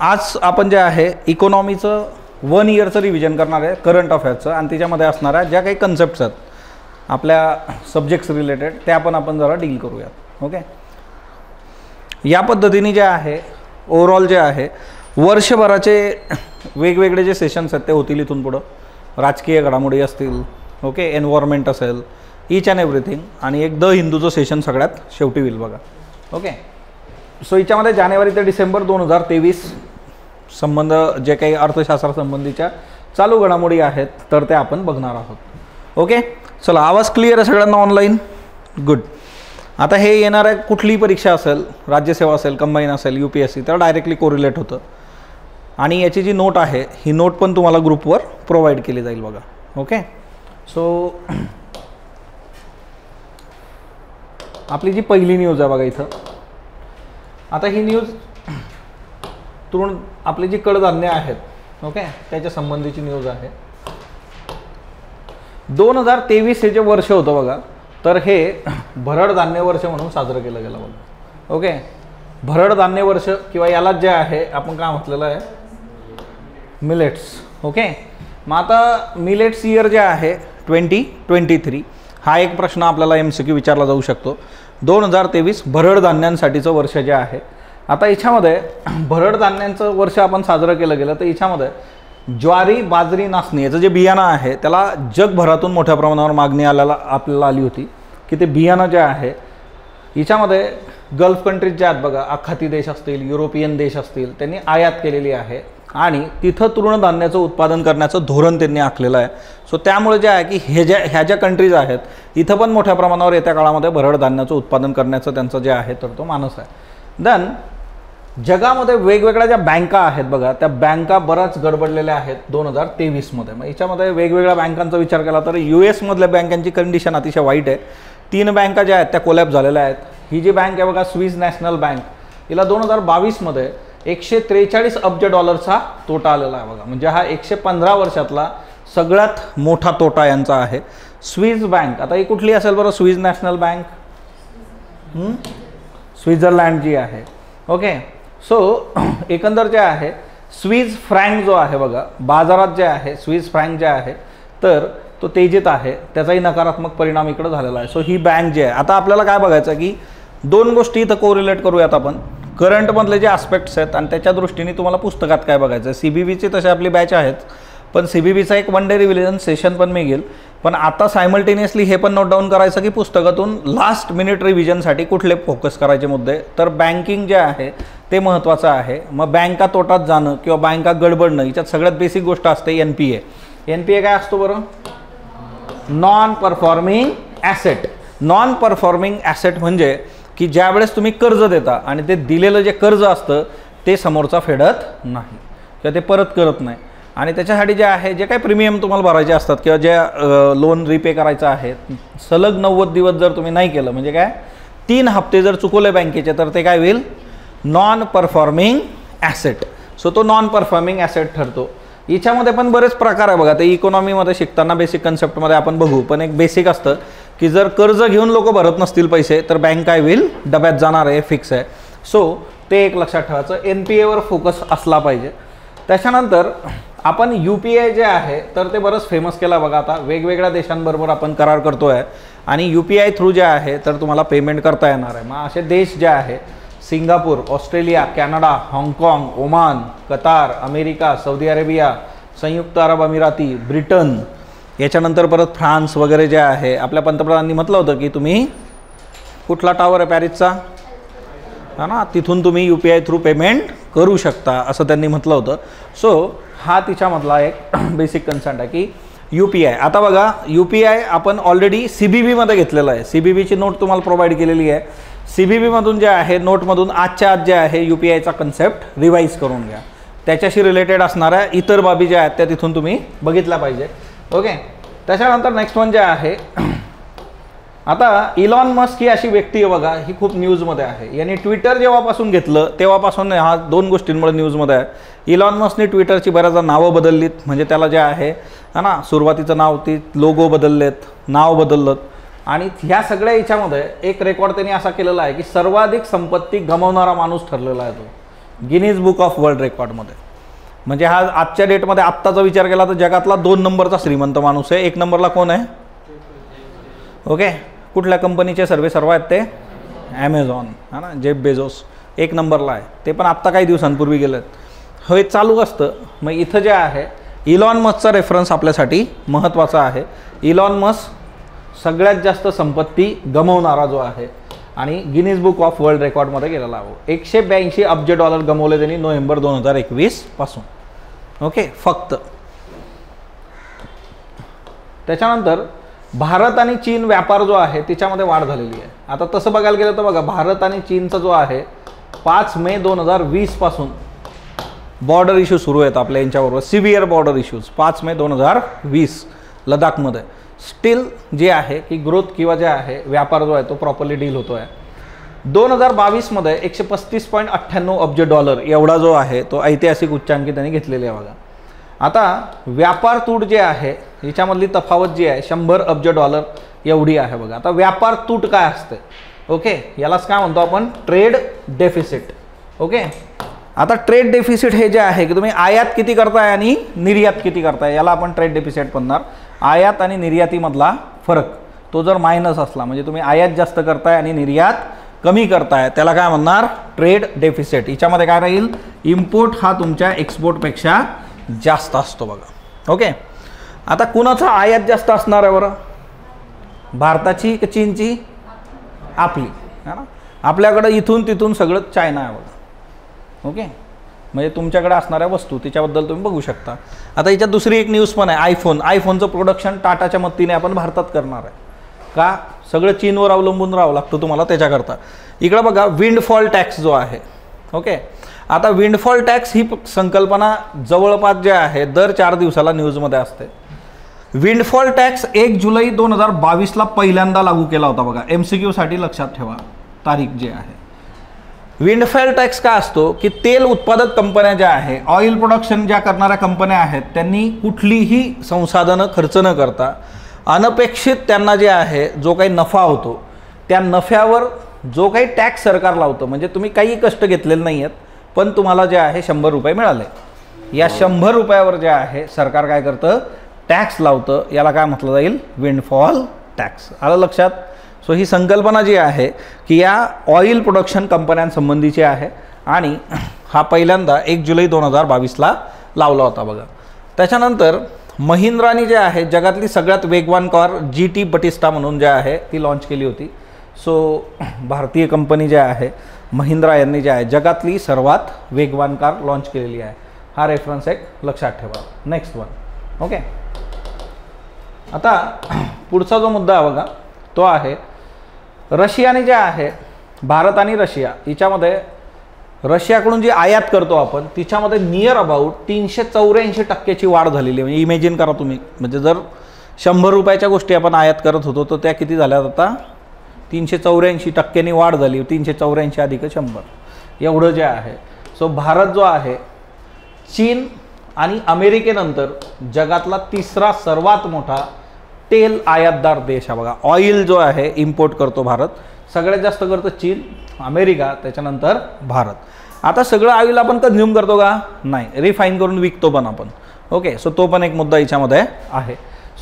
आज आपण जे आहे इकॉनॉमीचं वन इयरचं रिव्हिजन करणार आहे करंट अफेअर्सचं आणि त्याच्यामध्ये असणाऱ्या ज्या काही कन्सेप्ट्स आहेत आपल्या सब्जेक्ट्स रिलेटेड त्या पण आपण जरा डील करूयात. ओके या पद्धतीने जे आहे ओव्हरऑल जे आहे वर्षभराचे वेगवेगळे जे सेशन्स आहेत ते होतील इथून पुढं. राजकीय घडामोडी असतील ओके एन्व्हायरमेंट असेल ईच अँड एव्हरीथिंग आणि एक द हिंदूचं सेशन सगळ्यात शेवटी होईल बघा. ओके सो याच्यामध्ये जानेवारी ते डिसेंबर दोन हजार तेवीस संबंध जे काही अर्थशास्त्रासंबंधीच्या चालू घडामोडी आहेत तर त्या आपण बघणार आहोत. ओके चला आवाज क्लिअर आहे सगळ्यांना ऑनलाईन गुड आता हे येणार आहे कुठलीही परीक्षा असेल राज्यसेवा असेल कंबाईन असेल यू पी एस सी तर डायरेक्टली कोरिलेट होतं. आणि याची जी नोट आहे ही नोट पण तुम्हाला ग्रुपवर प्रोव्हाइड केली जाईल बघा. ओके सो आपली जी पहिली न्यूज आहे बघा इथं. आता ही न्यूज तृण आपली जी कडधान्य आहेत ओके त्याच्या संबंधीची न्यूज आहे. दोन हजार तेवीस हे जे वर्ष होतं बघा तर हे भरड धान्य वर्ष म्हणून साजरं केलं गेलं बघा. ओके भरड धान्य वर्ष किंवा यालाच जे आहे आपण काय म्हटलेलं आहे? Millets okay. मग आता मिलेट्स इयर जे आहे ट्वेंटी ट्वेंटी थ्री हा एक प्रश्न आपल्याला एम सी क्यू विचारला जाऊ शकतो. दोन हजार तेवीस भरड धान्यांसाठीचं वर्ष जे आहे आता याच्यामध्ये भरड धान्यांचं वर्ष आपण साजरं केलं गेलं तर याच्यामध्ये ज्वारी बाजरी नाचणी याचं जे बियाणं आहे त्याला जगभरातून मोठ्या प्रमाणावर मागणी आल्याला आपल्याला आली होती की ते बियाणं जे आहे याच्यामध्ये गल्फ कंट्रीज ज्या आहेत बघा आखाती देश असतील युरोपियन देश असतील त्यांनी आयात केलेली आहे आणि तिथं तृणधान्याचं उत्पादन करण्याचं धोरण त्यांनी आखलेलं आहे. सो त्यामुळे जे आहे की हे ज्या ह्या ज्या कंट्रीज आहेत इथं पण मोठ्या प्रमाणावर येत्या काळामध्ये भरड धान्याचं उत्पादन करण्याचं त्यांचं जे आहे तर तो मानस आहे. देन जगामध्ये वेगवेगळ्या ज्या बँका आहेत बघा त्या बँका बऱ्याच गडबडलेल्या आहेत दोन हजार तेवीसमध्ये. मग याच्यामध्ये वेगवेगळ्या बँकांचा विचार केला तर यू एसमधल्या बँकांची कंडिशन अतिशय वाईट आहे. तीन बँका ज्या आहेत त्या कोलॅप झालेल्या आहेत. ही जी बँक आहे बघा स्विस नॅशनल बँक हिला दोन हजार बावीसमध्ये एकशे त्रेचाळीस अब्ज डॉलरचा तोटा आलेला आहे बघा. म्हणजे हा एकशे पंधरा वर्षातला सगळ्यात मोठा तोटा यांचा आहे. स्विस बँक आता ही कुठली असेल बरं? स्विस नॅशनल बँक स्वित्झर्लँड जी आहे. ओके सो एकंदर जे आहे स्विस फ्रँक जो आहे बघा बाजारात जे आहे स्विज फ्रँक जे आहे तर तो तेजीत आहे. त्याचाही नकारात्मक परिणाम इकडं झालेला आहे. सो ही बँक जी आहे आता आपल्याला काय बघायचं की दोन गोष्टी इथं कोरिलेट करूयात आपण. करंटमधले जे आस्पेक्ट्स आहेत आणि त्याच्या दृष्टीने तुम्हाला पुस्तकात काय बघायचं आहे. सी बी बीचे तसे आपली बॅच आहेत पण सी बी बीचा एक वन डे रिव्हिजन सेशन पण मी घेईल पण आता सायमल्टेनियसली हे पण नोट डाऊन करायचं की पुस्तकातून लास्ट मिनिट रिव्हिजनसाठी कुठले फोकस करायचे मुद्दे. तर बँकिंग जे आहे ते महत्त्वाचं आहे. मग बँका तोटात जाणं किंवा बँका गडबडणं याच्यात सगळ्यात बेसिक गोष्ट असते N P A N P A काय असतो बरं? Non performing asset non performing asset म्हणजे की ज्यावेळेस तुम्ही कर्ज देता आणि ते दिलेलं जे कर्ज असतं ते समोरचा फेडत नाही. किंवा ते परत करत नाही. आणि त्याच्यासाठी जे आहे जे काही प्रीमियम तुम्हाला भरायचे असतात किंवा जे लोन रिपे करायचं आहे सलग नव्वद दिवस जर तुम्ही नाही केलं म्हणजे काय? तीन हप्ते जर चुकवले बँकेचे तर ते काय होईल? नॉन परफॉर्मिंग ॲसेट सो तो नॉन परफॉर्मिंग ॲसेट ठरतो. याच्यामध्ये पण बरेच प्रकार आहे बघा. ते इकॉनॉमीमध्ये शिकताना बेसिक कन्सेप्टमध्ये आपण बघू. पण एक बेसिक असतं की जर कर्ज घेऊन लोक भरत नसतील पैसे तर बँक काय होईल? डब्यात जाणार आहे फिक्स आहे. सो ते एक लक्षात ठेवायचं. एन पी एवर फोकस असला पाहिजे. त्याच्यानंतर आपण यू पी आय जे आहे तर ते बरंच फेमस केला बघा आता. वेगवेगळ्या देशांबरोबर आपण करार करतो आहे आणि यू पी आय थ्रू जे आहे तर तुम्हाला पेमेंट करता येणार आहे. मग असे देश जे आहे सिंगापूर ऑस्ट्रेलिया कॅनडा हाँगकाँग Oman Qatar America Saudi Arabia संयुक्त अरब अमिराती ब्रिटन याच्यानंतर परत फ्रान्स वगैरे जे आहे आपल्या पंतप्रधानांनी म्हटलं होतं की तुम्ही कुठला टावर आहे पॅरिसचा? है ना तिथून तुम्ही U P I through payment करू शकता असं त्यांनी म्हटलं होतं. सो हा तिच्यामधला एक बेसिक कन्सर्ट आहे की यू पी आय आता बघा यू पी आय आपण ऑलरेडी सी बी बीमध्ये घेतलेलं आहे. सी बी बीची नोट तुम्हाला प्रोव्हाइड केलेली आहे. सी बी बीमधून जे आहे नोटमधून आजच्या आज जे आहे यू पी आयचा कन्सेप्ट रिवाईज करून घ्या. त्याच्याशी रिलेटेड असणाऱ्या इतर बाबी ज्या आहेत त्या तिथून तुम्ही बघितल्या पाहिजे. ओके त्याच्यानंतर नेक्स्ट वन जे आहे आता इलॉन मस्क ही अशी व्यक्ती आहे बघा ही खूप न्यूजमध्ये आहे. यांनी ट्विटर जेव्हापासून घेतलं तेव्हापासून हा दोन गोष्टींमुळे न्यूजमध्ये आहे. इलॉन मस्कने ट्विटरची बऱ्याचदा नावं बदललीत म्हणजे त्याला जे आहे है ना सुरुवातीचं नाव ती लोगो बदललेत नाव बदललं. आणि ह्या सगळ्या याच्यामध्ये एक रेकॉर्ड त्यांनी असा केलेला आहे की सर्वाधिक संपत्ती गमावणारा माणूस ठरलेला आहे तो. गिनीज बुक ऑफ वर्ल्ड रेकॉर्डमध्ये म्हणजे हा आजच्या डेटमध्ये आत्ताचा विचार केला तर जगातला दोन नंबरचा श्रीमंत माणूस आहे. एक नंबरला कोण आहे? ओके? कुठल्या कंपनीचे सर्वे सर्व आहेत ते? ॲमेझॉन हा ना? Jeff Bezos. एक नंबरला आहे. ते पण आत्ता काही दिवसांपूर्वी गेलं हो, हे चालू असतं. मग इथं जे आहे इलॉन मस्कचा रेफरन्स आपल्यासाठी महत्त्वाचा आहे. इलॉन मस्क सगळ्यात जास्त संपत्ती गमवणारा जो आहे आणि गिनीज बुक ऑफ वर्ल्ड रेकॉर्डमध्ये गेलेला आहे. एकशे ब्याऐंशी अब्ज डॉलर गमवले त्यांनी नोव्हेंबर दोन हजार एकवीसपासून ओके फक्त. त्याच्यानंतर भारत आणि चीन व्यापार जो आहे त्याच्यामध्ये वाढ झालेली आहे. आता तसं बघायला गेलं तर बघा भारत आणि चीनचा जो आहे पाच मे दोन हजार वीसपासून बॉर्डर इश्यू सुरू आहेत आपल्या यांच्याबरोबर सिव्हिअर बॉर्डर इश्यूज पाच मे दोन हजार वीस लडाखमध्ये स्टील जे आहे की ग्रोथ किंवा जे आहे व्यापार जो आहे तो प्रॉपरली डील होतो आहे दोन हजार बावीसमध्ये एकशे पस्तीस पॉईंट अठ्ठ्याण्णव अब्ज डॉलर एवढा जो आहे तो ऐतिहासिक उच्चांकी त्यांनी घेतलेली आहे बघा. आता व्यापार तूट जे आहे याच्यामधली तफावत जी आहे शंभर अब्ज डॉलर एवढी आहे बघा. आता व्यापार तूट काय असते ओके? यालाच काय म्हणतो आपण? Trade deficit. ओके? आता ट्रेड डेफिसिट हे जे आहे की तुम्ही आयात किती करताय आणि निर्यात किती करताय याला आपण ट्रेड डेफिसिट म्हणणार. आयात आणि निर्यातीमधला फरक. तो जर मायनस असला म्हणजे तुम्ही आयात जास्त करताय आणि निर्यात कमी करताय त्याला काय म्हणणार? Trade deficit. हिच्यामध्ये काय राहील? इम्पोर्ट हा तुमच्या एक्सपोर्टपेक्षा जास्त असतो बघा. ओके आता कुणाचा आयात जास्त असणार आहे बरं? भारताची की चीनची? आपली. है ना? आपल्याकडं इथून तिथून सगळं चायना आहे बघा. ओके म्हणजे तुमच्याकडे असणाऱ्या वस्तू त्याच्याबद्दल तुम्ही बघू शकता. आता याच्यात दुसरी एक न्यूज पण आहे आयफोन आयफोनचं प्रोडक्शन टाटाच्या मदतीने आपण भारतात करणार आहे. का? सगळं चीनवर अवलंबून राहावं लागतं तुम्हाला त्याच्याकरता. इकडं बघा विंडफॉल टॅक्स जो आहे. ओके आता विंडफॉल टॅक्स ही संकल्पना जवळपास जे आहे दर चार दिवसाला न्यूजमध्ये असते. विंडफॉल टॅक्स एक जुलै दोन हजार बावीसला पहिल्यांदा लागू केला होता बघा. एम सी क्यूसाठी लक्षात ठेवा. तारीख जे आहे. विंडफॉल टॅक्स का असतो? की तेल उत्पादक कंपन्या ज्या आहे ऑइल प्रोडक्शन ज्या करणाऱ्या कंपन्या आहेत त्यांनी कुठलीही संसाधनं खर्च न करता अनपेक्षित त्यांना जे आहे जो काही नफा होतो त्या नफ्यावर जो काही टॅक्स सरकार लावतं म्हणजे तुम्ही काही कष्ट घेतलेले नाही आहेत पण तुम्हाला जे आहे शंभर रुपये मिळाले. या शंभर रुपयावर जे आहे सरकार काय करतं? टॅक्स लावतं. याला काय म्हटलं जाईल? विंडफॉल टॅक्स आलं लक्षात? सो ही संकल्पना जी आहे की या ऑइल प्रोडक्शन कंपन्यांसंबंधीची आहे आणि हा पहिल्यांदा एक जुलै दोन हजार बावीसला लावला होता बघा. त्याच्यानंतर महिंद्रानी जे आहे जगातली सगळ्यात वेगवान कार जी टी बटिस्टा म्हणून जे आहे ती लॉन्च केली होती. सो भारतीय कंपनी जे आहे महिंद्रा यांनी जे आहे जगातली सर्वात वेगवान कार लॉन्च केलेली आहे. हा रेफरन्स एक लक्षात ठेवा. नेक्स्ट वन ओके आता पुढचा जो मुद्दा आहे बघा तो आहे रशियाने जे आहे भारत आणि रशिया हिच्यामध्ये रशियाकडून जी आयात करतो आपण तिच्यामध्ये नियर अबाउट तीनशे चौऱ्याऐंशी टक्क्याची वाढ झालेली आहे. म्हणजे इमेजिन करा तुम्ही. म्हणजे जर शंभर रुपयाच्या गोष्टी आपण आयात करत होतो तर त्या किती झाल्यात आता? तीनशे चौऱ्याऐंशी टक्क्यांनी वाढ झाली तीनशे चौऱ्याऐंशी अधिक शंभर. एवढं जे आहे. सो भारत जो आहे चीन आणि अमेरिकेनंतर जगातला तिसरा सर्वात मोठा तेल आयातदार देश आहे बघा. ऑइल जो आहे इम्पोर्ट करतो भारत. सगळ्यात जास्त करतो चीन अमेरिका त्याच्यानंतर भारत. आता सगळं ऑइल आपण कन्झ्युम करतो का? नाही. रिफाईन करून विकतो पण आपण. ओके सो तो पण एक मुद्दा याच्यामध्ये आहे.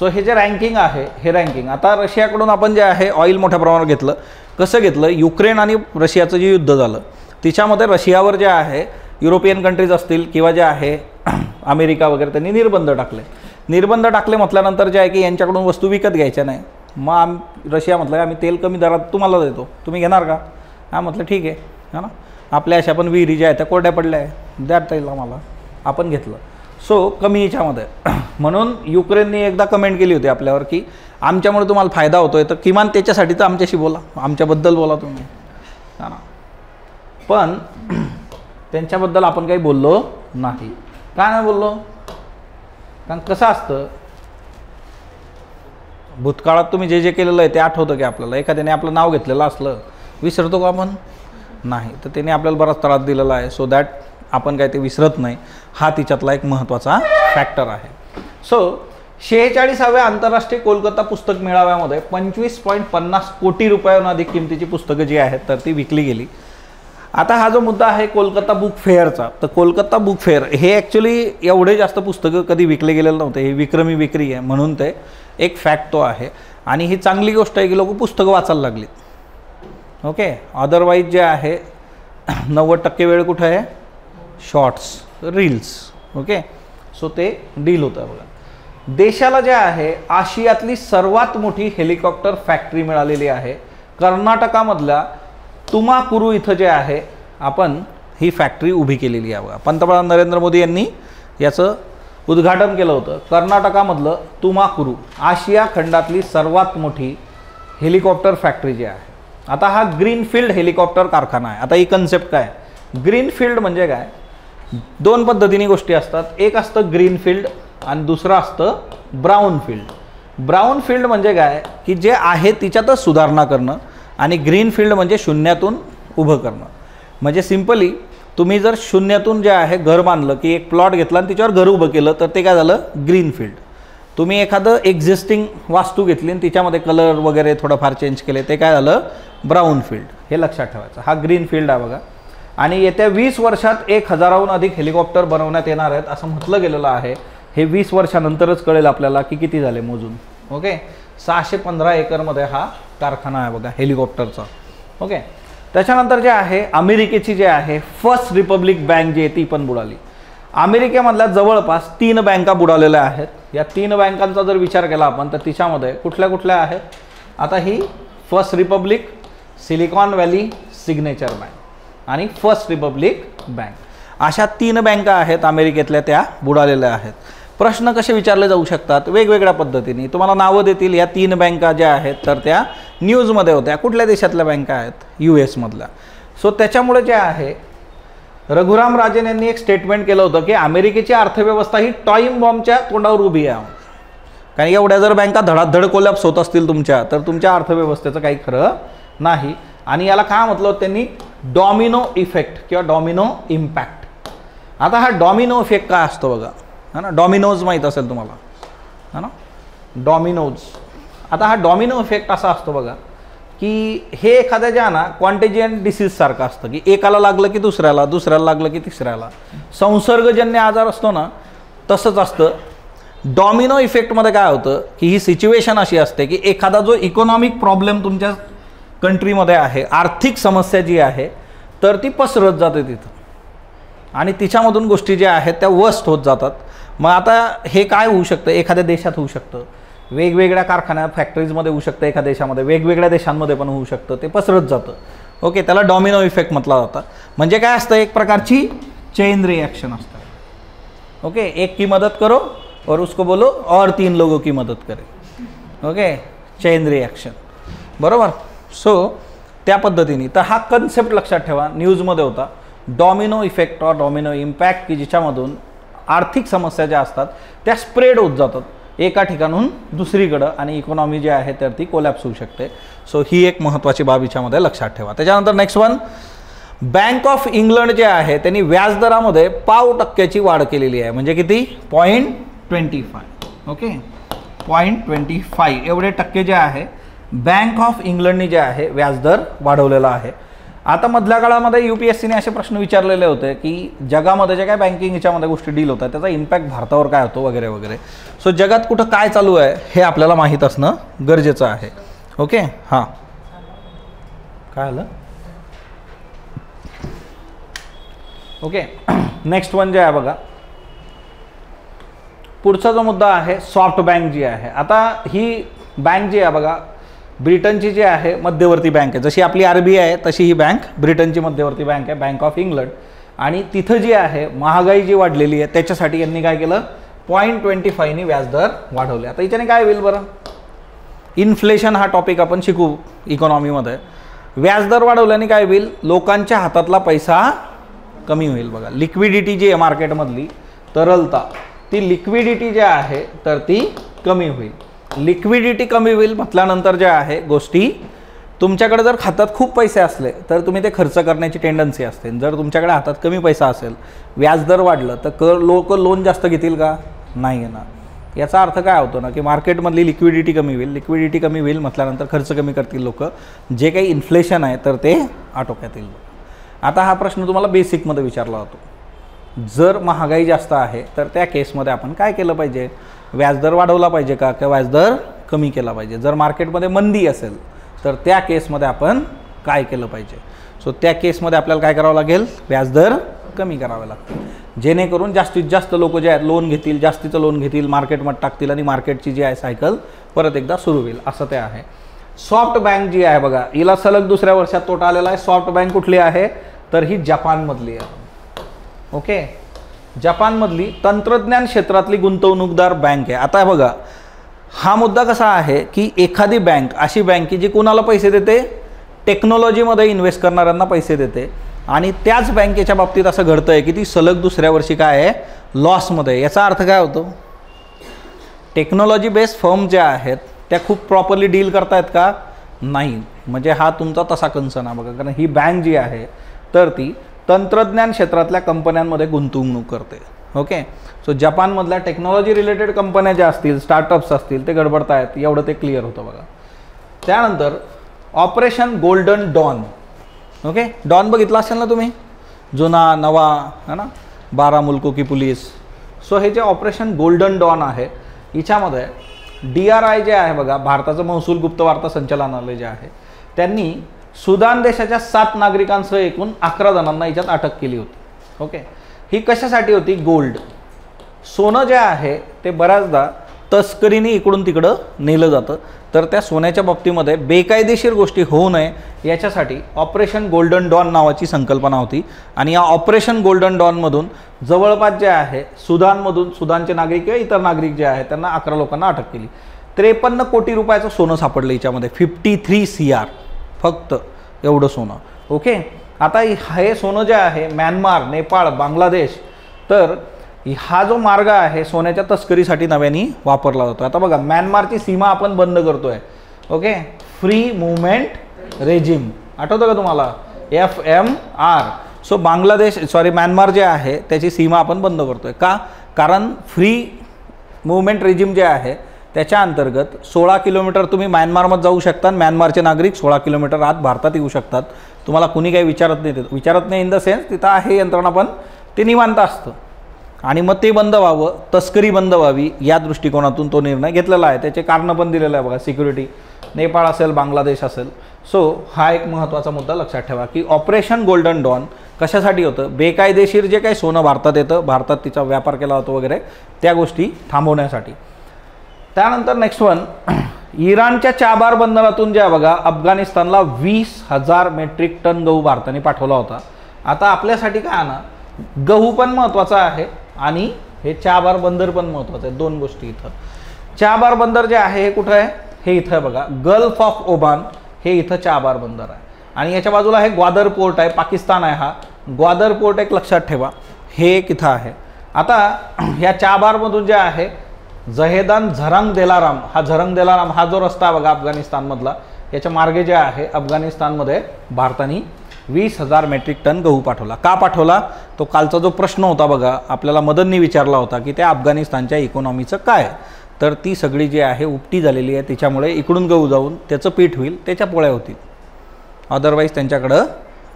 सो हे जे रँकिंग आहे हे रँकिंग आता रशियाकडून आपण जे आहे ऑइल मोठ्या प्रमाणावर घेतलं. कसं घेतलं? युक्रेन आणि रशियाचं जे युद्ध झालं तिच्यामध्ये रशियावर जे आहे युरोपियन कंट्रीज असतील किंवा जे आहे अमेरिका वगैरे त्यांनी निर्बंध टाकले. निर्बंध टाकले म्हटल्यानंतर जे आहे की यांच्याकडून वस्तू विकत घ्यायच्या नाही. मग आम रशिया म्हटलं आम्ही तेल कमी दरात तुम्हाला देतो. तुम्ही घेणार का? हां म्हटलं ठीक आहे. हा ना? आपल्या अशा पण विहिरी ज्या आहेत त्या कोरड्या पडल्या आहे द्या येईल आम्हाला आपण घेतलं. सो कमी याच्यामध्ये. म्हणून युक्रेनने एकदा कमेंट केली होती आपल्यावर की आमच्यामुळे तुम्हाला फायदा होतो आहे तर किमान त्याच्यासाठी तर आमच्याशी बोला. आमच्याबद्दल बोला तुम्ही. ना. पण त्यांच्याबद्दल आपण काही बोललो नाही. काय नाही बोललो? कारण कसं असतं भूतकाळात तुम्ही जे जे केलेलं आहे ते आठवतं की आपल्याला. एखाद्याने आपलं नाव घेतलेलं असलं विसरतो का आपण? नाही. तर त्याने आपल्याला बराच त्रास दिलेला आहे. सो दॅट आपण काय ते विसरत नाही. हा तिच्यातला एक महत्त्वाचा फॅक्टर आहे. सो शेहेचाळीसाव्या आंतरराष्ट्रीय कोलकाता पुस्तक मेळाव्यामध्ये पंचवीस पॉईंट पन्नास कोटी रुपयाहून अधिक किमतीची पुस्तकं जी आहेत तर ती विकली गेली. आता हा जो मुद्दा आहे कोलकाता बुक फेअरचा तर कोलकाता बुक फेअर हे ॲक्च्युली एवढे जास्त पुस्तकं कधी विकले गेलेलं नव्हते हे विक्रमी विक्री आहे म्हणून ते एक फॅक्ट तो आहे. आणि ही चांगली गोष्ट आहे की लोक पुस्तकं वाचायला लागली ओके अदरवाईज जे आहे नव्वद टक्के वेळ कुठं आहे? शॉर्ट्स रील्स ओके सो ते डील होतं बघा. देशाला जे आहे आशियातली सर्वात मोठी हेलिकॉप्टर फॅक्टरी मिळालेली आहे. कर्नाटकामधल्या तुमाकुरू इथं जे आहे आपण ही फॅक्टरी उभी केलेली आहे बघा. पंतप्रधान नरेंद्र मोदी यांनी याचं उद्घाटन केलं होतं. कर्नाटकामधलं तुमाकुरू आशिया खंडातली सर्वात मोठी हेलिकॉप्टर फॅक्टरी जी आहे. आता हा ग्रीनफील्ड हेलिकॉप्टर कारखाना आहे. आता ही कन्सेप्ट काय ग्रीनफील्ड म्हणजे काय? दोन पद्धतीने गोष्टी असतात. एक असतं ग्रीनफील्ड आणि दुसरं असतं ब्राऊन फील्ड. ब्राऊन फील्ड म्हणजे काय? की जे आहे तिच्यातच सुधारणा करणं आणि ग्रीन फील्ड म्हणजे शून्यातून उभं करणं. म्हणजे सिम्पली तुम्ही जर शून्यातून जे आहे घर बांधलं की एक प्लॉट घेतला आणि तिच्यावर घर उभं केलं तर ते काय झालं? Green field. तुम्ही एखादं एक्झिस्टिंग वास्तू घेतली आणि तिच्यामध्ये कलर वगैरे थोडंफार चेंज केले ते काय झालं? Brown field. हे लक्षात ठेवायचं. हा ग्रीन फील्ड आहे बघा. आणि येत्या वीस वर्षात एक हजाराहून अधिक हेलिकॉप्टर बनवण्यात येणार आहेत असं म्हटलं गेलेलं आहे. हे वीस वर्षानंतरच कळेल आपल्याला की किती झाले मोजून. ओके? सहाशे पंधरा एकरमध्ये हा कारखाना आहे बघा हेलिकॉप्टरचा. ओके? त्याच्यानंतर जे आहे अमेरिकेची जे आहे फर्स्ट रिपब्लिक बँक जी आहे ती पण बुडाली. अमेरिकेमधल्या जवळपास तीन बँका बुडालेल्या आहेत. या तीन बँकांचा जर विचार केला आपण तर तिच्यामध्ये कुठल्या कुठल्या आहेत? आता ही first republic silicon valley signature bank. आणि फर्स्ट रिपब्लिक बँक. अशा तीन बँका आहेत अमेरिकेतल्या त्या बुडालेल्या आहेत. प्रश्न कसे विचारले जाऊ शकतात? वेगवेगळ्या पद्धतीने. तुम्हाला नावं देतील या तीन बँका ज्या आहेत तर त्या न्यूजमध्ये होत्या. कुठल्या देशातल्या बँका आहेत? यू एसमधल्या सो त्याच्यामुळे जे आहे रघुराम राजन यांनी एक स्टेटमेंट केलं होतं की अमेरिकेची अर्थव्यवस्था ही टॉईम बॉम्बच्या तोंडावर उभी आहे. कारण एवढ्या जर बँका धडाधड कोलॅप्स होत असतील तुमच्या तर तुमच्या अर्थव्यवस्थेचं काही खरं नाही. आणि याला काय म्हटलं होतं त्यांनी? डॉमिनो इफेक्ट किंवा डॉमिनो इम्पॅक्ट. आता हा डॉमिनो इफेक्ट काय असतो बघा? है ना? डॉमिनोज माहीत असेल तुम्हाला. है ना? डॉमिनोज. आता हा डॉमिनो इफेक्ट असा असतो बघा की हे एखाद्या ज्या ना क्वांटेजियन डिसीजसारखं असतं की एकाला लागलं की दुसऱ्याला दुसऱ्याला लागलं की तिसऱ्याला. संसर्गजन्य आजार असतो ना तसंच असतं. डॉमिनो इफेक्टमध्ये काय होतं की ही सिच्युएशन अशी असते की एखादा जो इकॉनॉमिक प्रॉब्लेम तुमच्या कंट्रीमध्ये आहे आर्थिक समस्या जी आहे तर ती पसरत जाते तिथं. आणि तिच्यामधून गोष्टी ज्या आहेत त्या वस्त होत जातात. मग आता हे काय होऊ शकतं? एखाद्या देशात होऊ शकतं. वेगवेगळ्या कारखान्या फॅक्टरीजमध्ये होऊ शकतं एखाद्या देशामध्ये. वेगवेगळ्या देशांमध्ये पण होऊ शकतं. ते पसरत जातं. ओके त्याला डॉमिनो इफेक्ट म्हटला जातं. म्हणजे काय असतं? एक प्रकारची चेन रिॲक्शन असतं. ओके एक की मदत करो और उसको बोलो और तीन लोगों की मदत करे. ओके चेन रिॲक्शन बरोबर? सो त्या पद्धतीने. तर हा कन्सेप्ट लक्षात ठेवा न्यूजमध्ये होता. Domino effect or domino impact की जिच्यामधून आर्थिक समस्या ज्या असतात त्या स्प्रेड होत जातात. एका ठिकाणून दुसरीकडं आणि इकॉनॉमी जी आहे तर ती कोलॅप्स होऊ शकते. सो ही एक महत्त्वाची बाब याच्यामध्ये लक्षात ठेवा. त्याच्यानंतर next one bank of England जे आहे त्यांनी व्याजदरामध्ये पाव टक्क्याची वाढ केलेली आहे. म्हणजे किती? Point twenty five okay point twenty five एवढे टक्के जे आहे बँक ऑफ इंग्लंडनी जे आहे व्याजदर वाढवलेला आहे. आता मधल्या काळामध्ये यू पी एस सीने असे प्रश्न विचारलेले होते की जगामध्ये जे काय बँकिंग ह्याच्यामध्ये गोष्टी डील होतात त्याचा इम्पॅक्ट भारतावर काय होतो वगैरे वगैरे. सो जगात कुठं काय चालू आहे हे आपल्याला माहीत असणं गरजेचं आहे. ओके हां. काय आलं? ओके नेक्स्ट वन जे आहे बघा. पुढचा जो मुद्दा आहे सॉफ्ट बँक जी आहे. आता ही बँक जी आहे बघा ब्रिटनची जी आहे मध्यवर्ती बँक आहे. जशी आपली आर बी आय आहे तशी ही बँक ब्रिटनची मध्यवर्ती बँक आहे बँक ऑफ इंग्लंड आणि तिथं जी आहे महागाई जी वाढलेली आहे त्याच्यासाठी यांनी काय केलं? पॉईंट ट्वेंटी फायनी व्याजदर वाढवले. आता याच्याने काय होईल बरं? इन्फ्लेशन हा टॉपिक आपण शिकू इकॉनॉमीमध्ये व्याजदर वाढवल्याने काय होईल? लोकांच्या हातातला पैसा कमी होईल बघा. लिक्विडिटी जी आहे मार्केटमधली तरलता. ती लिक्विडिटी जी आहे तर ती कमी होईल. लिक्विडिटी कमी होईल म्हटल्यानंतर ज्या आहे गोष्टी तुमच्याकडे जर खात्यात खूप पैसे असले तर तुम्ही ते खर्च करण्याची टेंडन्सी असते. जर तुमच्याकडे हातात कमी पैसा असेल व्याजदर वाढलं तर क लोक लोन जास्त घेतील का? नाही ना. याचा अर्थ काय होतो ना की मार्केटमधली लिक्विडिटी कमी होईल लिक्विडिटी कमी होईल म्हटल्यानंतर खर्च कमी करतील लोक. जे काही इन्फ्लेशन आहे तर ते आटोक्यात येईल. आता हा प्रश्न तुम्हाला बेसिकमध्ये विचारला जातो जर महागाई जास्त आहे तर त्या केसमध्ये आपण काय केलं पाहिजे? व्याजदर वाढवला पाहिजे का? किंवा व्याजदर कमी केला पाहिजे? जर मार्केटमध्ये मंदी असेल तर त्या केसमध्ये आपण काय केलं पाहिजे? सो त्या केसमध्ये आपल्याला काय करावं लागेल? व्याजदर कमी करावे लागतील. जेणेकरून जास्तीत जास्त लोक जे आहेत लोन घेतील जास्तीचं लोन घेतील मार्केटमध्ये टाकतील आणि मार्केटची जी आहे सायकल परत एकदा सुरू होईल. असं ते आहे. सॉफ्ट बँक जी आहे बघा हिला सलग दुसऱ्या वर्षात तोटा आलेला आहे. सॉफ्ट बँक कुठली आहे? तर ही जपानमधली आहे. ओके? जपानमधली तंत्रज्ञान क्षेत्रातली गुंतवणूकदार बँक आहे. आता बघा हा मुद्दा कसा आहे की एखादी बँक अशी बँक की जी कोणाला पैसे देते? टेक्नॉलॉजीमध्ये इन्व्हेस्ट करणाऱ्यांना पैसे देते. आणि त्याच बँकेच्या बाबतीत असं घडतं आहे की ती सलग दुसऱ्या वर्षी काय आहे? लॉसमध्ये याचा अर्थ काय होतो? टेक्नॉलॉजी बेस्ड फर्म ज्या आहेत त्या खूप प्रॉपरली डील करतायत का? नाही. म्हणजे हा तुमचा तसा कन्सर्न आहे. बघा कारण ही बँक जी आहे तर ती तंत्रज्ञान क्षेत्रातल्या कंपन्यांमध्ये गुंतवणूक करते. ओके सो जपानमधल्या टेक्नॉलॉजी रिलेटेड कंपन्या ज्या असतील स्टार्टअप्स असतील ते गडबडतायत आहेत. एवढं ते क्लिअर होतं बघा. त्यानंतर operation golden dawn okay dawn बघितला असेल ना तुम्ही? जुना नवा है ना? बारा मुलको की पुलीस. सो हे जे ऑपरेशन गोल्डन डॉन आहे हिच्यामध्ये डी आर आय जे आहे बघा भारताचं महसूल गुप्त वार्ता संचालनालय जे आहे त्यांनी सुदान देशाच्या सात नागरिकांसह एकूण अकरा जणांना याच्यात अटक केली होती. ओके? ही कशासाठी होती? गोल्ड. सोनं जे आहे ते बऱ्याचदा तस्करीने इकडून तिकडं नेलं जातं. तर त्या सोन्याच्या बाबतीमध्ये बेकायदेशीर गोष्टी होऊ नये याच्यासाठी ऑपरेशन गोल्डन डॉन नावाची संकल्पना होती. आणि या ऑपरेशन गोल्डन डॉनमधून जवळपास जे आहे सुदानमधून सुदानचे नागरिक किंवा इतर नागरिक जे आहेत त्यांना अकरा लोकांना अटक केली. त्रेपन्न कोटी रुपयाचं सोनं सापडलं याच्यामध्ये फिफ्टी थ्री सी आर फक्त एवढं सोनं. ओके? आता हे सोनं जे आहे म्यानमार नेपाळ बांगलादेश तर हा जो मार्ग आहे सोन्याच्या तस्करीसाठी नव्याने वापरला जातो आता बघा म्यानमारची सीमा आपण बंद करतो आहे ओके? फ्री मुवमेंट रेजिम आठवतं का तुम्हाला? F M R so Bangladesh sorry Myanmar जे आहे त्याची सीमा आपण बंद करतो आहे का? कारण फ्री मुवमेंट रेजिम जे आहे त्याच्या अंतर्गत सोळा किलोमीटर तुम्ही म्यानमारमध्ये जाऊ शकता. म्यानमारचे नागरिक सोळा किलोमीटर आत भारतात येऊ शकतात. तुम्हाला कुणी काही विचारत नाही विचारत नाही इन द सेन्स तिथं आहे यंत्रणा पण ते निवांत असतं. आणि मग ते बंद व्हावं तस्करी बंद व्हावी या दृष्टिकोनातून तो निर्णय घेतलेला आहे. त्याचे कारणं पण दिलेलं आहे बघा सिक्युरिटी नेपाळ असेल बांगलादेश असेल. सो हा एक महत्त्वाचा मुद्दा लक्षात ठेवा की ऑपरेशन गोल्डन डॉन कशासाठी होतं? बेकायदेशीर जे काही सोनं भारतात येतं भारतात तिचा व्यापार केला जातो वगैरे त्या गोष्टी थांबवण्यासाठी. त्यानंतर नेक्स्ट वन इराणच्या चाबार बंदरातून ज्या बघा अफगाणिस्तानला वीस हजार मेट्रिक टन गहू भारताने पाठवला होता. आता आपल्यासाठी काय ना गहू पण महत्त्वाचा आहे आणि हे चाबार बंदर पण महत्त्वाचं आहे दोन गोष्टी इथं. चाबार बंदर जे आहे हे कुठं आहे? हे इथं बघा गल्फ ऑफ ओमान हे इथं चाबार बंदर आहे. आणि याच्या बाजूला हे ग्वादर पोर्ट आहे पाकिस्तान आहे हा. ग्वादर पोर्ट एक लक्षात ठेवा हे एक इथं आहे. आता ह्या चाबारमधून जे आहे जहेदान झरंग देलाराम हा झरंग देलाराम हा जो रस्ता बघा अफगाणिस्तानमधला याच्या मार्गे जे आहे अफगाणिस्तानमध्ये भारताने वीस हजार मेट्रिक टन गहू पाठवला. का पाठवला? तो कालचा जो प्रश्न होता बघा आपल्याला मदननी विचारला होता की त्या अफगाणिस्तानच्या इकॉनॉमीचं काय तर ती सगळी जी आहे उपटी झालेली आहे त्याच्यामुळे इकडून गहू जाऊन त्याचं पीठ होईल त्याच्या पोळ्या होतील. अदरवाईज त्यांच्याकडं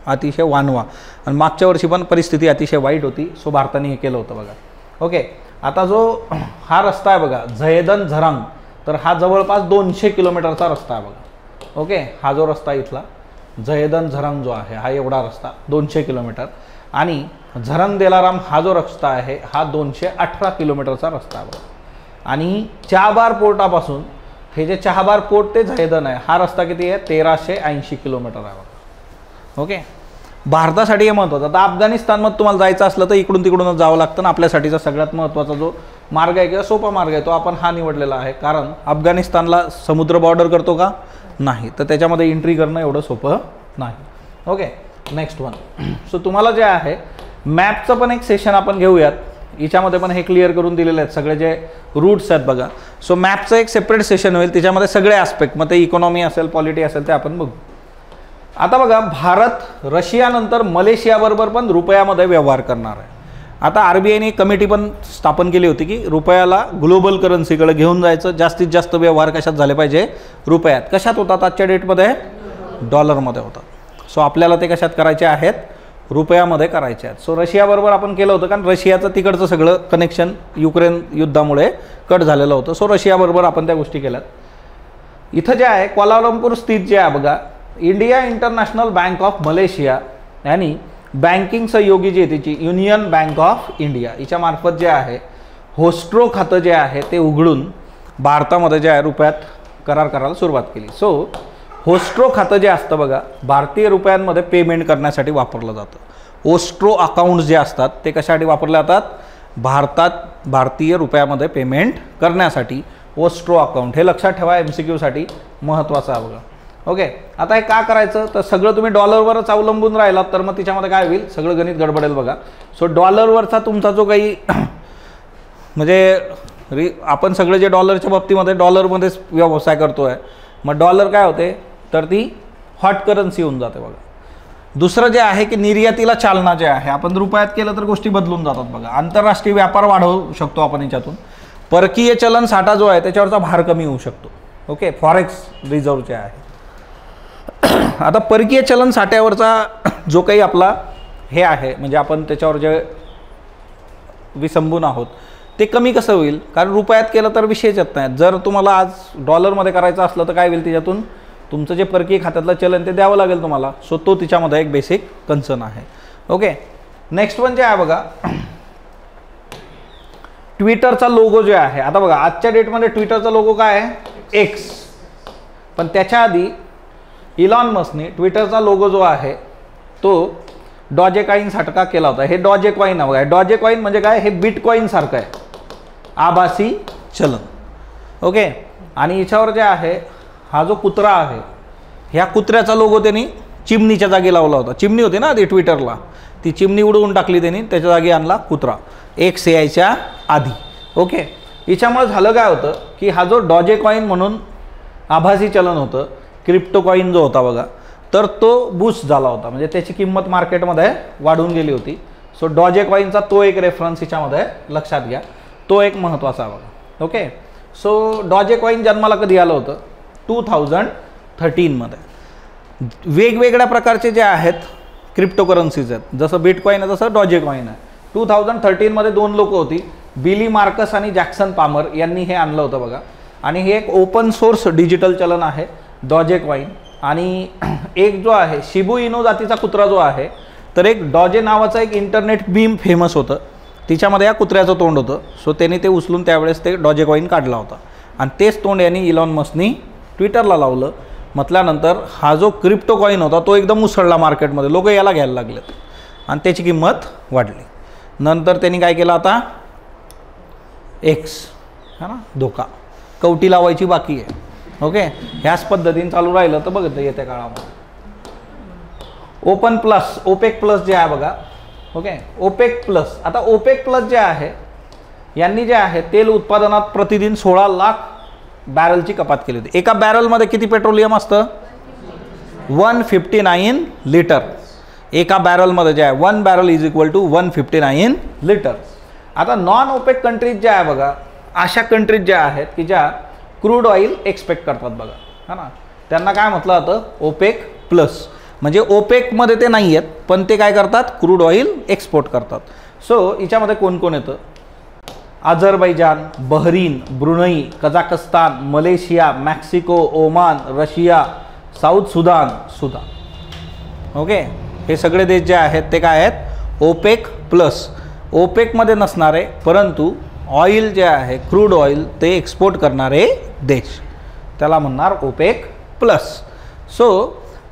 अतिशय वानवा. आणि मागच्या वर्षी पण परिस्थिती अतिशय वाईट होती सो भारताने हे केलं होतं बघा. ओके आता जो हा रस्ता आहे बघा झयदन झरंग तर हा जवळपास दोनशे किलोमीटरचा रस्ता आहे बघा. ओके? हा जो रस्ता इथला झयदन झरंग जो आहे हा एवढा रस्ता दोनशे किलोमीटर. आणि झरंग देलाराम हा जो रस्ता आहे हा दोनशे अठरा किलोमीटरचा रस्ता आहे बघा. आणि चहाबार पोर्टापासून हे जे चहाबार पोर्ट ते झयदन आहे हा रस्ता किती आहे? तेराशे ऐंशी किलोमीटर आहे बघा. ओके? भारतासाठी हे महत्त्वाचं आता अफगाणिस्तानमध्ये तुम्हाला जायचं असलं तर इकडून तिकडूनच जावं लागतं ना. आपल्यासाठीचा सगळ्यात महत्त्वाचा जो मार्ग आहे किंवा सोपा मार्ग आहे तो आपण हा निवडलेला आहे. कारण अफगाणिस्तानला समुद्र बॉर्डर करतो का? नाही. तर त्याच्यामध्ये एंट्री करणं एवढं सोपं नाही. ओके नेक्स्ट वन सो तुम्हाला जे आहे मॅपचं पण एक सेशन आपण घेऊयात. याच्यामध्ये पण हे क्लिअर करून दिलेले आहेत सगळे जे रूट्स आहेत बघा. सो मॅपचं एक सेपरेट सेशन होईल. त्याच्यामध्ये सगळे आस्पेक्ट मग ते इकॉनॉमी असेल पॉलिटी असेल ते आपण बघू. आता बघा भारत रशियानंतर मलेशियाबरोबर पण रुपयामध्ये व्यवहार करणार आहे. आता आर बी आयने कमिटी पण स्थापन केली होती की रुपयाला ग्लोबल करन्सीकडे घेऊन जायचं. जास्तीत जास्त व्यवहार कशात झाले पाहिजे? रुपयात. कशात होतात? आजच्या डेटमध्ये डॉलरमध्ये होतात. सो आपल्याला ते कशात करायचे आहेत? रुपयामध्ये करायचे आहेत. सो रशियाबरोबर आपण केलं होतं कारण रशियाचं तिकडचं सगळं कनेक्शन युक्रेन युद्धामुळे कट झालेलं होतं. सो रशियाबरोबर आपण त्या गोष्टी केल्यात. इथं जे आहे क्वालालंपूर स्थित जे आहे बघा India international bank of Malaysia आणि बँकिंग सहयोगी जी आहे तिची युनियन बँक ऑफ इंडिया हिच्यामार्फत जे आहे होस्ट्रो खातं जे आहे ते उघडून भारतामध्ये जे आहे रुपयात करार करायला सुरुवात केली. सो होस्ट्रो खातं जे असतं बघा भारतीय रुपयांमध्ये पेमेंट करण्यासाठी वापरलं जातं. ओस्ट्रो अकाउंट्स जे असतात ते कशासाठी वापरले जातात? भारतात भारतीय रुपयामध्ये पेमेंट करण्यासाठी ओस्ट्रो अकाउंट हे लक्षात ठेवा एम सी क्यूसाठी महत्त्वाचं आहे बघा. ओके आता हे का करायचं? तर सगळं तुम्ही डॉलरवरच अवलंबून राहिलात तर मग तिच्यामध्ये काय होईल? सगळं गणित गडबडेल बघा. सो डॉलरवरचा तुमचा जो काही म्हणजे रि आपण सगळे जे डॉलरच्या बाबतीमध्ये डॉलरमध्येच व्यवसाय करतो आहे मग डॉलर काय होते? तर ती हॉट करन्सी होऊन जाते बघा. दुसरं जे आहे की निर्यातीला चालना जे आहे आपण रुपयात केलं तर गोष्टी बदलून जातात बघा. आंतरराष्ट्रीय व्यापार वाढवू शकतो आपण याच्यातून. परकीय चलन साठा जो आहे त्याच्यावरचा भार कमी होऊ शकतो. ओके फॉरेक्स रिझर्व जे आहे. आता परकीय चलन साठ्यावरचा जो काही आपला हे आहे म्हणजे आपण त्याच्यावर जे विसंबून आहोत ते कमी कसं होईल? कारण रुपयात केलं तर विषयच येत नाही. जर तुम्हाला आज डॉलरमध्ये करायचं असलं तर काय होईल त्याच्यातून तुमचं जे परकीय खात्यातलं चलन ते द्यावं लागेल तुम्हाला. सो तो तिच्यामध्ये एक बेसिक कन्सर्न आहे. ओके नेक्स्ट वन जे आहे बघा ट्विटरचा लोगो जो आहे. आता बघा आजच्या डेटमध्ये ट्विटरचा लोगो काय आहे? एक्स पण त्याच्या आधी इलॉन मस्कने ट्विटरचा लोगो जो आहे तो डॉजे कॉईन का केला होता. हे डॉजे कॉईन बघा डॉजे कॉईन म्हणजे काय? हे बिटकॉईन सारखं आहे. आभासी चलन. ओके आणि याच्यावर जे आहे हा जो कुत्रा आहे ह्या कुत्र्याचा लोगो त्यांनी चिमणीच्या जागी लावला होता. चिमणी होती ना आधी ट्विटरला ती चिमणी उडवून टाकली त्यांनी त्याच्या जागी आणला कुत्रा. एक से आयच्या आधी. ओके याच्यामुळे झालं काय होतं की हा जो डॉजे कॉईन म्हणून आभासी चलन होतं क्रिप्टो कॉईन जो होता बघा तर तो बूस्ट झाला होता. म्हणजे त्याची किंमत मार्केटमध्ये वाढून गेली होती. सो डॉजे कॉईनचा तो एक रेफरन्स हिच्यामध्ये लक्षात घ्या. तो एक महत्त्वाचा बघा. ओके सो डॉजे कॉईन जन्माला कधी आलं होतं? टू थाउजंड थर्टीनमध्ये वेगवेगळ्या प्रकारचे जे आहेत क्रिप्टोकरन्सीज आहेत. जसं बिटकॉईन आहे तसं डॉजे कॉईन आहे टू थाउजंड थर्टीनमध्ये दोन लोक होती. बिली मार्कस आणि जॅक्सन पामर यांनी हे आणलं होतं बघा. आणि हे एक ओपन सोर्स डिजिटल चलन आहे. डॉजे वाईन आणि एक जो आहे शिबू इनो जातीचा कुत्रा जो आहे तर एक डॉजे नावाचं एक इंटरनेट बीम फेमस होतं. तिच्यामध्ये या कुत्र्याचं तोंड होतं. सो त्यांनी ते उचलून त्यावेळेस ते डॉजे कॉईन काढला होता. आणि तेच तोंड यांनी इलॉन मस्कनी ट्विटरला लावलं. म्हटल्यानंतर हा जो क्रिप्टो कॉईन होता तो एकदम उसळला मार्केटमध्ये लोक याला घ्यायला लागलेत. आणि त्याची किंमत वाढली. नंतर त्यांनी काय केलं आता? एक्स है ना? धोका. कवटी लावायची बाकी आहे. ओके? ह्याच पद्धतीने चालू राहिलं तर बघत येत्या काळामध्ये. ओपन प्लस ओपेक प्लस जे आहे बघा. ओके? ओपेक प्लस आता ओपेक प्लस जे आहे यांनी जे आहे तेल उत्पादनात प्रतिदिन सोळा लाख बॅरलची कपात केली होती. एका बॅरलमध्ये किती पेट्रोलियम असतं? वन फिफ्टी नाईन लिटर एका बॅरलमध्ये जे आहे one barrel is equal to one fifty nine litre आता नॉन ओपेक कंट्रीज ज्या आहे बघा अशा कंट्रीज ज्या आहेत की ज्या क्रूड ऑइल एक्सपेक्ट करतात बघा. हा ना? त्यांना काय म्हटलं जातं? OPEC plus. म्हणजे ओपेकमध्ये ते नाही आहेत पण ते काय करतात? क्रूड ऑइल एक्सपोर्ट करतात. सो हिच्यामध्ये कोण कोण येतं? Azerbaijan Bahrain Brunei Kazakhstan Malaysia Mexico Oman Russia South Sudan Sudan. Okay हे सगळे देश जे आहेत ते काय आहेत? OPEC plus. ओपेकमध्ये नसणारे परंतु ऑइल जे आहे क्रूड ऑइल ते एक्सपोर्ट करणारे देश. त्याला म्हणणार ओपेक प्लस सो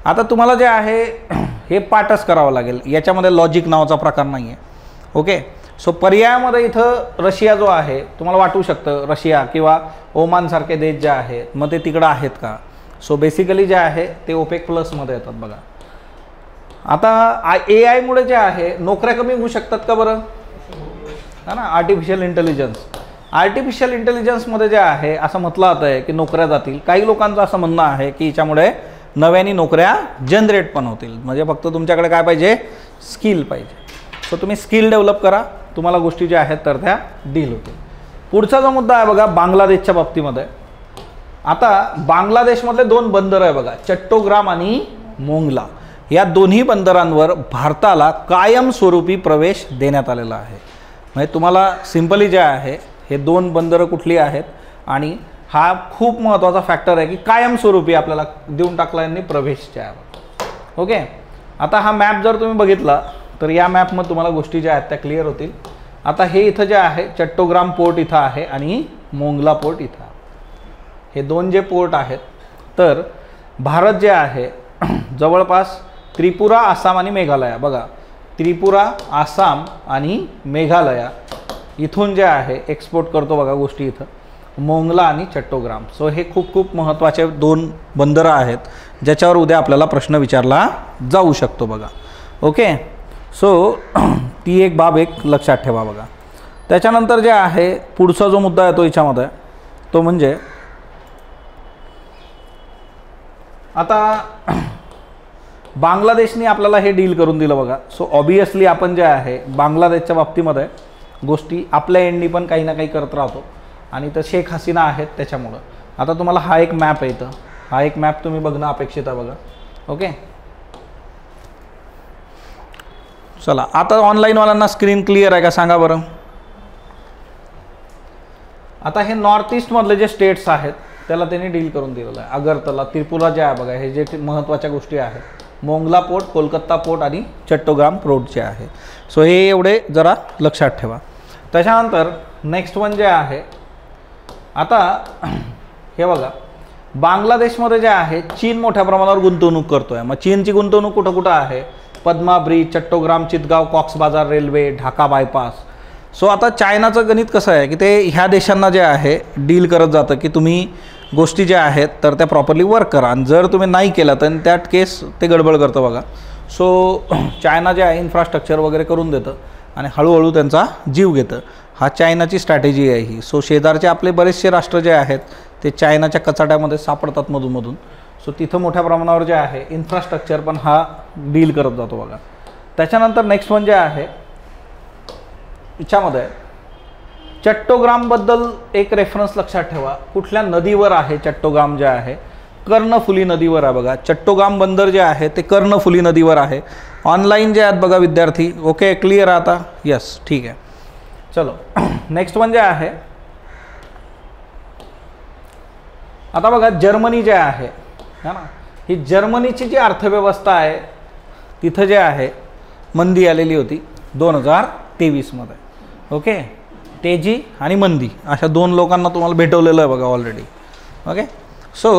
आता तुम्हाला जे आहे हे पाठच करावं लागेल. याच्यामध्ये लॉजिक नावाचा प्रकार नाही आहे ओके सो पर्यायामध्ये इथं रशिया जो आहे तुम्हाला वाटू शकतं रशिया किंवा ओमानसारखे देश जे आहेत मग ते तिकडं आहेत का? सो बेसिकली जे आहे ते ओपेक प्लसमध्ये येतात बघा. आता आय ए आयमुळे जे आहे नोकऱ्या कमी होऊ शकतात का बरं? है ना? आर्टिफिशियल इंटेलिजन्स आर्टिफिशियल इंटेलिजन्समध्ये जे आहे असं म्हटलं जातं आहे की नोकऱ्या जातील. काही लोकांचं असं म्हणणं आहे की याच्यामुळे नव्याने नोकऱ्या जनरेट पण होतील. म्हणजे फक्त तुमच्याकडे काय पाहिजे? स्किल पाहिजे. सो तुम्ही स्किल डेव्हलप करा. तुम्हाला गोष्टी ज्या आहेत तर त्या डील होतील. पुढचा जो मुद्दा आहे बघा बांगलादेशच्या बाबतीमध्ये. आता बांगलादेशमधले दोन बंदर आहे बघा चट्टोग्राम आणि मोंगला. या दोन्ही बंदरांवर भारताला कायमस्वरूपी प्रवेश देण्यात आलेला आहे. म्हणजे तुम्हाला सिम्पली जे आहे हे दोन बंदरं कुठली आहेत आणि हा खूप महत्त्वाचा फॅक्टर आहे की कायमस्वरूपी आपल्याला देऊन टाकला यांनी प्रवेश जे आहे ओके आता हा मॅप जर तुम्ही बघितला तर या मॅपमध्ये तुम्हाला गोष्टी ज्या आहेत त्या क्लिअर होतील. आता हे इथं जे आहे चट्टोग्राम पोर्ट इथं आहे आणि मोंगला पोर्ट इथं हे दोन जे पोर्ट आहेत तर भारत जे आहे जवळपास त्रिपुरा आसाम आणि मेघालय. बघा त्रिपुरा आसाम आणि मेघालया इथून जे आहे एक्सपोर्ट करतो बघा गोष्टी इथं. मोंगला आणि चट्टोग्राम. सो हे खूप खूप महत्त्वाचे दोन बंदरं आहेत ज्याच्यावर उद्या आपल्याला प्रश्न विचारला जाऊ शकतो बघा. ओके सो ती एक बाब एक लक्षात ठेवा बघा. त्याच्यानंतर जे आहे पुढचा जो मुद्दा येतो याच्यामध्ये तो म्हणजे आता बांगलादेशने आपल्याला हे डील करून दिलं बघा. सो ऑबियसली आपण जे आहे बांगलादेशच्या बाबतीमध्ये गोष्टी आपल्या एंडनी पण काही ना काही करत राहतो. आणि तर शेख हसीना आहेत त्याच्यामुळं. आता तुम्हाला हा एक मॅप येतं हा एक मॅप तुम्ही बघणं अपेक्षित आहे बघा. ओके चला आता ऑनलाईनवाल्यांना स्क्रीन क्लिअर आहे का? सांगा बरं. आता हे नॉर्थ ईस्टमधले जे स्टेट्स आहेत त्याला त्यांनी डील करून दिलेलं आहे. अगरतला त्रिपुरा जे आहे बघा हे जे महत्त्वाच्या गोष्टी आहेत. मोंगला पोर्ट कोलकाता पोर्ट आणि चट्टोग्राम पोर्टचे आहे. सो हे एवढे जरा लक्षात ठेवा. त्याच्यानंतर नेक्स्ट वन जे आहे आता हे बघा. बांगलादेशमध्ये जे आहे चीन मोठ्या प्रमाणावर गुंतवणूक करतो आहे मग चीनची गुंतवणूक कुठं कुठं आहे? Padma bridge Chattogram Chittagong Cox's Bazar railway Dhaka bypass so आता चायनाचं गणित कसं आहे? की ते ह्या देशांना जे आहे डील करत जातं की तुम्ही गोष्टी ज्या आहेत तर त्या प्रॉपरली वर्क करा. आणि जर तुम्ही नाही केला तर त्यात केस ते गडबड करतं बघा. सो चायना जे आहे इन्फ्रास्ट्रक्चर वगैरे करून देतं आणि हळूहळू त्यांचा जीव घेतं. हा चायनाची स्ट्रॅटेजी आहे ही. सो शेजारचे आपले बरेचसे राष्ट्र जे आहेत ते चायनाच्या कचाट्यामध्ये सापडतात मधूनमधून. सो तिथं मोठ्या प्रमाणावर जे आहे इन्फ्रास्ट्रक्चर पण हा डील करत जातो बघा. त्याच्यानंतर नेक्स्ट वन जे आहे याच्यामध्ये चट्टोग्रामबद्दल एक रेफरन्स लक्षात ठेवा. कुठल्या नदीवर आहे चट्टोग्राम जे आहे? कर्णफुली नदीवर आहे बघा. चट्टोग्राम बंदर जे आहे ते कर्णफुली नदीवर आहे. ऑनलाईन जे आहेत बघा विद्यार्थी. ओके क्लिअर आता? यस ठीक आहे. चलो. नेक्स्ट वन जे आहे आता बघा जर्मनी जे आहे है ना? ही जर्मनीची जी अर्थव्यवस्था आहे तिथं जे आहे मंदी आलेली होती दोन हजार तेवीसमध्ये. ओके तेजी आणि मंदी. अशा दोन लोकांना तुम्हाला भेटवलेलं आहे बघा ऑलरेडी ओके सो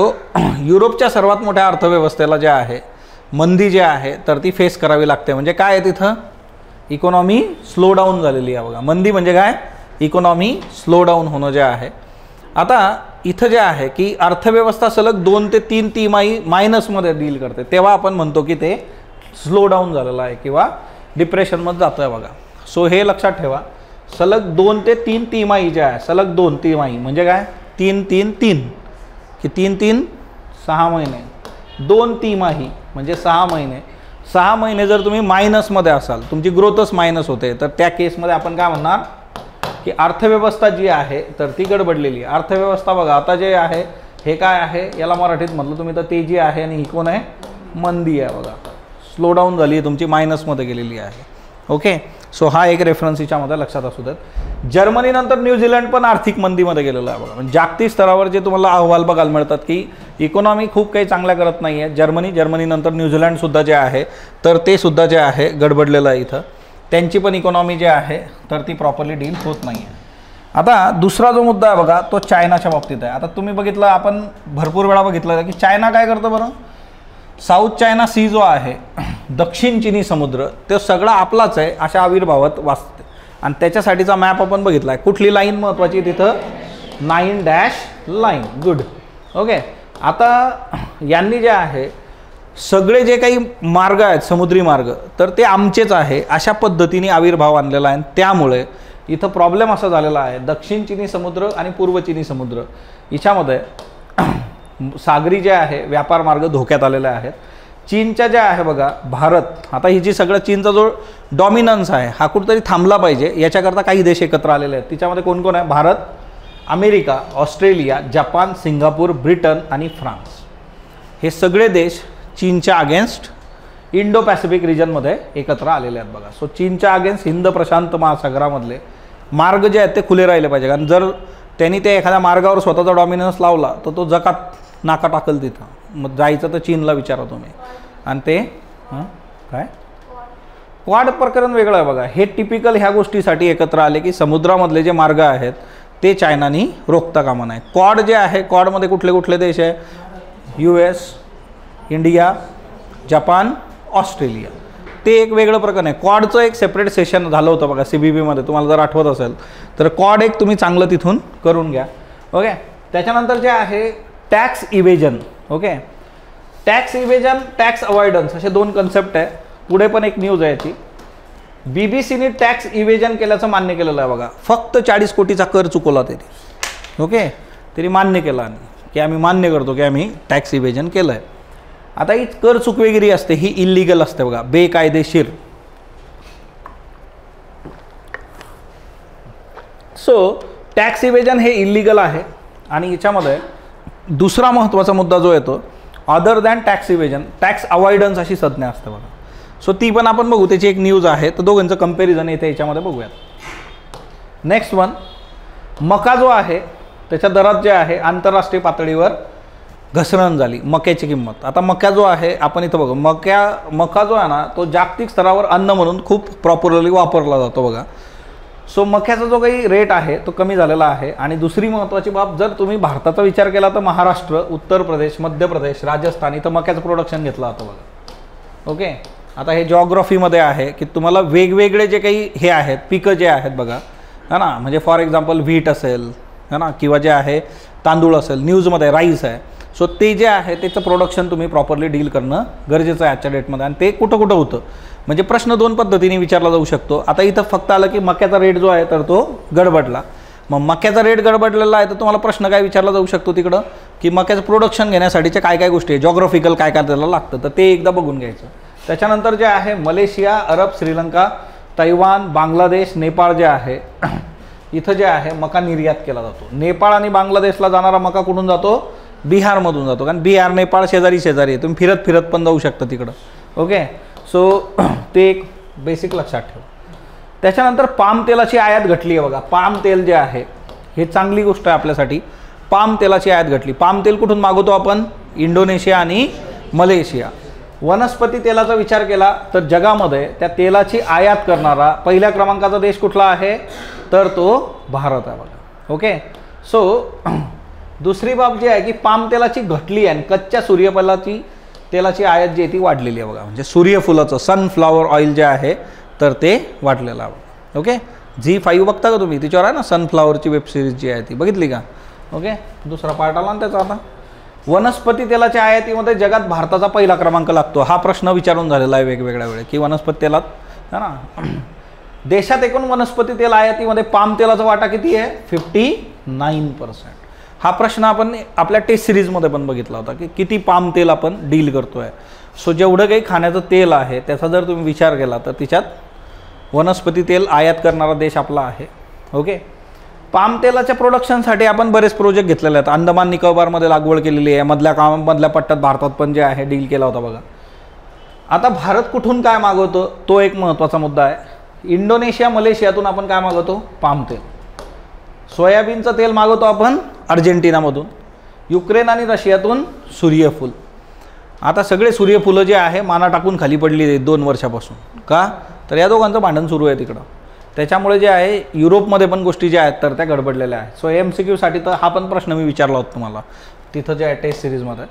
युरोपच्या सर्वात मोठ्या अर्थव्यवस्थेला जे आहे मंदी जे आहे तर ती फेस करावी लागते. म्हणजे काय आहे तिथं? इकॉनॉमी स्लो डाऊन झालेली आहे बघा. मंदी म्हणजे काय? इकॉनॉमी स्लो डाऊन होणं जे आहे. आता इथं जे आहे की अर्थव्यवस्था सलग दोन ते तीन तिमाही मायनसमध्ये डील करते. तेव्हा आपण म्हणतो की ते स्लो डाऊन झालेलं आहे किंवा डिप्रेशनमध्ये जातं आहे बघा. सो हे लक्षात ठेवा. सलग दोन ते तीन तिमाही जे आहे सलग दोन तिमाही. म्हणजे काय? तीन तीन तीन. की तीन तीन सहा महिने. दोन तिमाही म्हणजे सहा महिने. सहा महिने जर तुम्ही मायनसमध्ये असाल तुमची ग्रोथच मायनस होते तर त्या केसमध्ये आपण काय म्हणणार? की अर्थव्यवस्था जी आहे तर ती गडबडलेली आहे. अर्थव्यवस्था बघा आता जे आहे हे काय आहे? याला मराठीत म्हटलं तुम्ही तर तेजी आहे आणि ही कोण आहे? मंदी आहे बघा. स्लो डाऊन झाली आहे तुमची मायनसमध्ये गेलेली आहे. ओके सो हा एक रेफरन्स हिच्यामध्ये लक्षात असू देत. जर्मनीनंतर न्यूझीलंड पण आर्थिक मंदीमध्ये गेलेलं आहे बघा. म्हणजे जागतिक स्तरावर जे तुम्हाला अहवाल बघायला मिळतात की इकॉनॉमी खूप काही चांगल्या करत नाही आहे जर्मनी जर्मनीनंतर न्यूझीलंडसुद्धा जे आहे तर ते सुद्धा जे आहे गडबडलेलं आहे इथं. त्यांची पण इकॉनॉमी जी आहे तर ती प्रॉपरली डील होत नाही आहे आता दुसरा जो मुद्दा आहे बघा तो चायनाच्या बाबतीत आहे. आता तुम्ही बघितलं आपण भरपूर वेळा बघितलं की चायना काय करतं बरं? साऊथ चायना सी जो आहे दक्षिण चिनी समुद्र तो सगळा आपलाच आहे अशा आविर्भावात वाचते. आणि त्याच्यासाठीचा मॅप आपण बघितला आहे कुठली लाईन महत्त्वाची तिथं? Nine dash line good okay आता यांनी जे आहे सगळे जे काही मार्ग आहेत समुद्री मार्ग तर ते आमचेच आहे अशा पद्धतीने आविर्भाव आणलेला आहे. त्यामुळे इथं प्रॉब्लेम असा झालेला आहे. दक्षिण चिनी समुद्र आणि पूर्व चिनी समुद्र. याच्यामध्ये सागरी जे आहे व्यापार मार्ग धोक्यात आलेले आहेत. चीनच्या ज्या आहे बघा भारत आता ही जी सगळं चीनचा जो डॉमिनन्स आहे हा कुठेतरी थांबला पाहिजे. याच्याकरता काही देश एकत्र आलेले आहेत. तिच्यामध्ये कोण कोण आहे? Bharat America Australia Japan Singapore Britain आणि फ्रान्स. हे सगळे देश चीनच्या अगेन्स्ट इंडो पॅसिफिक रिजनमध्ये एकत्र आलेले आहेत बघा. सो चीनच्या अगेन्स्ट हिंद प्रशांत महासागरामधले मार्ग जे आहेत ते खुले राहिले पाहिजे. कारण जर त्यांनी ते एखाद्या मार्गावर स्वतःचा डॉमिनन्स लावला तर तो जगात नाका टाकल तिथं. मग जायचं तर चीनला विचारा तुम्ही. आणि ते काय? क्वाड प्रकरण वेगळं आहे बघा. हे टिपिकल ह्या गोष्टीसाठी एकत्र आले की समुद्रामधले जे मार्ग आहेत ते चायनानी रोखता कामा नाही क्वाड जे आहे क्वाडमध्ये कुठले कुठले देश आहे? U S India Japan Australia ते एक वेगळं प्रकरण आहे. क्वाडचं एक सेपरेट सेशन झालं होतं बघा सी बी बीमध्ये तुम्हाला जर आठवत असेल. तर क्वाड एक तुम्ही चांगलं तिथून करून घ्या. ओके? त्याच्यानंतर जे आहे tax evasion okay? Tax evasion tax avoidance असे दोन कन्सेप्ट आहे. पुढे पण एक न्यूज आहे याची. बी बी सीने टॅक्स इव्हेजन केल्याचं मान्य केलेलं आहे बघा. फक्त चाळीस कोटीचा कर चुकवला त्यांनी. ओके? तरी मान्य केला आणि. की आम्ही मान्य करतो की आम्ही टॅक्स इव्हेजन केलं आहे आता ही कर चुकवेगिरी असते ही इलिगल असते बघा. बेकायदेशीर. सो टॅक्स इव्हेजन हे इलिगल आहे. आणि याच्यामध्ये दुसरा महत्त्वाचा मुद्दा जो येतो other than tax evasion tax avoidance अशी संज्ञा असते बघा. सो ती पण आपण बघू. त्याची एक न्यूज आहे. तर दोघांचं कंपॅरिझन येते याच्यामध्ये बघूयात. नेक्स्ट वन मका जो आहे त्याच्या दरात जे आहे आंतरराष्ट्रीय पातळीवर घसरण झाली. मक्याची किंमत. आता मक्या जो आहे आपण इथं बघू. मक्या मका जो आहे ना तो जागतिक स्तरावर अन्न म्हणून खूप प्रॉपरली वापरला जातो बघा. सो मक्याचा जो काही रेट आहे तो कमी झालेला आहे. आणि दुसरी महत्त्वाची बाब जर तुम्ही भारताचा विचार केला तर महाराष्ट्र उत्तर प्रदेश मध्य प्रदेश राजस्थान इथं मक्याचं प्रोडक्शन घेतलं होतं बघा. ओके आता हे जॉग्रॉफीमध्ये आहे की तुम्हाला वेगवेगळे जे काही हे आहेत पिकं जे आहेत बघा. है ना? म्हणजे फॉर एक्झाम्पल व्हीट असेल है ना? किंवा जे आहे तांदूळ असेल न्यूजमध्ये राईस आहे. सो ते जे आहे त्याचं प्रोडक्शन तुम्ही प्रॉपरली डील करणं गरजेचं आहे आजच्या डेटमध्ये आणि ते कुठं कुठं होतं? म्हणजे प्रश्न दोन पद्धतीने विचारला जाऊ शकतो. आता इथं फक्त आलं की मक्याचा रेट जो आहे तर तो गडबडला. मग मक्याचा रेट गडबडलेला आहे तर तुम्हाला प्रश्न काय विचारला जाऊ शकतो तिकडं? की मक्याचं प्रोडक्शन घेण्यासाठीच्या काय काय गोष्टी आहे? जॉग्रॉफिकल काय काय त्याला लागतं तर ते एकदा बघून घ्यायचं. त्याच्यानंतर जे आहे मलेशिया अरब श्रीलंका तैवान बांगलादेश नेपाळ जे आहे इथं जे आहे मका निर्यात केला जातो. नेपाळ आणि बांगलादेशला जाणारा मका कुठून जातो? बिहारमधून जातो. कारण बिहार नेपाळ शेजारी शेजारी आहे. तुम्ही फिरत फिरत पण जाऊ शकता तिकडं. ओके? सो ते एक बेसिक लक्षात ठेव. त्याच्यानंतर पाम तेलाची आयात घटली आहे बघा. पाम तेल जे आहे हे चांगली गोष्ट आहे आपल्यासाठी. पाम तेलाची आयात घटली. पाम तेल कुठून मागवतो आपण? इंडोनेशिया आणि मलेशिया. वनस्पती तेलाचा विचार केला तर जगामध्ये त्या तेलाची आयात करणारा पहिल्या क्रमांकाचा देश कुठला आहे? तर तो भारत आहे बघा. ओके सो दुसरी बाब जी आहे की पाम तेलाची घटली आहे आणि कच्च्या सूर्यफलाची तेलाची आयात जी आहे ती वाढलेली आहे बघा. म्हणजे सूर्यफुलाचं सनफ्लॉवर ऑइल जे आहे तर ते वाढलेलं आहे ओके झी फाईव्ह बघता का तुम्ही? तिच्यावर आहे ना सनफ्लॉवरची वेबसिरीज जी आहे ती. बघितली का? ओके दुसरा पार्ट आला ना त्याचा आता. वनस्पती तेलाच्या आयातीमध्ये जगात भारताचा पहिला क्रमांक लागतो. हा प्रश्न विचारून झालेला आहे वेगवेगळ्या वेळे की वनस्पती तेलात है ना? देशात एकूण वनस्पती तेल आयातीमध्ये पाम तेलाचा वाटा किती आहे? फिफ्टी नाईन पर्सेंट हा प्रश्न आपण आपल्या टेस्ट सिरीजमध्ये पण बघितला होता की किती पाम तेल आपण डील करतो आहे सो जेवढं काही खाण्याचं तेल आहे त्याचा जर तुम्ही विचार केला तर तिच्यात वनस्पती तेल आयात करणारा देश आपला आहे. ओके पाम तेलाच्या प्रोडक्शनसाठी आपण बरेच प्रोजेक्ट घेतलेले आहेत. अंदमान निकोबारमध्ये लागवड केलेली आहे. मधल्या कामामधल्या पट्ट्यात भारतात पण जे आहे डील केला होता बघा. आता भारत कुठून काय मागवतो तो एक महत्त्वाचा मुद्दा आहे. इंडोनेशिया मलेशियातून आपण काय मागवतो? पाम तेल. सोयाबीनचं तेल मागवतो आपण अर्जेंटिनामधून युक्रेन आणि रशियातून सूर्यफूल. आता सगळे सूर्यफुलं जे आहे माना टाकून खाली पडली आहेत दोन वर्षापासून. का? तर या दोघांचं भांडण सुरू आहे तिकडं. त्याच्यामुळे जे आहे युरोपमध्ये पण गोष्टी ज्या आहेत तर त्या गडबडलेल्या आहेत. सो एम सी क्यूसाठी तर हा पण प्रश्न मी विचारला होता तुम्हाला. तिथं जे आहे टेस्ट सिरीजमध्ये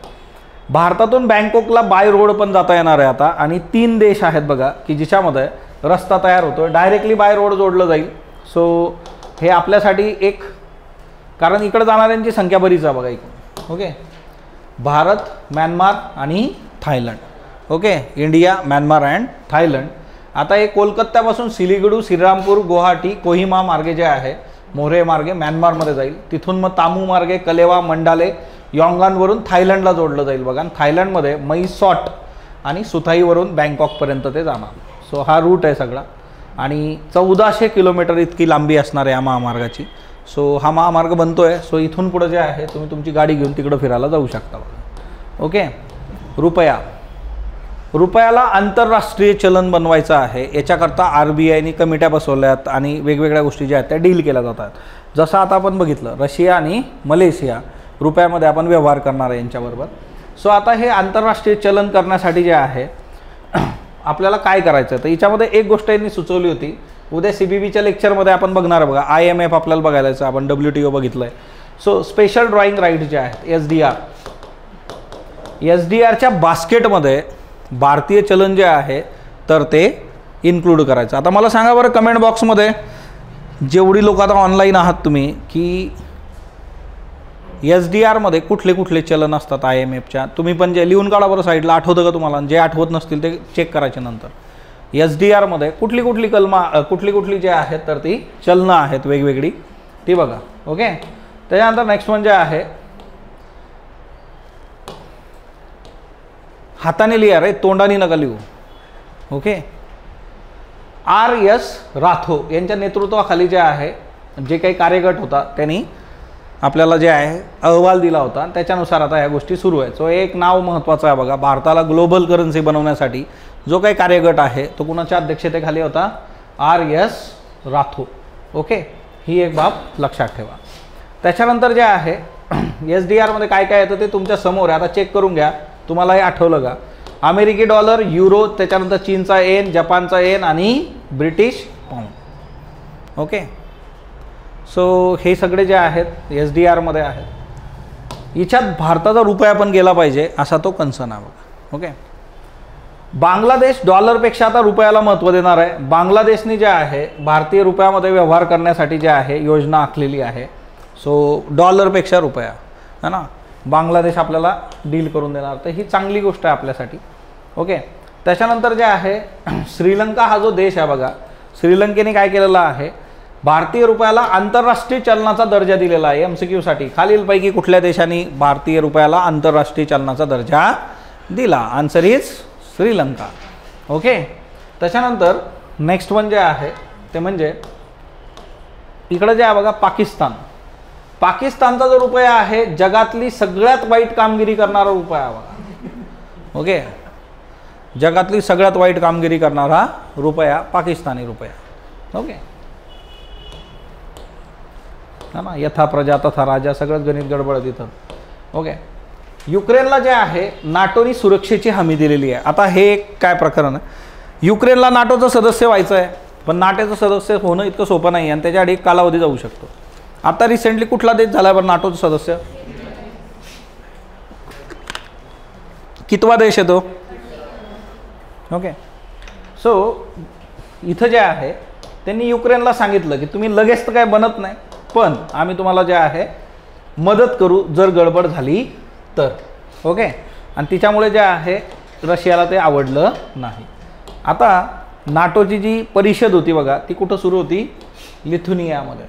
भारतातून बँकॉकला बाय रोड पण जाता येणार आहे आता. आणि तीन देश आहेत बघा की जिच्यामध्ये रस्ता तयार होतो डायरेक्टली बाय रोड जोडलं जाईल. सो हे आपल्यासाठी एक कारण इकडं जाणाऱ्यांची संख्या बरीच आहे बघा इकडून. ओके? भारत म्यानमार आणि Thailand. Okay? India Myanmar and Thailand. आता हे कोलकात्यापासून सिलिगुडू श्रीरामपूर गुवाहाटी कोहिमा मार्गे जे आहे मोरे मार्गे म्यानमारमध्ये जाईल. तिथून मग तामू मार्गे कलेवा मंडाले यॉंगानवरून थायलंडला जोडलं जाईल बघा. आणि थायलंडमध्ये मैसॉट आणि सुथाईवरून बँकॉकपर्यंत ते जाणार. सो हा रूट आहे सगळा. आणि चौदाशे किलोमीटर इतकी लांबी असणार आहे या महामार्गाची. सो हा महामार्ग बनतो आहे सो इथून पुढं जे आहे तुम्ही तुमची गाडी घेऊन तिकडं फिरायला जाऊ शकता ओके रुपया. रुपयाला आंतरराष्ट्रीय चलन बनवायचं आहे. याच्याकरता आर बी आयनी कमिट्या बसवल्यात आणि वेगवेगळ्या गोष्टी ज्या आहेत त्या डील केल्या जातात. जसं आता आपण बघितलं रशिया आणि मलेशिया रुपयामध्ये आपण व्यवहार करणार आहे यांच्याबरोबर. सो आता हे आंतरराष्ट्रीय चलन करण्यासाठी जे आहे आपल्याला काय करायचं? तर याच्यामध्ये एक गोष्ट यांनी सुचवली होती. उद्या सी बी बीच्या लेक्चरमध्ये आपण बघणार बघा. आय एम एफ आपल्याला बघायला आपण डब्ल्यू टी ओ बघितलं आहे सो स्पेशल ड्रॉइंग राईट जे आहेत S D R S D आरच्या बास्केटमध्ये भारतीय चलन जे आहे तर ते इन्क्लूड करायचं. आता मला सांगा बरं कमेंट बॉक्समध्ये जेवढी लोक आता ऑनलाईन आहात तुम्ही की एस डी आरमध्ये कुठले कुठले चलन असतात आय एम एफच्या तुम्ही पण जे लिहून काढा बरं साईडला आठवतं का तुम्हाला? जे आठवत नसतील ते चेक करायचे नंतर. एस डी आरमध्ये कुठली कुठली कलमा कुठली कुठली जे आहेत तर ती चलनं आहेत वेगवेगळी. ती बघा ओके? त्याच्यानंतर नेक्स्ट म्हणजे आहे हाताने लिहा रे तोंडाने नका लिहू. ओके? आर एस राथो यांच्या नेतृत्वाखाली जे आहे जे काही कार्यगट होता त्यांनी आपल्याला जे आहे अहवाल दिला होता. त्याच्यानुसार आता ह्या गोष्टी सुरू आहेत. सो एक नाव महत्त्वाचं आहे बघा भारताला ग्लोबल करन्सी बनवण्यासाठी जो काही कार्यगट आहे तो कुणाच्या अध्यक्षतेखाली होता? आर एस राथो ओके ही एक बाब लक्षात ठेवा. त्याच्यानंतर जे आहे एस डी आरमध्ये काय काय येतं ते तुमच्यासमोर आहे. आता चेक करून घ्या. तुम्हाला हे आठवलं का? अमेरिकी डॉलर युरो त्याच्यानंतर चीनचा एन जपानचा एन आणि ब्रिटिश पाऊंड ओके सो हे सगळे जे आहेत एस डी आरमध्ये आहेत. याच्यात भारताचा रुपया पण गेला पाहिजे असा तो कन्सर्न आहे बघा. ओके बांगलादेश डॉलरपेक्षा आता रुपयाला महत्त्व देणार आहे. बांगलादेशने जे आहे भारतीय रुपयामध्ये व्यवहार करण्यासाठी जे आहे योजना आखलेली आहे. सो डॉलरपेक्षा रुपया. है ना? बांगलादेश आपल्याला डील करून देणार. तर ही चांगली गोष्ट आहे आपल्यासाठी. ओके त्याच्यानंतर जे आहे श्रीलंका हा जो देश आहे बघा श्रीलंकेने काय केलेलं आहे भारतीय रुपयाला आंतरराष्ट्रीय चलनाचा दर्जा दिलेला आहे एम सी क्यूसाठी खालीलपैकी कुठल्या देशांनी भारतीय रुपयाला आंतरराष्ट्रीय चलनाचा दर्जा दिला? Answer is Sri Lanka. Okay? त्याच्यानंतर नेक्स्ट वन जे आहे ते म्हणजे इकडं जे आहे बघा पाकिस्तान. पाकिस्तानचा जो रुपया आहे जगातली सगळ्यात वाईट कामगिरी करणारा रुपया आहे बघा. ओके? जगातली सगळ्यात वाईट कामगिरी करणारा रुपया पाकिस्तानी रुपया. ओके? हा ना यथा प्रजा तथा राजा सगळंच गणित गडबड तिथं. ओके? युक्रेनला जे आहे नाटोनी सुरक्षेची हमी दिलेली आहे. आता हे एक काय प्रकरण आहे? युक्रेनला नाटोचं सदस्य व्हायचं आहे पण नाटोचं सदस्य होणं इतकं सोपं नाही आणि त्याच्याआधी एक कालावधी जाऊ शकतो. आता रिसेंटली कुठला देश झाला बरं नाटोचं सदस्य? कितवा देश येतो ओके सो इथं जे आहे त्यांनी युक्रेनला सांगितलं की तुम्ही लगेच तर काय बनत नाही पण आम्ही तुम्हाला जे आहे मदत करू जर गडबड झाली तर ओके आणि तिच्यामुळे जे आहे रशियाला ते आवडलं नाही. आता नाटोची जी परिषद होती बघा ती कुठं सुरू होती? लिथुनियामध्ये.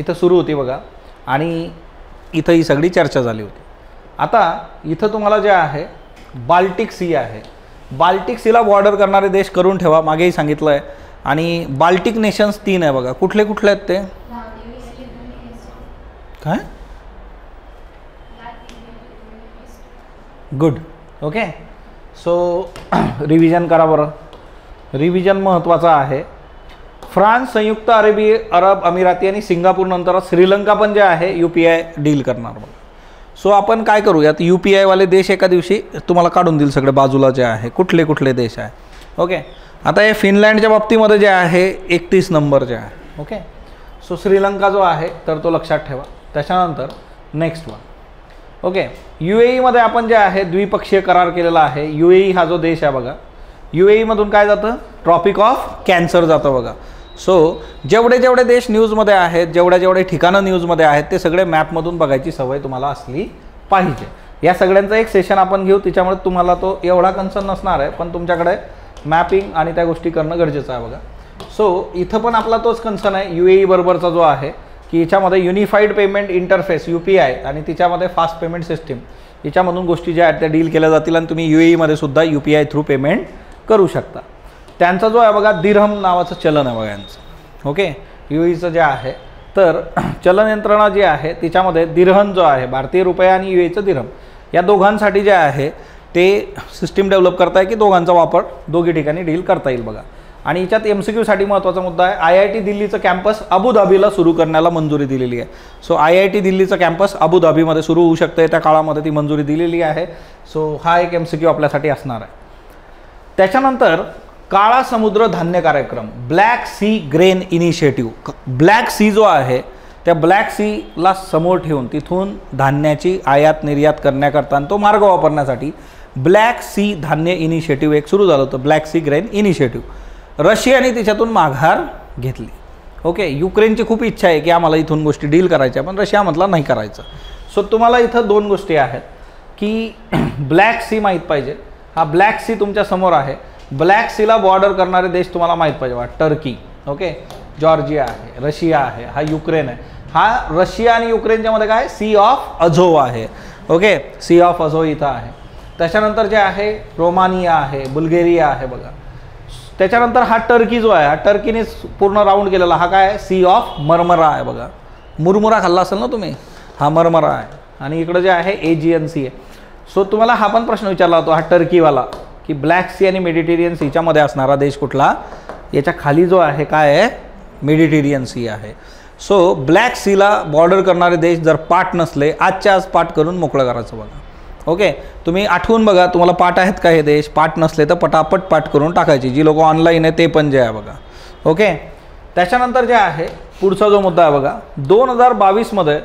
इथं सुरू होती बघा. आणि इथं ही सगळी चर्चा झाली होती. आता इथं तुम्हाला जे आहे बाल्टिक सी आहे. बाल्टिक सीला बॉर्डर करणारे देश करून ठेवा मागेही सांगितलं आहे आणि बाल्टिक नेशन्स तीन आहे बघा. कुठले कुठले आहेत ते? काय? गुड ओके सो रिव्हिजन करा बरं. रिव्हिजन महत्त्वाचं आहे. फ्रान्स संयुक्त अरेबी अरब अमिराती आणि सिंगापूरनंतर श्रीलंका पण जे आहे यू पी आय डील करणार मग सो आपण काय करूयात? यू पी आयवाले देश एका दिवशी तुम्हाला काढून देईल सगळे बाजूला जे आहे. कुठले कुठले देश आहे. ओके आता हे फिनलँडच्या बाबतीमध्ये जे आहे एकतीस नंबर जे आहे. ओके सो श्रीलंका जो आहे तर तो लक्षात ठेवा. त्याच्यानंतर next one okay. U A ईमध्ये आपण जे आहे द्विपक्षीय करार केलेला आहे. यू ए ई हा जो देश आहे बघा. यू ए ईमधून काय जातं? ट्रॉपिक ऑफ कॅन्सर जातं बघा. सो जेवढे जेवढे देश न्यूजमध्ये आहेत जेवढ्या जेवढे ठिकाणं न्यूजमध्ये आहेत ते सगळे मॅपमधून बघायची सवय तुम्हाला असली पाहिजे. या सगळ्यांचं एक सेशन आपण घेऊ. त्याच्यामुळे तुम्हाला तो एवढा कन्सर्न नसणार आहे पण तुमच्याकडे मॅपिंग आणि त्या गोष्टी करणं गरजेचं आहे बघा. सो इथं पण आपला तोच कन्सर्न आहे. यू ए ई बरोबरचा जो आहे की याच्यामध्ये unified payment interface U P I आणि तिच्यामध्ये फास्ट पेमेंट सिस्टीम याच्यामधून गोष्टी ज्या आहेत त्या डील केल्या जातील आणि तुम्ही यू ईमध्ये सुद्धा U P I through payment करू शकता. त्यांचा जो आहे बघा दिरहम नावाचं चलन आहे बघा यांचं. ओके यू ईचं जे आहे तर चलन यंत्रणा जी आहे तिच्यामध्ये दिरहन जो आहे भारतीय रुपया आणि यू एचं दिरहम या दोघांसाठी जे आहे ते सिस्टीम डेव्हलप करताय की दोघांचा वापर दोघी ठिकाणी डील करता येईल बघा. आणि याच्यात एम सी क्यूसाठी महत्त्वाचा मुद्दा आहे आय आय टी दिल्लीचं कॅम्पस अबुधाबीला सुरू करण्याला मंजुरी दिलेली आहे. सो आय आय टी दिल्लीचं कॅम्पस अबुधाबीमध्ये सुरू होऊ शकतं त्या काळामध्ये ती मंजुरी दिलेली आहे. सो हा एक एम सी क्यू आपल्यासाठी असणार आहे. त्याच्यानंतर काळा समुद्र धान्य कार्यक्रम black sea grain initiative black sea जो आहे त्या ब्लॅक सीला समोर ठेवून तिथून धान्याची आयात निर्यात करण्याकरता आणि तो मार्ग वापरण्यासाठी ब्लॅक सी धान्य इनिशिएटिव्ह एक सुरू झालं होतं ब्लॅक सी ग्रेन इनिशिएटिव्ह रशियाने तिच्यातून माघार घेतली. ओके युक्रेनची खूप इच्छा आहे की आम्हाला इथून गोष्टी डील करायच्या पण रशिया नाही करायचं. सो तुम्हाला इथं दोन गोष्टी आहेत की ब्लॅक सी माहीत पाहिजे. हा ब्लॅक सी तुमच्यासमोर आहे. ब्लॅक सीला बॉर्डर करणारे देश तुम्हाला माहीत पाहिजे वा टर्की ओके जॉर्जिया आहे रशिया आहे हा युक्रेन आहे. हा रशिया आणि युक्रेनच्या मध्ये काय? सी ऑफ अझो आहे ओके सी ऑफ अझो इथं आहे. त्याच्यानंतर जे आहे रोमानिया आहे बुल्गेरिया आहे बघा. त्याच्यानंतर हा टर्की जो आहे हा टर्कीने पूर्ण राऊंड केलेला हा काय आहे? सी ऑफ मरमरा आहे बघा. मुरमुरा खाल्ला असेल ना तुम्ही? हा मरमरा आहे. आणि इकडं जे आहे ए जी एन सी आहे. सो तुम्हाला हा पण प्रश्न विचारला होतो हा टर्कीवाला की ब्लॅक सी आणि मेडिटेरियन सीच्यामध्ये असणारा देश कुठला? याच्या खाली जो आहे काय आहे? मेडिटेरियन सी आहे. सो ब्लॅक सीला बॉर्डर करणारे देश जर पाठ नसले आजच्या आज पाठ करून मोकळं करायचं बघा. ओके तुम्ही आठवून बघा तुम्हाला पाठ आहेत का हे देश? पाठ नसले तर पटापट पाठ करून टाकायची. जी लोक ऑनलाईन आहे ते पण जे आहे बघा. ओके त्याच्यानंतर जे आहे पुढचा जो मुद्दा आहे बघा. दोन हजार बावीसमध्ये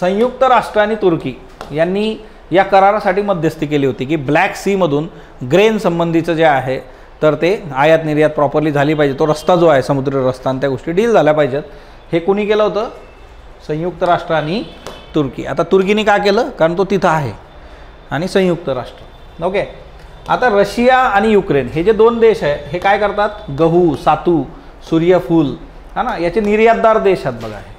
संयुक्त राष्ट्र आणि तुर्की यांनी या करारासाठी मध्यस्थी केली होती की ब्लॅक सीमधून ग्रेन संबंधीचं जे आहे तर ते आयात निर्यात प्रॉपरली झाली पाहिजे. तो रस्ता जो आहे समुद्र रस्ता आणि त्या गोष्टी डील झाल्या पाहिजेत. हे कुणी केलं होतं? संयुक्त राष्ट्र आणि तुर्की. आता तुर्कीने का केलं? कारण तो तिथं आहे. आणि संयुक्त राष्ट्र. ओके आता रशिया आणि युक्रेन हे जे दोन देश आहे हे काय करतात? गहू सातू सूर्यफूल हा ना? याचे निर्यातदार देश आहेत बघा हे.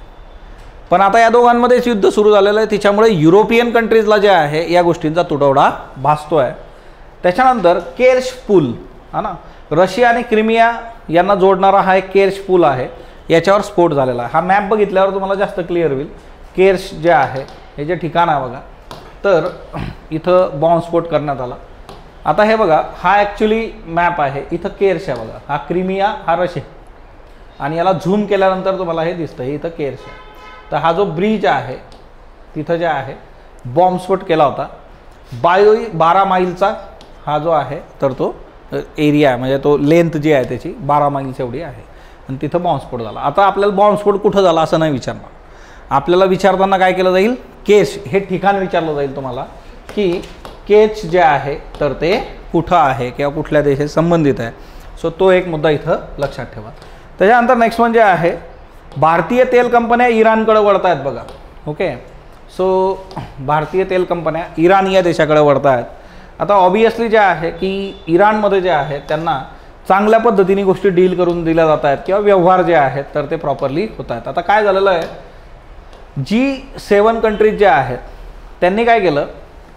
पण आता या दोघांमध्येच युद्ध सुरू झालेलं आहे. त्याच्यामुळे युरोपियन कंट्रीजला जे आहे या गोष्टींचा तुटवडा भासतो आहे त्याच्यानंतर केर्श पूल हा ना? रशिया आणि क्रिमिया यांना जोडणारा हा एक केर्श पूल आहे. याच्यावर स्फोट झालेला आहे. हा मॅप बघितल्यावर तुम्हाला जास्त क्लिअर होईल. केर्श जे आहे हे जे ठिकाण आहे बघा तर इथं बॉम्बस्फोट करण्यात आला. आता हे बघा हा ॲक्च्युली मॅप आहे. इथं केर्श आहे बघा. हा क्रिमिया हा रशिया. आणि याला झूम केल्यानंतर तुम्हाला हे दिसतं हे इथं केर्श आहे. तर हा जो ब्रिज आहे तिथं जे आहे बॉम्बस्फोट केला होता. बायो बारा माईलचा हा जो आहे तर तो एरिया आहे. म्हणजे तो लेंथ जी आहे त्याची बारा माईल्स एवढी आहे. आणि तिथं बॉम्बस्फोट झाला. आता आपल्याला बॉम्बस्फोट कुठं झाला असं नाही विचारणार. आपल्याला विचारताना काय केलं जाईल? केच हे ठिकाण विचारलं जाईल तुम्हाला की केच जे आहे तर ते कुठं आहे किंवा कुठल्या देशाशी संबंधित आहे. सो तो एक मुद्दा इथं लक्षात ठेवा. त्याच्यानंतर नेक्स्ट म्हणजे आहे भारतीय तेल कंपन्या इराणकडे वळत आहेत बघा. ओके सो भारतीय तेल कंपन्या इराण या देशाकडे वळत आहेत आता ऑबियसली जे आहे की इराणमध्ये जे आहे त्यांना चांगल्या पद्धतीने गोष्टी डील करून दिल्या जात आहेत किंवा व्यवहार जे आहेत तर ते प्रॉपरली होत आहेत आता काय झालेलं आहे जी सेवन कंट्रीज जे आहेत त्यांनी काय केलं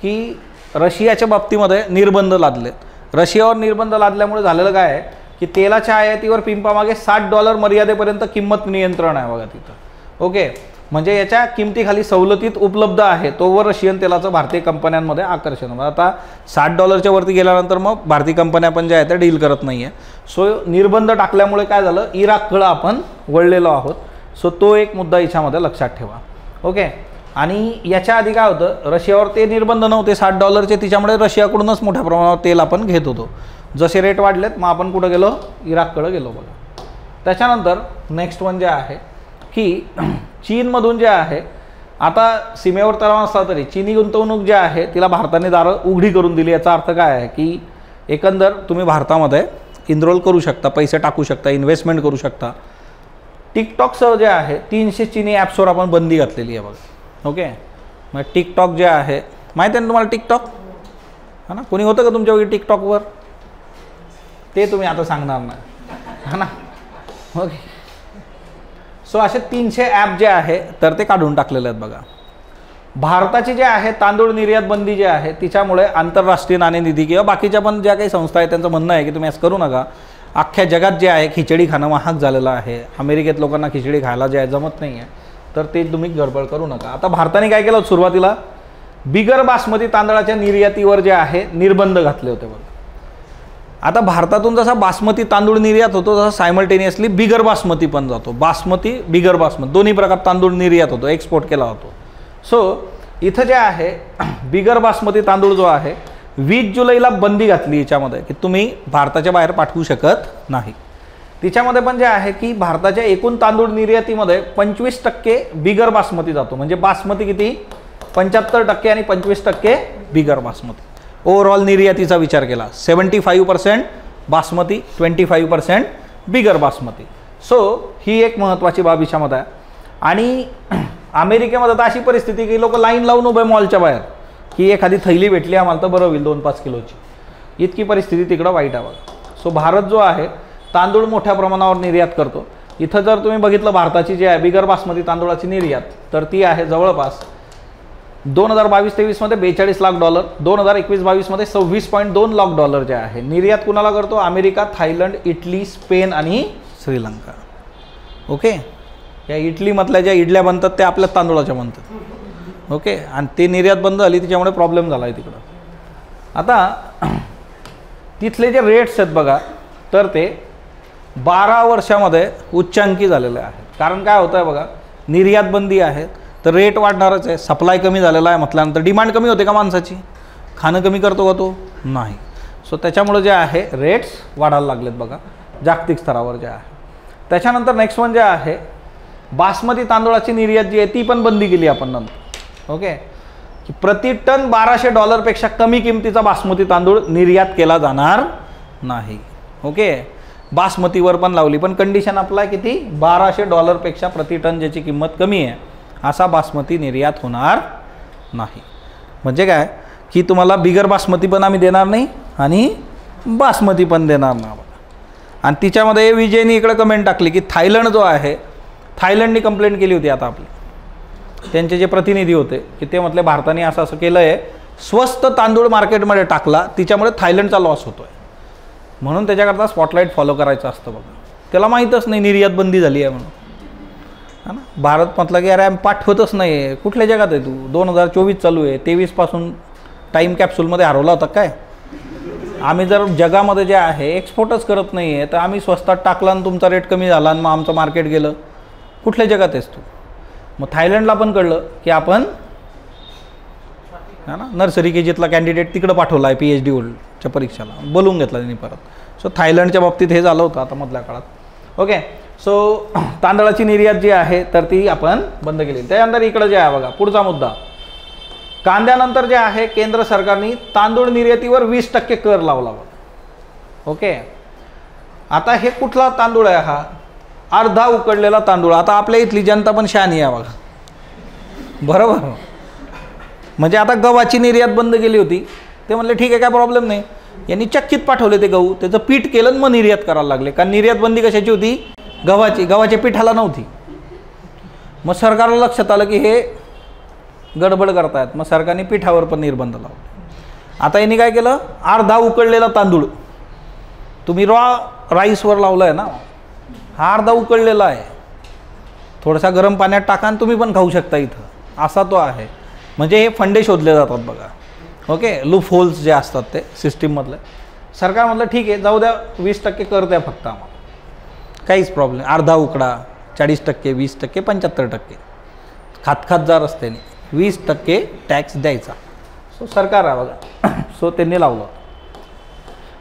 की रशियाच्या बाबतीमध्ये निर्बंध लादलेत रशियावर निर्बंध लादल्यामुळे झालेलं काय आहे की तेलाच्या आयातीवर पिंपामागे साठ डॉलर मर्यादेपर्यंत किंमत नियंत्रण आहे बघा तिथं. ओके? म्हणजे याच्या किमतीखाली सवलतीत उपलब्ध आहे तोवर रशियन तेलाचं भारतीय कंपन्यांमध्ये आकर्षण मग आता साठ डॉलरच्या वरती गेल्यानंतर मग भारतीय कंपन्या पण ज्या आहेत त्या डील करत नाही आहे सो निर्बंध टाकल्यामुळे काय झालं? इराककडं आपण वळलेलो आहोत. सो तो एक मुद्दा याच्यामध्ये लक्षात ठेवा. ओके. आणि याच्या आधी काय होतं रशियावर ते निर्बंध नव्हते साठ डॉलरचे तिच्यामुळे रशियाकडूनच मोठ्या प्रमाणावर तेल आपण घेत होतो. जसे रेट वाढलेत मग आपण कुठं गेलो? इराककडं गेलो बघा. त्याच्यानंतर नेक्स्ट वन जे आहे की चीनमधून जे आहे आता सीमेवर तलाव असला तरी चीनी गुंतवणूक जी आहे तिला भारताने दारं उघडी करून दिली. याचा अर्थ काय आहे की एकंदर तुम्ही भारतामध्ये इनरोल करू शकता पैसे टाकू शकता इन्व्हेस्टमेंट करू शकता. टिकटॉकसह जे आहे तीनशे चीनी ॲप्सवर आपण बंदी घातलेली आहे बघा. ओके मग टिकटॉक जे आहे माहिती आहे ना तुम्हाला टिकटॉक? हा ना? कोणी होतं का तुमच्या वगैरे टिकटॉकवर ते तुम्ही आता सांगणार नाही. हा ना? ओके सो असे तीनशे ॲप जे आहे तर ते काढून टाकलेले आहेत बघा. भारताची जे आहे तांदूळ निर्यात बंदी जी आहे तिच्यामुळे आंतरराष्ट्रीय नाणेनिधी किंवा बाकीच्या पण ज्या काही संस्था आहेत त्यांचं म्हणणं आहे की तुम्ही असं करू नका. अख्ख्या जगात जे आहे खिचडी खाणं महाग झालेलं आहे. अमेरिकेत लोकांना खिचडी खायला जे आहे जमत नाही आहे तर ते तुम्ही गडबड करू नका. आता भारताने काय केलं सुरुवातीला? बिगर बासमती तांदळाच्या निर्यातीवर जे आहे निर्बंध घातले होते बघा. आता भारतातून जसा बासमती तांदूळ निर्यात होतो तसा सायमल्टेनियसली बिगर बासमती पण जातो. बासमती बिगर बासमती दोन्ही प्रकार तांदूळ निर्यात होतो एक्सपोर्ट केला होतो. सो इथं जे आहे बिगर बासमती तांदूळ जो आहे वीस जुलैला बंदी घातली याच्यामध्ये की तुम्ही भारताच्या बाहेर पाठवू शकत नाही. तिच्यामध्ये पण जे आहे की भारताच्या एकूण तांदूळ निर्यातीमध्ये पंचवीस टक्के बिगर बासमती जातो. म्हणजे बासमती किती? पंच्याहत्तर टक्के आणि पंचवीस टक्के बिगर बासमती. ओव्हरऑल निर्यातीचा विचार केला seventy five percent basmati twenty five percent बिगर बासमती. सो ही एक महत्त्वाची बाब हिच्यामध्ये आहे. आणि अमेरिकेमध्ये तर अशी परिस्थिती की लोक लाईन लावून उभे मॉलच्या बाहेर. की एखादी थैली भेटली आम्हाला तर बरं होईल दोन पाच किलोची. इतकी परिस्थिती तिकडं वाईट आहे बघा. सो भारत जो आहे तांदूळ मोठ्या प्रमाणावर निर्यात करतो. इथं जर तुम्ही बघितलं भारताची जी आहे बिगर बासमती तांदूळाची निर्यात तर ती आहे जवळपास दोन हजार बावीस तेवीसमध्ये बेचाळीस लाख डॉलर दोन हजार एकवीस बावीसमध्ये सव्वीस पॉईंट दोन लाख डॉलर जे आहे. निर्यात कुणाला करतो? अमेरिका थायलंड इटली स्पेन आणि श्रीलंका. ओके या इटलीमधल्या ज्या इडल्या बनतात त्या आपल्या तांदूळाच्या बनतात. ओके? आणि ते निर्यात बंद झाली त्याच्यामुळे प्रॉब्लेम झाला आहे तिकडं. आता तिथले जे रेट्स आहेत बघा तर ते बारा वर्षामध्ये उच्चांकी झालेले आहेत. कारण काय होतं आहे बघा निर्यात बंदी आहे तर रेट वाढणारच आहे सप्लाय कमी झालेला आहे म्हटल्यानंतर डिमांड कमी होते का माणसाची? खाणं कमी करतो का तो? नाही. सो त्याच्यामुळे जे आहे रेट्स वाढायला लागलेत बघा जागतिक स्तरावर जे आहे. त्याच्यानंतर नेक्स्ट वन जे आहे बासमती तांदूळाची निर्यात जी आहे ती पण बंदी केली आपण नंतर. ओके? की प्रति टन बाराशे डॉलरपेक्षा कमी किमतीचा बासमती तांदूळ निर्यात केला जाणार नाही. ओके? बासमतीवर पण लावली. पण कंडिशन आपला किती? बाराशे डॉलरपेक्षा प्रति टन ज्याची किंमत कमी आहे असा बासमती निर्यात होणार नाही. म्हणजे काय? की तुम्हाला बिगर बासमती पण आम्ही देणार नाही आणि बासमती पण देणार नाही आणि तिच्यामध्ये विजयनी इकडं कमेंट टाकली की थायलंड जो आहे थायलंडनी कंप्लेंट केली होती आता आपली. त्यांचे जे प्रतिनिधी होते की ते म्हटले भारताने असं असं केलं आहे स्वस्त तांदूळ मार्केटमध्ये टाकला तिच्यामुळे थायलंडचा लॉस होतो आहे म्हणून त्याच्याकरता स्पॉटलाईट फॉलो करायचं असतं बघा. त्याला माहीतच नाही निर्यात बंदी झाली आहे म्हणून. है ना? भारत म्हटलं की अरे आम्ही पाठवतच नाही आहे कुठल्या जगात आहे तू? दोन हजार चोवीस चालू आहे. तेवीसपासून टाईम कॅप्सूलमध्ये हरवला होता काय? आम्ही जर जगामध्ये जे आहे एक्सपोर्टच करत नाही आहे तर आम्ही स्वस्तात टाकला आणि तुमचा रेट कमी झाला आणि मग आमचं मार्केट गेलं. कुठल्या जगात आहेस तू? मग थायलंडला पण कळलं की आपण है ना नर्सरी के जीतला कॅन्डिडेट तिकडं पाठवला आहे पी एच डी ओल्डच्या परीक्षेला. बोलवून घेतला त्यांनी परत. सो थायलंडच्या बाबतीत हे झालं होतं आता मधल्या काळात. ओके सो तांदळाची निर्यात जी आहे तर ती आपण बंद केली. त्यानंतर इकडं जे आहे बघा पुढचा मुद्दा. कांद्यानंतर जे आहे केंद्र सरकारने तांदूळ निर्यातीवर वीस टक्के कर लावला ओके आता हे कुठला तांदूळ आहे हा? अर्धा उकडलेला तांदूळ. आता आपल्या इथली जनता पण शहाणी आहे बघा. बरोबर? म्हणजे आता गव्हाची निर्यात बंद केली होती. ते म्हणले ठीक आहे काय प्रॉब्लेम नाही. यांनी चक्कीत पाठवले ते गहू. त्याचं पीठ केलं आणि मग निर्यात करायला लागले. कारण निर्यात बंदी कशाची होती? गव्हाची. गव्हाच्या पिठाला नव्हती. मग सरकारला लक्षात आलं की हे गडबड करतायत. मग सरकारने पिठावर पण निर्बंध लावले. आता यांनी काय केलं? अर्धा उकडलेला तांदूळ. तुम्ही रॉ राईसवर लावलं आहे ना? हा अर्धा उकळलेला आहे. थोडासा गरम पाण्यात टाका आणि तुम्ही पण खाऊ शकता इथं. असा तो आहे. म्हणजे हे फंडे शोधले जातात बघा. ओके? लूप होल्स जे असतात ते सिस्टीममधले. सरकार म्हटलं ठीक आहे. जाऊ द्या वीस टक्के कर द्या फक्त आम्हाला. काहीच प्रॉब्लेम अर्धा उकडा चाळीस टक्के वीस टक्के पंच्याहत्तर टक्के. खातखात जा रस्त्याने. वीस टक्के टॅक्स द्यायचा. सो सरकार आहे बघा. सो त्यांनी लावलं.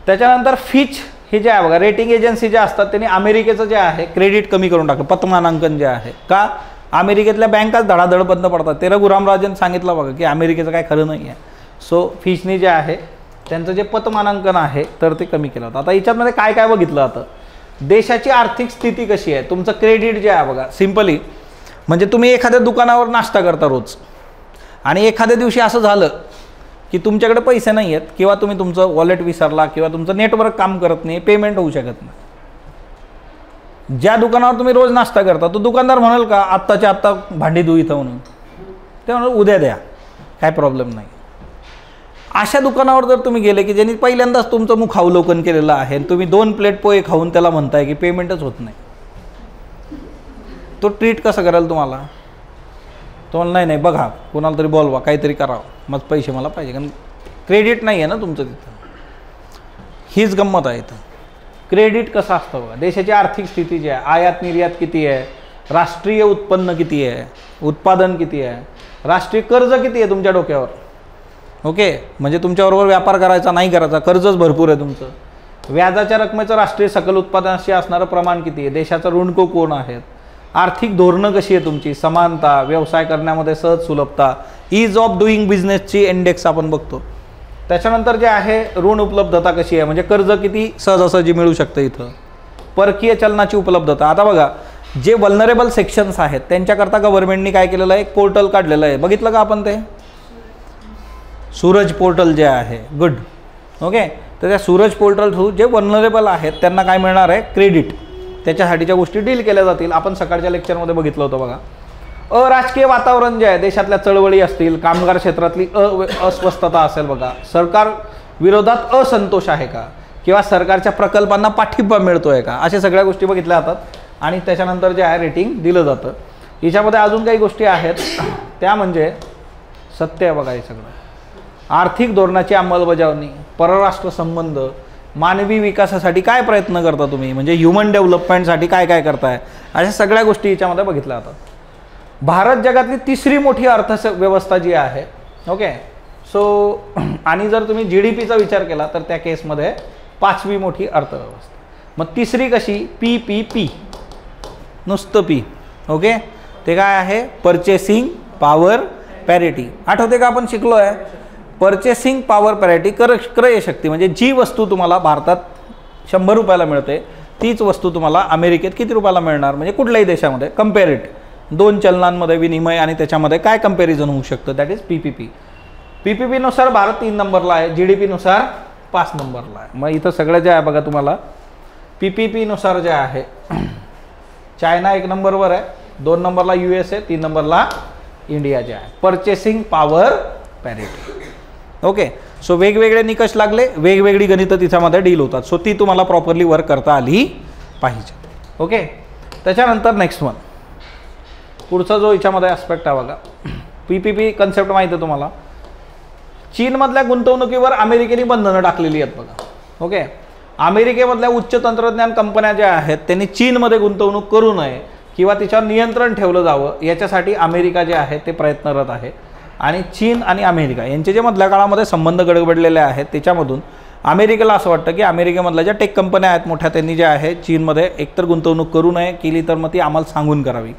त्याच्यानंतर फिच हे जे आहे बघा रेटिंग एजन्सी ज्या असतात त्यांनी अमेरिकेचं जे आहे क्रेडिट कमी करून टाकलं पतमानांकन जे आहे. का? अमेरिकेतल्या बँकाच धडाधड बंद पडतात. ते रघुरामराजन सांगितलं बघा की अमेरिकेचं काय खरं नाही आहे सो फिशनी जे आहे त्यांचं जे पतमानांकन आहे तर ते कमी केलं होतं. आता याच्यामध्ये काय काय बघितलं जातं देशाची आर्थिक स्थिती कशी आहे? तुमचं क्रेडिट जे आहे बघा सिम्पली म्हणजे तुम्ही एखाद्या दुकानावर नाश्ता करता रोज. आणि एखाद्या दिवशी असं झालं की तुमच्याकडे पैसे नाही आहेत किंवा तुम्ही तुमचं वॉलेट विसरला किंवा तुमचं नेटवर्क काम करत नाही पेमेंट होऊ शकत नाही. ज्या दुकानावर तुम्ही रोज नाश्ता करता तो दुकानदार म्हणाल का आत्ताच्या आत्ता भांडी धुई इथं म्हणून. ते म्हणाल उद्या द्या काय प्रॉब्लेम नाही. अशा दुकानावर जर तुम्ही गेले की ज्यांनी पहिल्यांदाच तुमचं मुख अवलोकन केलेलं आहे आणि तुम्ही दोन प्लेट पोहे खाऊन त्याला म्हणताय की पेमेंटच होत नाही. तो ट्रीट कसं कराल तुम्हाला? तो नाही नाही बघा कोणाला तरी बोलवा काहीतरी करावं. मग पैसे मला पाहिजे कारण क्रेडिट नाही आहे ना तुमचं तिथं. हीच गंमत आहे इथं. क्रेडिट कसं असतं बघा? देशाची आर्थिक स्थिती जी आहे आयात निर्यात किती आहे राष्ट्रीय उत्पन्न किती आहे उत्पादन किती आहे राष्ट्रीय कर्ज किती आहे तुमच्या डोक्यावर? ओके? म्हणजे तुमच्याबरोबर व्यापार करायचा नाही करायचा कर्जच भरपूर आहे तुमचं. व्याजाच्या रकमेचं राष्ट्रीय सकल उत्पादनाशी असणारं प्रमाण किती आहे? देशाचं ऋणको कोण आहेत? आर्थिक धोरणं कशी आहे तुमची? समानता व्यवसाय करण्यामध्ये सहज सुलभता इज ऑफ डुईंग बिझनेसची इंडेक्स आपण बघतो. त्याच्यानंतर जे आहे ऋण उपलब्धता कशी आहे? म्हणजे कर्ज किती सहजासहजी मिळू शकतं इथं? परकीय चलनाची उपलब्धता. आता बघा जे वल्नरेबल सेक्शन्स आहेत त्यांच्याकरता गव्हर्नमेंटनी काय केलेलं आहे? एक पोर्टल काढलेलं आहे. बघितलं का आपण ते? सूरज पोर्टल जे आहे गुड ओके तर त्या सूरज पोर्टल थ्रू जे वल्नरेबल आहेत त्यांना काय मिळणार आहे? क्रेडिट त्याच्यासाठीच्या गोष्टी डील केल्या जातील. आपण सकाळच्या लेक्चरमध्ये बघितलं होतं बघा. अराजकीय वातावरण जे आहे देशातल्या चळवळी असतील कामगार क्षेत्रातली अ अस्वस्थता असेल बघा. सरकार विरोधात असंतोष आहे का? किंवा सरकारच्या प्रकल्पांना पाठिंबा मिळतो आहे का? अशा सगळ्या गोष्टी बघितल्या जातात. आणि त्याच्यानंतर जे आहे रेटिंग दिलं जातं. याच्यामध्ये अजून काही गोष्टी आहेत. त्या म्हणजे सत्य आहे बघा हे सगळं. आर्थिक धोरणाची अंमलबजावणी परराष्ट्र संबंध मानवी विकासासाठी काय प्रयत्न करता तुम्ही? म्हणजे ह्युमन डेव्हलपमेंटसाठी काय काय करताय? अशा सगळ्या गोष्टी याच्यामध्ये बघितल्या जातात भारत जगातली तिसरी मोठी अर्थव्यवस्था जी आहे ओके सो आणि जर तुम्ही जी डी पीचा विचार केला तर त्या केसमध्ये पाचवी मोठी अर्थव्यवस्था. मग तिसरी कशी? पी पी पी नुसतं पी ओके ते काय आहे? पर्चेसिंग पॉवर पॅरिटी आठवते का आपण शिकलो आहे पर्चेसिंग पॉवर पॅरिटी कर क्रयशक्ती म्हणजे जी वस्तू तुम्हाला भारतात शंभर रुपयाला मिळते तीच वस्तू तुम्हाला अमेरिकेत किती रुपयाला मिळणार? म्हणजे कुठल्याही देशामध्ये कम्पेरिट दोन चलनांमध्ये विनिमय आणि त्याच्यामध्ये काय कंपॅरिझन होऊ शकतं? That is P P P P P पीनुसार Bharat तीन नंबरला आहे जी डी पीनुसार पाच नंबरला आहे. मग इथं सगळं जे आहे बघा तुम्हाला पी पी पीनुसार जे आहे चायना एक नंबरवर आहे दोन नंबरला यू एस आहे तीन नंबरला इंडिया जे आहे. Purchasing power parity okay so वेगवेगळे निकष लागले. वेगवेगळी गणितं तिच्यामध्ये डील होतात. सो ती तुम्हाला प्रॉपरली वर्क करता आली पाहिजे. ओके त्याच्यानंतर नेक्स्ट वन पुढचा जो याच्यामध्ये ॲस्पेक्ट आहे बघा. पी पी पी कन्सेप्ट माहीत आहे तुम्हाला. चीनमधल्या गुंतवणुकीवर अमेरिकेने बंधनं टाकलेली आहेत बघा. ओके अमेरिकेमधल्या उच्च तंत्रज्ञान कंपन्या ज्या आहेत त्यांनी चीनमध्ये गुंतवणूक करू नये किंवा तिच्यावर नियंत्रण ठेवलं जावं याच्यासाठी अमेरिका जे आहे ते प्रयत्नरत आहे. आणि चीन आणि अमेरिका यांचे जे मधल्या काळामध्ये संबंध गडबडलेले आहेत त्याच्यामधून अमेरिकेला असं वाटतं की अमेरिकेमधल्या ज्या टेक कंपन्या आहेत मोठ्या त्यांनी ज्या आहे चीनमध्ये एकतर गुंतवणूक करू नये केली तर मग ती आम्हाला सांगून करावी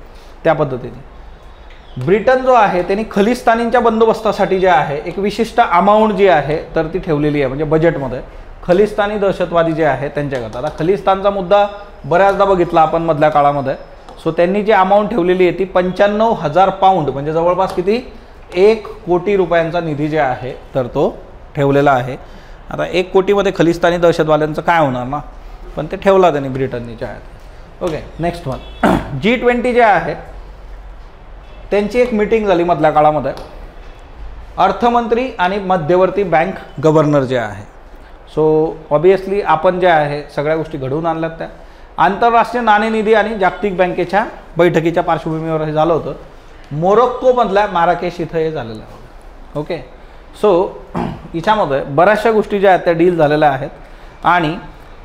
त्या पद्धतीने. ब्रिटन जो आहे त्यांनी खलिस्तानींच्या बंदोबस्तासाठी जे आहे एक विशिष्ट अमाऊंट जी आहे तर ती ठेवलेली आहे म्हणजे बजेटमध्ये खलिस्तानी दहशतवादी जे आहे त्यांच्याकरता आता खलिस्तानचा मुद्दा बऱ्याचदा बघितला आपण मधल्या काळामध्ये. सो त्यांनी जी अमाऊंट ठेवलेली आहे ती पंच्याण्णव हजार पाऊंड म्हणजे जवळपास किती? एक कोटी रुपयांचा निधी जे आहे तर तो ठेवलेला आहे. आता एक कोटीमध्ये खलिस्तानी दहशतवाद्यांचं काय होणार ना? पण ते ठेवला त्यांनी ब्रिटननी जे आहेत. Okay next one G twenty जे आहे त्यांची एक मिटिंग झाली मधल्या काळामध्ये. अर्थमंत्री आणि मध्यवर्ती बँक गव्हर्नर जे आहे. सो ऑबियसली आपण जे आहे सगळ्या गोष्टी घडवून आणल्यात त्या. आंतरराष्ट्रीय नाणेनिधी आणि जागतिक बँकेच्या बैठकीच्या पार्श्वभूमीवर हे झालं होतं. मोरोक्कोमधल्या माराकेश इथं हे झालेलं आहे. ओके सो हिच्यामध्ये बऱ्याचशा गोष्टी ज्या आहेत त्या डील झालेल्या आहेत. आणि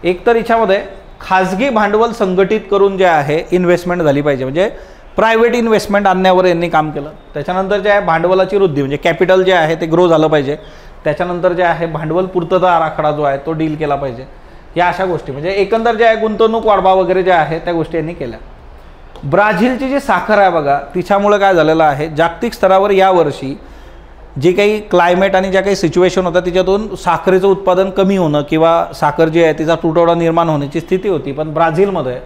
एकतर हिच्यामध्ये खाजगी भांडवल संघटित करून जे आहे इन्व्हेस्टमेंट झाली पाहिजे. म्हणजे प्रायव्हेट इन्व्हेस्टमेंट आणण्यावर यांनी काम केलं. त्याच्यानंतर जे आहे भांडवलाची वृद्धी म्हणजे कॅपिटल जे आहे ते ग्रो झालं पाहिजे. त्याच्यानंतर जे आहे भांडवल पूर्तता आराखडा जो आहे तो डील केला पाहिजे. या अशा गोष्टी. म्हणजे एकंदर जे आहे गुंतवणूक वाढवा वगैरे ज्या आहे त्या गोष्टी यांनी केल्या. ब्राझीलची जी साखर आहे बघा तिच्यामुळं काय झालेलं आहे जागतिक स्तरावर यावर्षी जे काही क्लायमेट आणि ज्या काही सिच्युएशन होता त्याच्यातून साखरेचं उत्पादन कमी होणं किंवा साखर जी आहे तिचा तुटवडा निर्माण होण्याची स्थिती होती. पण ब्राझीलमध्ये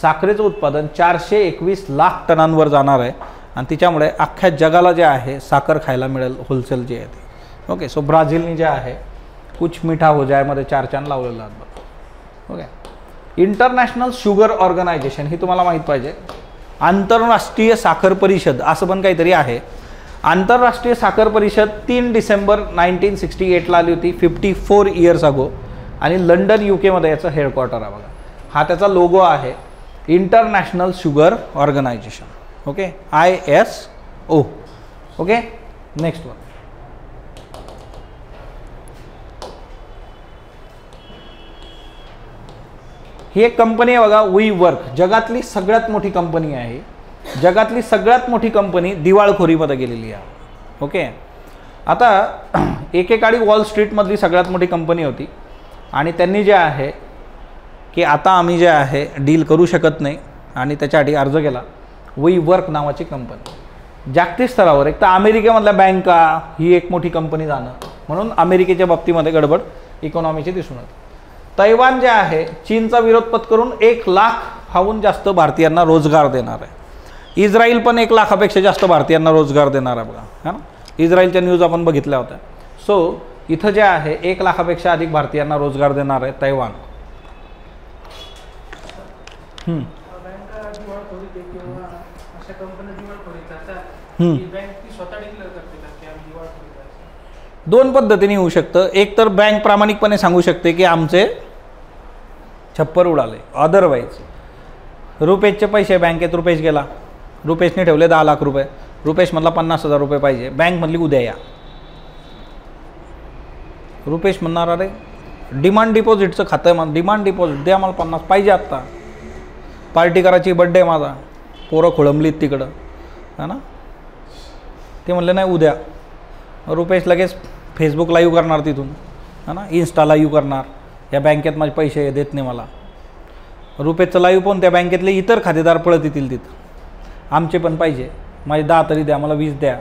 साखरेचं उत्पादन चारशे एकवीस लाख टनांवर जाणार आहे आणि तिच्यामुळे अख्ख्या जगाला जे आहे साखर खायला मिळेल होलसेल जे आहे ते. ओके सो ब्राझीलनी जे आहे कुछ मिठा हो जायमध्ये चार चान लावलेलं आहे. बघा ओके इंटरनॅशनल शुगर ऑर्गनायझेशन ही तुम्हाला माहीत पाहिजे. आंतरराष्ट्रीय साखर परिषद असं पण काहीतरी आहे. आंतरराष्ट्रीय साखर परिषद तीन डिसेंबर नाईन्टीन सिक्स्टी एटला आली होती फिफ्टी फोर इयर्स अगो आणि लंडन यू केमध्ये याचं हेडक्वार्टर आहे बघा. हा त्याचा लोगो आहे international sugar organisation okay I S O okay next one ही एक कंपनी आहे बघा वी वर्क जगातली सगळ्यात मोठी कंपनी आहे. जगातली सगळ्यात मोठी कंपनी दिवाळखोरीमध्ये गेलेली आहे. ओके? आता एकेकाळी वॉल स्ट्रीटमधली सगळ्यात मोठी कंपनी होती. आणि त्यांनी जे आहे की आता आम्ही जे आहे डील करू शकत नाही. आणि त्याच्यासाठी अर्ज केला. वी वर्क नावाची कंपनी. जागतिक स्तरावर. एक तर अमेरिकेमधल्या बँका ही एक मोठी कंपनी जाणं. म्हणून अमेरिकेच्या बाबतीमध्ये गडबड इकॉनॉमीची दिसून येते. तैवान जे आहे चीनचा विरोध पत्करून एक लाख हाहून जास्त भारतीयांना रोजगार देणार आहे. इस्रायल पण एक लाखापेक्षा जास्त भारतीयांना रोजगार देणार आहे बघा. है ना? इस्रायलच्या न्यूज आपण बघितल्या होत्या. सो इथं जे आहे एक लाखापेक्षा अधिक भारतीयांना रोजगार देणार आहे तैवान. दोन पद्धतीने होऊ शकतं. एक तर बँक प्रामाणिकपणे सांगू शकते की आमचे छप्पर उडाले. अदरवाईज रुपेशचे पैसे बँकेत रुपेश गेला. रुपेशने ठेवले दहा लाख रुपये. रुपेश म्हटला पन्नास हजार रुपये पाहिजे. बँकमधली उद्या या. रुपेश म्हणणार अरे डिमांड डिपॉझिटचं खातं आहे मला. डिमांड डिपॉझिट द्या मला पन्नास. पाहिजे आत्ता. पार्टी करायची बड्डे माझा. पोरं खोळंबलीत तिकडं. है ना? ते म्हणले नाही उद्या. रुपेश लगेच फेसबुक लाईव्ह करणार तिथून. है ना? इन्स्टा लाईव्ह करणार. या बँकेत माझे पैसे देत नाही मला. रुपेशचं लाईव्ह पण त्या बँकेतले इतर खातेदार पळत येतील तिथं. आमचे पण पाहिजे. माझे दहा तरी द्या मला वीस द्या.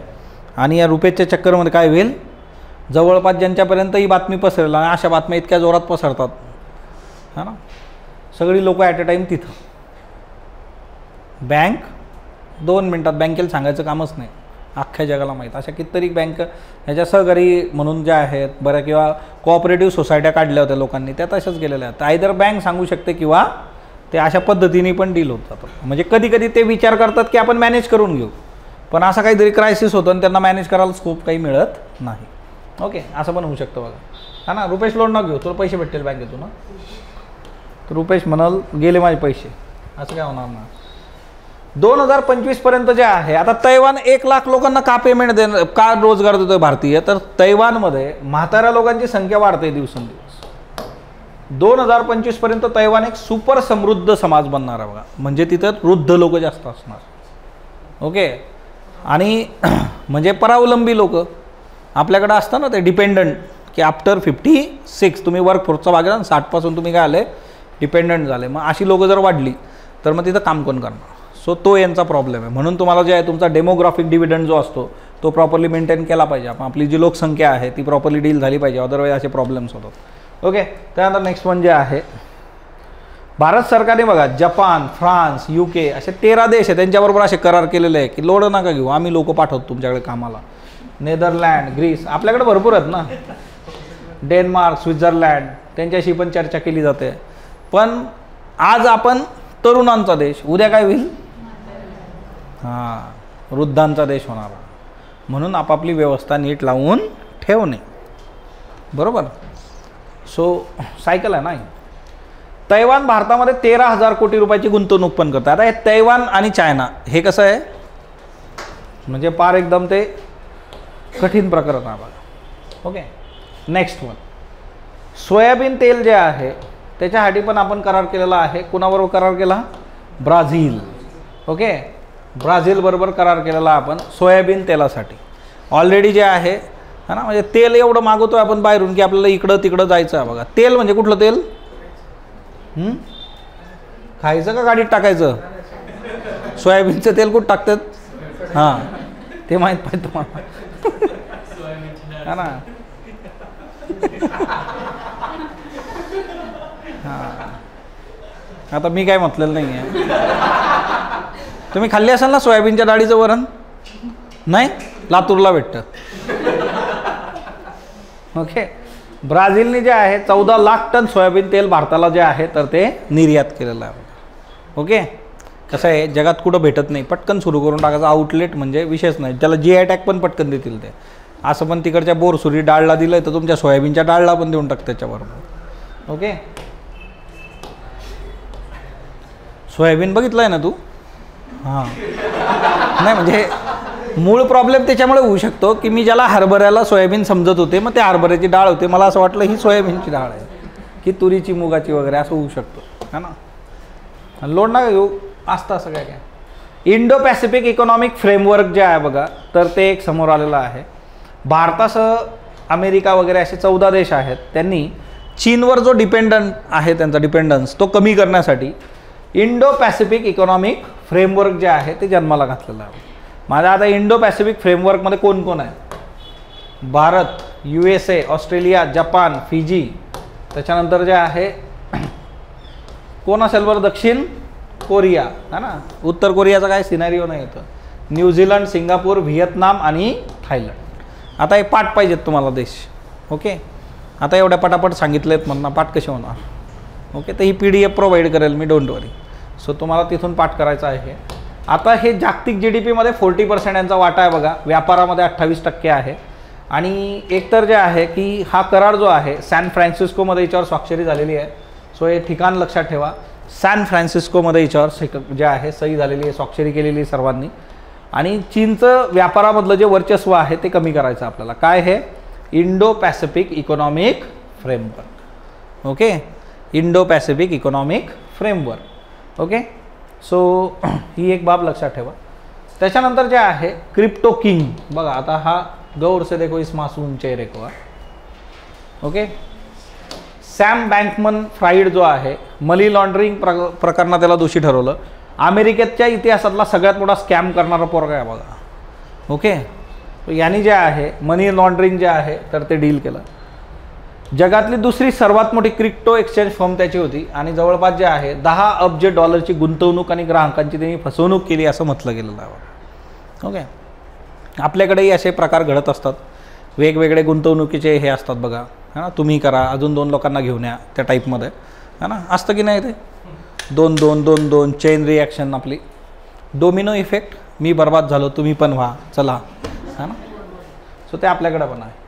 आणि या रुपेशच्या चक्करमध्ये काय होईल? जवळपास ज्यांच्यापर्यंत ही बातमी पसरेल आणि अशा बातम्या इतक्या जोरात पसरतात. है ना? सगळी लोक ॲट अ टाईम तिथं. बँक दोन मिनटात बँकेला सांगायचं कामच नाही. अख्ख्या जगाला माहीत. अशा कितीतरी बँक ह्याच्या सहकारी म्हणून ज्या आहेत बऱ्या किंवा कोऑपरेटिव्ह सोसायट्या काढल्या होत्या लोकांनी त्या तशाच गेलेल्या आहेत. आयदर बँक सांगू शकते किंवा ते अशा पद्धतीने पण डील होत जातात म्हणजे कधी कधी ते विचार करतात की आपण मॅनेज करून घेऊ. पण असं काहीतरी क्रायसिस होतं आणि त्यांना मॅनेज करायला स्कोप काही मिळत नाही. ओके असं पण होऊ शकतं बघा. हा ना? रुपेश लोन न घेऊ. तुला पैसे भेटतील बँकेतून तर रुपेश म्हणाल गेले माझे पैसे. असं काय होणार ना? दोन हजार पंचवीसपर्यंत जे आहे आता तैवान एक लाख लोकांना का पेमेंट देणं का रोजगार देतोय भारतीय? तर तैवानमध्ये म्हाताऱ्या लोकांची संख्या वाढते दिवसेंदिवस. दोन हजार पंचवीसपर्यंत तैवान एक सुपर समृद्ध समाज बनणार आहे बघा. म्हणजे तिथं वृद्ध लोक जास्त असणार. ओके? आणि म्हणजे परावलंबी लोक. आपल्याकडं असतं ना ते डिपेंडंट की आफ्टर फिफ्टी सिक्स तुम्ही वर्क फोर्सचा भाग ना साठपासून तुम्ही काय आले डिपेंडंट झाले. मग अशी लोकं जर वाढली तर मग तिथं काम कोण करणार? सो तो यांचा प्रॉब्लेम आहे. म्हणून तुम्हाला जे आहे तुमचा डेमोग्राफिक डिव्हिडंड जो असतो तो प्रॉपरली मेंटेन केला पाहिजे. आपण आपली जी लोकसंख्या आहे ती प्रॉपरली डील झाली पाहिजे. अदरवाईज असे प्रॉब्लेम्स होतात. ओके त्यानंतर नेक्स्ट वन जे आहे भारत सरकारने बघा जपान फ्रान्स यू के असे तेरा देश आहे त्यांच्याबरोबर असे करार केलेले आहे की लोड नका घेऊ. आम्ही लोक पाठवतो तुमच्याकडे कामाला. नेदरलँड ग्रीस आपल्याकडे भरपूर आहेत ना? डेन्मार्क स्वित्झर्लँड त्यांच्याशी पण चर्चा केली जाते. पण आज आपण तरुणांचा देश उद्या काय होईल? हां वृद्धांचा देश होणारा. म्हणून आपापली व्यवस्था नीट लावून ठेवणे. बरोबर? सो सायकल आहे ना तैवान भारतामध्ये तेरा हजार कोटी रुपयाची गुंतवणूक पण करतात. आता हे तैवान आणि चायना हे कसं आहे? म्हणजे पार एकदम ते कठीण प्रकरण आहे बघा. ओके नेक्स्ट वन सोयाबीन तेल जे आहे त्याच्यासाठी पण आपण करार केलेला आहे. कुणाबरोबर करार केला? ब्राझील. ओके ब्राझीलबरोबर करार केलेला आपण सोयाबीन तेलासाठी. ऑलरेडी जे आहे है ना म्हणजे तेल एवढं मागवतो आपण बाहेरून की आपल्याला इकडं तिकडं जायचं आहे बघा. तेल म्हणजे कुठलं तेल? खायचं का गाडीत टाकायचं? सोयाबीनचं तेल कुठं टाकतात? हां ते माहीत पाहिजे तुम्हाला. हा ना? हां. आता मी काय म्हटलेलं नाही आहे तुम्ही खाल्ली असाल ना सोयाबीनच्या डाळीचं वरण? नाही? लातूरला भेटतं. ओके. ब्राझीलने जे आहे चौदा लाख टन सोयाबीन तेल भारताला जे आहे तर ते निर्यात केलेलं आहे. ओके? कसं आहे जगात कुठं भेटत नाही. पटकन सुरू करून टाकायचं. आउटलेट म्हणजे विशेष नाही. त्याला जी आय टॅग पण पटकन देतील ते. असं पण तिकडच्या बोरसुरी डाळला दिलं तर तुमच्या सोयाबीनच्या डाळला पण देऊन टाक त्याच्याबरोबर. ओके? सोयाबीन बघितलं आहे ना तू? हां. नाही म्हणजे मूळ प्रॉब्लेम त्याच्यामुळे होऊ शकतो की मी ज्याला हरभऱ्याला सोयाबीन समजत होते मग ते हरभऱ्याची डाळ होते. मला असं वाटलं ही सोयाबीनची डाळ आहे की तुरीची मुगाची वगैरे असं होऊ शकतो. है ना? लोड ना घेऊ. असतं असं काय काय. इंडो पॅसिफिक इकॉनॉमिक फ्रेमवर्क जे आहे बघा तर ते एक समोर आलेलं आहे. भारतासह अमेरिका वगैरे असे चौदा देश आहेत. त्यांनी चीनवर जो डिपेंडंट आहे त्यांचा डिपेंडन्स तो कमी करण्यासाठी इंडो पॅसिफिक इकॉनॉमिक फ्रेमवर्क जे आहे ते जन्माला घातलेलं आहे. माझ्या आता इंडो पॅसिफिक फ्रेमवर्कमध्ये कोण कोण आहे? Bharat U S A Australia Japan Fiji. त्याच्यानंतर जे आहे कोण असेल बरं? दक्षिण कोरिया. है ना? उत्तर कोरियाचा काय सिनारिओ नाही येतं न्यूझीलंड सिंगापूर व्हिएतनाम आणि थायलंड आता हे पाठ पाहिजेत तुम्हाला देश. ओके? आता एवढ्या पटापट सांगितलेत म्हणणं पाठ कसे होणार? ओके? तर ही पी डी एफ प्रोव्हाइड करेल मी. डोंट वरी सो तुम्हाला तिथून पाठ करायचं आहे. आता हे जागतिक जी डी पीमध्ये फोर्टी पर्सेंट यांचा वाटा आहे बघा. व्यापारामध्ये अठ्ठावीस टक्के आहे. आणि एकतर जे आहे की हा करार जो आहे सॅन फ्रान्सिस्कोमध्ये याच्यावर स्वाक्षरी झालेली आहे. सो हे ठिकाण लक्षात ठेवा. सॅन फ्रान्सिस्कोमध्ये याच्यावर जे आहे सही झालेली आहे स्वाक्षरी केलेली सर्वांनी. आणि चीनचं व्यापारामधलं जे वर्चस्व आहे ते कमी करायचं आपल्याला. काय हे? Indo Pacific economic framework okay Indo Pacific economic framework okay so ही एक बाब लक्षात ठेवा. त्याच्यानंतर जे आहे क्रिप्टो किंग बघा आता हा गौर से देखो इस मासूम चेहरे को ओके सॅम बँकमन फ्राईड जो आहे मनी लॉन्ड्रिंग प्र प्रकरणात त्याला दोषी ठरवलं. अमेरिकेच्या इतिहासातला सगळ्यात मोठा स्कॅम करणारा पोरगा आहे बघा. ओके यांनी जे आहे मनी लॉन्ड्रिंग जे आहे तर ते डील केलं. जगातली दुसरी सर्वात मोठी क्रिप्टो एक्सचेंज फर्म त्याची होती आणि जवळपास जे आहे दहा अब्ज डॉलरची गुंतवणूक आणि ग्राहकांची त्यांनी फसवणूक केली असं म्हटलं गेलेलं आहे. ओके? आपल्याकडेही असे प्रकार घडत असतात. वेगवेगळे गुंतवणुकीचे हे असतात बघा. है ना तुम्ही करा अजून दोन लोकांना घेऊन या त्या टाईपमध्ये. है ना? असतं की नाही ते? दोन दोन दोन दोन चेन रिॲक्शन आपली. डोमिनो इफेक्ट मी बर्बाद झालो तुम्ही पण व्हा. चला. है ना? सो ते आपल्याकडं पण आहे.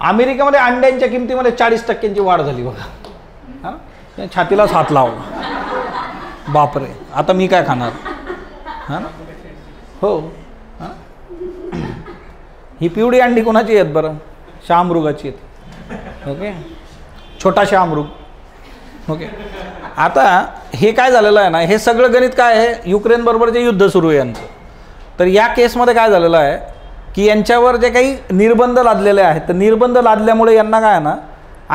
अमेरिकेमध्ये अंड्यांच्या किमतीमध्ये चाळीस टक्क्यांची वाढ झाली बघा. हां? छातीलाच हात लावला बापरे. आता मी काय खाणार? हां? ना हो. हां? ही पिवळी अंडी कोणाची आहेत बरं? शामृगाची आहेत. ओके? छोटा शामृग ओके? आता हे काय झालेलं आहे ना हे सगळं गणित काय आहे? युक्रेनबरोबर जे युद्ध सुरू आहे यांचं. तर या केसमध्ये काय झालेलं आहे? की यांच्यावर जे काही निर्बंध लादलेले आहेत तर निर्बंध लादल्यामुळे यांना काय आहे ना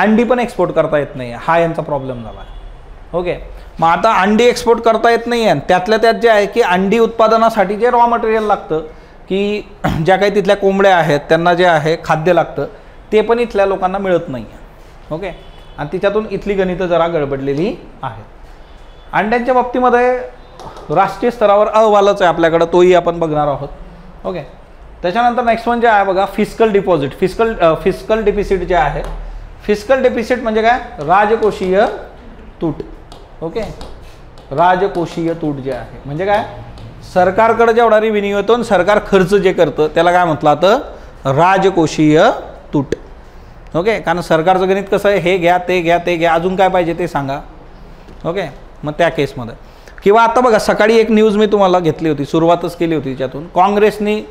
अंडी पण एक्सपोर्ट करता येत नाही हा यांचा प्रॉब्लेम झाला. आहे ओके मग आता अंडी एक्सपोर्ट करता येत नाही आहे त्यातल्या त्यात जे आहे की अंडी उत्पादनासाठी जे रॉ मटेरियल लागतं की ज्या काही तिथल्या कोंबड्या आहेत त्यांना जे आहे खाद्य लागतं ते पण इथल्या लोकांना मिळत नाही आहे ओके आणि तिच्यातून इथली गणितं जरा गडबडलेली आहेत. अंड्यांच्या बाबतीमध्ये राष्ट्रीय स्तरावर अहवालच आहे आपल्याकडं तोही आपण बघणार आहोत. ओके त्याच्यानंतर नेक्स्ट वन जे आहे बघा fiscal deposit fiscal physical deficit जे आहे फिजिकल डेफिसिट म्हणजे काय? राजकोषीय तूट. ओके राजकोषीय तूट जे आहे. म्हणजे काय? सरकारकडे जेवढा रिव्हेन्यू येतो आणि सरकार खर्च जे करतं त्याला काय म्हटलं तर राजकोषीय तूट. ओके कारण सरकारचं गणित कसं आहे? हे घ्या ते घ्या ते घ्या. अजून काय पाहिजे ते सांगा. ओके मग त्या केसमध्ये किंवा आता बघा सकाळी एक न्यूज मी तुम्हाला घेतली होती सुरुवातच केली होती त्यातून काँग्रेसनी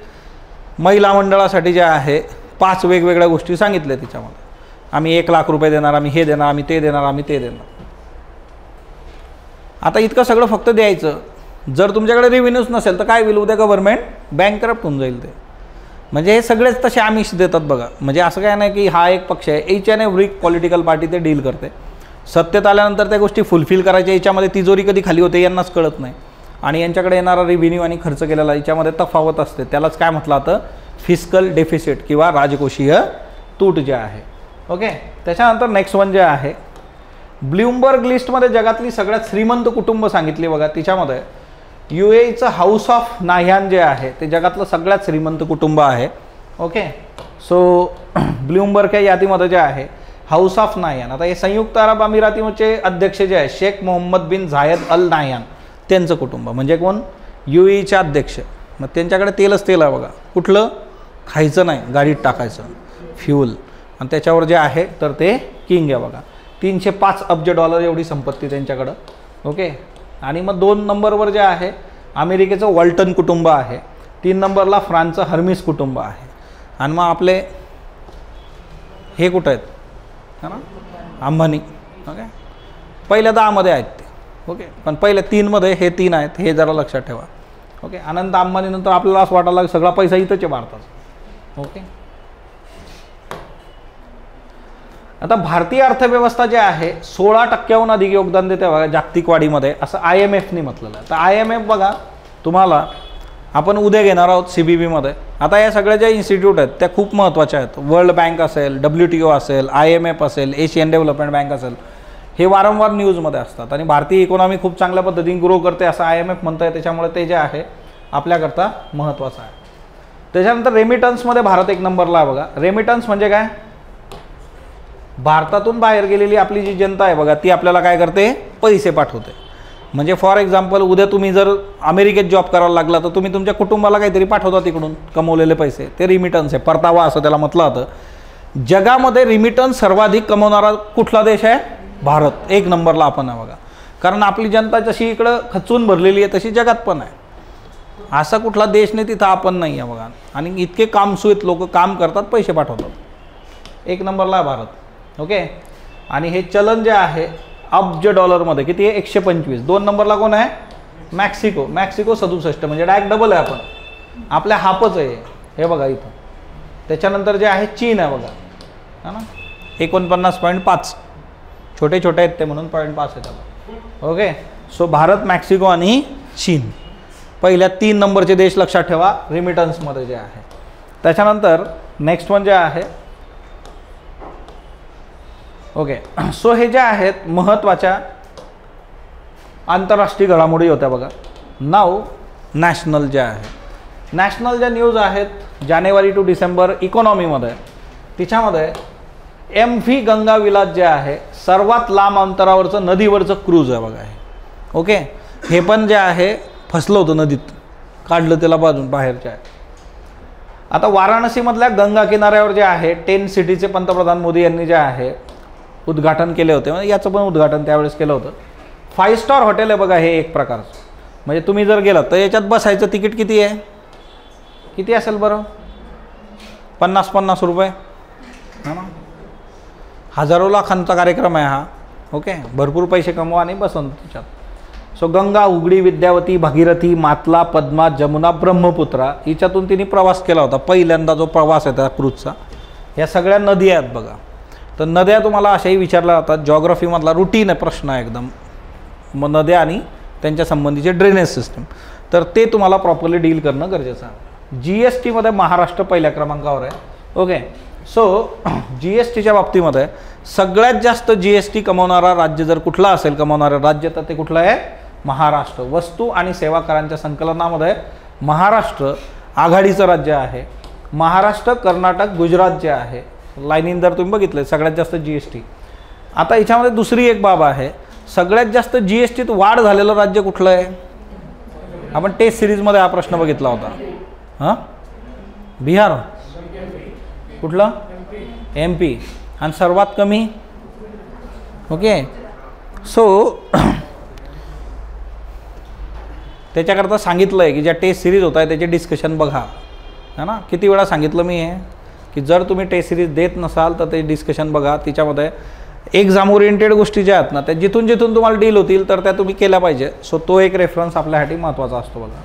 महिला मंडळासाठी जे आहे पाच वेगवेगळ्या गोष्टी सांगितल्या तिच्यामध्ये. आम्ही एक लाख रुपये देणार आम्ही हे देणार आम्ही ते देणार आम्ही ते देणार. आता इतकं सगळं फक्त द्यायचं. जर तुमच्याकडे रेव्हेन्यूच नसेल तर काय होईल? उद्या गव्हर्नमेंट बँक करप्ट होऊन जाईल ते. म्हणजे हे सगळेच तसे आमिष देतात बघा. म्हणजे असं काय नाही की हा एक पक्ष आहे. Each and every political party ते डील करते. सत्तेत आल्यानंतर त्या गोष्टी फुलफिल करायच्या. याच्यामध्ये तिजोरी कधी खाली होते यांनाच कळत नाही. आणि यांच्याकडे येणारा रिव्हेन्यू आणि खर्च केलेला याच्यामध्ये तफावत असते. त्यालाच काय म्हटलं जातं? फिस्कल डेफिसिट किंवा राजकोषीय तूट जे आहे. ओके त्याच्यानंतर नेक्स्ट वन जे आहे ब्ल्यूमबर्ग लिस्टमध्ये जगातली सगळ्यात श्रीमंत कुटुंब सांगितली बघा तिच्यामध्ये यू एचं हाऊस ऑफ नाह्यान जे आहे ते जगातलं सगळ्यात श्रीमंत कुटुंब आहे. ओके सो ब्ल्यूमबर्ग या यादीमध्ये जे आहे हाऊस ऑफ नाह्यान आता हे संयुक्त अरब अमिरातीचे अध्यक्ष जे आहे Sheikh Mohammed bin Zayed Al Nahyan त्यांचं कुटुंब. म्हणजे कोण? यू एचे अध्यक्ष. मग त्यांच्याकडे तेलच तेल आहे बघा. कुठलं? खायचं नाही. गाडीत टाकायचं. फ्यूल. आणि त्याच्यावर जे आहे तर ते किंग आहे बघा. तीनशे पाच अब्ज डॉलर एवढी संपत्ती त्यांच्याकडं. ओके? आणि मग दोन नंबरवर जे आहे अमेरिकेचं वॉल्टन कुटुंब आहे. तीन नंबरला फ्रान्सचं हर्मिस कुटुंब आहे. आणि मग आपले हे कुठं आहेत? है ना? अंबानी. ओके? पहिल्या दहामध्ये आहेत ते. ओके? पण पहिल्या तीनमध्ये हे तीन आहेत हे जरा लक्षात ठेवा. ओके? अनंत अंबानीनंतर आपल्याला असं वाटायला सगळा पैसा इथंच आहे भारताचा. ओके? आता भारतीय अर्थव्यवस्था जी आहे सोळा टक्क्याहून अधिक योगदान देते बघा जागतिक वाढीमध्ये असं आय एम एफनी म्हटलेलं आहे. तर आय एम एफ बघा तुम्हाला आपण उद्या घेणार आहोत सी बी बीमध्ये आता या सगळ्या ज्या इन्स्टिट्यूट आहेत त्या खूप महत्त्वाच्या आहेत. वर्ल्ड बँक असेल डब्ल्यू टी ओ असेल आय एम एफ असेल एशियन डेव्हलपमेंट बँक असेल. हे वारंवार न्यूजमध्ये असतात. आणि भारतीय इकॉनॉमी खूप चांगल्या पद्धतीने ग्रो करते असं आय एम एफ म्हणतं आहे त्याच्यामुळे ते जे आहे आपल्याकरता महत्त्वाचं आहे. त्याच्यानंतर रेमिटन्समध्ये भारत एक नंबरला आहे बघा. रेमिटन्स म्हणजे काय? भारतातून बाहेर गेलेली आपली जी जनता आहे बघा ती आपल्याला काय करते? पैसे पाठवते. म्हणजे फॉर एक्झाम्पल उद्या तुम्ही जर अमेरिकेत जॉब करायला लागला तर तुम्ही तुमच्या कुटुंबाला काहीतरी पाठवता तिकडून कमवलेले पैसे. ते रिमिटन्स आहे. परतावा असं त्याला म्हटलं होतं जगामध्ये रिमिटन्स सर्वाधिक कमवणारा कुठला देश आहे? भारत एक नंबरला आपण आहे बघा. कारण आपली जनता जशी इकडं खचून भरलेली आहे तशी जगात पण आहे. असा कुठला देश नाही तिथं आपण नाही आहे बघा. आणि इतके कामसुईत लोक काम करतात पैसे पाठवतात. एक नंबरला आहे भारत ओके? आणि हे चलन जे आहे अब्ज डॉलरमध्ये किती आहे? एकशे पंचवीस. दोन नंबरला कोण आहे? मॅक्सिको. मॅक्सिको सदुसष्ट म्हणजे डायरेक्ट डबल आहे आपण. आपल्या हापच आहे हे बघा इथं. त्याच्यानंतर जे आहे चीन आहे बघा. है ना? एकोणपन्नास पॉईंट पाच. छोटे छोटे आहेत ते म्हणून पॉईंट पाच येतात ओके सो भारत मॅक्सिको आणि चीन. पहिल्या तीन नंबरचे देश लक्षात ठेवा रिमिटन्समध्ये जे आहे. त्याच्यानंतर नेक्स्ट वन जे आहे ओके सो हे जे आहेत महत्त्वाच्या आंतरराष्ट्रीय घडामोडी होत्या बघा. नाव नॅशनल ज्या आहे. नॅशनल ज्या न्यूज आहेत जानेवारी टू डिसेंबर इकॉनॉमीमध्ये तिच्यामध्ये एम व्ही गंगा विलास जे आहे सर्वात लांब अंतरावरचं नदीवरचं क्रूज आहे बघा हे. ओके हे पण जे आहे फसलं होतं नदीत. काढलं त्याला बाजून बाहेरच्या. आहे आता वाराणसीमधल्या गंगा किनाऱ्यावर जे आहे टेन सिटीचे पंतप्रधान मोदी यांनी जे आहे उद्घाटन केले होते. म्हणजे याचं पण उद्घाटन त्यावेळेस केलं होतं. फाईव्ह स्टार हॉटेल आहे बघा हे एक प्रकारचं. म्हणजे तुम्ही जर गेलात तर याच्यात बसायचं तिकीट किती आहे? किती असेल बरं? पन्नास पन्नास रुपये. हा ना? हजारो लाखांचा कार्यक्रम आहे हा. ओके भरपूर पैसे कमवा आणि बसवून त्याच्यात. सो गंगा उघडी विद्यावती भागीरथी मातला पद्मा जमुना ब्रह्मपुत्रा हिच्यातून तिने प्रवास केला होता. पहिल्यांदा जो प्रवास आहे त्या क्रूजचा. या सगळ्या नदी आहेत बघा. तर नद्या तुम्हाला अशाही विचारल्या जातात. जॉग्रफीमधला रुटीन आहे प्रश्न आहे एकदम. मग नद्या आणि त्यांच्या संबंधीचे ड्रेनेज सिस्टम तर ते तुम्हाला प्रॉपरली डील करणं गरजेचं आहे. जी एस टीमध्ये महाराष्ट्र पहिल्या क्रमांकावर आहे. ओके सो जी एस टीच्या बाबतीमध्ये सगळ्यात जास्त जी एस टी कमावणारा राज्य जर कुठला असेल कमवणारं राज्य तर ते कुठलं आहे? महाराष्ट्र. वस्तू आणि सेवा करांच्या संकलनामध्ये महाराष्ट्र आघाडीचं राज्य आहे. महाराष्ट्र कर्नाटक गुजरात जे आहे लाईनीन जर तुम्ही बघितलं सगळ्यात जास्त जी एस टी आता याच्यामध्ये दुसरी एक बाब आहे. सगळ्यात जास्त जी एस टीत वाढ झालेलं राज्य कुठलं आहे? आपण टेस्ट सिरीजमध्ये हा प्रश्न बघितला होता. हां? बिहार कुठलं? एम पी आणि सर्वात कमी? ओके. सो त्याच्याकरता सांगितलं आहे की ज्या टेस्ट सिरीज होत आहे त्याचे डिस्कशन बघा. है ना? किती वेळा सांगितलं मी हे? की जर तुम्ही टेस्ट सिरीज देत नसाल तर ते डिस्कशन बघा. तिच्यामध्ये एक्झाम ओरिएंटेड गोष्टी ज्या आहेत ना त्या जिथून जिथून तुम्हाला डील होतील तर त्या तुम्ही केल्या पाहिजे. सो तो एक रेफरन्स आपल्यासाठी महत्त्वाचा असतो बघा.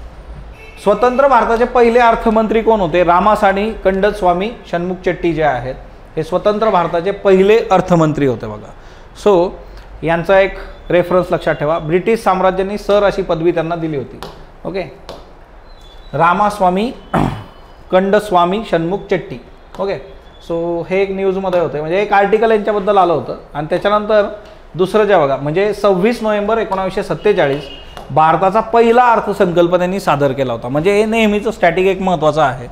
स्वतंत्र भारताचे पहिले अर्थमंत्री कोण होते? रामासाणी कंडस्वामी षण्मुख चेट्टी जे आहेत हे स्वतंत्र भारताचे पहिले अर्थमंत्री होते बघा. सो यांचा एक रेफरन्स लक्षात ठेवा. ब्रिटिश साम्राज्याने सर अशी पदवी त्यांना दिली होती. Okay Ramaswamy Kandaswamy Shanmukha Chetty. Okay so हे एक न्यूजमध्ये होते. म्हणजे एक आर्टिकल यांच्याबद्दल आलं होतं. आणि त्याच्यानंतर दुसरं जे बघा म्हणजे सव्वीस नोव्हेंबर एकोणावीसशे सत्तेचाळीस भारताचा पहिला अर्थसंकल्प त्यांनी सादर केला होता. म्हणजे हे नेहमीचं स्टॅटिक एक महत्त्वाचं आहे.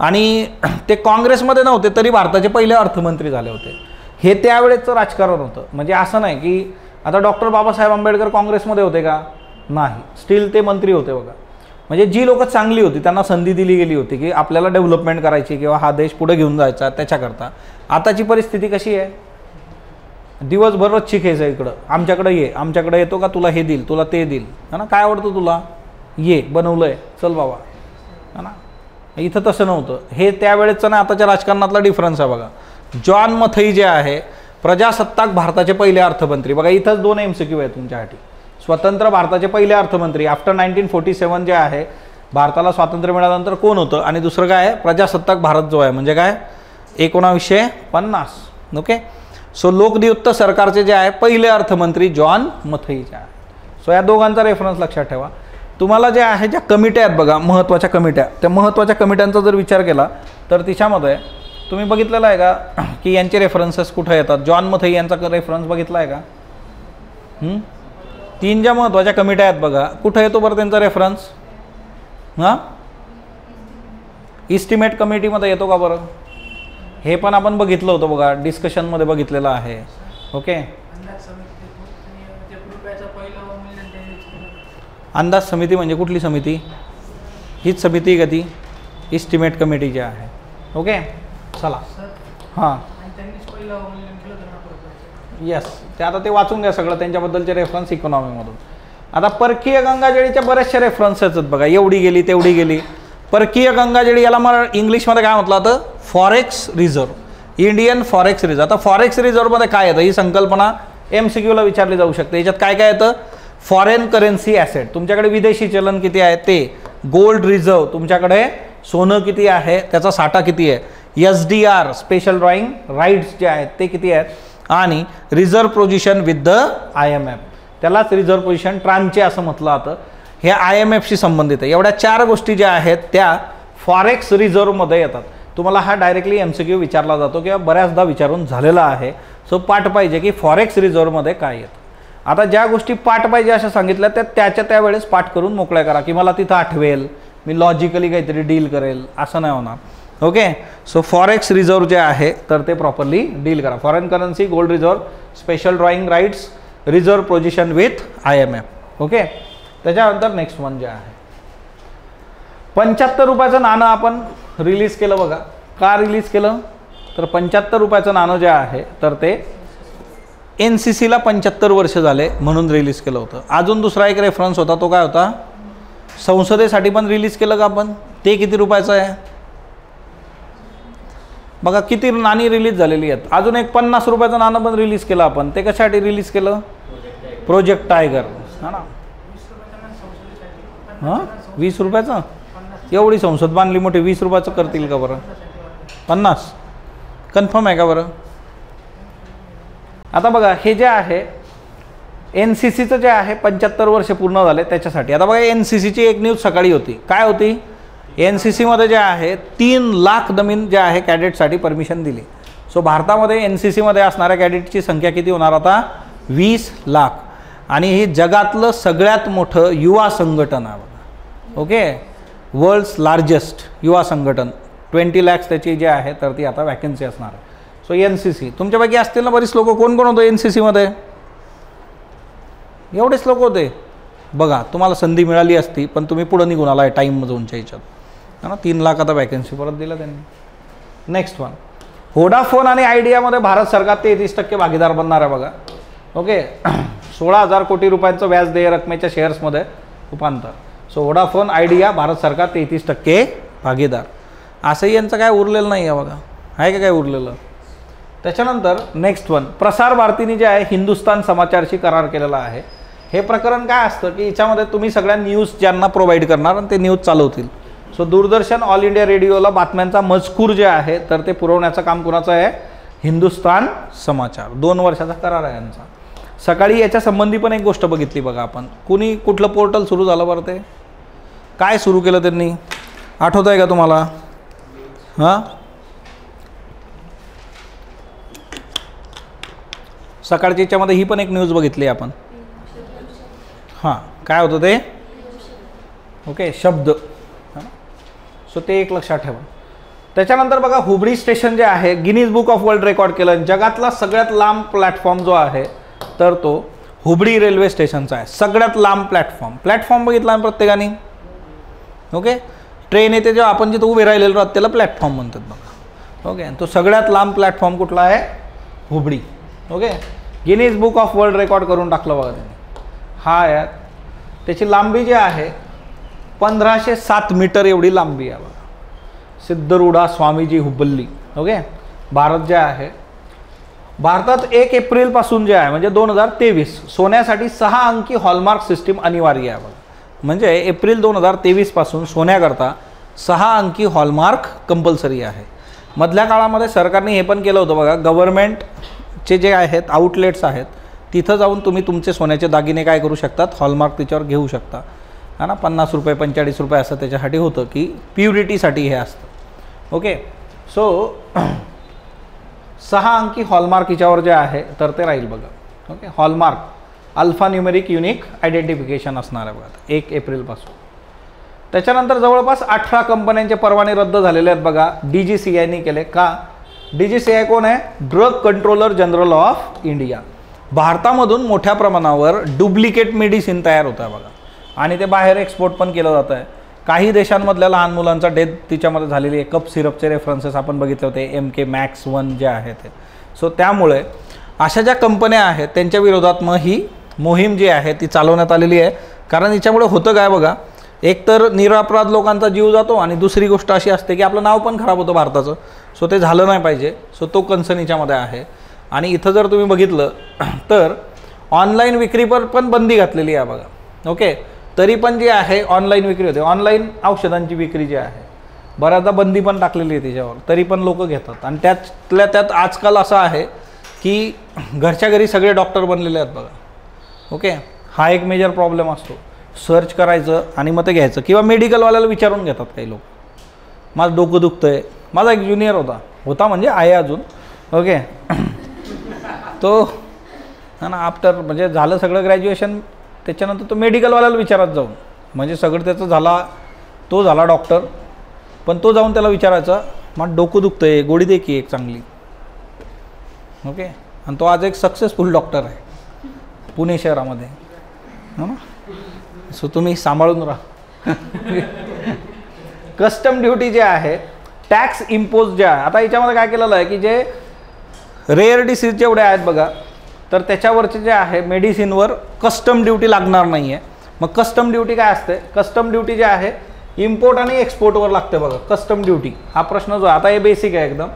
आणि ते काँग्रेसमध्ये नव्हते तरी भारताचे पहिले अर्थमंत्री झाले होते. हे त्यावेळेचं राजकारण होतं. म्हणजे असं नाही की आता डॉक्टर बाबासाहेब आंबेडकर काँग्रेसमध्ये होते का? नाही. स्टील ते मंत्री होते बघा. म्हणजे जी लोकं चांगली होती त्यांना संधी दिली गेली होती की आपल्याला डेव्हलपमेंट करायची किंवा हा देश पुढे घेऊन जायचा त्याच्याकरता. आताची परिस्थिती कशी आहे? दिवसभरच शिकायचं इकडं. आमच्याकडे ये आमच्याकडे येतो का तुला हे देईल तुला ते देईल. है ना? काय आवडतं तुला? ये बनवलं आहे चल बाबा. है ना? इथं तसं नव्हतं. हे त्यावेळेचं ना आताच्या राजकारणातला डिफरन्स आहे बघा. जॉन मथई जे आहे प्रजासत्ताक भारताचे पहिले अर्थमंत्री. बघा इथंच दोन एम सी क्यू आहे तुमच्यासाठी. स्वतंत्र भारताचे पहिले अर्थमंत्री. After nineteen forty seven J आहे भारताला स्वातंत्र्य मिळाल्यानंतर कोण होतं? आणि दुसरं काय आहे? प्रजासत्ताक भारत जो आहे म्हणजे काय? एकोणावीसशे पन्नास. ओके? सो लोकनियुक्त सरकारचे जे आहे पहिले अर्थमंत्री जॉन मथई जे आहे सो या दोघांचा रेफरन्स लक्षात ठेवा. तुम्हाला जे आहे ज्या कमिट्या आहेत बघा महत्त्वाच्या कमिट्या. त्या महत्त्वाच्या कमिट्यांचा जर विचार केला तर तिच्यामध्ये तुम्ही बघितलेलं आहे का? की यांचे रेफरन्सेस कुठं येतात? जॉन मथई यांचा रेफरन्स बघितला आहे का? तीन ज्या महत्त्वाच्या कमिट्या आहेत बघा कुठं येतो बरं त्यांचा रेफरन्स हां? इस्टिमेट कमिटीमध्ये येतो का बरं? हे पण आपण बघितलं होतं बघा डिस्कशनमध्ये बघितलेलं आहे. ओके अंदाज समिती म्हणजे कुठली समिती? हीच समिती का ती? इस्टिमेट कमिटी जी आहे. ओके चला. हां. येस ते आता ते वाचून घ्या सगळं त्यांच्याबद्दलचे रेफरन्स इकॉनॉमीमधून आता परकीय गंगाजळीच्या बऱ्याचशा रेफरन्सेस आहेत बघा. एवढी गेली तेवढी गेली. परकीय गंगाजळी याला मला इंग्लिशमध्ये काय म्हटलं होतं forex reserve Indian forex reserve आता फॉरेक्स रिझर्वमध्ये काय येतं? ही संकल्पना एम सी क्यूला विचारली जाऊ शकते. याच्यात काय काय येतं? फॉरेन करन्सी ॲसेट तुमच्याकडे विदेशी चलन किती आहे? ते. गोल्ड रिझर्व तुमच्याकडे सोनं किती आहे? त्याचा साठा किती आहे? S D R special drawing rights जे आहेत ते किती आहेत? आणि reserve position with the I M F त्यालाच रिझर्व पोझिशन ट्रान्सचे असं म्हटलं जातं. हे आय एम एफशी संबंधित आहे. एवढ्या चार गोष्टी ज्या आहेत त्या फॉरेक्स रिझर्वमध्ये येतात. तुम्हाला हा डायरेक्टली एम सी क्यू विचारला जातो किंवा बऱ्याचदा विचारून झालेला आहे. सो पाठ पाहिजे की फॉरेक्स रिझर्वमध्ये काय येतं. आता ज्या गोष्टी पाठ पाहिजे अशा सांगितल्या त्या त्याच्या त्यावेळेस पाठ करून मोकळ्या करा की मला तिथं आठवेल मी लॉजिकली काहीतरी डील करेल असं नाही होणार. ओके सो फॉरेक्स रिझर्व जे आहे तर ते प्रॉपरली डील करा. Foreign currency gold reserve special drawing rights reserve position with I M F okay त्याच्यानंतर नेक्स्ट वन जे आहे. पंच्याहत्तर रुपयाचं नाणं आपण रिलीज केलं बघा. का रिलीज केलं? तर पंच्याहत्तर रुपयाचं नाणं जे आहे तर ते एन सी सीला पंच्याहत्तर वर्ष झाले म्हणून रिलीज केलं होतं. अजून दुसरा एक रेफरन्स होता तो काय होता? संसदेसाठी पण रिलीज केलं का आपण? ते किती रुपयाचं आहे? बघा किती नाणी रिलीज झालेली आहेत. अजून एक पन्नास रुपयाचं नाणं पण रिलीज केलं आपण. ते कशासाठी रिलीज केलं? प्रोजेक्ट टायगर हा ना वीस रुपयाचं ना संसदेसाठी हां? वीस रुपयाचं? एवढी संसद बांधली मोठी वीस रुपयाचं करतील का बरं? पन्नास? कन्फर्म आहे का बरं? आता बघा हे जे आहे एन सी सीचं जे आहे पंच्याहत्तर वर्ष पूर्ण झाले त्याच्यासाठी. आता बघा एन सी सीची एक न्यूज सकाळी होती. काय होती? एन सी सीमध्ये जे आहे तीन लाख नवीन जे आहे कॅडेटसाठी परमिशन दिली. सो भारतामध्ये एन सी सीमध्ये असणाऱ्या कॅडेटची संख्या किती होणार आता? वीस लाख. आणि हे जगातलं सगळ्यात मोठं युवा संघटन आहे बघा. ओके? वर्ल्ड्स लार्जेस्ट युवा संघटन. ट्वेंटी लॅक्स त्याची जी आहे तर ती आता वॅकन्सी असणार आहे. सो एन सी सी तुमच्यापैकी असतील ना बरीच लोक. कोण कोण होतं एन सी सीमध्ये एवढेच लोक होते. बघा तुम्हाला संधी मिळाली असती पण तुम्ही पुढं निघून आला आहे टाईम तुमच्या ह्याच्यात. है ना? तीन लाख आता वॅकन्सी परत दिलं त्यांनी. नेक्स्ट वन होडाफोन आणि आयडियामध्ये भारत सरकार तेहतीस टक्के भागीदार बनणार आहे बघा. ओके सोळा हजार कोटी रुपयांचं व्याज देय रकमेच्या शेअर्समध्ये रूपांतर. सो वोडाफोन आयडिया भारत सरकार तेहतीस टक्के भागीदार. असंही यांचं काय उरलेलं नाही आहे बघा. आहे का काय उरलेलं? त्याच्यानंतर नेक्स्ट वन प्रसार भारतीने जे आहे हिंदुस्तान समाचारशी करार केलेला आहे. हे प्रकरण काय असतं की याच्यामध्ये तुम्ही सगळ्या न्यूज ज्यांना प्रोव्हाइड करणार आणि ते न्यूज चालवतील. सो दूरदर्शन ऑल इंडिया रेडिओला बातम्यांचा मजकूर जे आहे तर ते पुरवण्याचं काम कुणाचं आहे? हिंदुस्तान समाचार. दोन वर्षाचा करार आहे यांचा. सकाळी याच्या संबंधी पण एक गोष्ट बघितली बघा आपण. कुणी कुठलं पोर्टल सुरू झालं बरं ते? काय सुरू केलं त्यांनी? आठवत आहे का तुम्हाला? हां? सकाळच्या याच्यामध्ये ही पण एक न्यूज बघितली आपण. हां काय होतं ते? ओके शब्द. सो ते एक लक्षात ठेवा. त्याच्यानंतर बघा हुबळी स्टेशन जे आहे Guinness book of world record केलं. जगातला सगळ्यात लांब प्लॅटफॉर्म जो आहे तर तो हुबळी रेल्वे स्टेशनचा आहे. सगळ्यात लांब प्लॅटफॉर्म. प्लॅटफॉर्म बघितला आहे प्रत्येकाने? ओके? ट्रेन येते जेव्हा आपण जिथं उभे राहिलेलो आहोत त्याला प्लॅटफॉर्म म्हणतात बघा. ओके? तो सगळ्यात लांब प्लॅटफॉर्म कुठला आहे? Hubli. Okay? Guinness book of world record करून टाकलं बघा त्यांनी. हा यात त्याची लांबी जी आहे पंधराशे सात मीटर एवढी लांबी आहे बघा. सिद्धरुडा स्वामीजी हुबल्ली. ओके? भारत जे आहे भारतात एक एप्रिलपासून जे आहे म्हणजे दोन हजार तेवीस सोन्यासाठी सहा अंकी हॉलमार्क सिस्टीम अनिवार्य आहे बघा. म्हणजे एप्रिल दोन हजार तेवीसपासून सोन्याकरता सहा अंकी हॉलमार्क कंपल्सरी आहे. मधल्या काळामध्ये सरकारने हे पण केलं होतं बघा गव्हर्नमेंटचे जे आहेत आउटलेट्स आहेत तिथं जाऊन तुम्ही तुमचे सोन्याचे दागिने काय करू शकतात? हॉलमार्क तिच्यावर घेऊ शकता. है ना पन्नास रुपये पंचेचाळीस रुपये असं त्याच्यासाठी होतं की प्युरिटीसाठी हे असतं. ओके सो सहा अंकी हॉलमार्क हिच्यावर जे आहे तर ते राहील बघा. Okay hallmark alphanumeric unique identification असणार आहे बघा. एक एप्रिलपासून त्याच्यानंतर जवळपास अठरा कंपन्यांचे परवाने रद्द झालेले आहेत बघा. डी जी सी आयनी केले. का? डी जी सी आय कोण आहे? Drug controller general of India भारतामधून मोठ्या प्रमाणावर डुप्लिकेट मेडिसिन तयार होत आहे बघा. आणि ते बाहेर एक्सपोर्ट पण केलं जातं आहे काही देशांमधल्या लहान मुलांचा डेथ तिच्यामध्ये झालेली आहे. कप सिरपचे रेफरन्सेस आपण बघितले होते. एम के मॅक्स वन जे आहे ते. सो त्यामुळे अशा ज्या कंपन्या आहेत त्यांच्या विरोधात मग ही मोहीम जी आहे ती चालवण्यात आलेली आहे. कारण याच्यामुळे होतं काय बघा एक तर निरपराध लोकांचा जीव जातो आणि दुसरी गोष्ट अशी असते की आपलं नाव पण खराब होतं भारताचं. सो ते झालं नाही पाहिजे. सो तो कन्सर्न याच्यामध्ये आहे. आणि इथं जर तुम्ही बघितलं तर ऑनलाईन विक्रीवर पण बंदी घातलेली आहे बघा. ओके तरी पण जी आहे ऑनलाईन विक्री होते. ऑनलाईन औषधांची विक्री जी आहे बऱ्याचदा बंदी पण टाकलेली आहे त्याच्यावर तरी पण लोक घेतात. आणि त्यातल्या त्यात आजकाल असं आहे की घरच्या घरी सगळे डॉक्टर बनलेले आहेत बघा. ओके हा एक मेजर प्रॉब्लेम असतो. सर्च करायचं आणि मग ते घ्यायचं. किंवा मेडिकलवाल्याला विचारून घेतात काही लोक. माझं डोकं दुखतं आहे माझा एक ज्युनियर होता. होता म्हणजे आहे अजून. ओके तो ना आफ्टर म्हणजे झालं सगळं ग्रॅज्युएशन त्याच्यानंतर तो मेडिकलवाल्याला विचारत जाऊन म्हणजे सगळं त्याचं झाला तो झाला डॉक्टर पण तो जाऊन त्याला विचारायचा मग डोकं दुखतं आहे गोडी दे की एक चांगली. ओके? आणि तो आज एक सक्सेसफुल डॉक्टर आहे पुणे शहरामध्ये. हो ना? सो तुम्ही सांभाळून राहा. कस्टम ड्युटी जे आहे टॅक्स इम्पोज जे आहे आता याच्यामध्ये काय केलेलं आहे की जे रेअर डिसीज जेवढे आहेत बघा तर त्याच्यावरचे जे आहे मेडिसिनवर कस्टम ड्युटी लागणार नाही आहे मग कस्टम ड्युटी काय असते? कस्टम ड्युटी जे आहे इम्पोर्ट आणि एक्सपोर्टवर लागते बघा. कस्टम ड्युटी हा प्रश्न जो आता हे बेसिक आहे एकदम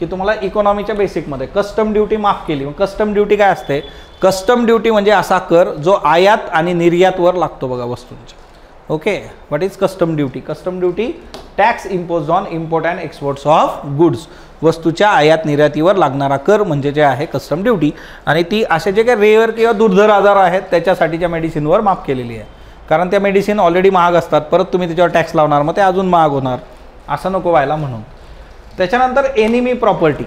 की तुम्हाला इकॉनॉमीच्या बेसिकमध्ये कस्टम ड्युटी माफ केली. मग कस्टम ड्युटी काय असते? कस्टम ड्युटी म्हणजे असा कर जो आयात आणि निर्यातवर लागतो बघा वस्तूंच्या. Okay what is custom duty custom duty tax impose on import and exports of goods वस्तूच्या आयात निर्यातीवर लागणारा कर म्हणजे जे आहे कस्टम ड्युटी आणि ती असे जे काही रेअर किंवा दुर्धर आजार आहेत त्याच्यासाठीच्या मेडिसिनवर माफ केलेली आहे. कारण त्या मेडिसिन ऑलरेडी महाग असतात. परत तुम्ही त्याच्यावर टॅक्स लावणार मग ते अजून महाग होणार. असं नको व्हायला म्हणून. त्याच्यानंतर एनिमी प्रॉपर्टी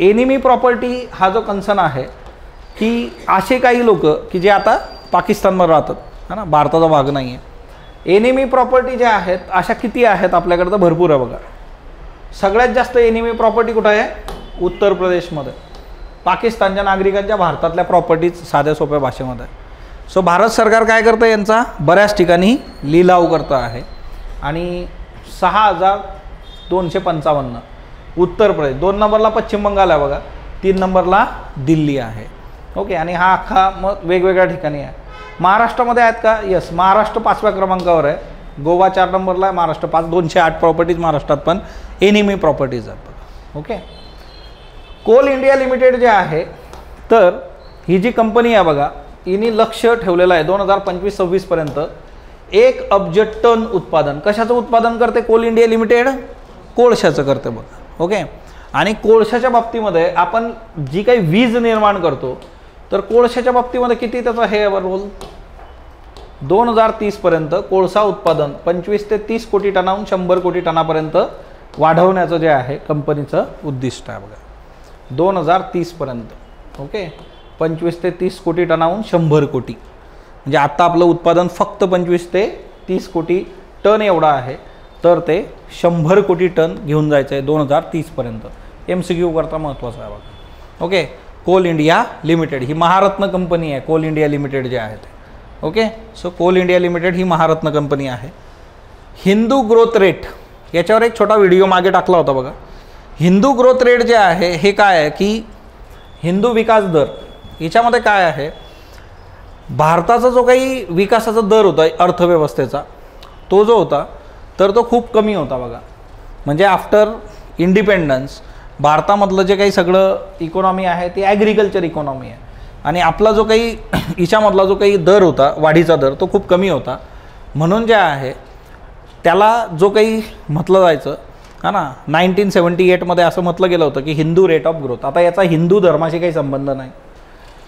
एनिमी प्रॉपर्टी हा जो कन्सर्न आहे की असे काही लोक की जे आता पाकिस्तानमध्ये राहतात. है ना? भारताचा भाग नाही आहे एनिमी प्रॉपर्टी ज्या आहेत अशा किती आहेत आपल्याकडे तर भरपूर आहे बघा. सगळ्यात जास्त एनिमी प्रॉपर्टी कुठं आहे? उत्तर प्रदेशमध्ये. पाकिस्तानच्या नागरिकांच्या भारतातल्या प्रॉपर्टीज साध्या सोप्या भाषेमध्ये. आहे सो भारत सरकार काय करतं यांचा? बऱ्याच ठिकाणी लिलाव करतं आहे. आणि सहा हजार दोनशे पंचावन्न. उत्तर प्रदेश. दोन नंबरला पश्चिम बंगाल आहे बघा. तीन नंबरला दिल्ली आहे. ओके? आणि हा अख्खा मग वेगवेगळ्या ठिकाणी आहे. महाराष्ट्रामध्ये आहेत का? यस महाराष्ट्र पाचव्या क्रमांकावर आहे. गोवा चार नंबरला आहे. महाराष्ट्र पाच दोनशे आठ प्रॉपर्टीज महाराष्ट्रात पण एनिमी प्रॉपर्टीज आहेत बघा. ओके कोल इंडिया लिमिटेड जे आहे तर ही जी कंपनी आहे बघा हिने लक्ष ठेवलेलं आहे दोन हजार पंचवीस सव्वीसपर्यंत एक अब्ज टन उत्पादन. कशाचं उत्पादन करते कोल इंडिया लिमिटेड? कोळशाचं करते बघा. ओके आणि कोळशाच्या बाबतीमध्ये आपण जी काही वीज निर्माण करतो तर कोळशाच्या बाबतीमध्ये किती त्याचा हे रोल दोन हजार तीसपर्यंत कोळसा उत्पादन पंचवीस ते तीस कोटी टनाहून शंभर कोटी टनापर्यंत वाढवण्याचं जे आहे कंपनीचं उद्दिष्ट आहे बघा. दोन हजार तीसपर्यंत ओके? पंचवीस ते तीस कोटी टनाहून शंभर कोटी. म्हणजे आत्ता आपलं उत्पादन फक्त पंचवीस ते तीस कोटी टन एवढं आहे तर ते शंभर कोटी टन घेऊन जायचं आहे दोन हजार तीसपर्यंत एम सी क्यू करता महत्त्वाचं आहे बघा. ओके? कोल इंडिया लिमिटेड ही महारत्न कंपनी आहे कोल इंडिया लिमिटेड जे आहे ते. Okay? So coal India limited ही महारत्न कंपनी आहे. हिंदू ग्रोथ रेट याच्यावर एक छोटा व्हिडिओ मागे टाकला होता बघा. हिंदू ग्रोथ रेट जे आहे हे काय आहे की हिंदू विकास दर याच्यामध्ये काय आहे? भारताचा जो काही विकासाचा दर होता अर्थव्यवस्थेचा तो जो होता तर तो खूप कमी होता बघा. म्हणजे आफ्टर इंडिपेंडन्स भारतामधलं जे काही सगळं इकॉनॉमी आहे ती ॲग्रिकल्चर इकॉनॉमी आहे. आणि आपला जो काही हिच्यामधला जो काही दर होता वाढीचा दर तो खूप कमी होता. म्हणून जे आहे त्याला जो काही म्हटलं जायचं हा ना नाईन्टीन सेवन्टी एटमध्ये असं म्हटलं गेलं होतं की हिंदू रेट ऑफ ग्रोथ आता याचा हिंदू धर्माशी काही संबंध नाही.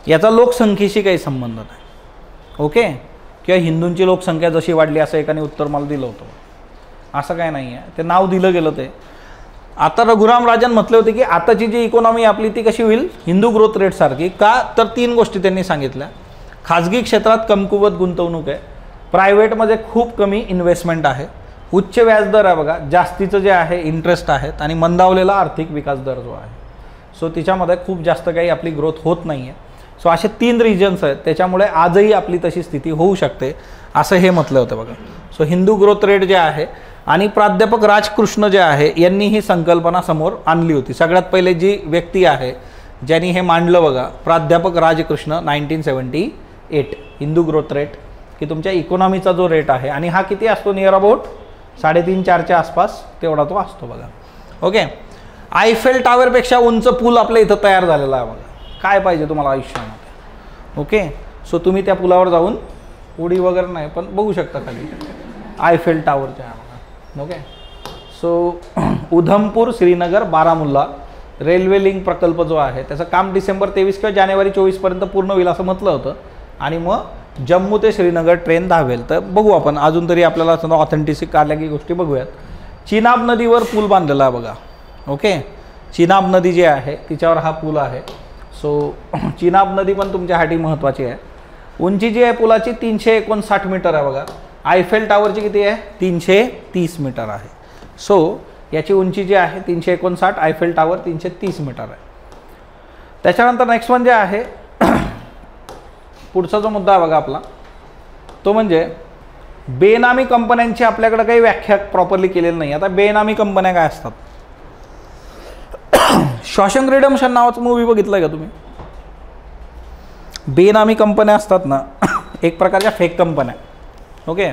याचा लोकसंख्येशी काही संबंध नाही. ओके किंवा हिंदूंची लोकसंख्या जशी वाढली असं एकाने उत्तर मला दिलं होतं. असं काय नाही आहे ते नाव दिलं गेलं ते. आता रघुराम राजन म्हटले होते की आताची जी इकॉनॉमी आपली ती कशी होईल? हिंदू ग्रोथ रेटसारखी का? तर तीन गोष्टी त्यांनी सांगितल्या. खाजगी क्षेत्रात कमकुवत गुंतवणूक आहे. प्रायव्हेटमध्ये खूप कमी इन्व्हेस्टमेंट आहे. उच्च व्याजदर आहे बघा जास्तीचं जे आहे इंटरेस्ट आहेत आणि मंदावलेला आर्थिक विकास दर जो आहे. सो तिच्यामध्ये खूप जास्त काही आपली ग्रोथ होत नाही आहे सो असे तीन रिजन्स आहेत. त्याच्यामुळे आजही आपली तशी स्थिती होऊ शकते. असं हे म्हटलं होतं बघा. सो हिंदू ग्रोथ रेट जे आहे आणि प्राध्यापक राजकृष्ण जे आहे यांनी ही संकल्पना समोर आणली होती. सगळ्यात पहिले जी व्यक्ती आहे ज्यांनी हे मांडलं बघा प्राध्यापक Rajkrishna nineteen seventy eight. Hindu growth rate की तुमच्या इकॉनॉमीचा जो रेट आहे आणि हा किती असतो नियर अबाउट साडेतीन चारच्या आसपास तेवढा तो असतो बघा. ओके आयफेल टावरपेक्षा उंच पूल आपल्या इथं तयार झालेला आहे बघा. काय पाहिजे तुम्हाला आयुष्यामध्ये? ओके सो तुम्ही त्या पुलावर जाऊन उडी वगैरे नाही पण बघू शकता खाली. आयफेल टावरच्या आहे okay so Udhampur Srinagar Baramulla railway link प्रकल्प जो आहे त्याचं काम डिसेंबर तेवीस किंवा जानेवारी चोवीसपर्यंत पूर्ण होईल असं म्हटलं होतं. आणि मग जम्मू ते श्रीनगर ट्रेन धावेल. तर बघू आपण. अजून तरी आपल्याला असं ऑथेंटिसिक आल्या की गोष्टी बघूयात. चिनाब नदीवर पूल बांधलेला आहे बघा. ओके चिनाब नदी जी आहे तिच्यावर हा पूल आहे. सो चिनाब नदी पण तुमच्यासाठी महत्त्वाची आहे. उंची जी आहे पुलाची तीनशे एकोणसाठ मीटर आहे बघा. आयफेल टावरची किती आहे? तीनशे तीस मीटर आहे. सो याची उंची जी आहे तीनशे एकोणसाठ आयफेल टावर तीनशे तीस मीटर आहे. त्याच्यानंतर नेक्स्ट वन जे आहे पुढचा जो मुद्दा आहे बघा आपला तो म्हणजे बेनामी कंपन्यांची आपल्याकडे काही व्याख्या प्रॉपरली केलेली नाही. आता बेनामी कंपन्या काय असतात? शॉशंक रिडम्शन नावाचं मूवी बघितलं का तुम्ही? बेनामी कंपन्या असतात ना एक प्रकारच्या फेक कंपन्या. ओके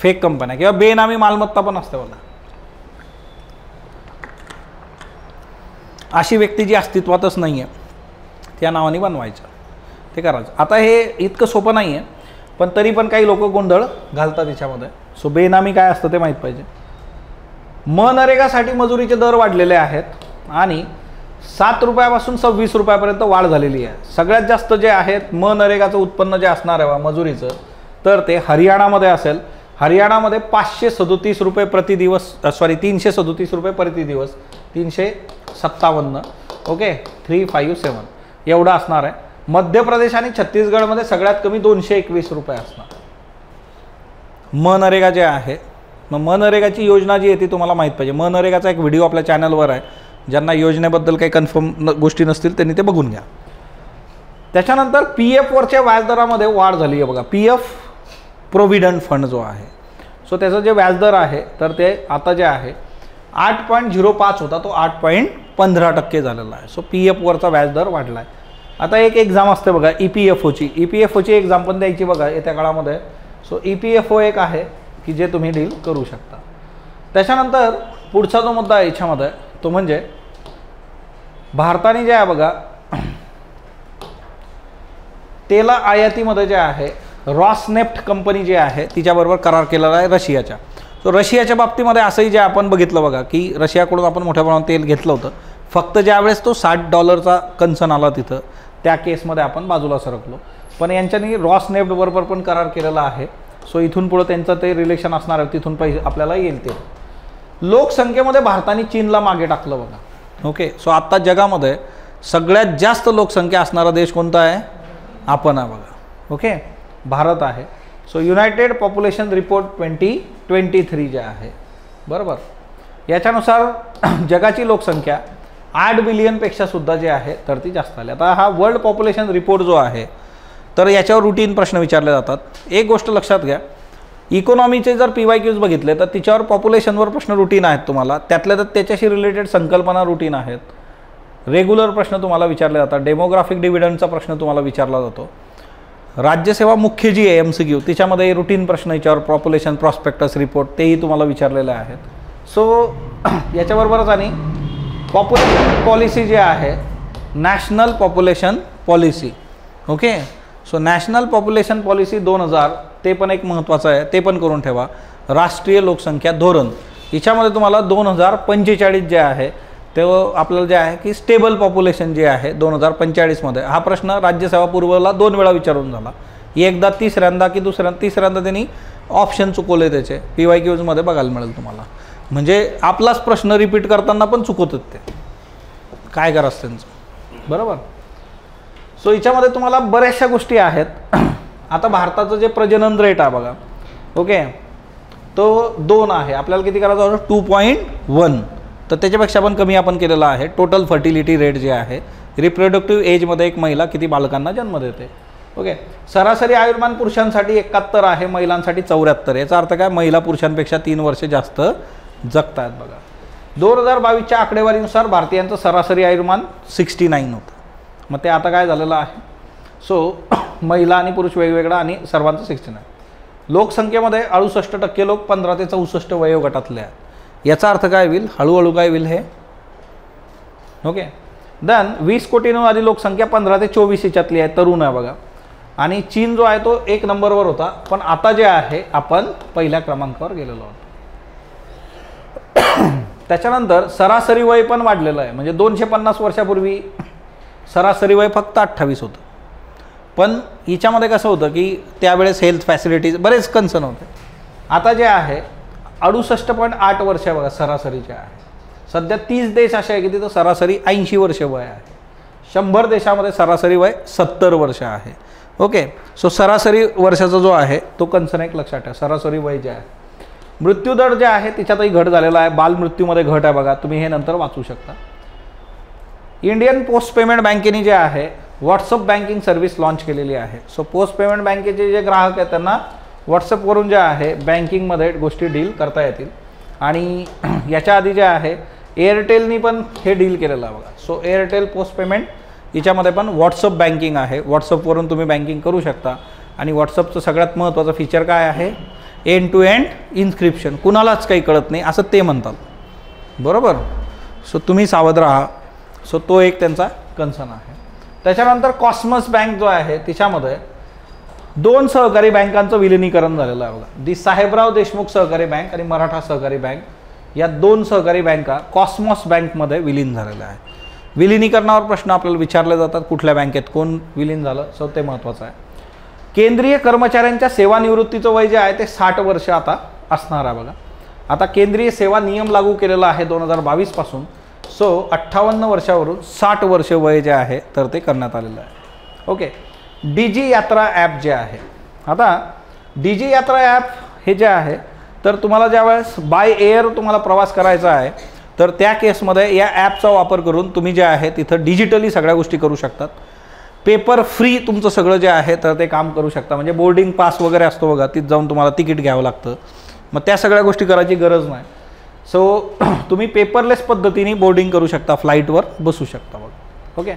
फेक कंपन्या. किंवा बेनामी मालमत्ता पण असते बघा. अशी व्यक्ती जी अस्तित्वातच नाही आहे त्या नावाने बनवायच्या ते करायचं. आता हे इतकं सोपं नाही आहे पण तरी पण काही लोक गोंधळ घालतात याच्यामध्ये. सो बेनामी काय असतं ते माहीत पाहिजे. मनरेगासाठी मजुरीचे दर वाढलेले आहेत आणि सात रुपयापासून सव्वीस रुपयापर्यंत वाढ झालेली आहे. सगळ्यात जास्त जे आहेत मनरेगाचं उत्पन्न जे असणार आहे मजुरीचं तर ते हरियाणामध्ये असेल. हरियाणामध्ये पाचशे सदोतीस रुपये प्रतिदिवस सॉरी तीनशे सदोतीस रुपये प्रति दिवस तीनशे सत्तावन्न ओके थ्री फाईव्ह सेवन एवढं असणार आहे. मध्य प्रदेश आणि छत्तीसगडमध्ये सगळ्यात कमी दोनशे एकवीस रुपये असणार. मनरेगा जे आहे मग मनरेगाची योजना जी आहे ती तुम्हाला माहीत पाहिजे. मनरेगाचा एक व्हिडिओ आपल्या चॅनलवर आहे. ज्यांना योजनेबद्दल काही कन्फर्म न गोष्टी नसतील त्यांनी ते बघून घ्या. त्याच्यानंतर पी एफवरच्या व्याजदरामध्ये वाढ झाली आहे बघा. पी एफ प्रोव्हिडंट फंड जो आहे सो त्याचं जे व्याजदर आहे तर ते आता जे आहे आठ पॉईंट झिरो पाच होता तो आठ पॉईंट पंधरा टक्के झालेला आहे. सो पी एफवरचा व्याजदर वाढला आहे आता एक एक्झाम असते बघा ई पी एफ ओची ई पी एफ ओची एक्झाम पण द्यायची बघा येत्या काळामध्ये. So E P F O एक आहे की जे तुम्ही डील करू शकता. त्याच्यानंतर पुढचा जो मुद्दा आहे याच्यामध्ये तो म्हणजे भारताने जे आहे बघा तेला आयातीमध्ये जे आहे रॉसनेफ्ट कंपनी जी आहे तिच्याबरोबर करार केलेला आहे रशियाच्या. सो रशियाच्या बाबतीमध्ये असंही जे आपण बघितलं बघा की रशियाकडून आपण मोठ्या प्रमाणात तेल घेतलं होतं. फक्त ज्यावेळेस तो साठ डॉलरचा कन्सर्न आला तिथं त्या केसमध्ये आपण बाजूला सरकलो. पण यांच्यानी रॉस नेफ्टबरोबर पण करार केलेला आहे. सो इथून पुढं त्यांचं ते रिलेशन असणार आहे तिथून पैसे आपल्याला येईल ते. लोकसंख्येमध्ये भारताने चीनला मागे टाकलं बघा. ओके सो आत्ता जगामध्ये सगळ्यात जास्त लोकसंख्या असणारा देश कोणता आहे? आपण आहे बघा. ओके भारत आहे. So united population report twenty twenty three जे आहे. बरोबर? याच्यानुसार जगाची लोकसंख्या आठ बिलियनपेक्षा सुद्धा जे आहे तर ती जास्त आली. आता हा वर्ल्ड पॉप्युलेशन रिपोर्ट जो आहे तर याच्यावर रुटीन प्रश्न विचारले जातात. एक गोष्ट लक्षात घ्या. इकॉनॉमीचे जर पी वाय क्यूज बघितले तर तिच्यावर पॉप्युलेशनवर प्रश्न रुटीन आहेत तुम्हाला. त्यातल्या तर त्याच्याशी रिलेटेड संकल्पना रुटीन आहेत. रेग्युलर प्रश्न तुम्हाला विचारले जातात. डेमोग्राफिक डिव्हिडंडचा प्रश्न तुम्हाला विचारला जातो. राज्यसेवा मुख्य जी आहे एम सी क्यू तिच्यामध्ये रुटीन प्रश्न याच्यावर पॉप्युलेशन प्रॉस्पेक्टस रिपोर्ट तेही तुम्हाला विचारलेले आहेत. सो याच्याबरोबरच आणि पॉप्युलेशन पॉलिसी जी आहे national population policy okay so national population policy दोन हजार ते पण एक महत्त्वाचं आहे. ते पण करून ठेवा. राष्ट्रीय लोकसंख्या धोरण. हिच्यामध्ये तुम्हाला दोन हजार पंचेचाळीस जे आहे ते आपल्याला जे आहे की स्टेबल पॉप्युलेशन जे आहे दोन हजार पंचेचाळीसमध्ये. हा प्रश्न राज्यसेवा पूर्वला दोन वेळा विचारून झाला. एकदा तिसऱ्यांदा की दुसऱ्यांदा तिसऱ्यांदा त्यांनी ऑप्शन चुकवले त्याचे. पी वाय क्यूजमध्ये बघायला मिळेल तुम्हाला. म्हणजे आपलाच प्रश्न रिपीट करताना पण चुकवतात ते. काय गरज त्यांचं? बरोबर? सो याच्यामध्ये तुम्हाला बऱ्याचशा गोष्टी आहेत. आता भारताचं जे प्रजनन रेट आहे बघा. ओके तो दोन आहे. आपल्याला किती करायचं होतं? टू पॉईंट वन तर त्याच्यापेक्षा पण कमी आपण केलेला आहे. टोटल फर्टिलिटी रेट जे आहे रिप्रोडक्टिव्ह एजमध्ये एक महिला किती बालकांना जन्म देते? ओके सरासरी आयुर्मान पुरुषांसाठी एकाहत्तर आहे महिलांसाठी चौऱ्याहत्तर. याचा अर्थ काय? महिला पुरुषांपेक्षा तीन वर्ष जास्त जगत आहेत बघा. दोन हजार बावीसच्या आकडेवारीनुसार भारतीयांचं सरासरी आयुर्मान सिक्स्टी नाईन होतं. मग ते आता काय झालेलं आहे? सो महिला आणि पुरुष वेगवेगळा आणि सर्वांचं सिक्स्टी नाईन. लोकसंख्येमध्ये अडुसष्ट टक्के लोक पंधरा ते चौसष्ट वयोगटातले आहेत. याचा अर्थ काय होईल? हळूहळू काय होईल हे? ओके देन वीस कोटींहून आधी लोकसंख्या पंधरा ते चोवीस याच्यातली आहे तरुण आहे बघा. आणि चीन जो आहे तो एक नंबरवर होता पण आता जे आहे आपण पहिल्या क्रमांकावर गेलेलो आहोत. त्याच्यानंतर सरासरी वय पण वाढलेलं आहे. म्हणजे दोनशे पन्नास वर्षापूर्वी सरासरी वय फक्त अठ्ठावीस होतं. पण हिच्यामध्ये कसं होतं की त्यावेळेस हेल्थ फॅसिलिटीज बरेच कन्सर्न होते. आता जे आहे अडुसष्ट पॉईंट आठ वर्ष बघा सरासरीचे आहे. सध्या तीस देश असे आहे की तिथं सरासरी ऐंशी वर्ष वय आहे. शंभर देशामध्ये सरासरी वय सत्तर वर्ष आहे. ओके? सो सरासरी वर्षाचा जो आहे तो कन्सर्न एक लक्षात ठेवा. सरासरी वय जे आहे मृत्यूदर जे आहे त्याच्यातही घट झालेला आहे. बालमृत्यूमध्ये घट आहे बघा. तुम्ही हे नंतर वाचू शकता. इंडियन पोस्ट पेमेंट बँकेने जे आहे व्हॉट्सअप बँकिंग सर्व्हिस लॉन्च केलेली आहे. सो पोस्ट पेमेंट बँकेचे जे ग्राहक आहेत त्यांना व्हॉट्सअपवरून जे आहे बँकिंगमध्ये गोष्टी डील करता येतील. आणि याच्या आधी जे आहे एअरटेलनी पण हे डील केलेलं आहे बघा. सो एअरटेल पोस्ट पेमेंट याच्यामध्ये पण व्हॉट्सअप बँकिंग आहे. व्हॉट्सअपवरून तुम्ही बँकिंग करू शकता. आणि व्हॉट्सअपचं सगळ्यात महत्त्वाचं फीचर काय आहे? एंड टू एंड इन्स्क्रिप्शन कुणालाच काही कळत नाही असं ते म्हणतात. बरोबर? सो तुम्ही सावध राहा. सो तो एक त्यांचा कन्सर्न आहे. त्याच्यानंतर कॉस्मस बँक जो आहे तिच्यामध्ये दोन सहकारी बँकांचं विलिनीकरण झालेलं आहे बघा. दी साहेबराव देशमुख सहकारी बँक आणि मराठा सहकारी बँक या दोन सहकारी बँका कॉस्मॉस बँकमध्ये विलीन झालेल्या आहे विलिनीकरणावर प्रश्न आपल्याला विचारले जातात कुठल्या बँकेत कोण विलीन झालं? सो ते महत्त्वाचं आहे. केंद्रीय कर्मचाऱ्यांच्या सेवानिवृत्तीचं वय जे आहे ते साठ वर्ष आता असणार आहे बघा. आता केंद्रीय सेवा नियम लागू केलेला आहे दोन हजार बावीसपासून. सो अठ्ठावन्न वर्षावरून साठ वर्ष वय जे आहे तर ते करण्यात आलेलं आहे. ओके डी जी यात्रा ॲप जे आहे. आता डी जी यात्रा ॲप हे जे आहे तर तुम्हाला ज्यावेळेस बाय एअर तुम्हाला प्रवास करायचा आहे तर त्या केसमध्ये या ॲपचा वापर करून तुम्ही जे आहे तिथं डिजिटली सगळ्या गोष्टी करू शकतात. पेपर फ्री तुमचं सगळं जे आहे तर ते काम करू शकता. म्हणजे बोर्डिंग पास वगैरे असतो बघा तिथं जाऊन तुम्हाला तिकीट घ्यावं लागतं. मग त्या सगळ्या गोष्टी करायची गरज नाही. सो तुम्ही पेपरलेस पद्धतीने बोर्डिंग करू शकता फ्लाईटवर बसू शकता बघा. ओके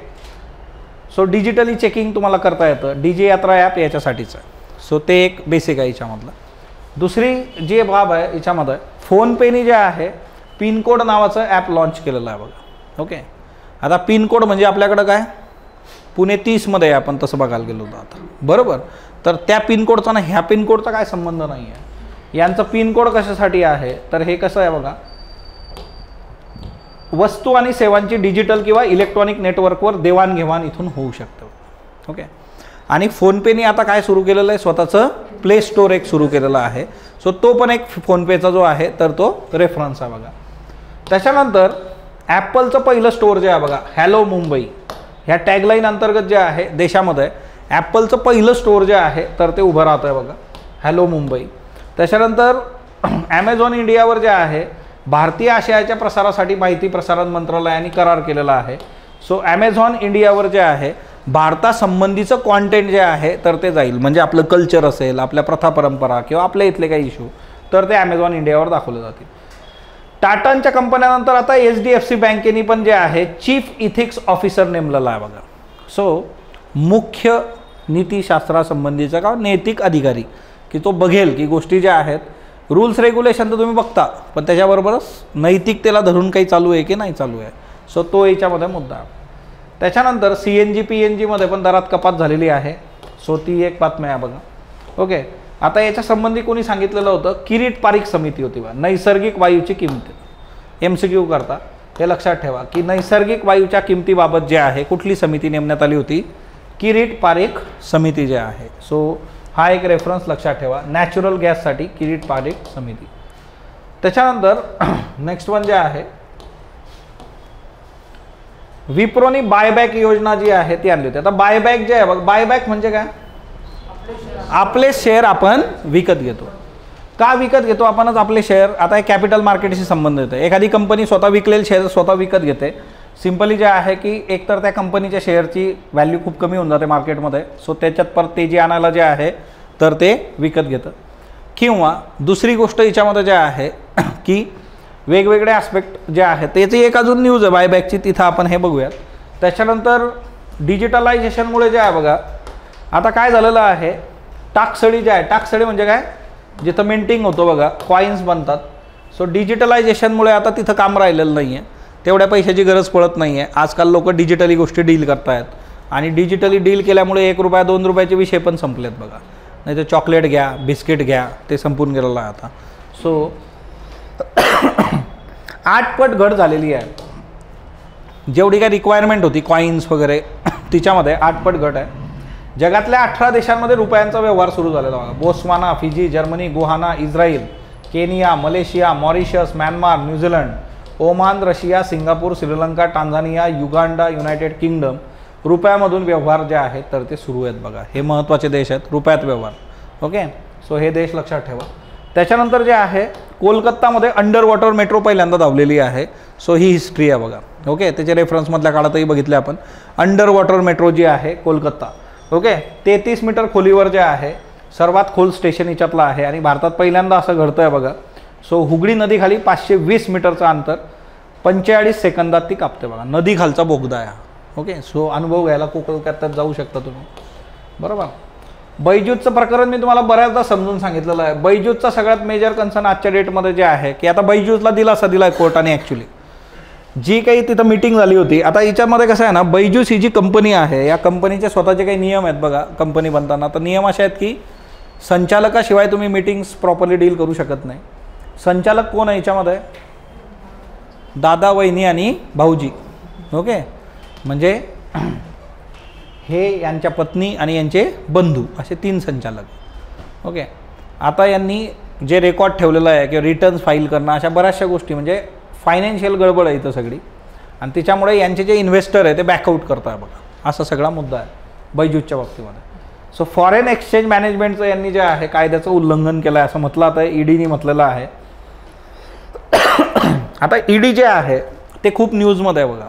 सो डिजिटली चेकिंग तुम्हाला करता येतं. डी जे यात्रा ॲप याच्यासाठीचं आहे. सो ते एक बेसिक आहे याच्यामधलं. दुसरी जी बाब आहे याच्यामध्ये फोनपेनी जे आहे पिनकोड नावाचं ॲप लॉन्च केलेलं आहे बघा. ओके आता पिनकोड म्हणजे आपल्याकडं काय? पुणे तीसमध्ये आहे आपण तसं बघायला गेलो होतो आता. बरोबर? तर त्या पिनकोडचा ना ह्या पिनकोडचा काय संबंध नाही आहे यांचं पिनकोड कशासाठी आहे? तर हे कसं आहे बघा. वस्तू आणि सेवांची डिजिटल किंवा इलेक्ट्रॉनिक नेटवर्कवर देवाणघेवाण इथून होऊ शकतं. ओके? आणि फोनपेने आता काय सुरू केलेलं आहे? स्वतःचं प्ले स्टोर एक सुरू केलेलं आहे. सो तो पण एक फोनपेचा जो आहे तर तो रेफरन्स आहे बघा. त्याच्यानंतर ॲपलचं पहिलं स्टोअर जे आहे बघा हॅलो मुंबई. ह्या टॅगलाईन अंतर्गत जे आहे देशामध्ये ॲपलचं पहिलं स्टोअर जे आहे तर ते उभं राहतं आहे बघा. हॅलो मुंबई त्याच्यानंतर ॲमेझॉन इंडियावर जे आहे भारतीय आशयाच्या प्रसारासाठी माहिती प्रसारण मंत्रालयाने करार केलेला आहे. सो ॲमेझॉन इंडियावर जे आहे भारतासंबंधीचं कॉन्टेंट जे आहे तर ते जाईल. म्हणजे आपलं कल्चर असेल आपल्या प्रथा परंपरा किंवा आपल्या इथले काही इश्यू तर ते ॲमेझॉन इंडियावर दाखवले जातील. टाटांच्या कंपन्यानंतर आता एच डी एफ सी बँकेने पण जे आहे चीफ इथिक्स ऑफिसर नेमलेला आहे बघा. सो मुख्य नीतीशास्त्रासंबंधीचा का नैतिक अधिकारी की तो बघेल की गोष्टी ज्या आहेत रूल्स रेग्युलेशन तर तुम्ही बघता पण त्याच्याबरोबरच नैतिकतेला धरून काही चालू आहे की नाही चालू आहे? सो तो याच्यामध्ये मुद्दा त्याच्यानंतर C N G P N जीमध्ये पण दरात कपात झालेली आहे. सो ती एक बातमी आहे बघा. ओके आता याच्या संबंधी कोणी सांगितलेलं होतं किरीट पारिक समिती होती बा. नैसर्गिक वायूची किंमत. एम सी क्यू करता हे लक्षात ठेवा की नैसर्गिक वायूच्या किमतीबाबत जे आहे कुठली समिती नेमण्यात आली होती? किरीट पारिक समिती जे आहे. सो हा एक रेफरन्स लक्षात ठेवा. नॅचरल गॅससाठी किरीट पारिक समिती. त्याच्यानंतर नेक्स्ट वन जे आहे विप्रोनी बायबॅक योजना जी आहे ती आणली होती. आता बायबॅक जे आहे बघ बायबॅक म्हणजे काय? आपले शेअर आपण विकत घेतो. का विकत घेतो? आपणच आपले शेअर आता हे कॅपिटल मार्केटशी संबंध येतो एखादी कंपनी स्वतः विकलेले शेअर स्वतः विकत घेते. सिम्पली जे आहे की एकतर त्या कंपनीच्या शेअरची व्हॅल्यू खूप कमी होऊन जाते मार्केटमध्ये सो त्याच्यात परत तेजी आणायला जे आहे तर ते विकत घेतं. किंवा दुसरी गोष्ट याच्यामध्ये जे आहे की वेगवेगळे आस्पेक्ट जे आहेत त्याची एक अजून न्यूज आहे बायबॅकची तिथं आपण हे बघूयात. त्याच्यानंतर डिजिटलायझेशनमुळे जे आहे बघा आता काय झालेलं आहे? टाकसळी जे आहे टाकसळी म्हणजे काय? जिथं मिंटिंग होतं बघा कॉईन्स बनतात. सो डिजिटलायझेशनमुळे आता तिथं काम राहिलेलं नाही आहे तेवढ्या पैशाची गरज पडत नाही आहे आजकाल लोक डिजिटली गोष्टी डील करतायत. आणि डिजिटली डील केल्यामुळे एक रुपया दोन रुपयाचे विषय पण संपलेत बघा. नाही तर चॉकलेट घ्या बिस्किट घ्या ते संपून गेलेलं आहे आता. सो आठ पट घट झालेली आहे. जेवढी काय रिक्वायरमेंट होती कॉईन्स वगैरे तिच्यामध्ये आठ पट घट आहे. जगातल्या अठरा देशांमध्ये रुपयांचा व्यवहार सुरू झालेला बघा Botswana Fiji Germany Guyana Israel Kenya Malaysia Mauritius Myanmar New Zealand Oman Russia Singapore Sri Lanka Tanzania Uganda United Kingdom रुपयामधून व्यवहार जे आहेत तर ते सुरू आहेत बघा. हे महत्त्वाचे देश आहेत रुपयात व्यवहार. ओके? सो हे देश लक्षात ठेवा. त्याच्यानंतर जे आहे कोलकातामध्ये अंडर वॉटर मेट्रो पहिल्यांदा धावलेली आहे. सो ही हिस्ट्री आहे बघा. ओके? त्याचे रेफरन्समधल्या काळातही बघितले आपण. अंडर वॉटर मेट्रो जी आहे कोलकाता. ओके? तेहतीस मीटर खोलीवर जे आहे सर्वात खोल स्टेशन याच्यातलं आहे आणि भारतात पहिल्यांदा असं घडतं आहे बघा. सो हुगळी नदीखाली पाचशे वीस मीटरचं अंतर पंचेचाळीस सेकंदात ती कापते बघा. नदीखालचा बोगदा आहे ओके? सो अनुभव घ्यायला कोकणात जाऊ शकता तुम्ही. बरोबर? बैजूतचं प्रकरण मी तुम्हाला बऱ्याचदा समजून सांगितलेलं आहे. बैजूतचा सगळ्यात मेजर कन्सर्न आजच्या डेटमध्ये जे आहे की आता बैजूतला दिलासा दिला आहे कोर्टाने ॲक्च्युली जी काही तिथं मीटिंग झाली होती आता याच्यामध्ये कसं आहे ना बैजूस ही जी कंपनी आहे या कंपनीचे स्वतःचे काही नियम आहेत बघा कंपनी बनताना. तर नियम असे आहेत की संचालकाशिवाय तुम्ही मीटिंग्स प्रॉपरली डील करू शकत नाही. संचालक कोण आहे याच्यामध्ये दादा वहिनी आणि भाऊजी. ओके म्हणजे हे यांच्या पत्नी आणि यांचे बंधू असे तीन संचालक. ओके आता यांनी जे रेकॉर्ड ठेवलेलं आहे किंवा रिटर्न्स फाईल करणं अशा बऱ्याचशा गोष्टी म्हणजे फायनान्शियल गडबड आहे इथं सगळी. आणि त्याच्यामुळे यांचे जे इन्व्हेस्टर आहे ते बॅकआउट करताय बघा. असा सगळा मुद्दा आहे बैजूजच्या बाबतीमध्ये. सो फॉरेन एक्सचेंज मॅनेजमेंटचं यांनी जे आहे कायद्याचं उल्लंघन केलं आहे असं म्हटलं आता ईडीनी म्हटलेलं आहे. आता ईडी जे आहे ते खूप न्यूजमध्ये आहे बघा.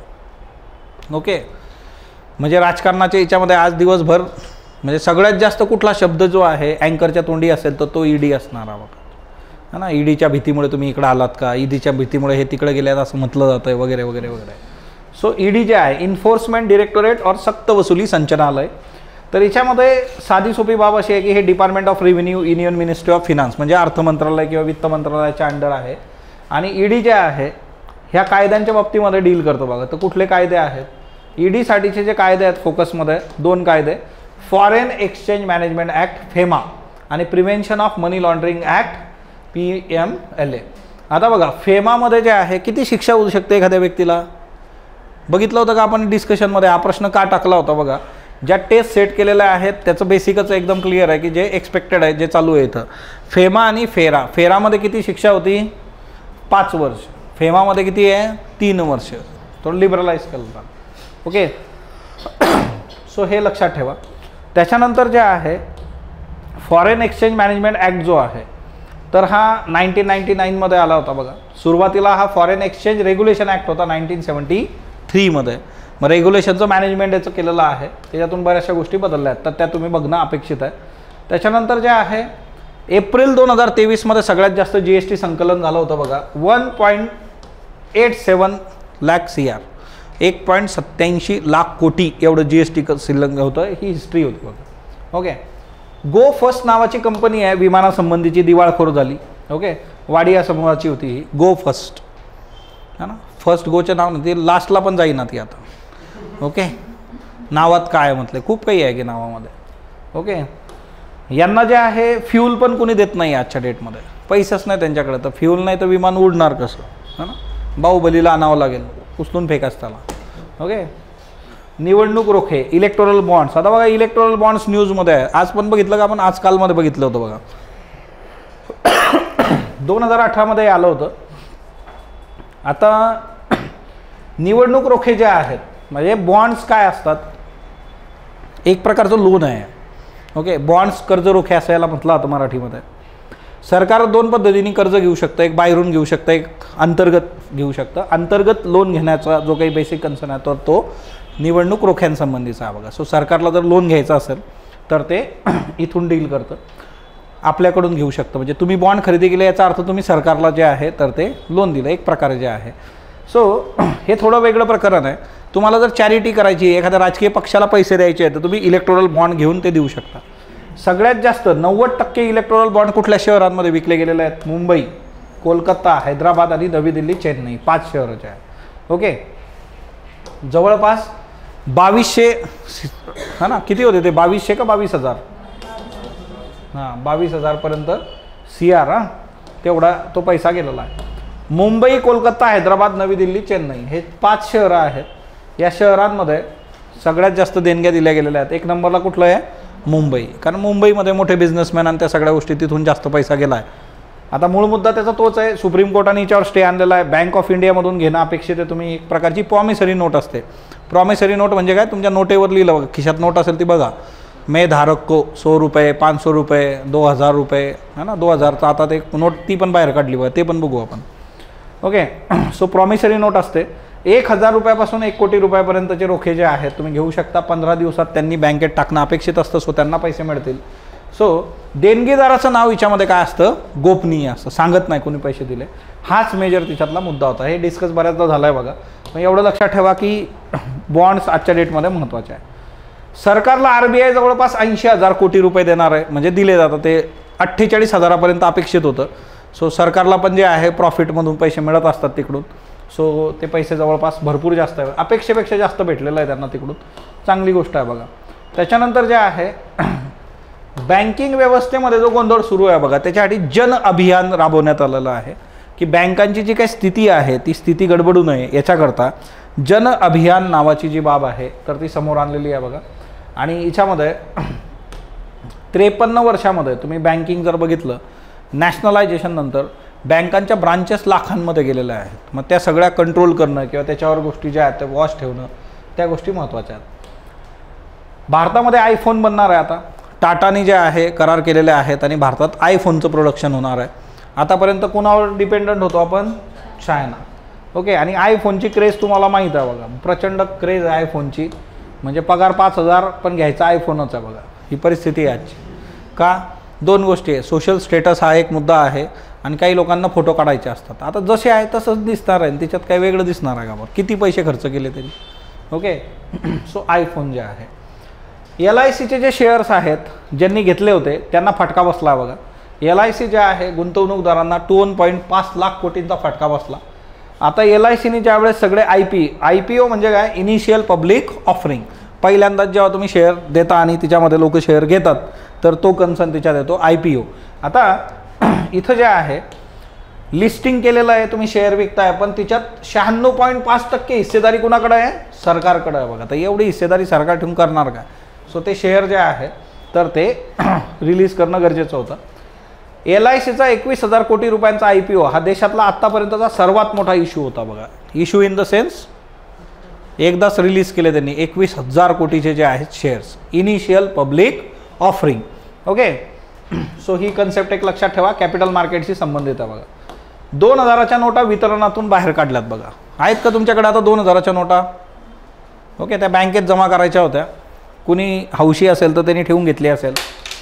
ओके म्हणजे राजकारणाच्या याच्यामध्ये आज दिवसभर म्हणजे सगळ्यात जास्त कुठला शब्द जो आहे अँकरच्या तोंडी असेल तर तो ईडी असणार बघा. है ना? ईडीच्या भीतीमुळे तुम्ही इकडं आलात का? ईडीच्या भीतीमुळे हे तिकडे गेल्यात असं म्हटलं जातं आहे वगैरे वगैरे वगैरे. सो ईडी जे आहे इन्फोर्समेंट डिरेक्टोरेट और सक्त वसुली संचनालय तर याच्यामध्ये साधी सोपी बाब अशी आहे की हे department of revenue union ministry of finance म्हणजे अर्थ मंत्रालय किंवा वित्त मंत्रालयाच्या अंडर आहे. आणि ईडी जे आहे ह्या कायद्यांच्या बाबतीमध्ये डील करतो बघा. तर कुठले कायदे आहेत? ईडीसाठीचे जे कायदे आहेत फोकसमध्ये दोन कायदे. Foreign exchange management act FEMA आणि prevention of money laundering act P M L A. आता बघा फेमामध्ये जे आहे किती शिक्षा होऊ शकते एखाद्या व्यक्तीला? बघितलं होतं का आपण डिस्कशनमध्ये हा प्रश्न का टाकला होता बघा? ज्या टेस्ट सेट केलेल्या आहेत त्याचं बेसिकच एकदम क्लिअर आहे की जे एक्सपेक्टेड आहे जे चालू आहे इथं. फेमा आणि फेरा. फेरामध्ये किती शिक्षा होती? पाच वर्ष. फेमामध्ये किती आहे? तीन वर्ष. थोडं लिबरलाइज करतात ओके सो हे लक्षात ठेवा. त्याच्यानंतर जे आहे फॉरेन एक्सचेंज मॅनेजमेंट ॲक्ट जो आहे तर हा नाईन्टीन नाईन्टी नाईनमध्ये आला होता बघा. सुरुवातीला हा फॉरेन एक्सचेंज रेग्युलेशन ॲक्ट होता नाईन्टीन सेवन्टी थ्रीमध्ये मग रेग्युलेशनचं मॅनेजमेंट याचं केलेलं आहे. त्याच्यातून बऱ्याचशा गोष्टी बदलल्या आहेत. तर त्या तुम्ही बघणं अपेक्षित आहे. त्याच्यानंतर जे आहे एप्रिल दोन हजार तेवीसमध्ये सगळ्यात जास्त जी एस टी संकलन झालं होतं बघा. One point eight seven lakh C R एक पॉईंट सत्याऐंशी लाख कोटी एवढं जी एस टी शिल्लक होतं. ही हिस्ट्री होती बघा. ओके गो फर्स्ट नावाची कंपनी आहे विमानासंबंधीची दिवाळखोर झाली. ओके? वाडिया समूहाची होती ही. गो फर्स्ट. है ना? फर्स्ट गोचं नाव नाही ती लास्टला पण जाईना ती आता. ओके? नावात काय आहे म्हटलं? खूप काही आहे की नावामध्ये. ओके? यांना जे आहे फ्यूल पण कोणी देत नाही आजच्या डेटमध्ये पैसेच नाही त्यांच्याकडे तर फ्यूल नाही तर विमान उडणार कसं? है ना? बाहुबलीला आणावं लागेल. उचलून फेकाच त्याला. ओके? निवडणूक रोखे इलेक्टोरल बॉन्ड्स आता बघा इलेक्टोरल बॉन्ड्स न्यूजमध्ये आहे. आज पण बघितलं का? आपण आजकालमध्ये बघितलं होतं बघा. दोन हजार अठरामध्ये आलं होतं. आता निवडणूक रोखे जे आहेत म्हणजे बॉन्ड्स काय असतात? एक प्रकारचं लोन आहे. ओके बॉन्ड्स कर्ज रोखे असायला म्हटलं होतं मराठीमध्ये. सरकार दोन पद्धतीने कर्ज घेऊ शकतं. एक बाहेरून घेऊ शकतं एक अंतर्गत घेऊ शकतं. अंतर्गत लोन घेण्याचा जो काही बेसिक कन्सर्न आहे तर तो निवडणूक रोख्यांसंबंधीचा आहे बघा सो सरकारला जर लोन घ्यायचं असेल तर ते इथून डील करतं. आपल्याकडून घेऊ शकतं. म्हणजे तुम्ही बॉन्ड खरेदी केले याचा अर्थ तुम्ही सरकारला जे आहे तर ते लोन दिलं. एक प्रकारे जे आहे. सो हे थोडं वेगळं प्रकरण आहे. तुम्हाला जर चॅरिटी करायची आहे, एखाद्या राजकीय पक्षाला पैसे द्यायचे आहेत तर तुम्ही इलेक्ट्रोरल बॉन्ड घेऊन ते देऊ शकता. सगळ्यात जास्त नव्वद टक्के इलेक्ट्रोरल बॉन्ड कुठल्या शहरांमध्ये विकले गेलेले आहेत? मुंबई कोलकाता हैदराबाद आणि नवी दिल्ली चेन्नई. पाच शहराचे आहे ओके जवळपास बावीसशे हा ना किती होते ते? बावीसशे का बावीस हजार? हां बावीस हजारपर्यंत सी आर हां. तेवढा तो पैसा गेलेला आहे. मुंबई कोलकाता हैदराबाद नवी दिल्ली चेन्नई हे पाच शहरं आहेत. या शहरांमध्ये सगळ्यात जास्त देणग्या दिल्या गेलेल्या आहेत. एक नंबरला कुठलं आहे? मुंबई. कारण मुंबईमध्ये मोठे बिझनेसमॅन आणि त्या सगळ्या गोष्टी तिथून जास्त पैसा गेला आहे आता मूळ मुद्दा त्याचा तोच आहे. सुप्रीम कोर्टाने याच्यावर स्टे आणलेला आहे. बँक ऑफ इंडियामधून घेणं अपेक्षित आहे. तुम्ही एक प्रकारची पॉमिसरी नोट असते. प्रॉमिसरी नोट म्हणजे काय? तुमच्या नोटेवर लिहिलं बघा. खिशात नोट असेल ती बघा. मे धारक को सौ रुपये पाच सौ रुपये दो हजार रुपये है ना? दो हजारचा. आता ते नोट ती पण बाहेर काढली बघा. ते पण बघू आपण. ओके सो प्रॉमिसरी नोट असते. एक हजार रुपयापासून एक कोटी रुपयापर्यंतचे रोखे जे आहेत तुम्ही घेऊ शकता. पंधरा दिवसात त्यांनी बँकेत टाकणं अपेक्षित असतं सो त्यांना पैसे मिळतील. सो देणगीदाराचं नाव याच्यामध्ये काय असतं? गोपनीय असतं. सांगत नाही कोणी पैसे दिले. हाच मेजर तिच्यातला मुद्दा होता. हे डिस्कस बऱ्याचदा झालं आहे बघा. मग एवढं लक्षात ठेवा की बॉन्ड्स आजच्या डेटमध्ये महत्त्वाचे आहे सरकारला आर बी आय जवळपास ऐंशी हजार कोटी रुपये देणार आहे. म्हणजे दिले जातात. ते अठ्ठेचाळीस हजारापर्यंत अपेक्षित होतं. सो सरकारला पण जे आहे प्रॉफिटमधून पैसे मिळत असतात तिकडून. सो ते पैसे जवळपास भरपूर जास्त आहे अपेक्षेपेक्षा जास्त भेटलेलं आहे त्यांना तिकडून. चांगली गोष्ट आहे बघा. त्याच्यानंतर जे आहे बँकिंग व्यवस्थेमध्ये जो गोंधळ सुरू आहे बघा त्याच्यासाठी जन अभियान राबवण्यात आलेलं आहे. की बँकांची जी काही स्थिती आहे ती स्थिती गडबडू नये याच्याकरता जन अभियान नावाची जी बाब आहे तर ती समोर आणलेली आहे बघा. आणि याच्यामध्ये त्रेपन्न वर्षामध्ये तुम्ही बँकिंग जर बघितलं नॅशनलायझेशन नंतर बँकांच्या ब्रांचेस लाखांमध्ये गेलेल्या आहेत. मग त्या सगळ्या कंट्रोल करणं किंवा त्याच्यावर गोष्टी ज्या आहेत त्या वॉच ठेवणं त्या गोष्टी महत्त्वाच्या आहेत. भारतामध्ये आयफोन बनणार आहे आता. टाटाने जे आहे करार केलेले आहेत आणि भारतात आयफोनचं प्रोडक्शन होणार आहे. आतापर्यंत कोणावर डिपेंडंट होतो आपण? चायना ओके आणि आयफोनची क्रेज तुम्हाला माहीत आहे बघा. प्रचंड क्रेज आहे आयफोनची म्हणजे पगार पाच हजार पण घ्यायचा आयफोनच आहे बघा. ही परिस्थिती आहे आजची. का? दोन गोष्टी आहे. सोशल स्टेटस हा एक मुद्दा आहे आणि काही लोकांना फोटो काढायचे असतात. आता जसे आहे तसंच दिसणार आहे. त्याच्यात काही वेगळं दिसणार आहे का बरं? किती पैसे खर्च केले तरी? ओके सो आयफोन जे आहे. एल आय सीचे जे शेअर्स आहेत ज्यांनी घेतले होते त्यांना फटका बसला बघा. एल आय सी जे आहे गुंतवणूकदारांना टू वन पॉईंट पाच लाख कोटींचा फटका बसला. आता एल आय सीने ज्यावेळेस सगळे I P I P O म्हणजे काय? इनिशियल पब्लिक ऑफरिंग पहिल्यांदाच जेव्हा तुम्ही शेअर देता आणि तिच्यामध्ये लोक शेअर घेतात तर तो कन्सर्न तिच्यात येतो आय पी ओ. आता इथं जे आहे लिस्टिंग केलेलं आहे तुम्ही शेअर विकताय पण तिच्यात शहाण्णव पॉईंट पाच टक्के हिस्सेदारी कुणाकडे आहे? सरकारकडे आहे बघा. तर एवढी हिस्सेदारी सरकार ठेवून करणार काय सो ते शेअर जे आहे तर ते रिलीज करणं गरजेचं होतं. एल आय सीचा एकवीस हजार कोटी रुपयांचा आय पी ओ. हा देशातला आत्तापर्यंतचा सर्वात मोठा इश्यू होता बघा. इश्यू इन द सेन्स एकदाच रिलीज केले त्यांनी एकवीस हजार कोटीचे जे आहेत shares initial public offering okay so ही कन्सेप्ट एक लक्षात ठेवा. कॅपिटल मार्केटशी संबंधित आहे बघा. दोन हजाराच्या नोटा वितरणातून बाहेर काढल्यात बघा. आहेत का तुमच्याकडे आता दोन हजाराच्या नोटा? ओके त्या बँकेत जमा करायच्या होत्या. कुणी हौशी असेल तर त्यांनी ठेवून घेतली असेल.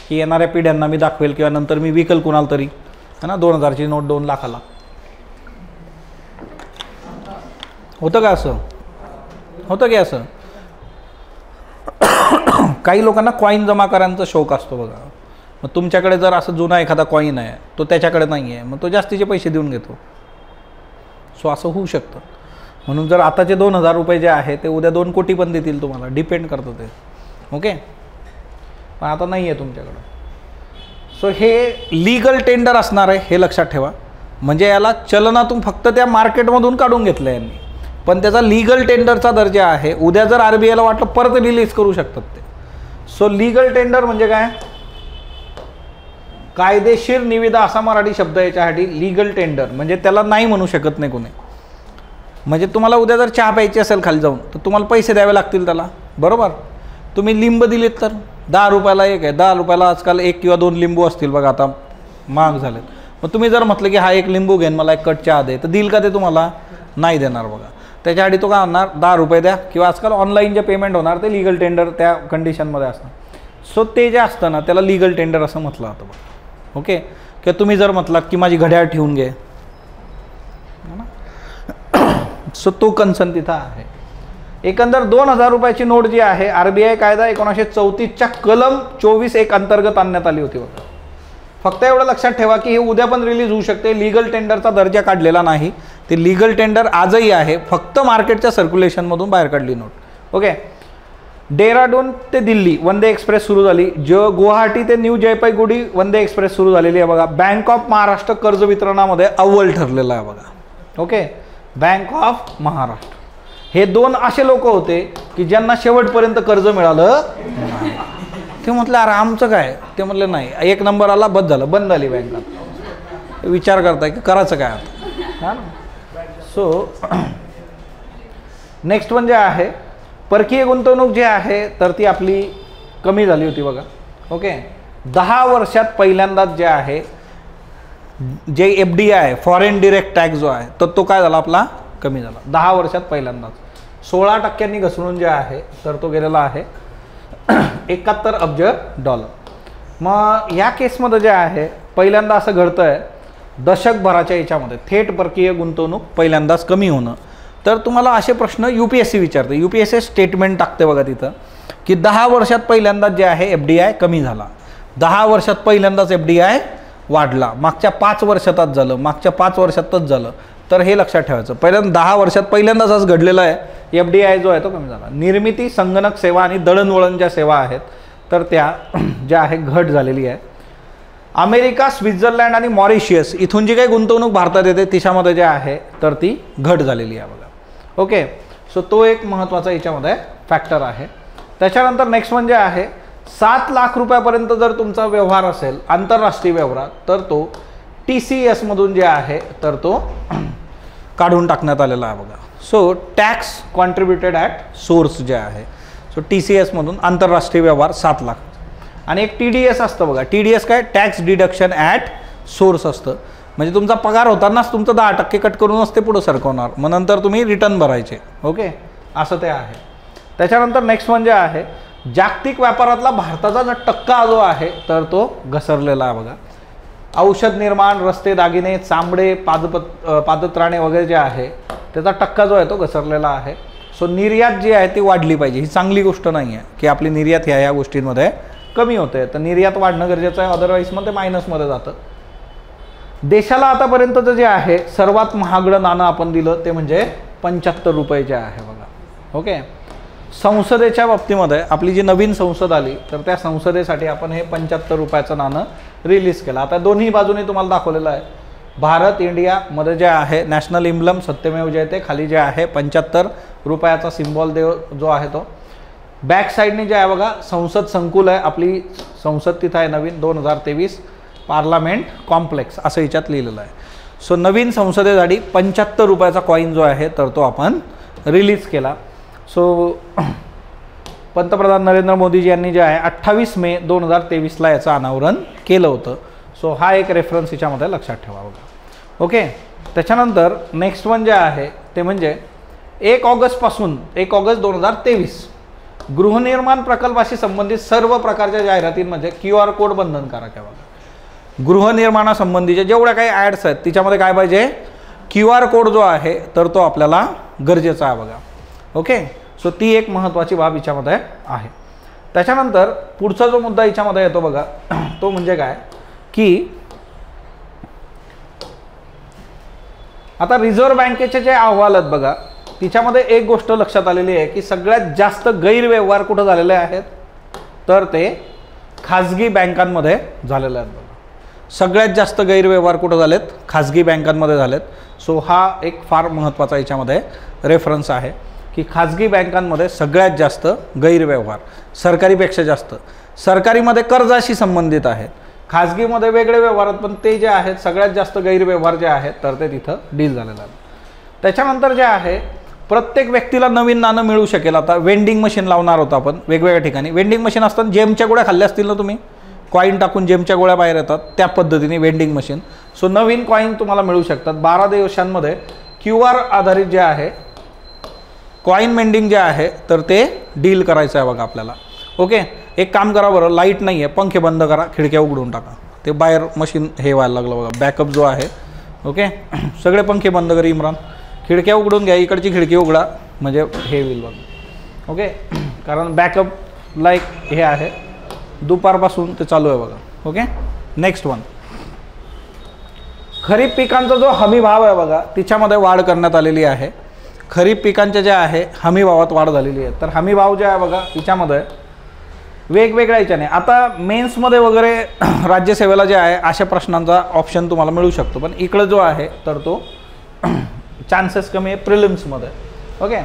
की येणाऱ्या पिढ्यांना मी दाखवेल किंवा नंतर मी विकल कुणाला तरी. है ना? दोन हजारची नोट दोन लाखाला. होतं का असं? होतं की असं? काही लोकांना कॉईन जमा करायचा शौक असतो बघा. मग तुमच्याकडे जर असं जुना एखादा कॉईन आहे तो त्याच्याकडे नाही आहे मग तो जास्तीचे पैसे देऊन घेतो. सो असं होऊ शकतं. म्हणून जर आताचे दोन हजार रुपये जे आहे ते उद्या दोन कोटी पण देतील तुम्हाला. डिपेंड करतं ते. ओके पण आता नाही आहे तुमच्याकडं. सो हे लीगल टेंडर असणार आहे हे लक्षात ठेवा. म्हणजे याला चलनातून फक्त त्या मार्केटमधून काढून घेतलं यांनी. पण त्याचा लीगल टेंडरचा दर्जा आहे. उद्या जर आर बी आयला वाटलं परत रिलीज करू शकतात ते. सो लीगल टेंडर म्हणजे काय? कायदेशीर निविदा असा मराठी शब्द याच्यासाठी लीगल टेंडर म्हणजे त्याला नाही म्हणू शकत नाही कोणी. म्हणजे तुम्हाला उद्या जर चहा प्यायची असेल खाली जाऊन तर तुम्हाला पैसे द्यावे लागतील त्याला. बरोबर? तुम्ही लिंब दिलेत तर? दहा रुपयाला एक आहे दहा रुपयाला आजकाल एक किंवा दोन लिंबू असतील बघा आता महाग झालेत. मग तुम्ही जर म्हटलं की हा एक लिंबू घेईन मला एक कट चहा दे तर देईल का ते तुम्हाला? नाही देणार बघा. त्याच्यासाठी तो काय आणणार? दहा रुपये द्या. किंवा आजकाल ऑनलाईन जे पेमेंट होणार ते लिगल टेंडर त्या कंडिशनमध्ये असणार. सो ते जे असतं ना त्याला लिगल टेंडर असं म्हटलं जातं बघा. ओके किंवा तुम्ही जर म्हटलात की माझी घड्याळ ठेवून घे. सो तो कन्सर्न तिथं आहे. एकंदर दोन हजार रुपयाची नोट जी आहे आर बी आय कायदा एकोणीसशे चौतीसच्या कलम चोवीस एक अंतर्गत आणण्यात आली होती बघा. फक्त एवढं लक्षात ठेवा की हे उद्या पण रिलीज होऊ शकते. लिगल टेंडरचा दर्जा काढलेला नाही. ते लिगल टेंडर आजही आहे. फक्त मार्केटच्या सर्क्युलेशनमधून बाहेर काढली नोट. ओके डेहराडून ते दिल्ली वंदे एक्सप्रेस सुरू झाली. ज गुवाहाटी ते न्यू जयपाईगुडी वंदे एक्सप्रेस सुरू झालेली आहे बघा. बँक ऑफ महाराष्ट्र कर्ज वितरणामध्ये अव्वल ठरलेलं आहे बघा. ओके बँक ऑफ महाराष्ट्र हे दोन असे लोक होते की ज्यांना शेवटपर्यंत कर्ज मिळालं ते म्हटलं अरे आमचं काय? ते म्हटलं नाही. एक नंबर आला बंद झालं बंद झाली बँक. विचार करताय की करायचं काय आता? हा सो नेक्स्ट म्हणजे आहे परकीय गुंतवणूक जी आहे तर ती आपली कमी झाली होती बघा. ओके दहा वर्षात पहिल्यांदाच जे आहे जे F D I foreign direct tax जो आहे तर तो काय झाला आपला? कमी झाला. दहा वर्षात पहिल्यांदाच. सोळा टक्क्यांनी घसरून जे आहे तर तो गेलेला आहे. एकाहत्तर अब्ज डॉलर मग या केसमध्ये जे आहे पहिल्यांदा असं घडतं आहे दशकभराच्या याच्यामध्ये थेट परकीय गुंतवणूक पहिल्यांदाच कमी होणं. तर तुम्हाला असे प्रश्न यू पी एस सी विचारते. U P S C statement टाकते बघा तिथं की दहा वर्षात पहिल्यांदाच जे आहे एफ डी आय कमी झाला. दहा वर्षात पहिल्यांदाच एफ डी आय वाढला. मागच्या पाच वर्षातच झालं. मागच्या पाच वर्षातच झालं. तर हे लक्षात ठेवायचं. पहिल्यांदा दहा वर्षात पहिल्यांदाच आज घडलेलं आहे. एफ डी आय जो आहे तो कमी झाला. निर्मिती संगणक सेवा आणि दळणवळण ज्या सेवा आहेत तर त्या ज्या आहे घट झालेली आहे. अमेरिका स्वित्झर्लंड आणि मॉरिशियस इथून जी काही गुंतवणूक भारतात येते तिच्यामध्ये जे आहे तर ती घट झालेली आहे बघा. ओके? सो तो एक महत्त्वाचा याच्यामध्ये फॅक्टर आहे. त्याच्यानंतर नेक्स्ट म्हणजे आहे सात लाख रुपयापर्यंत जर तुमचा व्यवहार असेल आंतरराष्ट्रीय व्यवहार तर तो टी सी एसमधून जे आहे तर तो काढून टाकण्यात आलेला आहे बघा. So tax contributed at source जे आहे सो टी सी एसमधून आंतरराष्ट्रीय व्यवहार सात लाख. आणि एक टी डी एस असतं बघा. टी डी एस काय? टॅक्स डिडक्शन ॲट सोर्स असतं. म्हणजे तुमचा पगार होतानाच तुमचं दहा टक्के कट करूनच ते पुढं सरकवणार. मग नंतर तुम्ही रिटर्न भरायचे. ओके असं ते आहे. त्याच्यानंतर नेक्स्ट म्हणजे आहे जागतिक व्यापारातला भारताचा जो टक्का जो आहे तर तो घसरलेला आहे बघा. औषध निर्माण रस्ते दागिने चांबडे पादपत पादत्राणे वगैरे जे आहे त्याचा टक्का जो आहे तो घसरलेला आहे. सो निर्यात जी आहे ती वाढली पाहिजे. ही चांगली गोष्ट नाही आहे की आपली निर्यात ह्या ह्या गोष्टींमध्ये कमी होते. तर निर्यात वाढणं गरजेचं आहे. अदरवाईज मग ते मायनसमध्ये जातं. देशाला आतापर्यंतचं जे आहे सर्वात महागडं नाणं आपण दिलं ते म्हणजे पंच्याहत्तर रुपये जे आहे बघा. ओके संसदेच्या बाबतीमध्ये आपली जी नवीन संसद आली तर त्या संसदेसाठी आपण हे पंच्याहत्तर रुपयाचं नाणं रिलीज केला. आता दोन्ही बाजूने तुम्हाला दाखवलेलं आहे. भारत इंडियामध्ये जे आहे नॅशनल इम्ब्लम सत्यमेव जयते खाली जे आहे पंच्याहत्तर रुपयाचा सिम्बॉल देव जो आहे तो. बॅक साईडने जे आहे बघा संसद संकुल आहे. आपली संसद तिथं आहे नवीन दोन हजार तेवीस. पार्लमेंट कॉम्प्लेक्स असं याच्यात लिहिलेलं आहे. सो नवीन संसदेसाठी पंच्याहत्तर रुपयाचा कॉईन जो आहे तर तो आपण रिलीज केला. सो पंतप्रधान नरेंद्र मोदीजी यांनी जे आहे अठ्ठावीस मे दोन हजार तेवीसला याचं अनावरण केलं होतं. सो हा एक रेफरन्स याच्यामध्ये लक्षात ठेवा बघा. ओके त्याच्यानंतर नेक्स्ट वन जे आहे ते म्हणजे एक ऑगस्टपासून एक ऑगस्ट दोन हजार तेवीस गृहनिर्माण प्रकल्पाशी संबंधित सर्व प्रकारच्या जाहिरातींमध्ये म्हणजे क्यू आर कोड बंधनकारक आहे बघा. गृहनिर्माणासंबंधीच्या जेवढ्या काही ॲड्स आहेत तिच्यामध्ये काय पाहिजे? क्यू आर कोड जो आहे तर तो आपल्याला गरजेचा आहे बघा. ओके सो ती एक महत्त्वाची बाब याच्यामध्ये आहे. त्याच्यानंतर पुढचा जो मुद्दा याच्यामध्ये येतो बघा तो म्हणजे काय? की आता रिझर्व्ह बँकेचे जे अहवाल आहेत बघा तिच्यामध्ये एक गोष्ट लक्षात आलेली आहे की सगळ्यात जास्त गैरव्यवहार कुठं झालेले आहेत? तर ते खाजगी बँकांमध्ये झालेले आहेत बघा. सगळ्यात जास्त गैरव्यवहार कुठं झालेत? खाजगी बँकांमध्ये झालेत. सो हा एक फार महत्त्वाचा याच्यामध्ये रेफरन्स आहे. की खाजगी बँकांमध्ये सगळ्यात जास्त गैरव्यवहार सरकारीपेक्षा जास्त. सरकारीमध्ये कर्जाशी संबंधित आहेत. खाजगीमध्ये वेगळे व्यवहार आहेत पण ते जे आहेत सगळ्यात जास्त गैरव्यवहार जे आहेत तर ते तिथं डील झालेलं आहे. त्याच्यानंतर जे आहे प्रत्येक व्यक्तीला नवीन नाणं मिळू शकेल. आता वेंडिंग मशीन लावणार होतो आपण वेगवेगळ्या ठिकाणी. वेंडिंग मशीन असताना जेमच्या गोळ्या खाल्ल्या असतील ना तुम्ही? कॉईन टाकून जेमच्या गोळ्या बाहेर येतात त्या पद्धतीने वेंडिंग मशीन सो नवीन कॉईन तुम्हाला मिळू शकतात. बारा दिवसांमध्ये क्यू आर आधारित जे आहे कॉईन मेंडिंग जे आहे तर ते डील करायचं आहे बघा आपल्याला. ओके एक काम करा बरं लाइट नाही आहे पंखे बंद करा खिडक्या उघडून टाका. ते बाहेर मशीन हे व्हायला लागलं बघा बॅकअप जो आहे. ओके सगळे पंखे बंद कर इम्रान. खिडक्या उघडून घ्या इकडची खिडकी उघडा म्हणजे हे होईल बघा. ओके कारण बॅकअप लाईक हे आहे. दुपारपासून ते चालू आहे बघा. ओके नेक्स्ट वन खरीप पिकांचा जो हमी भाव आहे बघा तिच्यामध्ये वाढ करण्यात आलेली आहे. खरीप पिकांच्या जे आहे हमी भावात वाढ झालेली आहे. तर हमी भाव जे आहे बघा तिच्यामध्ये वेगवेगळ्या याच्याने आता मेन्समध्ये वगैरे राज्यसेवेला जे आहे अशा प्रश्नांचा ऑप्शन तुम्हाला मिळू शकतो. पण इकडं जो आहे तर तो चान्सेस कमी आहे प्रिलिम्समध्ये ओके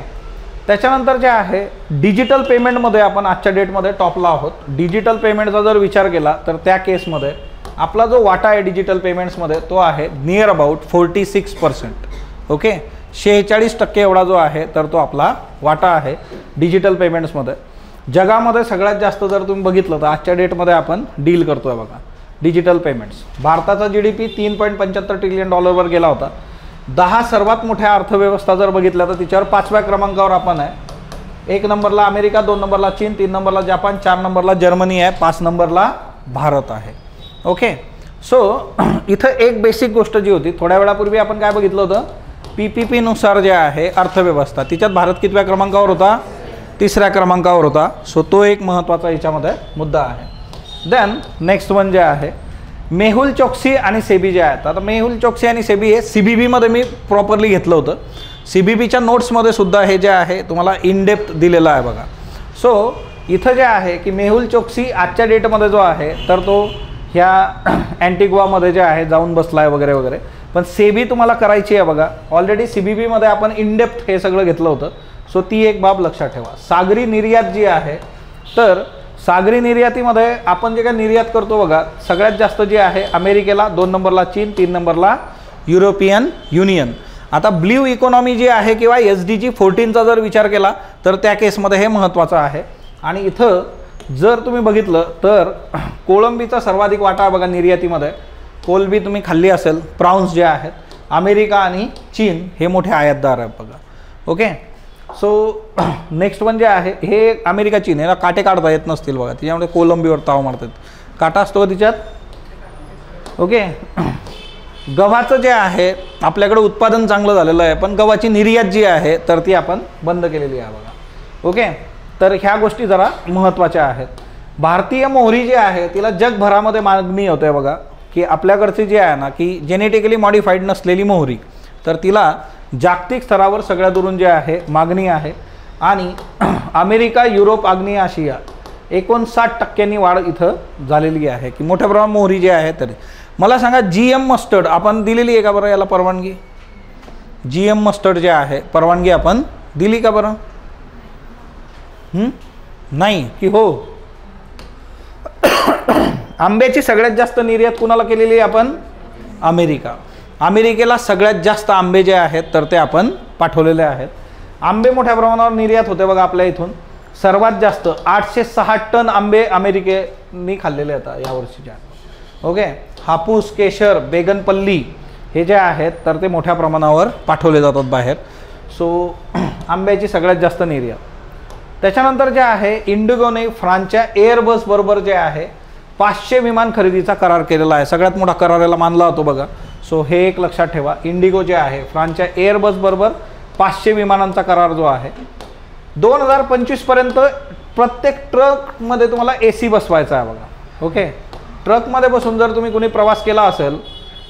त्याच्यानंतर जे आहे डिजिटल पेमेंटमध्ये आपण आजच्या डेटमध्ये टॉपला आहोत. डिजिटल पेमेंटचा जर विचार केला तर त्या केसमध्ये आपला जो वाटा आहे डिजिटल पेमेंट्समध्ये तो आहे near about forty six percent okay शेहेचाळीस टक्के एवढा जो आहे तर तो आपला वाटा आहे डिजिटल पेमेंट्समध्ये जगामध्ये सगळ्यात जास्त जर तुम्ही बघितलं तर आजच्या डेटमध्ये आपण डील करतोय बघा. डिजिटल पेमेंट्स भारताचा जी डी पी तीन पॉईंट पंच्याहत्तर ट्रिलियन डॉलरवर गेला होता. दहा सर्वात मोठ्या अर्थव्यवस्था जर बघितल्या तर तिच्यावर पाचव्या क्रमांकावर आपण आहे. एक नंबरला अमेरिका दोन नंबरला चीन तीन नंबरला जपान चार नंबरला जर्मनी आहे पाच नंबरला भारत आहे. ओके सो इथं एक बेसिक गोष्ट जी होती थोड्या वेळापूर्वी आपण काय बघितलं होतं? पी पी पीनुसार जे आहे अर्थव्यवस्था तिच्यात भारत कितव्या क्रमांकावर होता? तिसऱ्या क्रमांकावर होता. सो तो एक महत्त्वाचा याच्यामध्ये मुद्दा आहे. देन नेक्स्ट वन जे आहे मेहुल चोक्सी आणि सेबी जे आहेत. आता मेहुल चोक्सी आणि सेबी हे सी बी बीमध्ये मी प्रॉपरली घेतलं होतं. सी बी बीच्या नोट्समध्ये सुद्धा हे जे आहे तुम्हाला इनडेप्थ दिलेलं आहे बघा. सो इथं जे आहे की मेहुल चोक्सी आजच्या डेटमध्ये जो आहे तर तो ह्या अँटिग्वामध्ये जे आहे जाऊन बसला आहे वगैरे वगैरे. पण सेबी तुम्हाला करायची आहे बघा. ऑलरेडी सी बी बीमध्ये आपण इनडेप्थ हे सगळं घेतलं होतं. सो ती एक बाब लक्षात ठेवा. सागरी निर्यात जी आहे तर सागरी निर्यातीमध्ये आपण जे काय निर्यात करतो बघा सगळ्यात जास्त जे आहे अमेरिकेला दोन नंबरला चीन तीन नंबरला युरोपियन युनियन. आता ब्ल्यू इकॉनॉमी जी आहे किंवा एस डी जी फोर्टीनचा जर विचार केला तर त्या केसमध्ये हे महत्त्वाचं आहे. आणि इथं जर तुम्ही बघितलं तर कोळंबीचा सर्वाधिक वाटा बघा निर्यातीमध्ये. कोलंबी तुम्ही खाल्ली असेल प्राऊन्स जे आहेत अमेरिका आणि चीन हे मोठे आयातदार आहेत बघा. ओके सो नेक्स्ट वन जे आहे हे अमेरिका चीन याला काटे काढता येत नसतील बघा. त्याच्यामुळे कोलंबीवर ताव मारतात. काटा असतो का तिच्यात? ओके गव्हाचं जे आहे आपल्याकडे उत्पादन चांगलं झालेलं आहे पण गव्हाची निर्यात जी आहे तर ती आपण बंद केलेली आहे बघा. ओके तर ह्या गोष्टी जरा महत्त्वाच्या आहेत. भारतीय मोहरी जी आहे तिला जगभरामध्ये मागणी होते बघा. की आपल्याकडची जी आहे ना की जेनेटिकली मॉडिफाईड नसलेली मोहरी तर तिला जागतिक स्तरावर सगळ्या दुरून जे आहे मागणी आहे. आणि अमेरिका युरोप आग्नेय आशिया एकोणसाठ टक्क्यांनी वाढ इथं झालेली आहे की मोठ्या प्रमाणात मोहरी जी आहे तरी मला सांगा जी एम मस्टर्ड आपण दिलेली आहे का बरं याला परवानगी? जी एम मस्टर्ड जे आहे परवानगी आपण दिली का बरं? नाही की हो? आंब्याची सगळ्यात जास्त निर्यात कुणाला केलेली आहे आपण? अमेरिका. अमेरिकेला सगळ्यात जास्त आंबे जे आहेत तर ते आपण पाठवलेले आहेत. आंबे मोठ्या प्रमाणावर निर्यात होते बघा आपल्या इथून. सर्वात जास्त आठशे सहा टन आंबे अमेरिकेनी खाल्लेले आहेत यावर्षीच्या ओके? हापूस केशर बेगनपल्ली हे जे आहेत तर ते मोठ्या प्रमाणावर पाठवले जातात बाहेर. सो आंब्याची सगळ्यात जास्त निर्यात. त्याच्यानंतर जे आहे इंडिगोने फ्रान्सच्या एअरबसबरोबर जे आहे पाचशे विमान खरेदीचा करार केलेला आहे. सगळ्यात मोठा करार याला मानला जातो बघा. सो हे एक लक्षात ठेवा. इंडिगो जे आहे फ्रान्सच्या एअरबस बरोबर पाचशे विमानांचा करार जो आहे दोन हजार पंचवीसपर्यंत प्रत्येक ट्रकमध्ये तुम्हाला ए सी बसवायचा आहे बघा. ओके ट्रकमध्ये बसून जर तुम्ही कुणी प्रवास केला असेल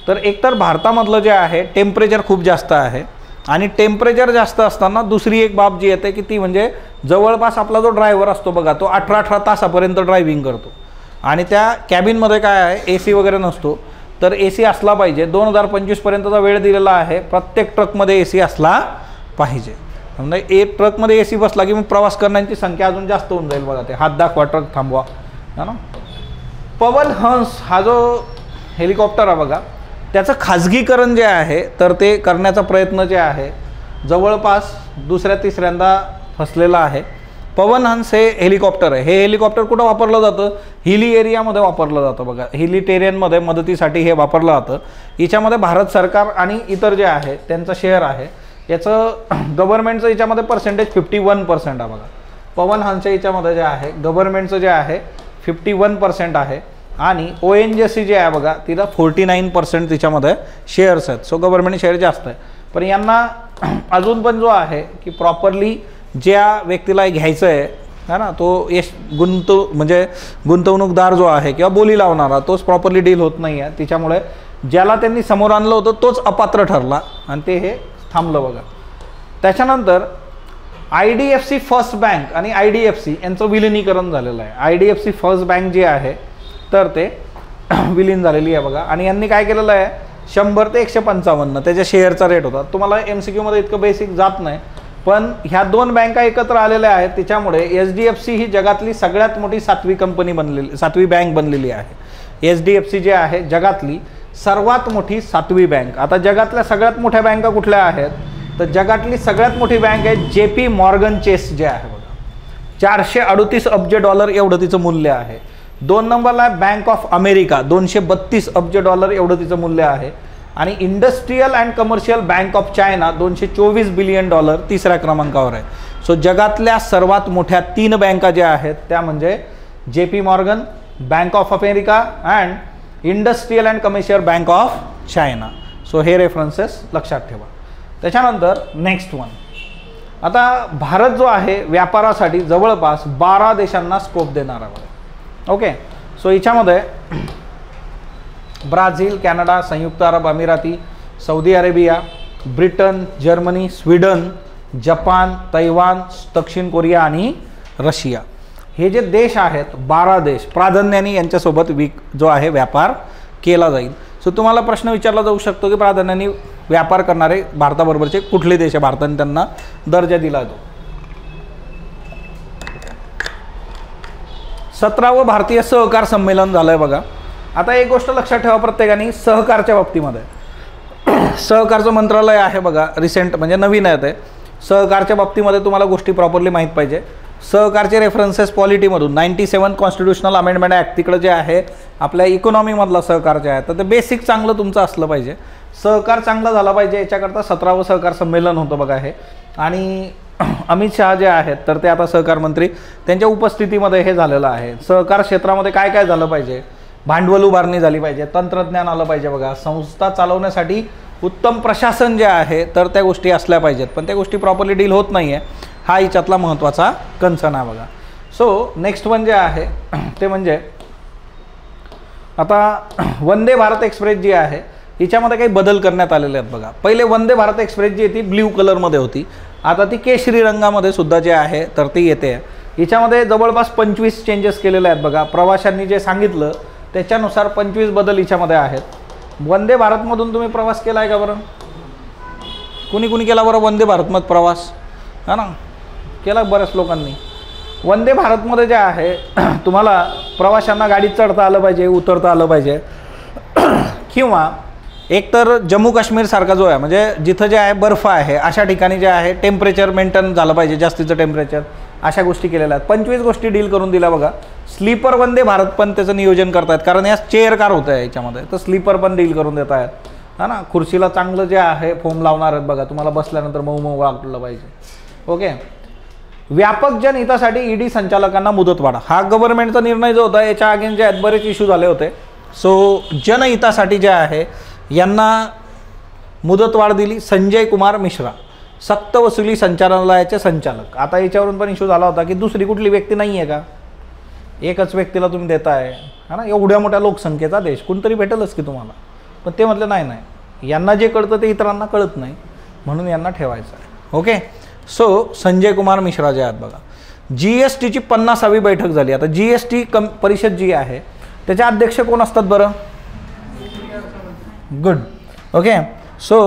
तर एकतर भारतामधलं जे आहे टेम्परेचर खूप जास्त आहे. आणि टेम्परेचर जास्त असताना दुसरी एक बाब जी येते की ती म्हणजे जवळपास आपला जो ड्रायव्हर असतो बघा तो अठरा अठरा तासापर्यंत ड्रायव्हिंग करतो. आणि त्या कॅबिनमध्ये काय आहे ए सी वगैरे नसतो. तर ए सी असला पाहिजे. दोन हजार पंचवीसपर्यंतचा वेळ दिलेला आहे. प्रत्येक ट्रकमध्ये ए सी असला पाहिजे. म्हणजे एक ट्रकमध्ये ए सी बसला की मग प्रवास करण्याची संख्या अजून जास्त होऊन जाईल बघा ते. हात दाखवा ट्रक थांबवा. है ना? पवन हंस हा जो हेलिकॉप्टर आहे बघा त्याचं खाजगीकरण जे आहे तर ते करण्याचा प्रयत्न जे आहे जवळपास दुसऱ्या तिसऱ्यांदा फसलेला आहे. पवनहंस हे हेलिकॉप्टर आहे. हे हेलिकॉप्टर कुठं वापरलं जातं? हिली एरियामध्ये वापरलं जातं बघा. हिली टेरियनमध्ये मदतीसाठी हे वापरलं जातं. याच्यामध्ये भारत सरकार आणि इतर जे आहे त्यांचं शेअर आहे. याचं गव्हर्नमेंटचं याच्यामध्ये पर्सेंटेज फिफ्टी वन पर्सेंट आहे बघा. पवन याच्यामध्ये जे आहे गव्हर्नमेंटचं जे आहे फिफ्टी वन पर्सेंट आहे. आणि ओ एन जी सी जे आहे बघा तिला फोर्टी नाईन पर्सेंट तिच्यामध्ये शेअर्स आहेत. सो गव्हर्नमेंट शेअर जास्त आहे. पण यांना अजून पण जो आहे की प्रॉपरली ज्या व्यक्तीला घ्यायचं आहे है ना तो यश गुंतव म्हणजे गुंतवणूकदार जो आहे किंवा बोली लावणारा तोच प्रॉपरली डील होत नाही आहे तिच्यामुळे ज्याला त्यांनी समोर आणलं होतं तोच अपात्र ठरला आणि ते हे थांबलं बघा. त्याच्यानंतर I D F C first bank आणि आय डी एफ सी यांचं विलिनीकरण झालेलं आहे. I D F C first bank जी आहे तर ते विलीन झालेली आहे बघा. आणि यांनी काय केलेलं आहे? शंभर ते एकशे पंचावन्न त्याच्या शेअरचा रेट होता. तुम्हाला एम सी क्यूमध्ये इतकं बेसिक जात नाही. पण ह्या दोन बँका एकत्र आलेल्या आहेत त्याच्यामुळे एच डी एफ सी ही जगातली सगळ्यात मोठी सातवी कंपनी बनलेली सातवी बँक बनलेली आहे. एच डी एफ सी जे आहे जगातली सर्वात मोठी सातवी बँक. आता जगातल्या सगळ्यात मोठ्या बँका कुठल्या आहेत? तर जगातली सगळ्यात मोठी बँक आहे जे पी मॉर्गन चेस जे आहे बघा. चारशे अडतीस अब्ज डॉलर एवढं तिचं मूल्य आहे. दोन नंबरला आहे बँक ऑफ अमेरिका दोनशे बत्तीस अब्ज डॉलर एवढं तिचं मूल्य आहे. आणि industrial and commercial bank of China दोनशे चोवीस बिलियन डॉलर तिसऱ्या क्रमांकावर आहे. सो जगातल्या सर्वात मोठ्या तीन बँका ज्या आहेत त्या म्हणजे J P Morgan bank of America and industrial and commercial bank of China. So हे रेफरन्सेस लक्षात ठेवा. त्याच्यानंतर नेक्स्ट वन. आता भारत जो आहे व्यापारासाठी जवळपास बारा देशांना स्कोप देणारा आहे ओके सो याच्यामध्ये ब्राझील कॅनडा संयुक्त अरब अमिराती Saudi Arabia Britain Germany Sweden Japan Taiwan दक्षिण कोरिया आणि रशिया. हे जे देश आहेत बारा देश प्राधान्याने यांच्यासोबत विक जो आहे व्यापार केला जाईल. सो तुम्हाला प्रश्न विचारला जाऊ शकतो की प्राधान्याने व्यापार करणारे भारताबरोबरचे कुठले देश आहे भारताने त्यांना दर्जा दिला जातो सतरावं भारतीय सहकार संमेलन झालं आहे बघा. आता एक गोष्ट लक्षात ठेवा प्रत्येकाने सहकारच्या बाबतीमध्ये. सहकारचं मंत्रालय आहे बघा रिसेंट म्हणजे नवीन आहे ते. सहकारच्या बाबतीमध्ये तुम्हाला गोष्टी प्रॉपरली माहीत पाहिजे. सहकारचे references पॉलिटीमधून ninety seven constitutional amendment act तिकडं जे आहे आपल्या इकॉनॉमीमधला सहकार जे आहे तर ते बेसिक चांगलं तुमचं असलं पाहिजे. सहकार चांगला झाला पाहिजे याच्याकरता सतरावं सहकार संमेलन होतं बघा हे. आणि अमित शहा जे आहेत तर ते आता सहकार मंत्री त्यांच्या उपस्थितीमध्ये हे झालेलं आहे. सहकार क्षेत्रामध्ये काय काय झालं पाहिजे? भांडवल उभारणी झाली पाहिजे तंत्रज्ञान आलं पाहिजे बघा. संस्था चालवण्यासाठी उत्तम प्रशासन जे आहे तर त्या गोष्टी असल्या पाहिजेत. पण त्या गोष्टी प्रॉपरली डील होत नाही आहे हा याच्यातला महत्त्वाचा कन्सर्न आहे बघा. सो नेक्स्ट वन जे आहे ते म्हणजे आता वंदे भारत एक्सप्रेस जी आहे हिच्यामध्ये काही बदल करण्यात आलेले आहेत बघा. पहिले वंदे भारत एक्सप्रेस जी ती ब्ल्यू कलरमध्ये होती. आता ती केशरी रंगामध्ये सुद्धा जे आहे तर ती येते. हिच्यामध्ये जवळपास पंचवीस चेंजेस केलेले आहेत बघा. प्रवाशांनी जे सांगितलं त्याच्यानुसार पंचवीस बदल हिच्यामध्ये आहेत. वंदे भारतमधून तुम्ही प्रवास केला आहे का बरं? कुणी कुणी केला बरं वंदे भारतमध्ये प्रवास? हा ना? केला बऱ्याच लोकांनी. वंदे भारतमध्ये जे आहे तुम्हाला प्रवाशांना गाडीत चढता आलं पाहिजे उतरता आलं पाहिजे. किंवा एकतर जम्मू काश्मीरसारखा जो आहे म्हणजे जिथं जे आहे बर्फ आहे अशा ठिकाणी जे आहे टेम्परेचर मेंटेन झालं पाहिजे जास्तीचं टेम्परेचर अशा गोष्टी केलेल्या आहेत. पंचवीस गोष्टी डील करून दिल्या बघा. स्लीपर वंदे भारत पण त्याचं नियोजन करतायत. कारण या चेअर कार होतं आहे याच्यामध्ये. तर स्लीपर पण डील करून देत आहेत. हा ना? खुर्चीला चांगलं जे आहे फोम लावणार आहेत बघा. तुम्हाला बसल्यानंतर मऊ मऊ वाटलं पाहिजे. ओके? व्यापक जनहितासाठी ईडी संचालकांना मुदतवाढ हा गव्हर्नमेंटचा निर्णय जो होता याच्या अगेन जे आहेत बरेच इश्यू झाले होते. सो जनहितासाठी जे आहे यांना मुदतवाढ दिली संजय कुमार मिश्रा. सक्त वसुली संचालनालयाचे संचालक. आता याच्यावरून पण इश्यू झाला होता की दुसरी कुठली व्यक्ती नाही आहे का? एकच व्यक्तीला तुम्ही देताय. हा ना? एवढ्या मोठ्या लोकसंख्येचा देश. कोणतरी भेटेलच की तुम्हाला. पण ते म्हटलं नाही नाही. यांना जे कळतं ते इतरांना कळत नाही. म्हणून यांना ठेवायचं आहे. ओके सो संजय कुमार मिश्रा जे आहेत बघा. जी एस टीची पन्नासावी बैठक झाली. आता जी एस टी कम परिषद जी आहे त्याचे अध्यक्ष कोण असतात बरं? गुड ओके सो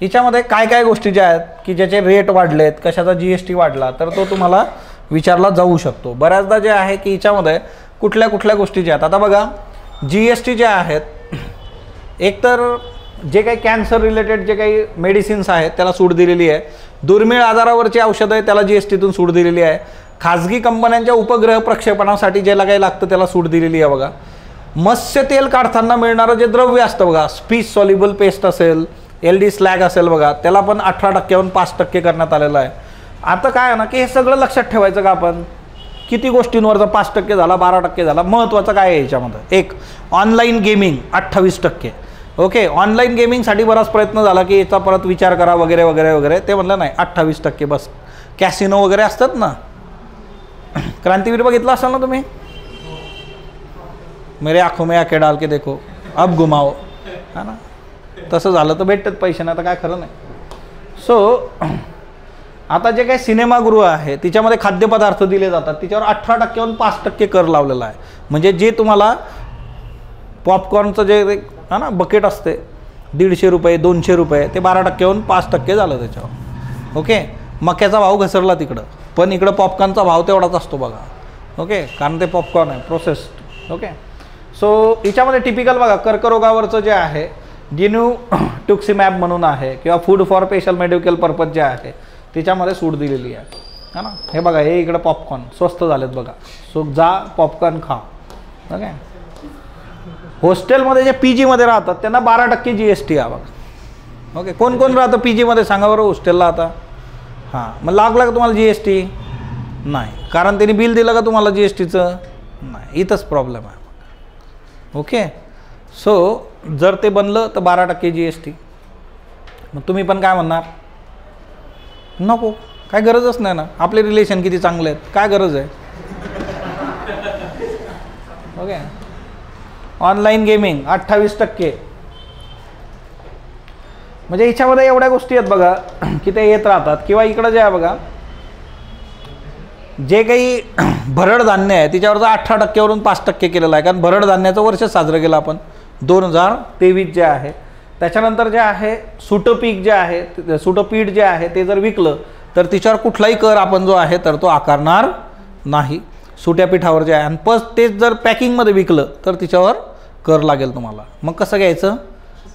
हिच्यामध्ये काय काय गोष्टी ज्या आहेत की ज्याचे रेट वाढलेत कशाचा जी एस टी वाढला तर तो तुम्हाला विचारला जाऊ शकतो. बऱ्याचदा जे आहे की हिच्यामध्ये कुठल्या कुठल्या गोष्टी ज्या आहेत. आता बघा जी एस टी ज्या आहेत एकतर जे काही कॅन्सर रिलेटेड जे काही मेडिसिन्स आहेत त्याला सूट दिलेली आहे. दुर्मिळ आजारावरची औषधं आहे त्याला जी एस टीतून सूट दिलेली आहे. खाजगी कंपन्यांच्या उपग्रह प्रक्षेपणासाठी ज्याला काही लागतं त्याला सूट दिलेली आहे बघा. मत्स्य तेल काढताना मिळणारं जे द्रव्य असतं बघा स्पीच सॉलिबल पेस्ट असेल एल डी स्लॅग असेल बघा त्याला पण अठरा टक्क्याहून पाच टक्के करण्यात आलेलं आहे. आता काय आहे ना की हे सगळं लक्षात ठेवायचं का आपण? किती गोष्टींवरचा पाच टक्के झाला बारा टक्के झाला महत्त्वाचं काय आहे याच्यामध्ये? एक ऑनलाईन गेमिंग अठ्ठावीस टक्के. ओके ऑनलाईन गेमिंगसाठी बराच प्रयत्न झाला की याचा परत विचार करा वगैरे वगैरे वगैरे. ते म्हणलं नाही अठ्ठावीस टक्के बस. कॅसिनो वगैरे असतात ना? क्रांतीवीर बघितला असाल ना तुम्ही? मेरे आंखों में आके डाल के देखो अब घुमाओ. है ना? तसं झालं तर भेटतात पैसे ना आता काय खरं नाही. सो आता जे काही सिनेमागृह आहे तिच्यामध्ये खाद्यपदार्थ दिले जातात. तिच्यावर अठरा टक्क्याहून पाच टक्के कर लावलेला आहे. म्हणजे जे तुम्हाला पॉपकॉर्नचं जे हा ना बकेट असते दीडशे रुपये दोनशे रुपये ते बारा टक्क्याहून पाच टक्के झालं त्याच्यावर. ओके मक्याचा भाव घसरला तिकडं. पण इकडं पॉपकॉर्नचा भाव तेवढाच असतो बघा. ओके कारण ते पॉपकॉर्न आहे प्रोसेस्ड ओके सो हिच्यामध्ये टिपिकल बघा कर्करोगावरचं जे आहे जिन्यू टुक्सिमॅप म्हणून आहे किंवा food for special medical purpose जे आहे त्याच्यामध्ये सूट दिलेली आहे. है ना? हे बघा हे इकडं पॉपकॉर्न स्वस्त झालेत बघा. सो जा पॉपकॉर्न खा. ओके हॉस्टेलमध्ये जे पी जीमध्ये राहतात त्यांना बारा टक्के जी एस टी आहे बघा. ओके कोण कोण राहतं पी जीमध्ये सांगा बरं हॉस्टेलला आता. हां मग लागला का तुम्हाला जी एस टी नाही. कारण त्यांनी बिल दिलं का तुम्हाला जी एस टीचं नाही. इथंच प्रॉब्लेम आहे. ओके सो जर ते बनलं तर बारा टक्के जी एस टी मग तुम्ही पण काय म्हणणार? नको काय गरजच नाही ना. आपले रिलेशन किती चांगले आहेत काय गरज आहे? ओके ऑनलाईन गेमिंग अठ्ठावीस टक्के. म्हणजे याच्यामध्ये एवढ्या गोष्टी आहेत बघा की ते येत राहतात. किंवा इकडं जे आहे बघा जे काही भरड धान्य आहे तिच्यावरचं अठरा टक्क्यावरून पाच टक्के केलेलं आहे. कारण भरड धान्याचं वर्ष साजरं केलं आपण. दोन हजार तेवीस जे आहे त्याच्यानंतर जे आहे सुटं पीक जे आहे सुटं पीठ जे आहे ते जर विकलं तर तिच्यावर कुठलाही कर आपण जो आहे तर तो आकारणार नाही. सुट्या पिठावर जे आहे आणि पस तेच जर पॅकिंगमध्ये विकलं तर तिच्यावर कर लागेल तुम्हाला. मग कसं घ्यायचं?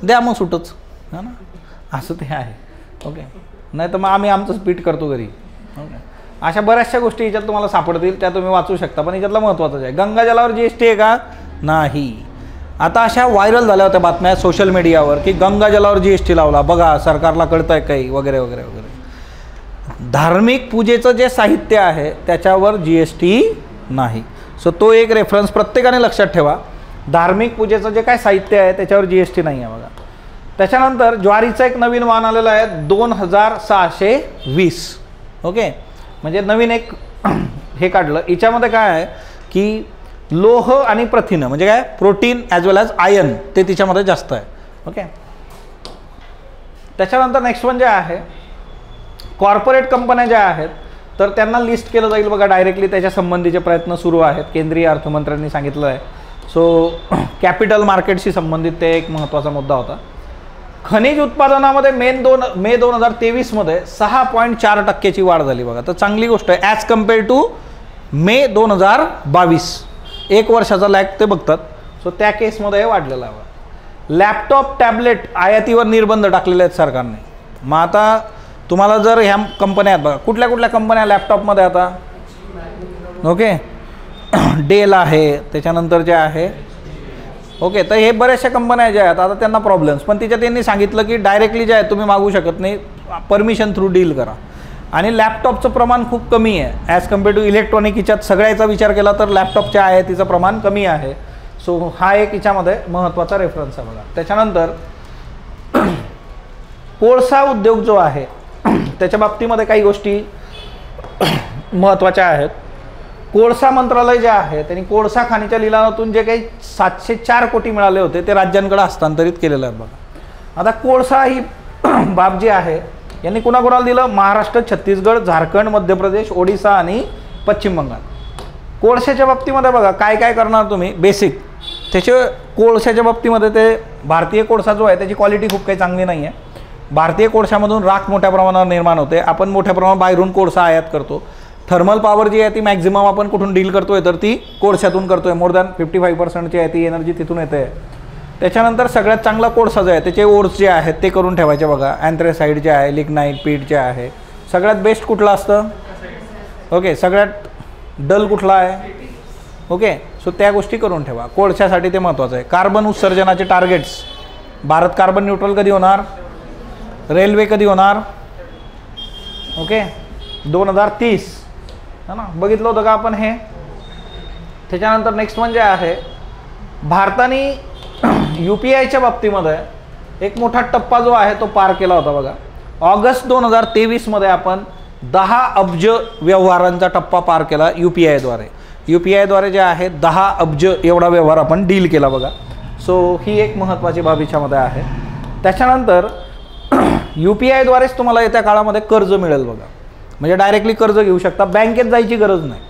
द्या मग सुटच. हा ना? असं ते आहे. ओके? नाही तर मग आम्ही आमचंच पीठ करतो घरी. ओके? अशा बऱ्याचशा गोष्टी याच्यात तुम्हाला सापडतील त्या तुम्ही वाचू शकता पण याच्यातलं महत्त्वाचं आहे गंगा जलावर जी एस टी आहे का? नाही. आता अशा व्हायरल झाल्या होत्या बातम्या सोशल मीडियावर की गंगा जलावर जी एस टी लावला. बघा सरकारला कळतं आहे काही वगैरे वगैरे वगैरे. धार्मिक पूजेचं जे साहित्य आहे त्याच्यावर जी एस टी नाही. सो तो एक रेफरन्स प्रत्येकाने लक्षात ठेवा. धार्मिक पूजेचं जे काय साहित्य आहे त्याच्यावर जी एस टी नाही आहे बघा. त्याच्यानंतर ज्वारीचं एक नवीन वाहन आलेलं आहे दोन हजार सहाशे वीस. ओके म्हणजे नवीन एक हे काढलं. याच्यामध्ये काय आहे की लोह आणि प्रथिनं म्हणजे काय? Protein as well as ion ते तिच्यामध्ये जास्त आहे. ओके त्याच्यानंतर नेक्स्ट वन जे आहे कॉर्पोरेट कंपन्या ज्या आहेत तर त्यांना लिस्ट केलं जाईल बघा डायरेक्टली त्याच्या संबंधीचे प्रयत्न सुरू आहेत. केंद्रीय अर्थमंत्र्यांनी सांगितलं आहे. सो कॅपिटल मार्केटशी संबंधित ते एक महत्त्वाचा मुद्दा होता. खनिज उत्पादनामध्ये मेन दोन मे दोन हजार तेवीसमध्ये सहा पॉईंट चार टक्क्याची वाढ झाली बघा. तर चांगली गोष्ट आहे. ॲज कंपेअर टू मे दोन हजार बावीस. एक वर्षाचा लॅग ते बघतात. सो त्या केसमध्ये हे वाढलेलं आहे. लॅपटॉप टॅबलेट आयातीवर निर्बंध टाकलेले आहेत सरकारने. मग आता तुम्हाला जर ह्या कंपन्या आहेत बघा कुठल्या कुठल्या कंपन्या लॅपटॉपमध्ये आता? ओके डेल आहे त्याच्यानंतर जे आहे ओके तर हे बऱ्याचशा कंपन्या ज्या आहेत आता त्यांना प्रॉब्लेम्स पण तिच्या त्यांनी सांगितलं की डायरेक्टली जे आहे तुम्ही मागू शकत नाही. परमिशन थ्रू डील करा. आणि लॅपटॉपचं प्रमाण खूप कमी आहे. ॲज कंपेअर टू इलेक्ट्रॉनिक हिच्यात सगळ्याचा विचार केला तर लॅपटॉपच्या आहे तिचं प्रमाण कमी आहे. सो हा एक हिच्यामध्ये महत्त्वाचा रेफरन्स आहे बघा. त्याच्यानंतर कोळसा उद्योग जो आहे त्याच्या बाबतीमध्ये काही गोष्टी महत्त्वाच्या आहेत. कोळसा मंत्रालय जे आहे त्यांनी कोळसा खाणीच्या लिलावातून जे काही सातशे चार कोटी मिळाले होते ते राज्यांकडे हस्तांतरित केलेलं आहे बघा. आता कोळसा ही बाब जी आहे यांनी कुणाकुणाला दिलं? महाराष्ट्र छत्तीसगड झारखंड मध्य प्रदेश ओडिसा आणि पश्चिम बंगाल. कोळशाच्या बाबतीमध्ये बघा काय काय करणार तुम्ही? बेसिक त्याचे कोळशाच्या बाबतीमध्ये ते भारतीय कोळसा जो आहे त्याची क्वालिटी खूप काही चांगली नाही आहे भारतीय कोळशामधून राख मोठ्या प्रमाणावर निर्माण होते. आपण मोठ्या प्रमाणात बाहेरून कोळसा आयात करतो. थर्मल पॉवर जी आहे ती मॅक्झिमम आपण कुठून डील करतोय तर ती कोळशातून करतोय. मोर दॅन फिफ्टी फाईव्ह पर्सेंटची आहे ती एनर्जी तिथून येते. त्याच्यानंतर सगळ्यात चांगला कोळसा जो आहे त्याचे ओर्स जे आहेत ते करून ठेवायचे बघा. अँथ्रेसाईड जे आहे लिग्नाईट पीठ जे आहे. सगळ्यात बेस्ट कुठलं असतं? ओके सगळ्यात डल कुठला आहे? ओके सो त्या गोष्टी करून ठेवा. कोळशासाठी ते महत्त्वाचं आहे. कार्बन उत्सर्जनाचे टार्गेट्स भारत कार्बन न्यूट्रल कधी होणार? रेल्वे कधी होणार? ओके दोन हजार तीस. है ना? बघितलं होतं का आपण हे? त्याच्यानंतर नेक्स्ट म्हणजे आहे भारताने यू पी आयच्या बाबतीमध्ये एक मोठा टप्पा जो आहे तो पार केला होता बघा. ऑगस्ट दोन हजार तेवीसमध्ये आपण दहा अब्ज व्यवहारांचा टप्पा पार केला यू पी आयद्वारे. यू पी आयद्वारे जे आहे दहा अब्ज एवढा व्यवहार आपण डील केला बघा. सो ही एक महत्त्वाची बाब याच्यामध्ये आहे. त्याच्यानंतर यू पी आयद्वारेच तुम्हाला येत्या काळामध्ये कर्ज मिळेल बघा. म्हणजे डायरेक्टली कर्ज घेऊ शकता. बँकेत जायची गरज नाही.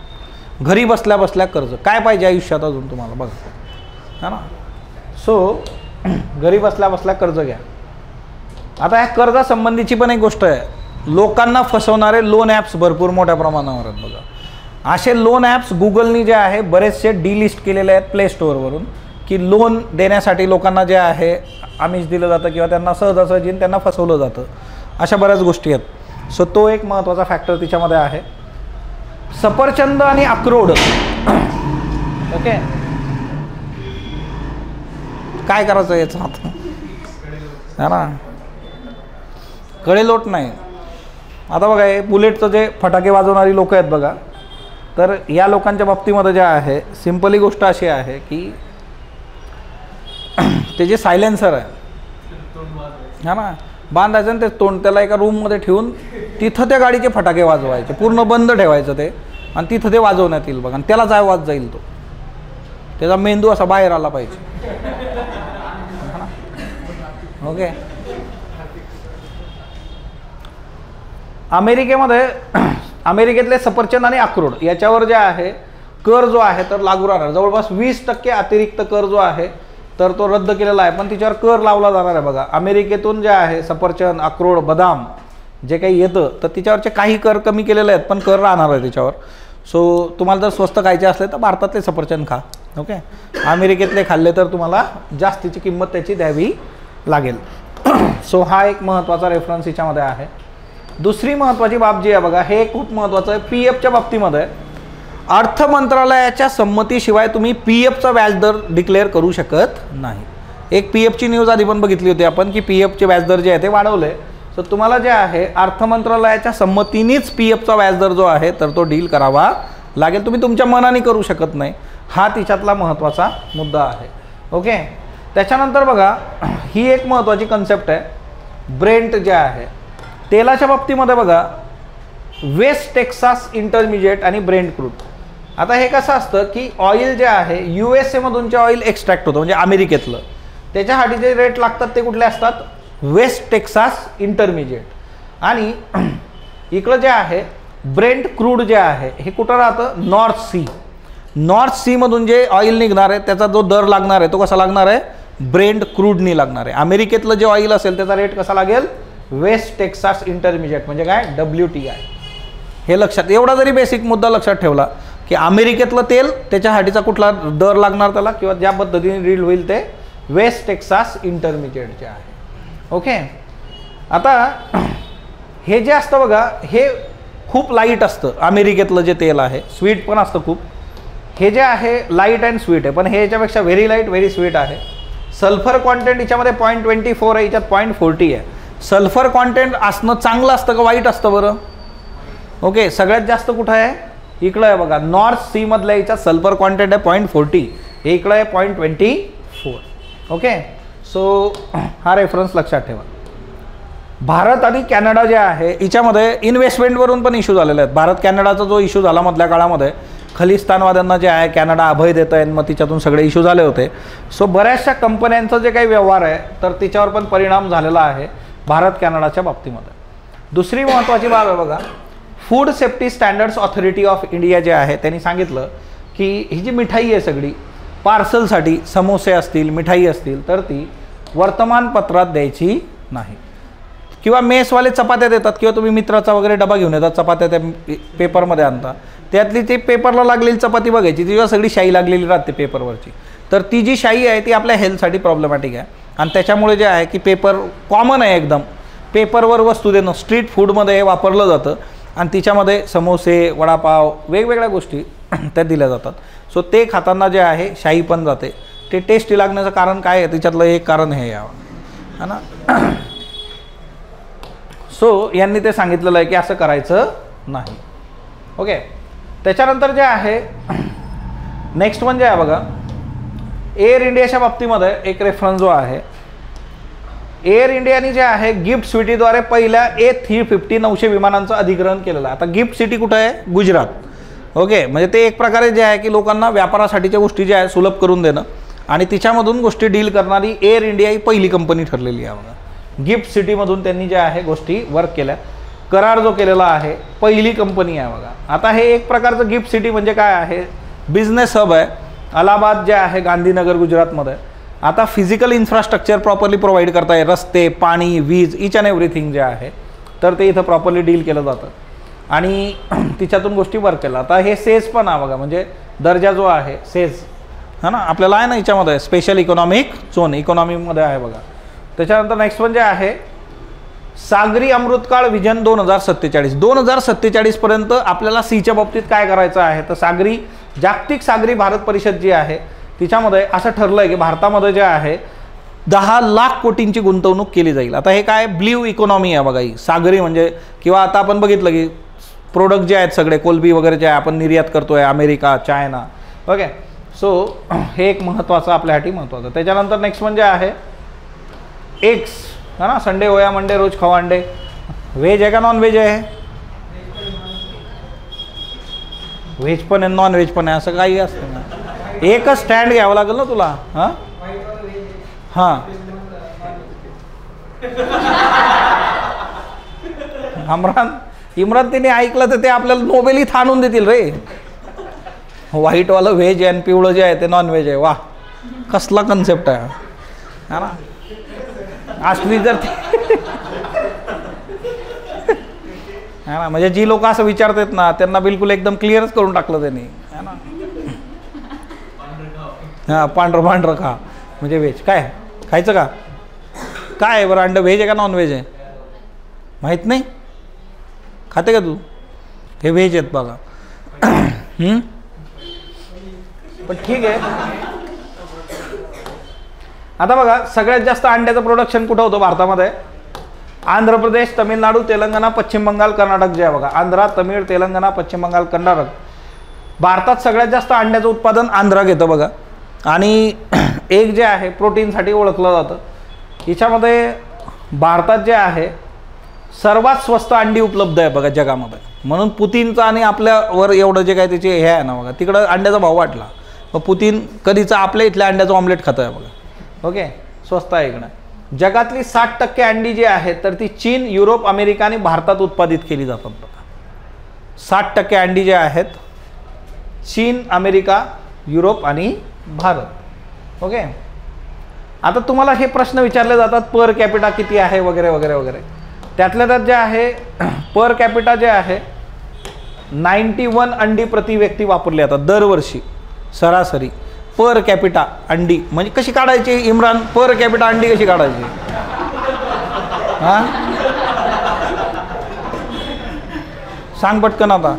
घरी बसल्या बसल्या कर्ज. काय पाहिजे आयुष्यात अजून तुम्हाला? बघा. है ना? सो घरी बसल्या बसल्या कर्ज घ्या. आता या कर्जासंबंधीची पण एक गोष्ट आहे. लोकांना फसवणारे लोन ॲप्स भरपूर मोठ्या प्रमाणावर आहेत बघा. असे लोन ॲप्स गुगलनी जे आहे बरेचसे डिलिस्ट केलेले आहेत प्ले स्टोअरवरून की लोन देण्यासाठी लोकांना जे आहे आमिष दिलं जातं किंवा त्यांना सहजासहजी त्यांना फसवलं जातं. अशा बऱ्याच गोष्टी आहेत. सो तो एक महत्त्वाचा फॅक्टर तिच्यामध्ये आहे. सफरचंद आणि अक्रोड. ओके काय करायचं याचं आता है ना? कडेलोट नाही. आता बघा हे बुलेटचं जे फटाके वाजवणारी लोक आहेत बघा तर या लोकांच्या बाबतीमध्ये जे आहे सिम्पली गोष्ट अशी आहे की ते जे सायलेन्सर आहे हा ना? बांधायचं आणि ते तोंड त्याला एका रूममध्ये ठेवून तिथं त्या गाडीचे फटाके वाजवायचे पूर्ण बंद ठेवायचं ते आणि तिथं ते वाजवण्यात येईल बघा आणि त्यालाच आवाज जाईल तो. त्याचा मेंदू असा बाहेर आला पाहिजे. ओके. अमेरिकेमध्ये अमेरिकेतले सफरचंद आणि अक्रोड याच्यावर जे आहे कर जो आहे तर लागू राहणार. जवळपास वीस टक्के अतिरिक्त कर जो आहे तर तो रद्द केलेला आहे. पण तिच्यावर कर लावला जाणार आहे बघा. अमेरिकेतून जे आहे सफरचंद अक्रोड बदाम जे काही येतं तर तिच्यावरचे काही कर कमी केलेले आहेत पण कर राहणार आहे त्याच्यावर सो तुम्हाला जर स्वस्त खायचे असले तर भारतातले सफरचंद खा. ओके अमेरिकेतले खाल्ले तर तुम्हाला जास्तीची किंमत त्याची द्यावी लागेल. सो हा एक महत्त्वाचा रेफरन्स याच्यामध्ये आहे. दुसरी महत्त्वाची बाब जी आहे बघा हे खूप महत्त्वाचं आहे. पी एफच्या बाबतीमध्ये अर्थ मंत्रालयाच्या संमतीशिवाय तुम्ही पी एफचा व्याजदर डिक्लेअर करू शकत नाही. एक पी एफची न्यूज आधी पण बघितली होती आपण की पी एफचे व्याजदर जे आहे ते वाढवले. सो तुम्हाला जे आहे अर्थ मंत्रालयाच्या संमतीनेच पी एफचा व्याजदर जो आहे तर तो डील करावा लागेल. तुम्ही तुमच्या मनाने करू शकत नाही. हा तिच्यातला महत्त्वाचा मुद्दा आहे. ओके त्याच्यानंतर बघा ही एक महत्त्वाची कन्सेप्ट आहे. ब्रेंट जे आहे तेलाच्या बाबतीमध्ये बघा वेस्ट टेक्सास इंटरमिजिएट आणि ब्रेंट क्रूड आता हे कसं असतं की ऑइल जे आहे यू एस एमधून जे ऑइल एक्स्ट्रॅक्ट होतं म्हणजे अमेरिकेतलं त्याच्यासाठी जे रेट लागतात ते कुठले असतात? वेस्ट टेक्सास इंटरमिजिएट आणि इकडं जे आहे ब्रेंट क्रूड जे आहे हे कुठं राहतं? नॉर्थ सी नॉर्थ सीमधून जे ऑइल निघणार आहे त्याचा जो दर लागणार आहे तो कसा लागणार आहे? ब्रेंड क्रूडनी लागणार आहे. अमेरिकेतलं जे ऑइल असेल त्याचा रेट कसा लागेल? वेस्ट टेक्सास इंटरमिजिएट म्हणजे काय? डब्ल्यू टी आय हे लक्षात एवढा जरी बेसिक मुद्दा लक्षात ठेवला की अमेरिकेतलं तेल त्याच्यासाठीचा कुठला दर लागणार त्याला? किंवा ज्या पद्धतीने रील होईल ते? वेस्ट टेक्सास इंटरमिजिएटचे आहे. ओके आता हे जे असतं बघा हे खूप लाइट असतं. अमेरिकेतलं जे तेल आहे स्वीट पण असतं खूप. हे जे आहे लाइट अँड स्वीट आहे. पण हे याच्यापेक्षा व्हेरी लाइट व्हेरी स्वीट आहे. सल्फर कॉन्टेंट याच्यामध्ये पॉईंट ट्वेंटी फोर आहे याच्यात पॉईंट फोर्टी आहे. सल्फर कॉन्टेंट असणं चांगलं असतं का वाईट असतं बरं? ओके सगळ्यात जास्त कुठं आहे? इकडं आहे बघा. नॉर्थ सीमधल्या याच्यात सल्फर कॉन्टेंट आहे पॉईंट फोर्टी हे इकडं आहे point twenty four okay so हा रेफरन्स लक्षात ठेवा. भारत आणि कॅनडा जे आहे हिच्यामध्ये इन्व्हेस्टमेंटवरून पण इश्यू झालेले आहेत. भारत कॅनडाचा जो इश्यू झाला मधल्या काळामध्ये खलिस्तानवाद्यांना जे आहे कॅनडा अभय देत आहे मग तिच्यातून सगळे इश्यू झाले होते. सो बऱ्याचशा कंपन्यांचं जे काही व्यवहार आहे तर तिच्यावर पण परिणाम झालेला आहे भारत कॅनडाच्या बाबतीमध्ये. दुसरी महत्त्वाची बाब आहे बघा food safety standards authority of India जे आहे त्यांनी सांगितलं की ही जी मिठाई आहे सगळी पार्सलसाठी समोसे असतील मिठाई असतील तर ती वर्तमानपत्रात द्यायची नाही. किंवा मेसवाले चपात्या देतात किंवा तुम्ही मित्राचा वगैरे डबा घेऊन येतात चपात्या त्या पेपरमध्ये आणता. त्यातली ती पेपरला लागलेली चपाती बघायची तिच्यावर सगळी शाई लागलेली राहते पेपरवरची. तर ती जी शाई आहे ती आपल्या हेल्थसाठी प्रॉब्लेमॅटिक आहे. आणि त्याच्यामुळे जे आहे की पेपर कॉमन आहे एकदम. पेपरवर वस्तू देणं स्ट्रीट फूडमध्ये हे वापरलं जातं. आणि तिच्यामध्ये समोसे वडापाव वेगवेगळ्या गोष्टी त्या दिल्या जातात. सो ते खाताना जे आहे शाई पण जाते. ते टेस्टी लागण्याचं कारण काय आहे? त्याच्यातलं एक कारण हे यावं है ना? सो यांनी ते सांगितलेलं आहे की असं करायचं नाही. ओके त्याच्यानंतर जे आहे नेक्स्ट म्हणजे आहे बघा एअर इंडियाच्या बाबतीमध्ये एक रेफरन्स जो आहे एअर इंडियाने जे आहे गिफ्ट सिटीद्वारे पहिल्या ए थ्री फिफ्टी नऊशे विमानांचं अधिग्रहण केलेलं आहे. आता गिफ्ट सिटी कुठं आहे? गुजरात. ओके म्हणजे ते एक प्रकारे जे आहे की लोकांना व्यापारासाठीच्या गोष्टी ज्या आहे सुलभ करून देणं आणि तिच्यामधून गोष्टी डील करणारी एअर इंडिया ही पहिली कंपनी ठरलेली आहे बघा. गिफ्ट सिटीमधून त्यांनी ज्या आहे गोष्टी वर्क केल्या. करार जो केलेला आहे पहिली कंपनी आहे बघा. आता हे एक प्रकारचं गिफ्ट सिटी म्हणजे काय आहे? बिझनेस हब आहे. अलाहाबाद जे आहे गांधीनगर गुजरातमध्ये. आता फिजिकल इन्फ्रास्ट्रक्चर प्रॉपरली प्रोव्हाइड करताय. रस्ते पाणी वीज इच अँड एव्हरीथिंग जे आहे तर ते इथं प्रॉपरली डील केलं जातं. आणि तिच्यातून गोष्टी वर्क केल्या. आता हे सेज पण आहे बघा. म्हणजे दर्जा जो आहे सेज हा ना? आपल्याला आहे ना याच्यामध्ये स्पेशल इकॉनॉमिक झोन इकॉनॉमीमध्ये आहे बघा. त्याच्यानंतर नेक्स्ट म्हणजे आहे सागरी अमृतकाळ विजन दोन हजार सत्तेचाळीस. दोन हजार सत्तेचाळीसपर्यंत आपल्याला सीच्या बाबतीत काय करायचं आहे? तर सागरी जागतिक सागरी भारत परिषद जी आहे तिच्यामध्ये असं ठरलं आहे की भारतामध्ये जे आहे दहा लाख कोटींची गुंतवणूक केली जाईल. आता हे काय ब्ल्यू इकॉनॉमी आहे बघा ही. सागरी म्हणजे किंवा आता आपण बघितलं की प्रोडक्ट जे आहेत सगळे कोलबी वगैरे जे आहे आपण निर्यात करतोय अमेरिका चायना. ओके सो हे एक महत्त्वाचं आपल्यासाठी महत्त्वाचं त्याच्यानंतर नेक्स्ट म्हणजे आहे एक्स है ना? संडे हो या मंडे रोज खाओ अंडे व्हेज आहे का नॉन व्हेज आहे व्हेज पण आहे नॉन व्हेज पण आहे असं काही असतं ना. एकच स्टँड घ्यावं लागेल ना तुला हां? हां. इम्रान इम्रान तिने ऐकलं तर ते आपल्याला नोबेली आणून देतील रे. व्हाईटवालं व्हेज आहे आणि पिवळं जे आहे ते नॉन व्हेज आहे. वा कसला कन्सेप्ट आहे. हा ना? असली जर है ना? म्हणजे जी लोक असं विचारतात ना त्यांना बिलकुल एकदम क्लिअरच करून टाकलं त्यांनी. है ना? हां पांढरं पांढरं खा. म्हणजे व्हेज काय? खायचं का? काय आहे बरं अंड व्हेज आहे का नॉन व्हेज आहे? माहीत नाही? खाते का तू? हे व्हेज आहेत बघा. पण ठीक आहे. आता बघा सगळ्यात जास्त अंड्याचं प्रोडक्शन कुठं होतं भारतामध्ये? आंध्र प्रदेश तमिळनाडू तेलंगणा पश्चिम बंगाल कर्नाटक जे आहे बघा. आंध्रा तमिळ तेलंगणा पश्चिम बंगाल कर्नाटक. भारतात सगळ्यात जास्त अंड्याचं उत्पादन आंध्रा घेतं बघा. आणि एक जे आहे प्रोटीनसाठी ओळखलं जातं. हिच्यामध्ये भारतात जे आहे सर्वात स्वस्त अंडी उपलब्ध आहे बघा जगामध्ये. म्हणून पुतीनचं आणि आपल्यावर एवढं जे काय त्याचे हे आहे ना बघा. तिकडं अंड्याचा भाव वाटला मग पुतीन कधीचं आपल्या इथल्या अंड्याचं ऑमलेट खातं आहे बघा. ओके? स्वस्त आहे इकडं. जगातली साठ टक्के अंडी जी आहेत तर ती चीन युरोप अमेरिका आणि भारतात उत्पादित केली जातात बघा. साठ टक्के अंडी जे आहेत चीन अमेरिका युरोप आणि भारत. ओके? आता तुम्हाला हे प्रश्न विचारले जातात पर कॅपिटा किती आहे वगैरे वगैरे वगैरे. त्यातल्या त्यात जे आहे पर कॅपिटा जे आहे नाईन्टी वन अंडी प्रति व्यक्ती वापरली जातात दरवर्षी सरासरी. पर कॅपिटा अंडी. म्हणजे कशी काढायची इम्रान? पर कॅपिटा अंडी कशी काढायची? हां? सांग पटकन आता.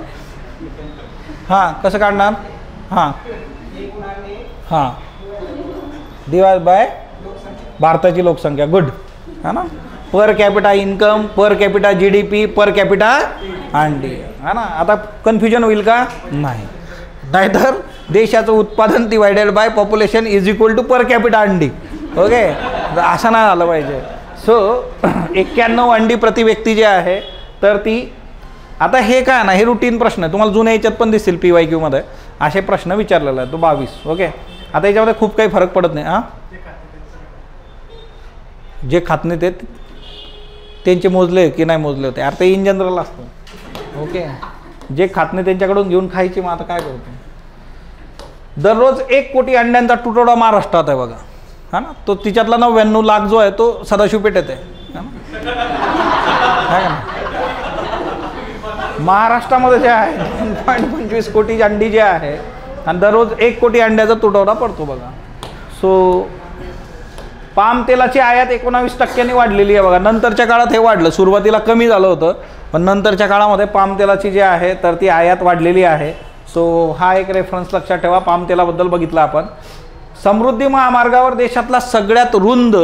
हां कसं काढणार? हां. हां. दिवाज बाय भारताची लोकसंख्या. गुड हा ना? Per capita income per capita G D P per capita अंडी. हा ना? आता कन्फ्युजन होईल का? नाही. नाहीतर देशाचं उत्पादन divided by population is equal to per capita अंडी. ओके असं नाही आलं पाहिजे. सो एक्क्याण्णव अंडी प्रति व्यक्ती जे आहे तर ती आता हे काय ना हे रुटीन प्रश्न आहे. तुम्हाला जुन्या याच्यात पण दिसतील पी वाय क्यूमध्ये असे प्रश्न विचारलेला आहे तो बावीस ओके आता याच्यामध्ये खूप काही फरक पडत नाही हां? जे खात नाही ते त्यांचे मोजले की नाही मोजले होते. अरे ते इन जनरल असतं. ओके जे खात नाही त्यांच्याकडून घेऊन खायची मग आता काय करतो? दररोज एक कोटी अंड्यांचा तुटवडा महाराष्ट्रात आहे बघा. हा ना? तो तिच्यातला नव्याण्णव लाख जो आहे तो सदाशिव पेठेत आहे. आहे ना? महाराष्ट्रामध्ये जे आहे दोन पॉईंट पंचवीस कोटी अंडी जे आहे आणि दररोज एक कोटी अंड्याचा तुटवडा पडतो बघा. सो पाम तेलाची आयात एकोणावीस टक्क्यांनी वाढलेली आहे बघा. नंतरच्या काळात हे वाढलं. सुरुवातीला कमी झालं होतं पण नंतरच्या काळामध्ये पाम तेलाची जी आहे तर ती आयात वाढलेली आहे. सो हा एक रेफरन्स लक्षात ठेवा. पाम तेलाबद्दल बघितलं आपण. समृद्धी महामार्गावर देशातला सगळ्यात रुंद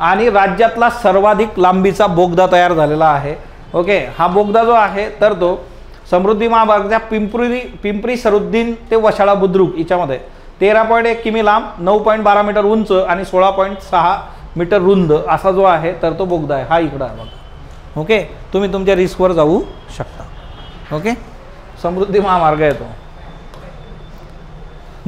आणि राज्यातला सर्वाधिक लांबीचा बोगदा तयार झालेला आहे. ओके? हा बोगदा जो आहे तर तो समृद्धी महामार्गाच्या पिंपरी पिंपरी सरुद्दीन ते वशाळा बुद्रुक याच्यामध्ये तेरा पॉईंट एक किमी लांब नऊ पॉईंट बारा मीटर उंच आणि सोळा पॉईंट सहा मीटर रुंद असा जो आहे तर तो बोगदा आहे. हा इकडं आहे बघा. ओके? तुम्ही तुमच्या रिस्कवर जाऊ शकता. ओके? समृद्धी महामार्ग आहे तो.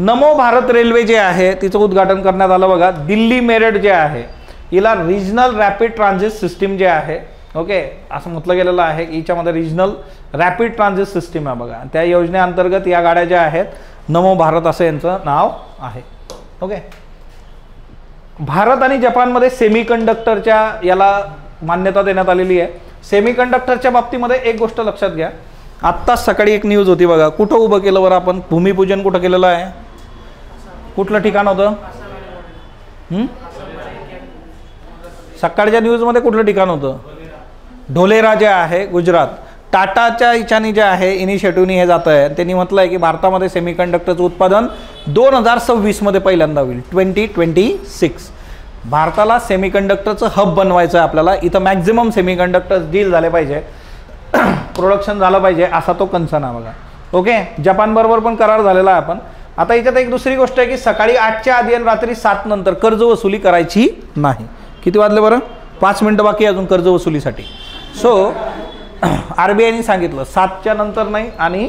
नमो भारत रेल्वे जे आहे तिचं उद्घाटन करण्यात आलं बघा. दिल्ली मेरठ जे आहे हिला रिजनल रॅपिड ट्रान्झिट सिस्टीम जे आहे ओके असं म्हटलं गेलेलं आहे की हिच्यामध्ये रिजनल रॅपिड ट्रान्झिट सिस्टीम आहे बघा. त्या योजनेअंतर्गत या गाड्या ज्या आहेत नमो भारत असं यांचं नाव आहे ओके भारत आणि जपानमध्ये सेमी कंडक्टरच्या याला मान्यता देण्यात आलेली आहे. सेमीकंडक्टरच्या बाबतीमध्ये एक गोष्ट लक्षात घ्या. आत्ताच सकाळी एक न्यूज होती बघा. कुठं उभं केलं बरं आपण? भूमिपूजन कुठं केलेलं आहे? कुठलं ठिकाण होतं? सकाळच्या न्यूजमध्ये कुठलं ठिकाण होतं? ढोलेरा जे आहे गुजरात. टाटाच्या इच्छाने जे आहे इनिशिएटिव्हनी हे जातं आहे त्यांनी म्हटलं आहे की भारतामध्ये सेमीकंडक्टरचं उत्पादन दोन हजार सव्वीसमध्ये पहिल्यांदा होईल ट्वेंटी ट्वेंटी सिक्स भारताला सेमीकंडक्टरचं हब बनवायचं आहे आपल्याला. इथं मॅक्झिमम सेमीकंडक्टर्स डील झाले पाहिजे. प्रोडक्शन झालं पाहिजे असा तो कन्सर्न आहे बघा. ओके जपानबरोबर पण करार झालेला आहे आपण. आता याच्यात एक दुसरी गोष्ट आहे की सकाळी आठच्या आधी आणि रात्री सात नंतर कर्ज वसुली करायची नाही. किती वाजले बरं? पाच मिनटं बाकी अजून कर्ज वसुलीसाठी. सो आर बी आयने सांगितलं सातच्या नंतर नाही आणि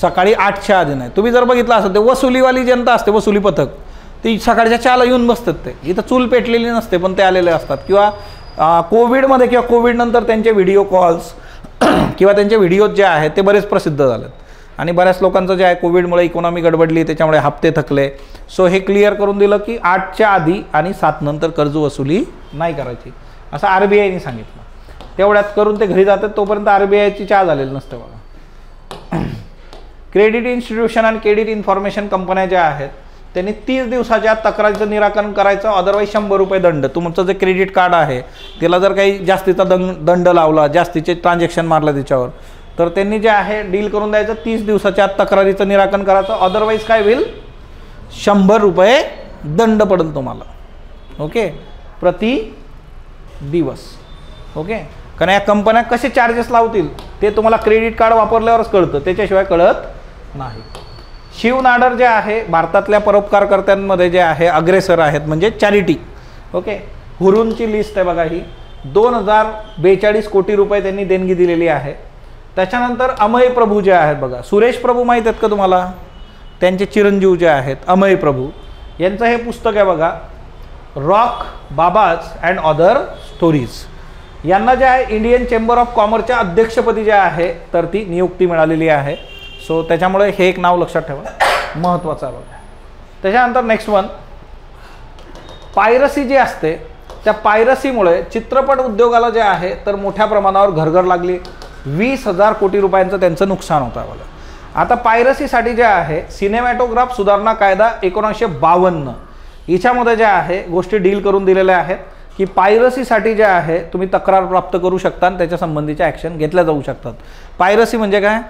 सकाळी आठच्या आधी नाही. तुम्ही जर बघितलं असेल ते वसुलीवाली जनता असते वसुली पथक. ती सकाळच्या चहाला येऊन बसतात ते. इथं चूल पेटलेली नसते पण ते आलेले असतात. किंवा कोविडमध्ये किंवा कोविडनंतर त्यांचे व्हिडिओ कॉल्स किंवा त्यांचे व्हिडिओज जे आहेत ते बरेच प्रसिद्ध झालेत. आणि बऱ्याच लोकांचं जे आहे कोविडमुळे इकॉनॉमी गडबडली त्याच्यामुळे हप्ते थकले. सो हे क्लिअर करून दिलं की आठच्या आधी आणि सात नंतर कर्ज वसुली नाही करायची. असं आर बी आयने सांगितलं. तेवढ्यात करून ते घरी जातात तोपर्यंत आर बी आयची चहा झालेली नसते बघा. क्रेडिट इन्स्टिट्यूशन आणि क्रेडिट इन्फॉर्मेशन कंपन्या ज्या आहेत त्यांनी तीस दिवसाच्या तक्रारीचं निराकरण करायचं अदरवाईज शंभर रुपये दंड. तुमचं जे क्रेडिट कार्ड आहे त्याला जर काही जास्तीचा दंड दंड लावला जास्तीचे ट्रान्झॅक्शन मारलं त्याच्यावर तर त्यांनी जे आहे डील करून द्यायचं तीस दिवसाच्या आत तक्रारीचं निराकरण करायचं. अदरवाईज काय होईल? शंभर रुपये दंड पडेल तुम्हाला. ओके प्रति दिवस. ओके कारण या कंपन्या कसे चार्जेस लावतील ते तुम्हाला क्रेडिट कार्ड वापरल्यावरच कळतं. त्याच्याशिवाय कळत नाही. शिव नाडर जे आहे भारतातल्या परोपकारकर्त्यांमध्ये जे आहे अग्रेसर आहेत म्हणजे चॅरिटी ओके हुरूंची लिस्ट आहे बघा ही. दोन हजार बेचाळीस कोटी रुपये त्यांनी देणगी दिलेली आहे. त्याच्यानंतर अमय प्रभू जे आहेत बघा सुरेश प्रभू माहीत आहेत का तुम्हाला? त्यांचे चिरंजीव जे आहेत अमय प्रभू. यांचं हे पुस्तक आहे बघा rock babas and other stories यांना जे आहे इंडियन चेंबर ऑफ कॉमर्सच्या अध्यक्षपदी जे आहे तर ती नियुक्ती मिळालेली आहे. सो त्याच्यामुळे हे एक नाव लक्षात ठेवा. महत्त्वाचं आहे बघा. त्याच्यानंतर नेक्स्ट वन पायरसी जी असते त्या पायरसीमुळे चित्रपट उद्योगाला जे आहे तर मोठ्या प्रमाणावर घरघर लागली. वीस हजार कोटी रुपयांचं त्यांचं नुकसान होतं आहे बघा आता पायरसीसाठी जे आहे सिनेमॅटोग्राफ सुधारणा कायदा एकोणीसशे बावन्न. हिच्यामध्ये जे आहे गोष्टी डील करून दिलेल्या आहेत की पायरसीसाठी जे आहे तुम्ही तक्रार प्राप्त करू शकता आणि त्याच्या संबंधीच्या ॲक्शन घेतल्या जाऊ शकतात. पायरसी म्हणजे काय?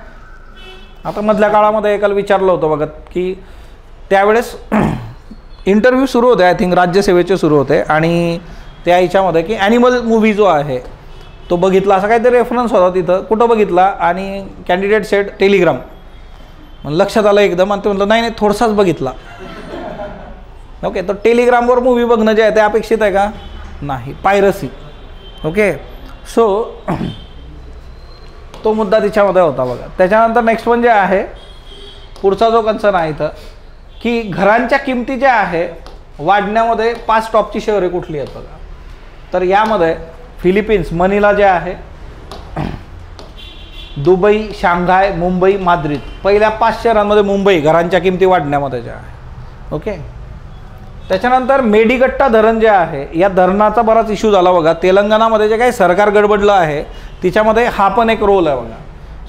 आता मधल्या काळामध्ये एकाला विचारलं होतं बघा की त्यावेळेस इंटरव्ह्यू सुरू होते आय थिंक राज्यसेवेचे सुरू होते आणि त्या याच्यामध्ये की ॲनिमल मूवी जो आहे तो बघितला असा काहीतरी रेफरन्स होता तिथं. कुठं बघितला? आणि कॅन्डिडेट सेट टेलिग्राम लक्षात आलं एकदम आणि ते म्हटलं नाही नाही थोडासाच बघितला. ओके तर टेलिग्रामवर मूवी बघणं जे आहे ते अपेक्षित आहे का? नाही पायरसी ओके सो तो मुद्दा तिच्यामध्ये होता बघा. त्याच्यानंतर नेक्स्ट म्हणजे आहे पुढचा जो कन्सर्न आहे इथं की घरांच्या किमती ज्या आहे वाढण्यामध्ये पाच टॉपची शहरे कुठली आहेत बघा. तर यामध्ये फिलिपिन्स मनीला जे आहे दुबई शांघाय मुंबई माद्रिद. पहिल्या पाच शहरांमध्ये मुंबई घरांच्या किमती वाढण्यामध्ये ज्या आहे. ओके? त्याच्यानंतर मेडिगट्टा धरण जे आहे या धरणाचा बराच इश्यू झाला बघा. तेलंगणामध्ये जे काही सरकार गडबडलं आहे तिच्यामध्ये हा पण एक रोल आहे बघा.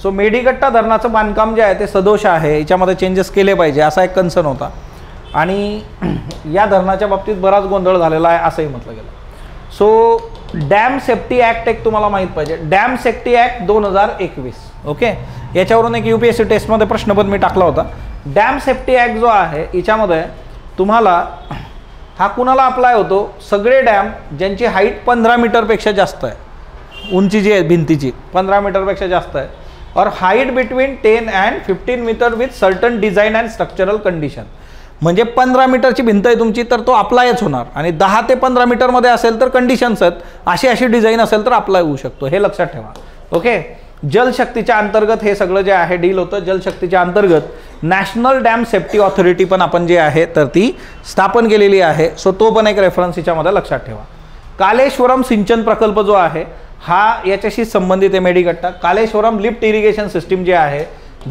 सो मेडिगट्टा धरणाचं बांधकाम जे आहे ते सदोष आहे. याच्यामध्ये चेंजेस केले पाहिजे असा एक कन्सर्न होता. आणि या धरणाच्या बाबतीत बराच गोंधळ झालेला आहे असंही म्हटलं गेलं. सो डॅम सेफ्टी ॲक्ट एक तुम्हाला माहीत पाहिजे. डॅम सेफ्टी ॲक्ट दोन हजार एकवीस. ओके? याच्यावरून एक यू पी एस सी टेस्टमध्ये प्रश्न पण मी टाकला होता. डॅम सेफ्टी ॲक्ट जो आहे याच्यामध्ये तुम्हाला हा कुणाला अप्लाय होतो? सगळे डॅम ज्यांची हाईट पंधरा मीटरपेक्षा जास्त आहे. उंची जी आहे भिंतीची. पंधरा मीटरपेक्षा जास्त आहे. और height between ten and fifteen metre with certain design and structural condition म्हणजे पंधरा मीटरची भिंत आहे तुमची तर तो अप्लायच होणार. आणि दहा ते पंधरा मीटरमध्ये असेल तर कंडिशन्स आहेत. अशी अशी डिझाईन असेल तर अप्लाय होऊ शकतो. हे लक्षात ठेवा. ओके जलशक्तीच्या अंतर्गत हे सगळं जे आहे डील होतं जलशक्तीच्या अंतर्गत. नॅशनल डॅम सेफ्टी ऑथॉरिटी पण आपण जे आहे तर ती स्थापन केलेली आहे. सो तो पण एक रेफरन्स हिच्यामध्ये लक्षात ठेवा. कालेश्वरम सिंचन प्रकल्प जो आहे हा याच्याशी संबंधित आहे Medigadda Kaleshwaram lift irrigation system जी आहे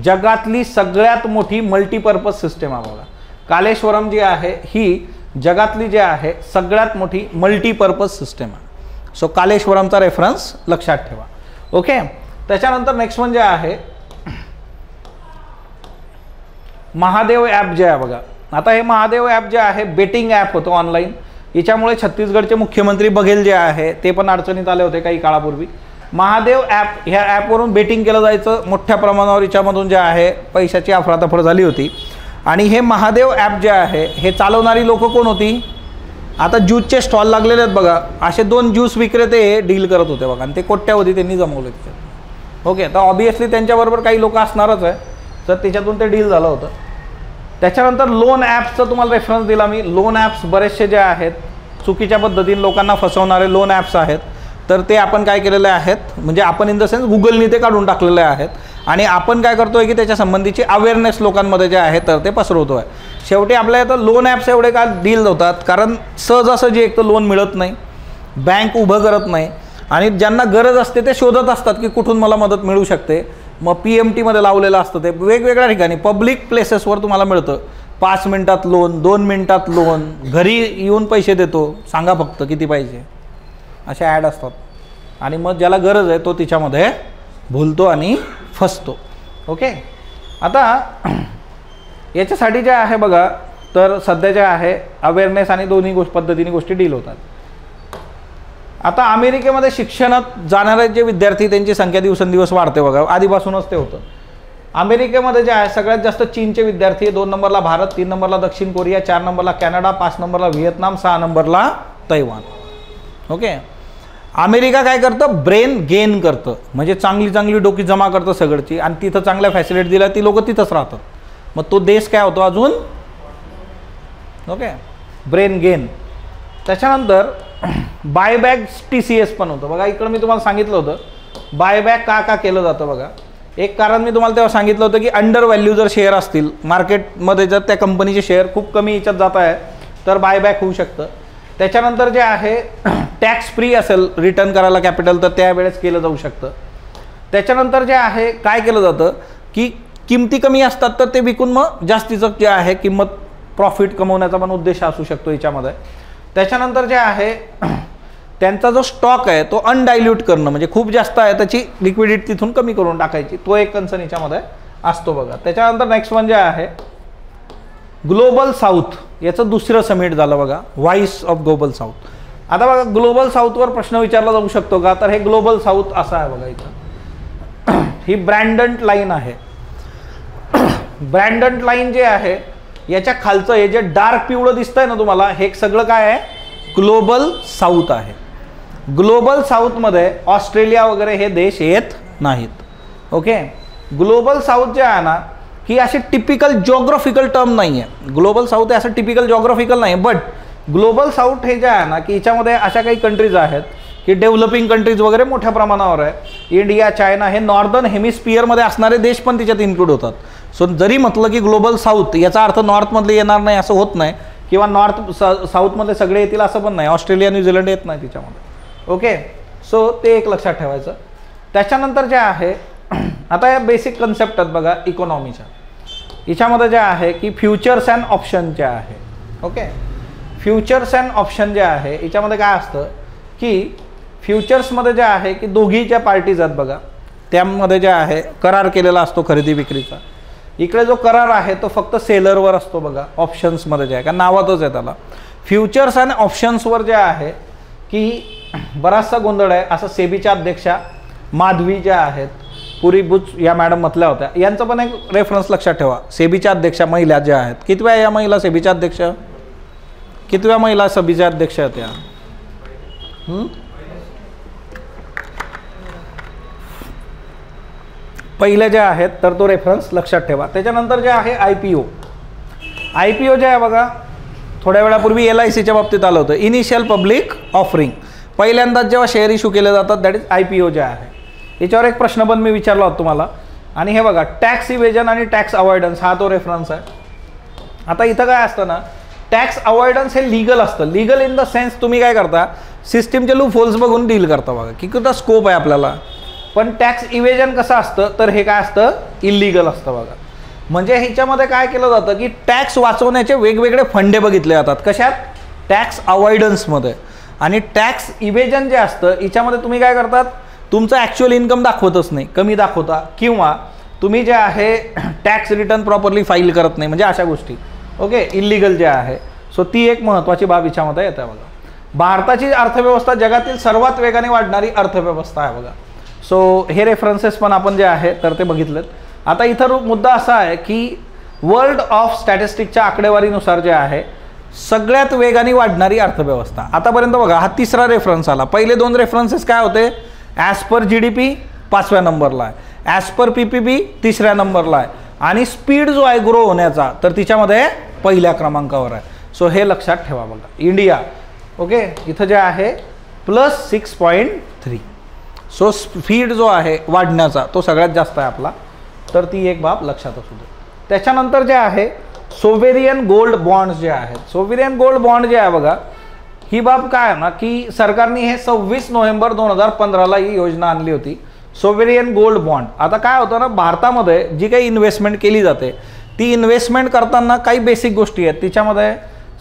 जगातली सगळ्यात मोठी मल्टीपर्पज सिस्टीम आहे बघा. कालेश्वरम जी आहे ही जगातली जी आहे सगळ्यात मोठी मल्टीपर्पज सिस्टम आहे. सो कालेश्वरमचा रेफरन्स लक्षात ठेवा. ओके त्याच्यानंतर नेक्स्ट म्हणजे आहे महादेव ॲप जे आहे बघा. आता हे महादेव ॲप जे आहे बेटिंग ॲप होतं ऑनलाईन याच्यामुळे छत्तीसगडचे मुख्यमंत्री बघेल जे आहे ते पण अडचणीत आले होते काही काळापूर्वी. महादेव ॲप ह्या ॲपवरून बेटिंग केलं जायचं. मोठ्या प्रमाणावर याच्यामधून जे आहे पैशाची अफरातफर झाली होती. आणि हे महादेव ॲप जे आहे हे चालवणारी लोकं कोण होती? आता ज्यूसचे स्टॉल लागलेले आहेत बघा. असे दोन ज्यूस विक्रेते हे डील करत होते बघा. आणि ते कोट्यावधी त्यांनी जमवले तिथे. ओके तर ऑबियसली त्यांच्याबरोबर काही लोक असणारच आहे. तर त्याच्यातून ते डील झालं होतं. त्याच्यानंतर लोन ॲप्सचं तुम्हाला रेफरन्स दिला मी. लोन ॲप्स बरेचसे जे आहेत चुकीच्या पद्धतीने लोकांना फसवणारे लोन ॲप्स आहेत. तर ते आपण काय केलेले आहेत? म्हणजे आपण इन द सेन्स गुगलनी ते काढून टाकलेले आहेत. आणि आपण काय करतो आहे की त्याच्या संबंधीची अवेअरनेस लोकांमध्ये जे आहे तर ते पसरवतो आहे शेवटी आपल्या इथं लोन ॲप्स एवढे का डील होतात कारण सहजासहजी एक तर लोन मिळत नाही बँक उभं करत नाही आणि ज्यांना गरज असते ते शोधत असतात की कुठून मला मदत मिळू शकते. मग पी एम टीमध्ये लावलेलं असतं ते वेगवेगळ्या ठिकाणी पब्लिक प्लेसेसवर तुम्हाला मिळतं. पाच मिनटात लोन दोन मिनटात लोन घरी येऊन पैसे देतो. सांगा फक्त किती पाहिजे. अशा ॲड असतात. आणि मग ज्याला गरज आहे तो तिच्यामध्ये भुलतो आणि फसतो. ओके आता याच्यासाठी जे आहे बघा तर सध्या जे आहे अवेअरनेस आणि दोन्ही गोष्ट पद्धतीने गोष्टी डील होतात. आता अमेरिकेमध्ये शिक्षणात जाणारे जे विद्यार्थी त्यांची संख्या दिवसेंदिवस वाढते बघा. आधीपासूनच ते होतं. अमेरिकेमध्ये जे आहे सगळ्यात जास्त चीनचे विद्यार्थी दोन नंबरला भारत तीन नंबरला दक्षिण कोरिया चार नंबरला कॅनडा पाच नंबरला व्हिएतनाम सहा नंबरला तैवान. ओके अमेरिका काय करतं? ब्रेन गेन करतं. म्हणजे चांगली चांगली डोकी जमा करतं सगळची आणि तिथं चांगल्या फॅसिलिटी दिल्या ती लोक तिथंच राहतात. मग तो देश काय होतो अजून? ओके? Brain gain. त्याच्यानंतर बायबॅक टी सी एस पण होतं. बघा इकडं मी तुम्हाला सांगितलं होतं. बायबॅक का का केलं जातं बघा? एक कारण मी तुम्हाला तेव्हा सांगितलं होतं की अंडर व्हॅल्यू जर शेअर असतील मार्केटमध्ये जर त्या कंपनीचे शेअर खूप कमी याच्यात जात आहे तर बायबॅक होऊ शकतं. त्याच्यानंतर जे आहे टॅक्स फ्री असेल रिटर्न करायला कॅपिटल तर त्यावेळेस केलं जाऊ शकतं. त्याच्यानंतर जे आहे काय केलं जातं की किमती कमी असतात तर ते विकून मग जास्तीचं जे आहे किंमत प्रॉफिट कमवण्याचा पण उद्देश असू शकतो याच्यामध्ये. त्याच्यानंतर जे आहे त्यांचा जो स्टॉक आहे तो अनडायल्यूट करणं म्हणजे खूप जास्त आहे त्याची लिक्विडिटी तिथून कमी करून टाकायची. तो एक कन्सर्न याच्यामध्ये असतो बघा. त्याच्यानंतर नेक्स्ट वन जे आहे ग्लोबल साऊथ याचं दुसरं समिट झालं बघा व्हाईस ऑफ ग्लोबल साऊथ आता बघा ग्लोबल साऊथवर प्रश्न विचारला जाऊ शकतो का? तर हे ग्लोबल साऊथ असं आहे बघा इथं. ही ब्रँडंट लाईन आहे. ब्रँडंट लाईन जे आहे याच्या खालचं हे जे डार्क पिवळं दिसतंय ना तुम्हाला हे सगळं काय आहे? ग्लोबल साऊथ आहे. ग्लोबल साऊथमध्ये ऑस्ट्रेलिया वगैरे हे देश येत नाहीत. ओके? ग्लोबल साऊथ जे आहे ना की असे टिपिकल जॉग्रॉफिकल टर्म नाही आहे ग्लोबल साऊथ हे असं टिपिकल जॉग्रॉफिकल नाही बट ग्लोबल साऊथ हे जे आहे ना की याच्यामध्ये अशा काही कंट्रीज आहेत की डेव्हलपिंग कंट्रीज वगैरे मोठ्या प्रमाणावर आहे. इंडिया चायना हे नॉर्दर्न हेमिस्पियरमध्ये असणारे देश पण त्याच्यात इन्क्लूड होतात. सो जरी म्हटलं की ग्लोबल साऊथ याचा अर्थ नॉर्थमधले येणार नाही असं होत नाही किंवा नॉर्थ साऊथमधले सगळे येतील असं पण नाही. ऑस्ट्रेलिया न्यूझीलंड येत नाही त्याच्यामध्ये ओके सो ते एक लक्षात ठेवायचं. त्याच्यानंतर जे आहे आता या बेसिक कन्सेप्ट आहेत बघा इकॉनॉमीच्या याच्यामध्ये जे आहे की फ्युचर्स अँड ऑप्शन जे आहे ओके फ्युचर्स अँड ऑप्शन जे आहे याच्यामध्ये काय असतं की फ्युचर्समध्ये जे आहे की दोघी ज्या पार्टीज आहेत बघा त्यामध्ये जे आहे करार केलेला असतो खरेदी विक्रीचा. इकडे जो करार आहे तो फक्त सेलरवर असतो बघा ऑप्शन्समध्ये जे आहे का नावातच आहे त्याला. फ्युचर्स अँड ऑप्शन्सवर जे आहे की बराचसा गोंधळ आहे. असं सेबीच्या अध्यक्षा माधवी ज्या आहेत पुरी बुच या मॅडम म्हटल्या होत्या. यांचं पण एक रेफरन्स लक्षात ठेवा. सेबीच्या अध्यक्षा महिला ज्या आहेत. कितव्या या महिला सेबीच्या अध्यक्ष? कितव्या महिला सेबीच्या अध्यक्ष आहेत या? पहिले जे आहेत तर तो रेफरन्स लक्षात ठेवा. त्याच्यानंतर जे आहे I P O I P O जे आहे बघा थोड्या वेळापूर्वी एल आय सीच्या बाबतीत आलं होतं. इनिशियल पब्लिक ऑफरिंग पहिल्यांदाच जेव्हा शेअर इश्यू केले जातात that is I P O जे आहे. याच्यावर एक प्रश्न पण मी विचारला होता तुम्हाला. आणि हे बघा टॅक्स इव्हेजन आणि टॅक्स अवॉइडन्स हा तो रेफरन्स आहे. आता इथं काय असतं ना टॅक्स अवॉइडन्स हे लिगल असतं. लिगल इन द सेन्स तुम्ही काय करता सिस्टीमचे लूप होल्स बघून डील करता बघा. की कुठं स्कोप आहे आपल्याला. पण टॅक्स इव्हेजन कसं असतं तर हे काय असतं इलिगल असतं बघा. म्हणजे ह्याच्यामध्ये काय केलं जातं की टॅक्स वाचवण्याचे वेगवेगळे फंडे बघितले जातात. कशात? टॅक्स अवॉइडन्समध्ये आणि टॅक्स इव्हेजन जे असतं याच्यामध्ये तुम्ही काय करतात तुमचं ॲक्च्युअल इन्कम दाखवतच नाही कमी दाखवता. किंवा तुम्ही जे आहे टॅक्स रिटर्न प्रॉपरली फाईल करत नाही म्हणजे अशा गोष्टी. ओके इलिगल जे आहे. सो ती एक महत्त्वाची बाब याच्यामध्ये येते बघा. भारताची अर्थव्यवस्था जगातील सर्वात वेगाने वाढणारी अर्थव्यवस्था आहे बघा. सो हे रेफरन्सेस पण आपण जे आहे तर ते बघितलेत. आता इथं मुद्दा असा आहे की वर्ल्ड ऑफ स्टॅटिस्टिकच्या आकडेवारीनुसार जे आहे सगळ्यात वेगाने वाढणारी अर्थव्यवस्था. आतापर्यंत बघा हा तिसरा रेफरन्स आला. पहिले दोन रेफरन्सेस काय होते? As per G D P पाचव्या नंबरला आहे. As per P P P तिसऱ्या नंबरला आहे. आणि स्पीड जो आहे ग्रो होण्याचा तर तिच्यामध्ये पहिल्या क्रमांकावर आहे. सो हे लक्षात ठेवा बघा. इंडिया ओके इथं जे आहे plus six point three so speed जो आहे वाढण्याचा तो सगळ्यात जास्त आहे आपला. तर ती एक बाब लक्षात असू दे. त्याच्यानंतर जे आहे सोवेरियन गोल्ड बॉन्ड्स जे आहेत. सोवेरियन गोल्ड बॉन्ड जे आहे बघा ही बाब काय ना की सरकारने हे सव्वीस नोव्हेंबर दोन हजार पंधराला ही योजना आणली होती. सोवेरियन गोल्ड बॉन्ड आता काय होतं ना भारतामध्ये जी काही इन्व्हेस्टमेंट केली जाते ती इन्व्हेस्टमेंट करताना काही बेसिक गोष्टी आहेत. तिच्यामध्ये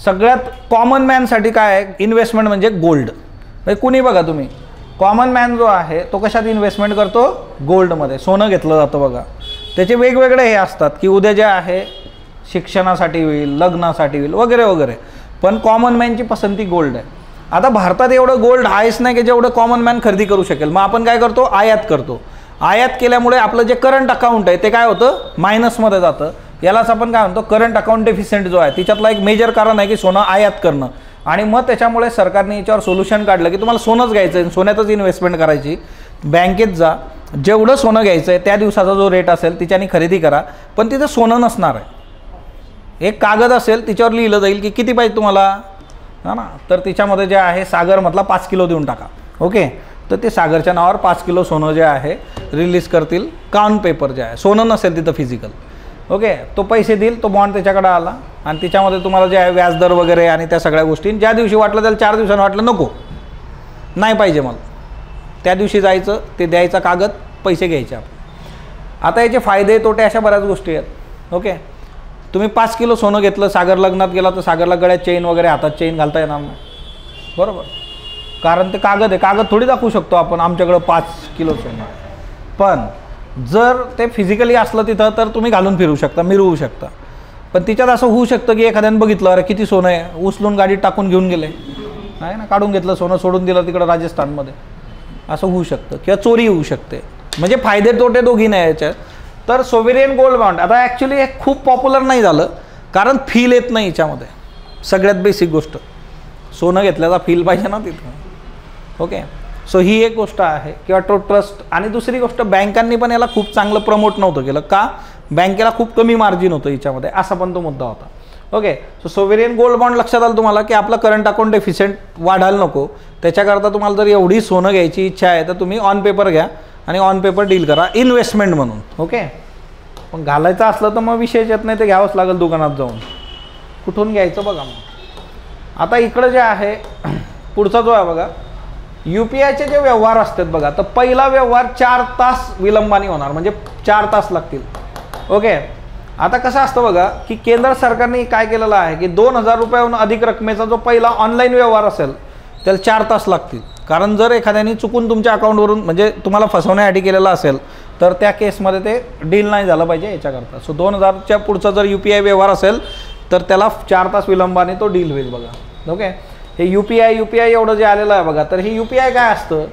सगळ्यात कॉमन मॅनसाठी काय आहे? इन्व्हेस्टमेंट म्हणजे गोल्ड म्हणजे कुणी बघा तुम्ही? कॉमन मॅन जो आहे तो कशात इन्व्हेस्टमेंट करतो? गोल्डमध्ये सोनं घेतलं जातं बघा. त्याचे वेगवेगळे हे असतात की उद्या जे आहे शिक्षणासाठी होईल लग्नासाठी होईल वगैरे वगैरे. पण कॉमन मॅनची पसंती गोल्ड आहे. आता भारतात एवढं गोल्ड आहेच नाही की जेवढं कॉमन मॅन खरेदी करू शकेल. मग आपण काय करतो? आयात करतो. आयात केल्यामुळे आपलं जे करंट अकाउंट आहे ते काय होतं? मायनसमध्ये जातं. यालाच आपण काय म्हणतो? करंट अकाउंट डेफिसियंट जो आहे तिच्यातला एक मेजर कारण आहे की सोनं आयात करणं. आणि मग त्याच्यामुळे सरकारने याच्यावर सोल्युशन काढलं की तुम्हाला सोनंच घ्यायचं आहे सोन्यातच इन्व्हेस्टमेंट करायची. बँकेत जा. जेवढं सोनं घ्यायचं आहे त्या दिवसाचा जो रेट असेल तिच्याने खरेदी करा. पण तिथं सोनं नसणार आहे. एक कागद असेल तिच्यावर लिहिलं जाईल की किती पाहिजे तुम्हाला? हा ना? तर तिच्यामध्ये जे आहे सागरमधला पाच किलो देऊन टाका. ओके? तर ते सागरच्या नावावर पाच किलो सोनं जे आहे रिलीज करतील. काउन पेपर जे आहे. सोनं नसेल तिथं फिजिकल ओके? तो पैसे देईल तो बॉन्ड त्याच्याकडे आला. आणि तिच्यामध्ये तुम्हाला जे आहे व्याजदर वगैरे आणि त्या सगळ्या गोष्टी. ज्या दिवशी वाटलं त्याला चार दिवसांनी वाटलं नको. नाही पाहिजे मला. त्या दिवशी जायचं ते द्यायचा कागद पैसे घ्यायचे आपण आता याचे फायदे तोटे अशा बऱ्याच गोष्टी आहेत. ओके? तुम्ही पाच किलो सोनं घेतलं सागर लग्नात गेला तर सागरला गळ्यात चेन वगैरे हातात चेन घालता येणार नाही. बरोबर. कारण ते कागद आहे. कागद थोडी दाखवू शकतो आपण आमच्याकडं पाच किलो सोनं. पण जर ते फिजिकली असलं तिथं तर तुम्ही घालून फिरू शकता मिरवू शकता. पण तिच्यात असं होऊ शकतं की एखाद्यानं बघितलं अरे किती सोनं आहे. उचलून गाडीत टाकून घेऊन गेले. नाही ना काढून घेतलं सोनं सोडून दिलं तिकडं राजस्थानमध्ये. असं होऊ शकतं. किंवा चोरी होऊ शकते. म्हणजे फायदे तोटे दोघी नाही याच्यात. तर सोवेरियन गोल्ड बॉन्ड आता ॲक्च्युली हे खूप पॉप्युलर नाही झालं कारण फील येत नाही याच्यामध्ये. सगळ्यात बेसिक गोष्ट. सोनं घेतल्याचा फील पाहिजे ना तिथं. ओके सो ही एक गोष्ट आहे. किंवा तो ट्रस्ट आणि दुसरी गोष्ट बँकांनी पण याला खूप चांगलं प्रमोट नव्हतं केलं. का? बँकेला खूप कमी मार्जिन होतं याच्यामध्ये. असा पण तो मुद्दा होता. Okay so sovereign gold bond लक्षात आलं तुम्हाला की आपलं करंट अकाउंट डेफिशियंट वाढायला नको. त्याच्याकरता तुम्हाला जर एवढी सोनं घ्यायची इच्छा आहे तर तुम्ही ऑन पेपर घ्या. आणि ऑन पेपर डील करा. इन्व्हेस्टमेंट म्हणून. ओके पण घालायचं असलं तर मग विषयच येत नाही. ते घ्यावंच लागेल दुकानात जाऊन. कुठून घ्यायचं बघा मग. आता इकडं जे आहे पुढचा जो आहे बघा. यू पी आयचे जे व्यवहार असतात बघा तर पहिला व्यवहार चार तास विलंबाने होणार. म्हणजे चार तास लागतील. ओके आता कसं असतं बघा की केंद्र सरकारने काय केलेलं आहे की दोन हजार रुपयाहून अधिक रकमेचा जो पहिला ऑनलाईन व्यवहार असेल त्याला चार तास लागतील. कारण जर एखाद्याने चुकून तुमच्या अकाउंटवरून म्हणजे तुम्हाला फसवण्यासाठी केलेलं असेल तर त्या केसमध्ये ते डील नाही झालं पाहिजे याच्याकरता. सो दोन हजारच्या पुढचा जर यू पी आय व्यवहार असेल तर त्याला चार तास विलंबाने तो डील होईल बघा. ओके हे U P I U P I एवढं जे आलेलं आहे बघा तर हे यू पी आय काय असतं?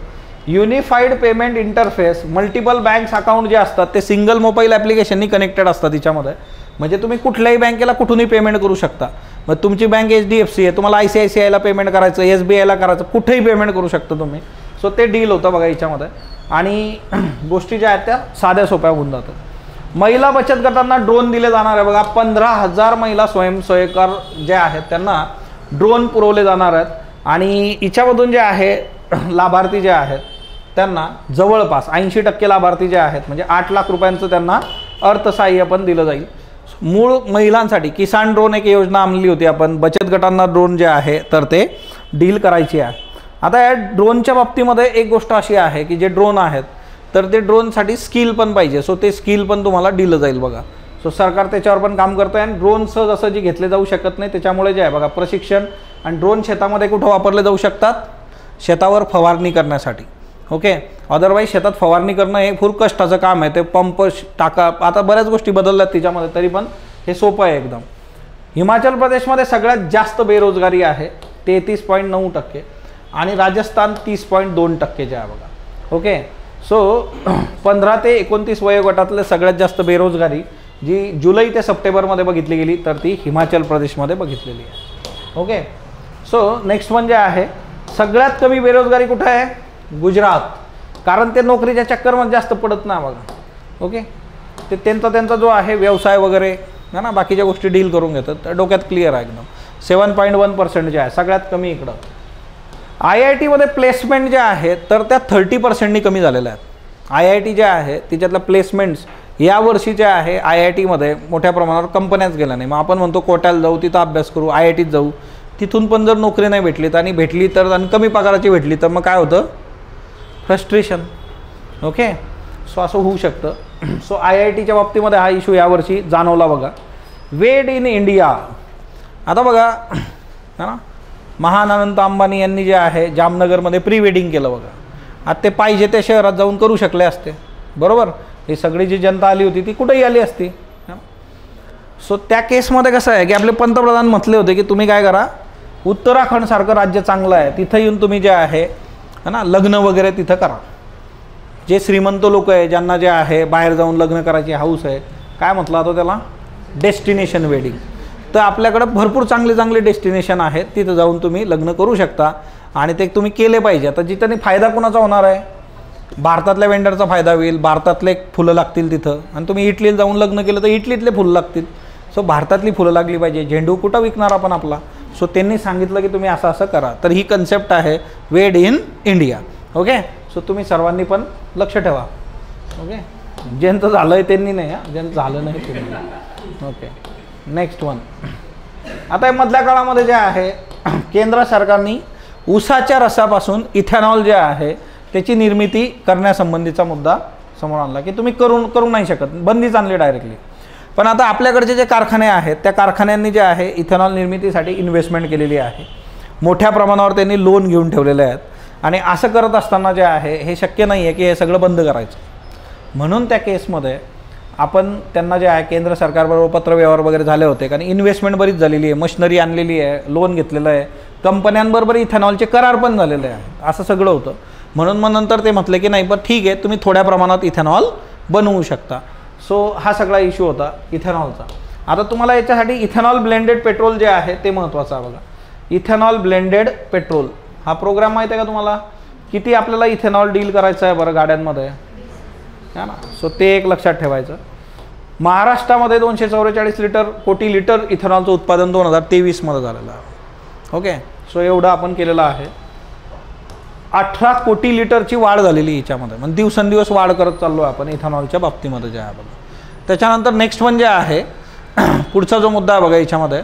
Unified payment interface multiple banks account जे असतात ते सिंगल मोबाईल ॲप्लिकेशननी कनेक्टेड असतात तिच्यामध्ये. म्हणजे तुम्ही कुठल्याही बँकेला कुठूनही पेमेंट करू शकता. मग तुमची bank H D F C आहे तुम्हाला आय सी आय सी आयला पेमेंट करायचं एस बी आयला करायचं कुठेही पेमेंट करू शकता तुम्ही. सो ते डील होतं बघा याच्यामध्ये. आणि गोष्टी ज्या आहेत त्या साध्या सोप्या होऊन जातात. महिला बचत गटांना ड्रोन दिले जाणार आहे बघा. पंधरा हजार महिला स्वयंसहायकार जे आहेत त्यांना ड्रोन पुरवले जाणार आहेत. आणि हिच्यामधून जे आहे लाभार्थी जे आहेत त्यांना जवळपास ऐंशी टक्के लाभार्थी जे आहेत म्हणजे आठ लाख रुपयांचं त्यांना अर्थसहाय्य पण दिलं जाईल. मूळ महिलांसाठी किसान ड्रोन एक योजना आणली होती आपण. बचत गटांना ड्रोन जे आहे तर ते डील करायची आहे. आता या ड्रोनच्या बाबतीमध्ये एक गोष्ट अशी आहे की जे ड्रोन आहेत तर ते ड्रोनसाठी स्किल पण पाहिजे. सो ते स्किल पण तुम्हाला दिलं जाईल बघा. सो सरकार त्याच्यावर पण काम करतं आहे आणि ड्रोनचं जसं जे घेतले जाऊ शकत नाही त्याच्यामुळे जे आहे बघा प्रशिक्षण आणि ड्रोन शेतामध्ये कुठं वापरले जाऊ शकतात? शेतावर फवारणी करण्यासाठी. ओके अदरवाईज शेतात फवारणी करणं हे खूप कष्टाचं काम आहे. ते पंप टाका आता बऱ्याच गोष्टी बदलल्यात तिच्यामध्ये तरी पण हे सोपं आहे एकदम. हिमाचल प्रदेशमध्ये सगळ्यात जास्त बेरोजगारी आहे तेहतीस पॉईंट नऊ टक्के. आणि राजस्थान तीस पॉईंट दोन टक्के जे आहे बघा. ओके सो पंधरा ते एकोणतीस वयोगटातले सगळ्यात जास्त बेरोजगारी जी जुलै ते सप्टेंबरमध्ये बघितली गेली तर ती हिमाचल प्रदेशमध्ये बघितलेली आहे. ओके सो नेक्स्ट म्हणजे जे आहे सगळ्यात कमी बेरोजगारी कुठं आहे? गुजरात. कारण ते नोकरीच्या चक्करमध्ये जास्त पडत नाही बघा. ओके ते त्यांचा त्यांचा जो आहे व्यवसाय वगैरे है ना? बाकीच्या गोष्टी डील करून घेतात. तर डोक्यात क्लिअर आहे एकदम. सेवन पॉईंट वन पर्सेंट जे आहे सगळ्यात कमी इकडं. आय आय टीमध्ये प्लेसमेंट जे आहे तर त्या थर्टी पर्सेंटनी कमी झालेल्या आहेत. आय आय टी जे आहे तिच्यातल्या प्लेसमेंट्स यावर्षी जे आहे आय आय टीमध्ये मोठ्या प्रमाणावर कंपन्याच गेल्या नाही. मग आपण म्हणतो कोट्याला जाऊ तिथं अभ्यास करू आय आय टीत जाऊ. तिथून पण जर नोकरी नाही भेटली तर आणि भेटली तर आणि कमी पगाराची भेटली तर मग काय होतं? फ्रस्ट्रेशन. ओके सो असं होऊ शकतं. सो आय आय टीच्या बाबतीमध्ये हा इश्यू यावर्षी जाणवला बघा. वेड इन इंडिया आता बघा है ना? महान अनंत अंबानी यांनी जे आहे जामनगरमध्ये प्री वेडिंग केलं बघा. आता ते पाहिजे त्या शहरात जाऊन करू शकले असते. बरोबर? ही सगळी जी जनता आली होती ती कुठेही आली असती. सो त्या केसमध्ये कसं आहे की आपले पंतप्रधान म्हटले होते की तुम्ही काय करा उत्तराखंडसारखं राज्य चांगलं आहे. तिथं येऊन तुम्ही जे आहे है ना? लग्न वगैरे तिथं करा. जे श्रीमंत लोक आहे ज्यांना जे आहे बाहेर जाऊन लग्न करायची हाऊस आहे काय म्हटलं आता त्याला? डेस्टिनेशन वेडिंग तर आपल्याकडं भरपूर चांगले चांगले डेस्टिनेशन आहेत तिथं जाऊन तुम्ही लग्न करू शकता. आणि ते तुम्ही केले पाहिजे. आता जिथं फायदा कोणाचा होणार आहे? भारतातल्या वेंडरचा फायदा होईल भारतातले फुलं लागतील तिथं. आणि तुम्ही इटलीला जाऊन लग्न केलं तर इटलीतले फुलं लागतील. सो भारतातली फुलं लागली पाहिजे. झेंडू कुठं विकणार आपण आपला? सो त्यांनी सांगितलं की तुम्ही असं असं करा. तर ही कन्सेप्ट आहे वेड इन इंडिया ओके सो तुम्ही सर्वांनी पण लक्ष ठेवा. ओके ज्यांचं झालं आहे त्यांनी नाही हां? ज्यांचं झालं नाही त्यांनी. ओके नेक्स्ट वन आता मधल्या काळामध्ये जे आहे केंद्र सरकारने उसाच्या रसापासून इथेनॉल जे आहे त्याची निर्मिती करण्यासंबंधीचा मुद्दा समोर आणला. की तुम्ही करून करू नाही शकत. बंदीच आणली डायरेक्टली पण आता आपल्याकडचे जे कारखाने आहेत त्या कारखान्यांनी जे आहे इथेनॉल निर्मितीसाठी इन्व्हेस्टमेंट केलेली आहे. मोठ्या प्रमाणावर त्यांनी लोन घेऊन ठेवलेले आहेत. आणि असं करत असताना जे आहे हे शक्य नाही आहे की हे सगळं बंद करायचं. म्हणून त्या केसमध्ये आपण त्यांना जे आहे केंद्र सरकारबरोबर पत्रव्यवहार वगैरे झाले होते कारण इन्व्हेस्टमेंट बरीच झालेली आहे मशिनरी आणलेली आहे लोन घेतलेलं आहे. कंपन्यांबरोबर इथेनॉलचे करार पण झालेले आहे असं सगळं होतं. म्हणून मग नंतर ते म्हटले की नाही पण ठीक आहे तुम्ही थोड्या प्रमाणात इथेनॉल बनवू शकता. सो हा सगळा इश्यू होता इथेनॉलचा. आता तुम्हाला याच्यासाठी इथेनॉल ब्लेंडेड पेट्रोल जे आहे ते महत्त्वाचं आहे बघा. इथेनॉल ब्लेंडेड पेट्रोल हा प्रोग्राम माहिती आहे का तुम्हाला? किती आपल्याला इथेनॉल डील करायचं आहे बरं गाड्यांमध्ये? है ना? सो ते एक लक्षात ठेवायचं. महाराष्ट्रामध्ये दोनशे चौवेचाळीस लिटर कोटी लिटर इथेनॉलचं उत्पादन दोन हजार तेवीसमध्ये झालेलं आहे. ओके सो एवढं आपण केलेलं आहे. अठरा कोटी लिटरची वाढ झालेली याच्यामध्ये. म्हणजे दिवसेंदिवस वाढ करत चाललो आपण इथेनॉलच्या बाबतीमध्ये जे आहे बघा. त्याच्यानंतर नेक्स्ट म्हणजे आहे पुढचा जो मुद्दा आहे बघा याच्यामध्ये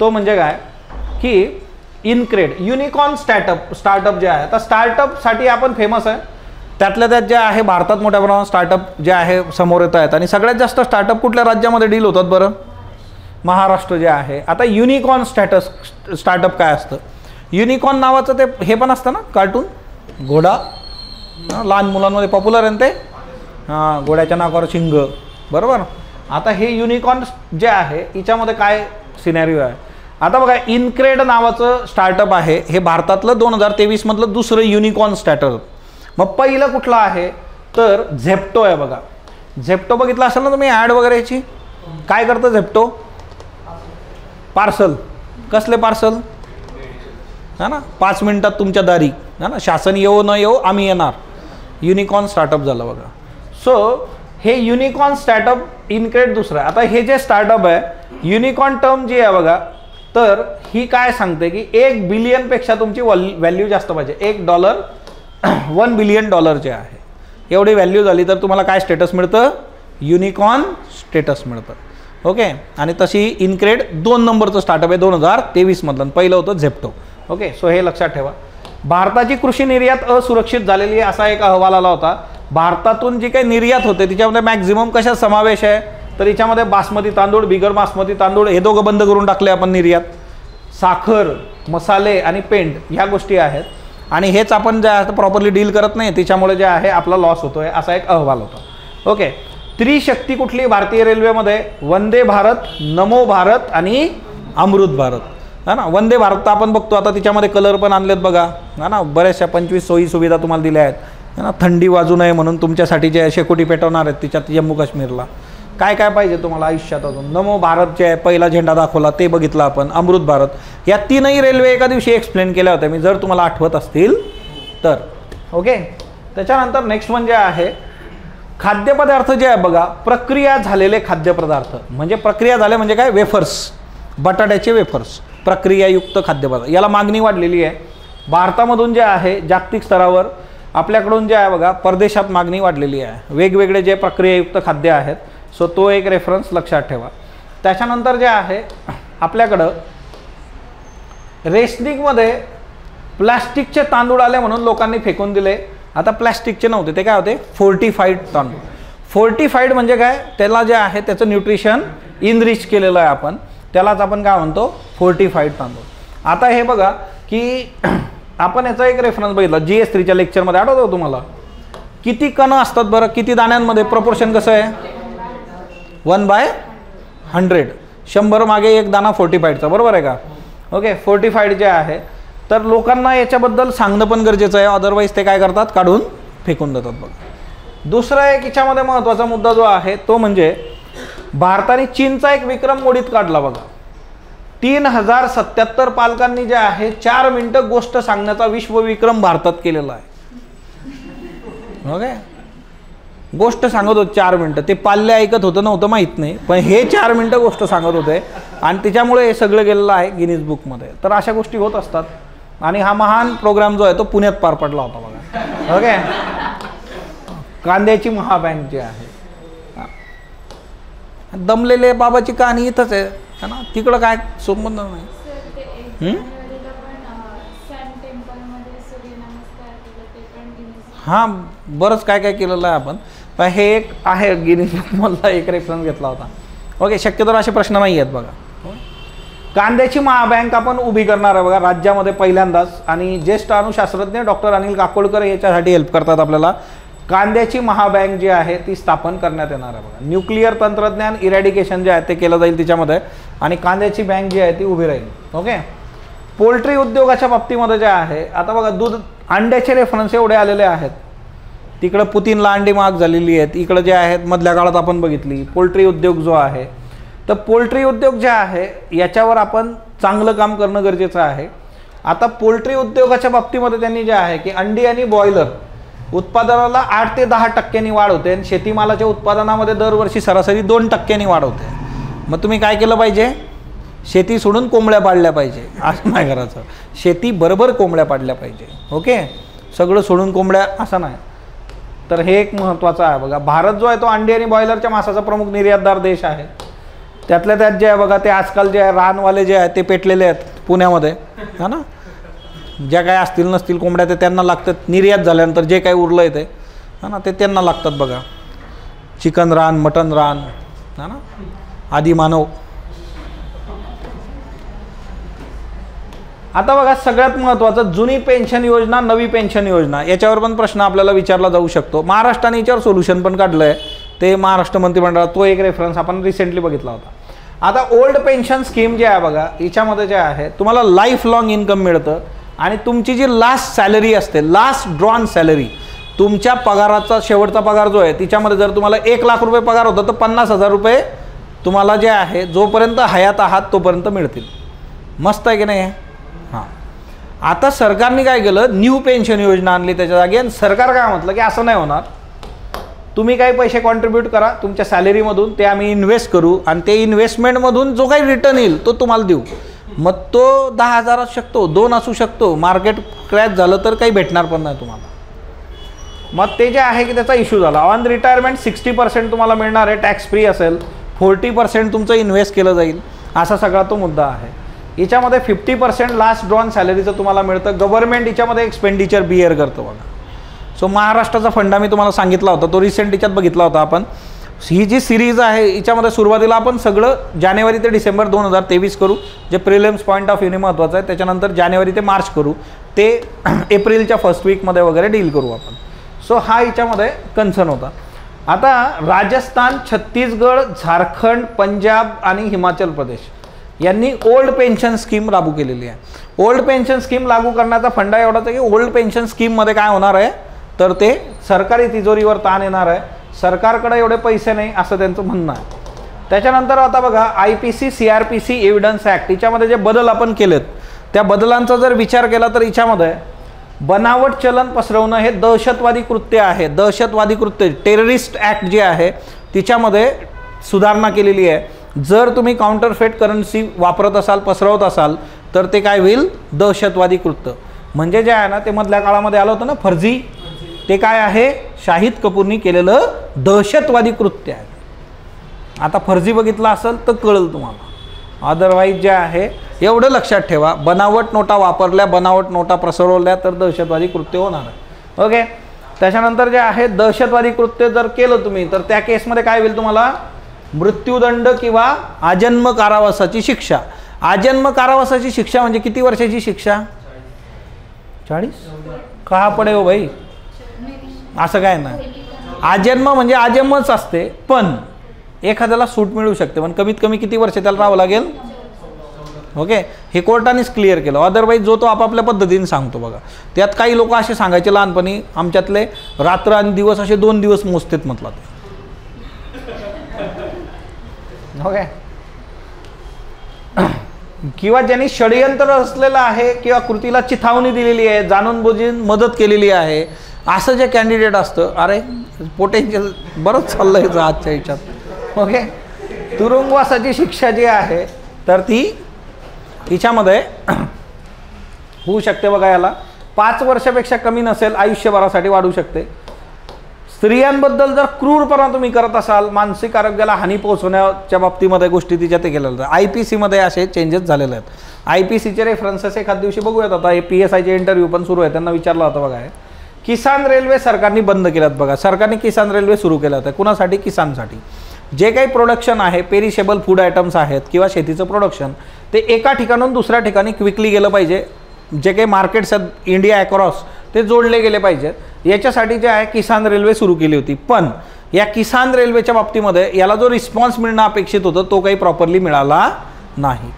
तो म्हणजे काय? की इनक्रेड युनिकॉर्न स्टार्टअप स्टार्टअप जे आहे तर स्टार्टअपसाठी आपण फेमस आहे. त्यातल्या त्यात जे आहे भारतात मोठ्या प्रमाणात स्टार्टअप जे आहे समोर येत आहेत. आणि सगळ्यात जास्त स्टार्टअप कुठल्या राज्यामध्ये डील होतात बरं? महाराष्ट्र जे आहे. आता युनिकॉर्न स्टॅटस स्टार्टअप काय असतं? युनिकॉर्न नावाचं ते हे पण असतं ना कार्टून घोडा. लहान मुलांमध्ये पॉप्युलर आहे ते? हां घोड्याच्या नाकावर शिंग. बरोबर? आता हे युनिकॉर्न जे आहे हिच्यामध्ये काय सिनॅरिओ आहे? आता बघा इनक्रेड नावाचं स्टार्टअप आहे. हे भारतातलं दोन हजार तेवीसमधलं दुसरं युनिकॉर्न स्टार्टअप मग पहिलं कुठलं आहे? तर झेप्टो आहे बघा. झेप्टो बघितलं असेल ना तुम्ही ॲड वगैरे याची काय करतं झेप्टो? पार्सल. कसले पार्सल? हा ना? पाच मिनटात तुमच्या दारी. ना ना शासन येऊ न येऊ आम्ही येणार. युनिकॉर्न स्टार्टअप झालं बघा. सो हे युनिकॉर्न स्टार्टअप इनक्रेड दुसरं आहे. आता हे जे स्टार्टअप आहे युनिकॉर्न टर्म जी आहे बघा तर ही काय सांगते की एक बिलियनपेक्षा तुमची व्हॅल्यू जास्त पाहिजे. एक डॉलर वन बिलियन डॉलर जे आहे. एवढी व्हॅल्यू झाली तर तुम्हाला काय स्टेटस मिळतं? युनिकॉर्न स्टेटस मिळतं. ओके आणि तशी इनक्रेड दोन नंबरचं स्टार्टअप आहे दोन हजार तेवीसमधलं पहिलं होतं झेप्टो ओके सो हे लक्षात ठेवा. भारताची कृषी निर्यात असुरक्षित झालेली आहे असा एक अहवाल आला होता. भारतातून जी काही निर्यात होते तिच्यामध्ये मॅक्झिमम कशा समावेश आहे? तर हिच्यामध्ये बासमती तांदूळ बिगर बासमती तांदूळ हे दोघं बंद करून टाकले आपण निर्यात. साखर मसाले आणि पेंट ह्या गोष्टी आहेत. आणि हेच आपण जे आहे प्रॉपरली डील करत नाही त्याच्यामुळे जे आहे आपला लॉस होतो आहे असा एक अहवाल होता. ओके त्रिशक्ती कुठली? भारतीय रेल्वेमध्ये वंदे भारत नमो भारत आणि अमृत भारत. हा ना वंदे भारत तर आपण बघतो आता तिच्यामध्ये कलर पण आणलेत बघा. हा ना बऱ्याचशा पंचवीस सोयी सुविधा तुम्हाला दिल्या आहेत. है ना थंडी वाजू नये म्हणून तुमच्यासाठी जे शेकोटी पेटवणार आहेत तिच्यात जम्मू काश्मीरला. काय काय पाहिजे तुम्हाला आयुष्यात अजून? नमो भारत जे आहे पहिला झेंडा दाखवला ते बघितलं आपण. अमृत भारत. या तीनही रेल्वे एका दिवशी एक्सप्लेन केल्या होत्या. मी जर तुम्हाला आठवत असतील तर. ओके त्याच्यानंतर नेक्स्ट म्हणजे आहे खाद्यपदार्थ जे आहे बघा प्रक्रिया झालेले खाद्यपदार्थ. म्हणजे प्रक्रिया झाले म्हणजे काय? वेफर्स बटाट्याचे वेफर्स प्रक्रियायुक्त खाद्यपदार्थ. याला मागणी वाढलेली आहे. भारतामधून जे आहे जागतिक स्तरावर आपल्याकडून जे आहे बघा परदेशात मागणी वाढलेली आहे. वेगवेगळे जे प्रक्रियायुक्त खाद्य आहेत सो तो एक रेफरन्स लक्षात ठेवा. त्याच्यानंतर जे आहे आपल्याकडं रेशनिंगमध्ये प्लॅस्टिकचे तांदूळ आले म्हणून लोकांनी फेकून दिले. आता प्लॅस्टिकचे नव्हते ते काय होते? फोर्टिफाईड तांदूळ. फोर्टिफाईड म्हणजे काय? त्याला जे आहे त्याचं न्यूट्रिशन इनरिच केलेलं आहे आपण. त्यालाच आपण काय म्हणतो? फोर्टिफाईड तांदूळ आता हे बघा की आपण याचा एक रेफरन्स बघितला जी एस थ्रीच्या लेक्चरमध्ये आठवतो तुम्हाला? किती कणं असतात बरं? किती दाण्यांमध्ये? प्रपोर्शन कसं आहे? वन बाय हंड्रेड शंभर मागे एक दाणा फोर्टिफाईडचा बरोबर आहे का? ओके फोर्टिफाईड जे आहे तर लोकांना याच्याबद्दल सांगणं पण गरजेचं आहे. अदरवाईज ते काय करतात? काढून फेकून देतात बघ. दुसरा एक याच्यामध्ये महत्त्वाचा मुद्दा जो आहे तो म्हणजे भारताने चीनचा एक विक्रम मोडीत काढला बघा. तीन हजार सत्याहत्तर पालकांनी जे आहे चार मिनटं गोष्ट सांगण्याचा विश्वविक्रम भारतात केलेला आहे. ओके? गोष्ट सांगत होते चार मिनटं. ते पाल्ले ऐकत होतं नव्हतं माहीत नाही पण हे चार मिनटं गोष्ट सांगत होते. आणि त्याच्यामुळे हे सगळं गेलेलं आहे गिनीज बुकमध्ये तर अशा गोष्टी होत असतात. आणि हा महान प्रोग्राम जो आहे तो पुण्यात पार पडला होता बघा. ओके? कांद्याची महाबँक जी आहे. दमलेले बाबाची कहाणी इथंच आहे. है ना? तिकडं काय संबंध नाही. हां? बरंच काय काय केलेलं आहे आपण. पण हे एक आहे गिनीज बुकमधला एक रेफरन्स घेतला होता. ओके शक्यतो असे प्रश्न नाही आहेत बघा. कांद्याची महाबँक आपण उभी करणार आहे बघा राज्यामध्ये पहिल्यांदाच. आणि ज्येष्ठ अणुशास्त्रज्ञ डॉक्टर अनिल काकोडकर याच्यासाठी हेल्प करतात आपल्याला. कांद्याची महाबँक जी आहे ती स्थापन करण्यात येणार आहे बघा. न्यूक्लिअर तंत्रज्ञान इरॅडिकेशन जे आहे ते केलं जाईल तिच्यामध्ये आणि कांद्याची बँक जी आहे ती उभी राहील. ओके पोल्ट्री उद्योगाच्या बाबतीमध्ये जे आहे आता बघा दूध अंड्याचे रेफरन्स एवढे आलेले आहेत. तिकडं पुतीनला अंडी महाग झालेली आहेत. इकडं जे आहेत मधल्या काळात आपण बघितली. पोल्ट्री उद्योग जो आहे तर पोल्ट्री उद्योग जे आहे याच्यावर आपण चांगलं काम करणं गरजेचं आहे. आता पोल्ट्री उद्योगाच्या बाबतीमध्ये त्यांनी जे आहे की अंडी आणि बॉयलर उत्पादनाला आठ ते दहा टक्क्यांनी वाढ होते आणि शेतीमालाच्या उत्पादनामध्ये दरवर्षी सरासरी दोन टक्क्यांनी वाढ होते. मग तुम्ही काय केलं पाहिजे? शेती सोडून कोंबड्या पाडल्या पाहिजे. असं नाही करायचं. शेती बरोबर कोंबड्या पाडल्या पाहिजे. ओके? सगळं सोडून कोंबड्या असं नाही. तर हे एक महत्त्वाचं आहे. बघा भारत जो आहे तो अंडी आणि बॉयलरच्या मासाचा प्रमुख निर्यातदार देश आहे. त्यातल्या त्यात जे आहे बघा ते आजकाल जे आहे रानवाले जे आहे ते पेटलेले आहेत पुण्यामध्ये. हा ना? ज्या काय असतील नसतील कोंबड्या ते त्यांना लागतात. निर्यात झाल्यानंतर जे काही उरलं आहे ते. हा ना ते त्यांना लागतात बघा. चिकन रान मटन रान. हा ना? आदी मानव. आता बघा सगळ्यात महत्त्वाचं जुनी पेन्शन योजना नवी पेन्शन योजना. याच्यावर पण प्रश्न आपल्याला विचारला जाऊ शकतो. महाराष्ट्राने याच्यावर सोल्युशन पण काढलं आहे ते महाराष्ट्र मंत्रिमंडळात तो एक रेफरन्स आपण रिसेंटली बघितला होता. आता ओल्ड पेन्शन स्कीम जे आहे बघा याच्यामध्ये जे आहे तुम्हाला लाईफ लाँग इन्कम मिळतं. आणि तुमची जी लास्ट सॅलरी असते लास्ट ड्रॉन सॅलरी तुमच्या पगाराचा शेवटचा पगार जो आहे तिच्यामध्ये जर तुम्हाला एक लाख रुपये पगार होता तर पन्नास हजार रुपये तुम्हाला जे आहे जोपर्यंत हयात आहात तोपर्यंत मिळतील. मस्त आहे की नाही? हां. आता सरकारने काय केलं? न्यू पेन्शन योजना आणली त्याच्या जागी आणि सरकार काय म्हटलं की असं नाही होणार. तुम्ही काही पैसे कॉन्ट्रीब्यूट करा तुमच्या सॅलरीमधून ते आम्ही इन्व्हेस्ट करू आणि ते इन्व्हेस्टमेंटमधून जो काही रिटर्न येईल तो तुम्हाला देऊ. मग तो दहा हजार असू शकतो दोन असू शकतो. मार्केट क्रॅश झालं तर काही भेटणार पण नाही तुम्हाला. मग ते जे आहे की त्याचा इश्यू झाला. ऑन रिटायरमेंट सिक्स्टी पर्सेंट तुम्हाला मिळणार आहे टॅक्स फ्री असेल फोर्टी पर्सेंट तुमचं इन्व्हेस्ट केलं जाईल असा सगळा तो मुद्दा आहे. याच्यामध्ये फिफ्टी पर्सेंट लास्ट ड्रॉन सॅलरीचं तुम्हाला मिळतं. गव्हर्नमेंट याच्यामध्ये एक्सपेंडिचर बिअर करतं बघा. सो महाराष्ट्राचा फंडा मी तुम्हाला सांगितला होता तो रिसेंट याच्यात बघितला होता आपण. ही जी सिरीज आहे याच्यामध्ये सुरुवातीला आपण सगळं जानेवारी ते डिसेंबर दोन हजार तेवीस करू. जे प्रिलिम्स पॉईंट ऑफ व्ह्यूने महत्त्वाचं आहे त्याच्यानंतर जानेवारी ते मार्च करू. ते एप्रिलच्या फर्स्ट वीकमध्ये वगैरे डील करू आपण. सो हा याच्यामध्ये कन्सर्न होता. आता राजस्थान छत्तीसगड झारखंड पंजाब आणि हिमाचल प्रदेश यांनी ओल्ड पेन्शन स्कीम लागू केलेली आहे. ओल्ड पेन्शन स्कीम लागू करण्याचा फंडा एवढाच आहे की ओल्ड पेन्शन स्कीममध्ये काय होणार आहे? तर ते सरकारी तिजोरीवर ताण येणार आहे. सरकारकडे एवढे पैसे नाही असं त्यांचं म्हणणं आहे. त्याच्यानंतर आता बघा I P C C R P C evidence act याच्यामध्ये जे बदल आपण केलेत त्या बदलांचा जर विचार केला तर याच्यामध्ये बनावट चलन पसरवणं हे दहशतवादी कृत्य आहे. दहशतवादी कृत्य टेररिस्ट ॲक्ट जे आहे तिच्यामध्ये सुधारणा केलेली आहे. जर तुम्ही काउंटरफेट करन्सी वापरत असाल पसरवत असाल तर ते काय होईल? दहशतवादी कृत्य. म्हणजे जे आहे ना ते मधल्या काळामध्ये आलं होतं ना फर्जी ते काय आहे? शाहिद कपूरनी केलेलं दहशतवादी कृत्य आहे. आता फर्जी बघितला असेल तर कळेल तुम्हाला. अदरवाईज जे आहे एवढं लक्षात ठेवा. बनावट नोटा वापरल्या बनावट नोटा प्रसरवल्या तर दहशतवादी कृत्य होणार आहे. ओके त्याच्यानंतर जे आहे दहशतवादी कृत्य जर केलं तुम्ही तर त्या केसमध्ये काय होईल तुम्हाला? मृत्यूदंड किंवा आजन्म कारावासाची शिक्षा. आजन्म कारावासाची शिक्षा म्हणजे किती वर्षाची शिक्षा? चाळीस? का पडे हो भाई? असं काय ना? आजन्म म्हणजे आजन्मच असते पण एखाद्याला सूट मिळू शकते. पण कमीत कमी किती वर्ष त्याला राहावं लागेल? ओके? हे कोर्टानेच क्लिअर केलं. अदरवाईज जो तो आपापल्या पद्धतीने सांगतो बघा. त्यात काही लोक असे सांगायचे लहानपणी आमच्यातले रात्र आणि दिवस असे दोन दिवस मोजतेत म्हटला ते. ओके. किंवा ज्यांनी षडयंत्र असलेलं आहे किंवा कृतीला चिथावणी दिलेली आहे जाणून बुजून मदत केलेली आहे असं जे कॅन्डिडेट असतं अरे पोटेन्शियल बरंच चाललं आहे आजच्या ह्याच्यात ओके तुरुंगवासाची शिक्षा जी आहे तर ती तिच्यामध्ये होऊ शकते बघा याला. पाच वर्षापेक्षा कमी नसेल आयुष्यभरासाठी वाढू शकते. स्त्रियांबद्दल जर क्रूरपणा तुम्ही करत असाल मानसिक आरोग्याला हानी पोहोचवण्याच्या बाबतीमध्ये गोष्टी तिच्या ते केलेल्या आहेत. आय पी सीमध्ये असे चेंजेस झालेले आहेत. आय पी सीचे रेफरन्सेस एखाद दिवशी बघूयात आता. हे पी एस आयचे इंटरव्ह्यू पण सुरू आहे त्यांना विचारला होता बघा हे. किसान रेल्वे सरकारने बंद केल्यात बघा. सरकारने किसान रेल्वे सुरू केल्या होत्या कुणासाठी? किसानसाठी. जे काही प्रोडक्शन आहे पेरिशेबल फूड आयटम्स आहेत किंवा शेतीचं प्रोडक्शन ते एका ठिकाणून दुसऱ्या ठिकाणी क्विकली गेलं पाहिजे. जे काही मार्केट्स आहेत इंडिया अक्रॉस ते जोडले गेले पाहिजेत याच्यासाठी जे आहे किसान रेल्वे सुरू केली होती. पण या किसान रेल्वेच्या बाबतीमध्ये याला जो रिस्पॉन्स मिळणं अपेक्षित होतं तो काही प्रॉपरली मिळाला नाही.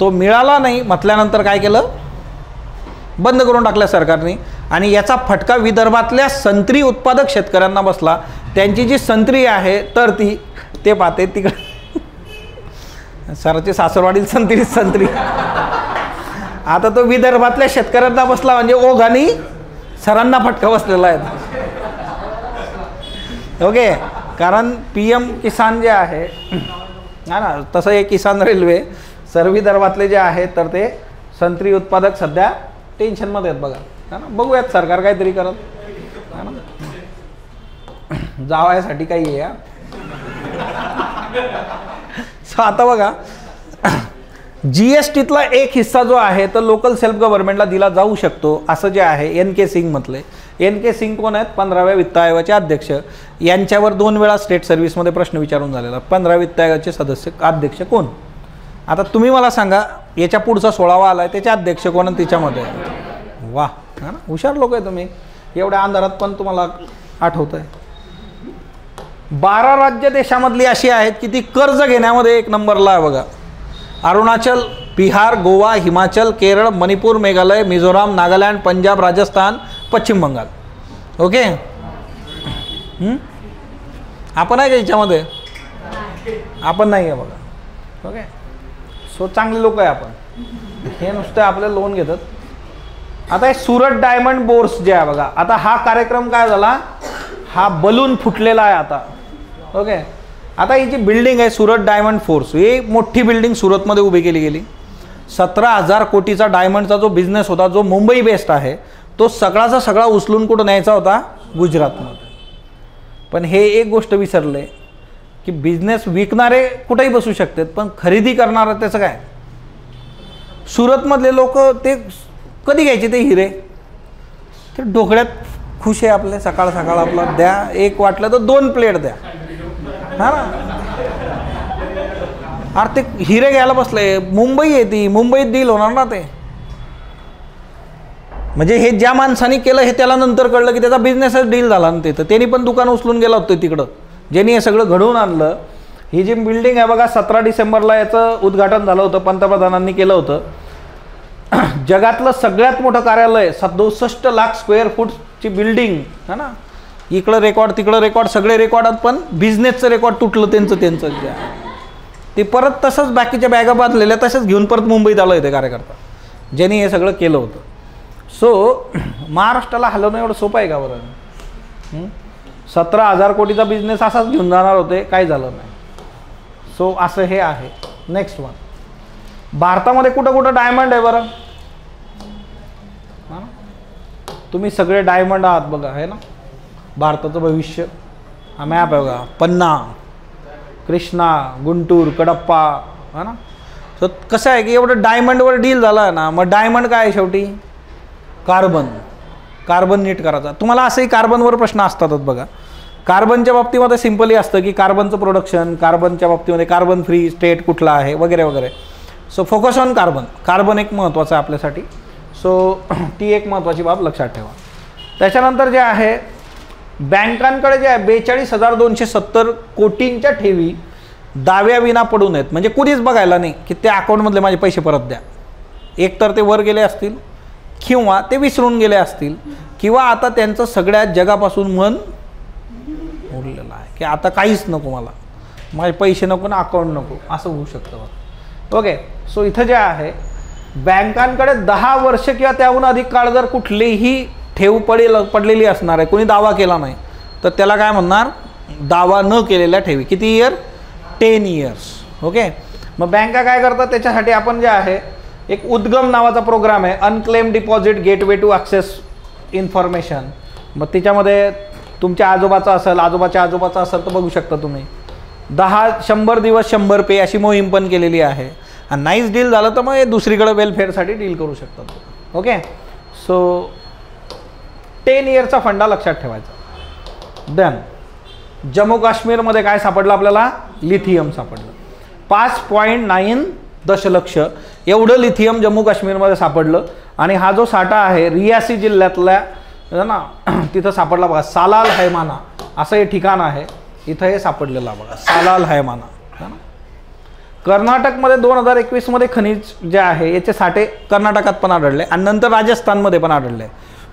तो मिळाला नाही म्हटल्यानंतर काय केलं? बंद करून टाकल्या सरकारने. आणि याचा फटका विदर्भातल्या संत्री उत्पादक शेतकऱ्यांना बसला. त्यांची जी संत्री आहे तर ती ते पाहते तिकडे. सराची सासरवाडील संत्री संत्री. आता तो विदर्भातल्या शेतकऱ्यांना बसला म्हणजे ओघानी सरांना फटका बसलेला आहे. ओके कारण पी एम किसान जे आहे हा ना तसं हे किसान रेल्वे सर्व विदर्भातले जे आहेत तर ते संत्री उत्पादक सध्या टेन्शनमध्ये आहेत बघा. है ना? बघूयात सरकार काहीतरी करत. है ना? जावायसाठी काही आहे या सो आता बघा. जी एस टीतला एक हिस्सा जो आहे तर लोकल सेल्फ गव्हर्नमेंटला दिला जाऊ शकतो असं जे आहे एन के सिंग म्हटले. एन के सिंग कोण आहेत? पंधराव्या वित्त आयोगाचे अध्यक्ष. यांच्यावर दोन वेळा स्टेट सर्व्हिसमध्ये प्रश्न विचारून झालेला. पंधरा वित्त आयोगाचे सदस्य अध्यक्ष कोण? आता तुम्ही मला सांगा याच्या पुढचा सोळावा आला आहे त्याचे अध्यक्ष कोण आणि तिच्यामध्ये? वा हा ना? हुशार लोक आहे तुम्ही. एवढ्या अंधारात पण तुम्हाला आठवत आहे बारा राज्य देशामधली अशी आहेत की ती कर्ज घेण्यामध्ये एक नंबरला आहे बघा. अरुणाचल बिहार गोवा हिमाचल केरळ मणिपूर मेघालय मिझोराम नागालँड पंजाब राजस्थान पश्चिम बंगाल. ओके? आपण आहे का याच्यामध्ये? आपण नाही आहे बघा. ओके? सो चांगले लोक आहे आपण. हे नुसतं आपल्याला लोन घेतात. आता हे सुरत डायमंड बोर्स जे आहे बघा आता हा कार्यक्रम काय झाला? हा बलून फुटलेला आहे आता. ओके? आता ही जी बिल्डिंग आहे सुरत डायमंड फोर्स ही मोठी बिल्डिंग सुरतमध्ये उभी केली गेली. सतरा हजार कोटीचा डायमंडचा जो बिझनेस होता जो मुंबई बेस्ड आहे तो सगळाचा सगळा उचलून कुठं न्यायचा होता? गुजरातमध्ये. पण हे एक गोष्ट विसरले की बिझनेस विकणारे कुठेही बसू शकतात पण खरेदी करणारं त्याचं काय? सुरतमधले लोक ते कधी घ्यायचे ते हिरे? तर ढोकळ्यात खुश आहे आपले सकाळ सकाळ आपला द्या. एक वाटलं तर दोन प्लेट द्या. हा ना? अरे ते हिरे घ्यायला बसले. मुंबई आहे ती. मुंबईत डील होणार ना ते. म्हणजे हे ज्या माणसाने केलं हे त्याला नंतर कळलं की त्याचा बिझनेसच डील झाला ना तिथं त्यांनी पण दुकान उचलून गेला होतं तिकडं. ज्यांनी हे सगळं घडवून आणलं. ही जी बिल्डिंग आहे बघा सतरा डिसेंबरला याचं उद्घाटन झालं होतं पंतप्रधानांनी केलं होतं. जगातलं सगळ्यात मोठं कार्यालय सदुसष्ट लाख स्क्वेअर फूटची बिल्डिंग. है ना? इकडं रेकॉर्ड तिकडं रेकॉर्ड सगळे रेकॉर्डात पण बिझनेसचं रेकॉर्ड तुटलं त्यांचं त्यांचं. ज्या ते परत तसंच बाकीच्या बॅगा बांधलेल्या तसंच घेऊन परत मुंबईत आलं ते कार्यकर्ता. ज्यांनी हे सगळं केलं होतं. सो महाराष्ट्राला हलवणं एवढं सोपं आहे का बरं? सतरा हजार कोटीचा बिझनेस असाच घेऊन जाणार होते काही झालं नाही. सो असं हे आहे. नेक्स्ट वन भारतामध्ये कुठं कुठं डायमंड आहे बरं? हां? तुम्ही सगळे डायमंड आहात बघा आहे ना? भारताचं भविष्य. हा मॅप आहे बघा. पन्ना कृष्णा गुंटूर कडप्पा है ना? तर कसं आहे की एवढं डायमंडवर डील झाला ना मग डायमंड काय आहे शेवटी? कार्बन कार्बन नीट करायचा. तुम्हाला असंही कार्बनवर प्रश्न असतातच बघा. कार्बनच्या बाबतीमध्ये सिम्पली असतं की कार्बनचं प्रोडक्शन कार्बनच्या बाबतीमध्ये कार्बन फ्री स्टेट कुठला आहे वगैरे वगैरे. So focus on carbon carbon एक महत्त्वाचं आहे आपल्यासाठी. सो ती एक महत्त्वाची बाब लक्षात ठेवा. त्याच्यानंतर जे आहे बँकांकडे जे आहे बेचाळीस हजार दोनशे सत्तर कोटींच्या ठेवी दाव्याविना पडून आहेत म्हणजे कुणीच बघायला नाही की त्या अकाउंटमधले माझे पैसे परत द्या. एकतर ते वर गेले असतील किंवा ते विसरून गेले असतील किंवा आता त्यांचं सगळ्या जगापासून मन उरलेलं आहे की आता काहीच नको मला. माझे पैसे नको ना अकाउंट नको. असं होऊ शकतं बघा. ओके सो इथं जे आहे बँकांकडे दहा वर्ष किंवा त्याहून अधिक काळ जर कुठलीही ठेव पडेल पडलेली असणार आहे कोणी दावा केला नाही तर त्याला काय म्हणणार? दावा न केलेल्या ठेवी. किती इयर टेन इयर्स ओके मग बँका काय करतात? त्याच्यासाठी आपण जे आहे एक उद्गम नावाचा प्रोग्राम आहे unclaimed deposit gateway to access information मग त्याच्यामध्ये तुमच्या आजोबाचं असेल आजोबाच्या आजोबाचं असेल तर बघू शकता तुम्ही. दहा शंभर दिवस शंभर पे अशी मोहीम पण केलेली आहे. आणि नाईस डील झालं तर मग हे दुसरीकडे वेलफेअरसाठी डील करू शकतात ओके सो टेन इयरचा फंडा लक्षात ठेवायचा. देन जम्मू काश्मीरमध्ये काय सापडलं आपल्याला? लिथियम सापडलं. पाच पॉईंट नाईन दशलक्ष एवढं लिथियम जम्मू काश्मीरमध्ये सापडलं. आणि हा जो साठा आहे रियासी जिल्ह्यातल्या है ना तिथं सापडला बघा सालाल हैमाना असं हे ठिकाण आहे. इथं हे सापडलेलं बघा सालाल हैमाना है ना? कर्नाटकमध्ये दोन हजार एकवीसमध्ये खनिज जे आहे याचे साठे कर्नाटकात पण आढळले आणि नंतर राजस्थानमध्ये पण आढळले.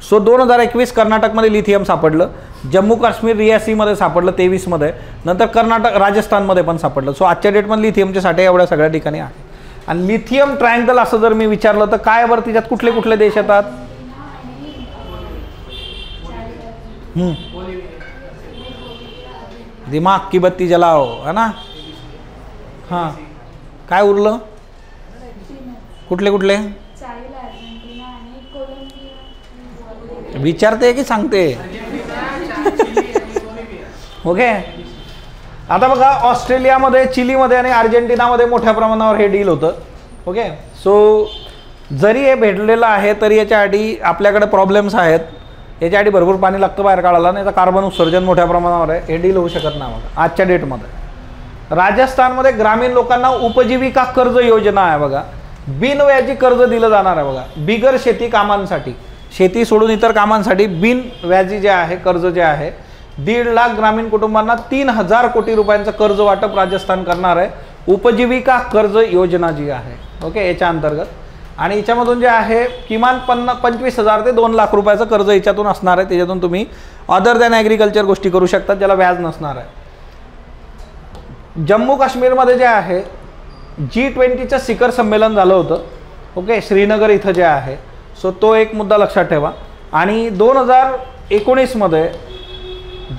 सो दोन हजार एकवीस कर्नाटकमध्ये लिथियम सापडलं जम्मू काश्मीर रियासीमध्ये सापडलं तेवीसमध्ये नंतर कर्नाटक राजस्थानमध्ये पण सापडलं. सो आजच्या डेटमध्ये लिथियमचे साठे एवढ्या सगळ्या ठिकाणी आहे आणि लिथियम ट्रायंगल असं जर मी विचारलं तर काय बरं तिच्यात? कुठले कुठले देश येतात? दिमाग की बत्ती जलाओ है ना? हां. काय उरलं? कुठले कुठले? विचारते की सांगते. ओके? आता बघा ऑस्ट्रेलियामध्ये चिलीमध्ये आणि अर्जेंटिनामध्ये मोठ्या प्रमाणावर हे डील होतं. ओके? सो जरी हे भेटलेलं आहे तरी याच्यासाठी आपल्याकडे प्रॉब्लेम्स आहेत. याच्यासाठी भरपूर पाणी लागतं बाहेर काढायला नाही तर कार्बन उत्सर्जन मोठ्या प्रमाणावर आहे. हे डील होऊ शकत नाही आजच्या डेटमध्ये राजस्थानमध्ये ग्रामीण लोकांना उपजीविका कर्ज योजना आहे बघा. बिनव्याजी कर्ज दिलं जाणार आहे बघा. बिगर शेती कामांसाठी. शेती सोडून इतर कामांसाठी बिनव्याजी जे आहे कर्ज जे आहे दीड लाख ग्रामीण कुटुंबांना तीन हजार कोटी रुपयांचं कर्ज वाटप राजस्थान करणार आहे. उपजीविका कर्ज योजना जी आहे ओके याच्या अंतर्गत. आणि याच्यामधून जे आहे किमान पन्ना पंचवीस हजार ते दोन लाख रुपयाचं कर्ज याच्यातून असणार आहे. त्याच्यातून तुम्ही अदर दॅन ॲग्रिकल्चर गोष्टी करू शकतात ज्याला व्याज नसणार आहे. जम्मू काश्मीरमध्ये जे आहे जी ट्वेंटीचं शिखर संमेलन झालं होतं. ओके श्रीनगर इथं जे आहे. सो तो एक मुद्दा लक्षात ठेवा. आणि दोन हजार एकोणीसमध्ये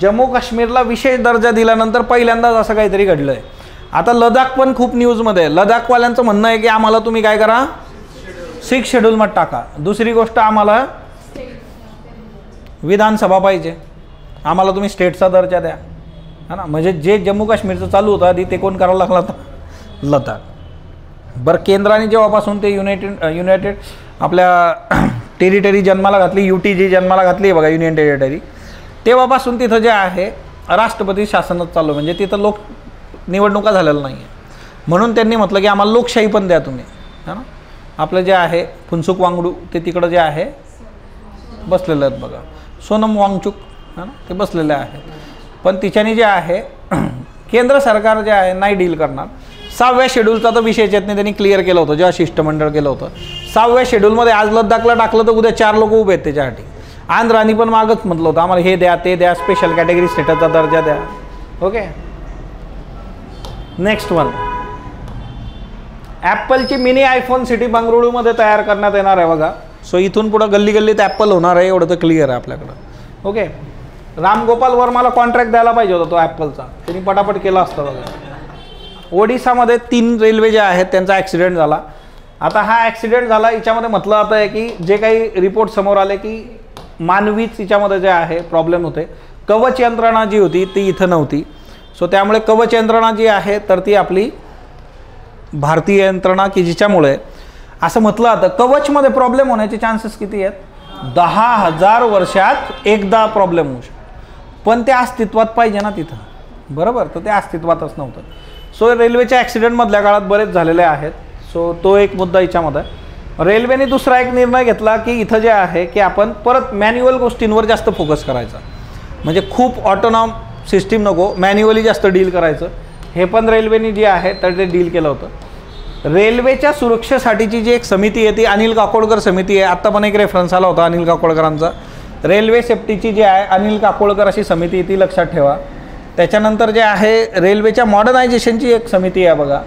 जम्मू काश्मीरला विशेष दर्जा दिल्यानंतर पहिल्यांदाच असं काहीतरी घडलं आहे आता लडाख पण खूप न्यूजमध्ये आहे. लडाखवाल्यांचं म्हणणं आहे की आम्हाला तुम्ही काय करा? सिक्स शेड्यूलमध्ये टाका. दुसरी गोष्ट आम्हाला विधानसभा पाहिजे. आम्हाला तुम्ही स्टेटचा दर्जा द्या. हा ना? म्हणजे जे जम्मू काश्मीरचं चालू होतं आधी ते कोण करावं लागला होता? लडाख बरं केंद्राने जेव्हापासून ते युनायटेड युनायटेड आपल्या टेरिटरी जन्माला घातली यू टी जी जन्माला घातली आहे बघा युनियन टेरिटरी तेव्हापासून तिथं जे आहे राष्ट्रपती शासनच चालू म्हणजे तिथं लोक निवडणुका झालेल्या नाही आहे म्हणून त्यांनी म्हटलं की आम्हाला लोकशाही पण द्या तुम्ही. है ना? आपलं जे आहे फुनसुक वांगडू ते तिकडं जे आहे बसलेलं आहेत बघा. सोनम वांगचुक है ना? ते बसलेले आहेत. पण तिच्याने जे आहे केंद्र सरकार जे आहे नाही डील करणार. सहाव्या शेड्यूलचा तर विषय त्यांनी त्यांनी क्लिअर केलं होतं जेव्हा शिष्टमंडळ केलं होतं. सहाव्या शेड्यूलमध्ये आज लद्दाखला टाकलं तर उद्या चार लोक उभे आहेत त्याच्यासाठी. आंध्राने पण मागच म्हटलं होतं आम्हाला हे द्या ते द्या स्पेशल कॅटेगरी स्टेटसचा दर्जा द्या. ओके नेक्स्ट वन ॲपलची मिनी आयफोन सिटी बंगळुरूमध्ये तयार करण्यात येणार आहे बघा. सो इथून पुढं गल्ली गल्लीत ॲपल होणार आहे एवढं तर क्लिअर आहे आपल्याकडं. ओके रामगोपाल वर्माला कॉन्ट्रॅक्ट द्यायला पाहिजे होता तो ॲपलचा त्यांनी पटापट केला असता बघा. ओडिसामध्ये तीन रेल्वे ज्या आहेत त्यांचा ॲक्सिडेंट झाला. आता हा ॲक्सिडेंट झाला याच्यामध्ये म्हटलं जातं आहे की जे काही रिपोर्ट समोर आले की मानवीच याच्यामध्ये जे आहे प्रॉब्लेम होते. कवच यंत्रणा जी होती ती इथं नव्हती. सो त्यामुळे कवच यंत्रणा जी आहे तर ती आपली भारतीय यंत्रणा की जिच्यामुळे असं म्हटलं जातं. कवचमध्ये प्रॉब्लेम होण्याचे चान्सेस किती आहेत? दहा हजार वर्षात एकदा प्रॉब्लेम होऊ शकतो. पण ते अस्तित्वात पाहिजे ना तिथं. बरोबर? तर ते अस्तित्वातच नव्हतं. सो रेल्वेच्या ॲक्सिडेंटमधल्या काळात बरेच झालेले आहेत. सो तो एक मुद्दा याच्यामध्ये रेल्वेने दुसरा एक निर्णय घेतला की इथं जे आहे की आपण परत मॅन्युअल गोष्टींवर जास्त फोकस करायचा. म्हणजे खूप ऑटोनॉम सिस्टीम नको मॅन्युअली जास्त डील करायचं. हे पण रेल्वेने जे आहे तर ते डील केलं होतं. रेल्वेच्या सुरक्षेसाठीची जी एक समिती आहे ती अनिल काकोडकर समिती आहे. आत्ता पण एक रेफरन्स आला होता अनिल काकोडकरांचा. रेल्वे सेफ्टीची जी आहे अनिल काकोळकर अशी समिती ती लक्षात ठेवा. त्याच्यानंतर जे आहे रेल्वेच्या मॉडर्नायझेशनची एक समिती आहे बघा.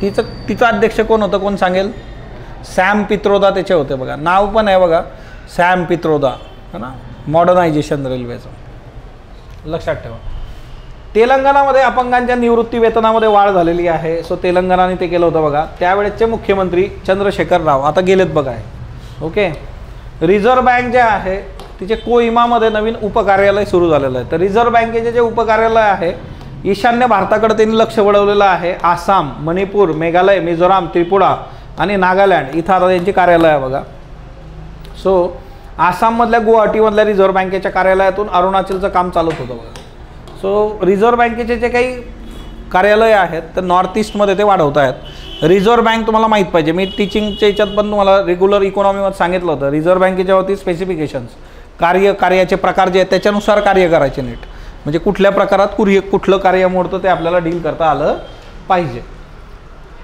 तिचं तिचं अध्यक्ष कोण होतं कोण सांगेल? सॅम पित्रोदा त्याचे होते बघा. नाव पण आहे बघा. सॅम पित्रोदा है ना? मॉडर्नायझेशन रेल्वेचं. लक्षात ठेवा. तेलंगणामध्ये अपंगांच्या निवृत्ती वेतनामध्ये वाढ झालेली आहे. सो तेलंगणाने ते केलं होतं बघा. त्यावेळेसचे मुख्यमंत्री चंद्रशेखर राव आता गेलेत बघा. ओके? रिझर्व्ह बँक जे आहे तिचे कोहिमामध्ये नवीन उपकार्यालय सुरू झालेलं आहे. तर रिझर्व्ह बँकेचे जे उपकार्यालय आहे ईशान्य भारताकडे त्यांनी लक्ष वळवलेलं आहे. आसाम मणिपूर मेघालय मिझोराम त्रिपुरा आणि नागालँड इथं आता त्यांची कार्यालय आहे बघा. सो आसाममधल्या गुवाहाटीमधल्या रिझर्व्ह बँकेच्या कार्यालयातून अरुणाचलचं काम चालत होतं बघा. सो रिझर्व्ह बँकेचे जे काही कार्यालय आहेत तर नॉर्थ ईस्टमध्ये ते वाढवत आहेत. रिझर्व्ह बँक तुम्हाला माहीत पाहिजे. मी टीचिंगच्या याच्यात पण तुम्हाला रेग्युलर इकॉनॉमीमध्ये सांगितलं होतं. रिझर्व्ह बँकेच्या वरती स्पेसिफिकेशन्स कार्य कार्याचे प्रकार जे आहेत त्याच्यानुसार कार्य करायचे नीट. म्हणजे कुठल्या प्रकारात कुर्य कुठलं कार्य मोडतं ते आपल्याला डील करता आलं पाहिजे.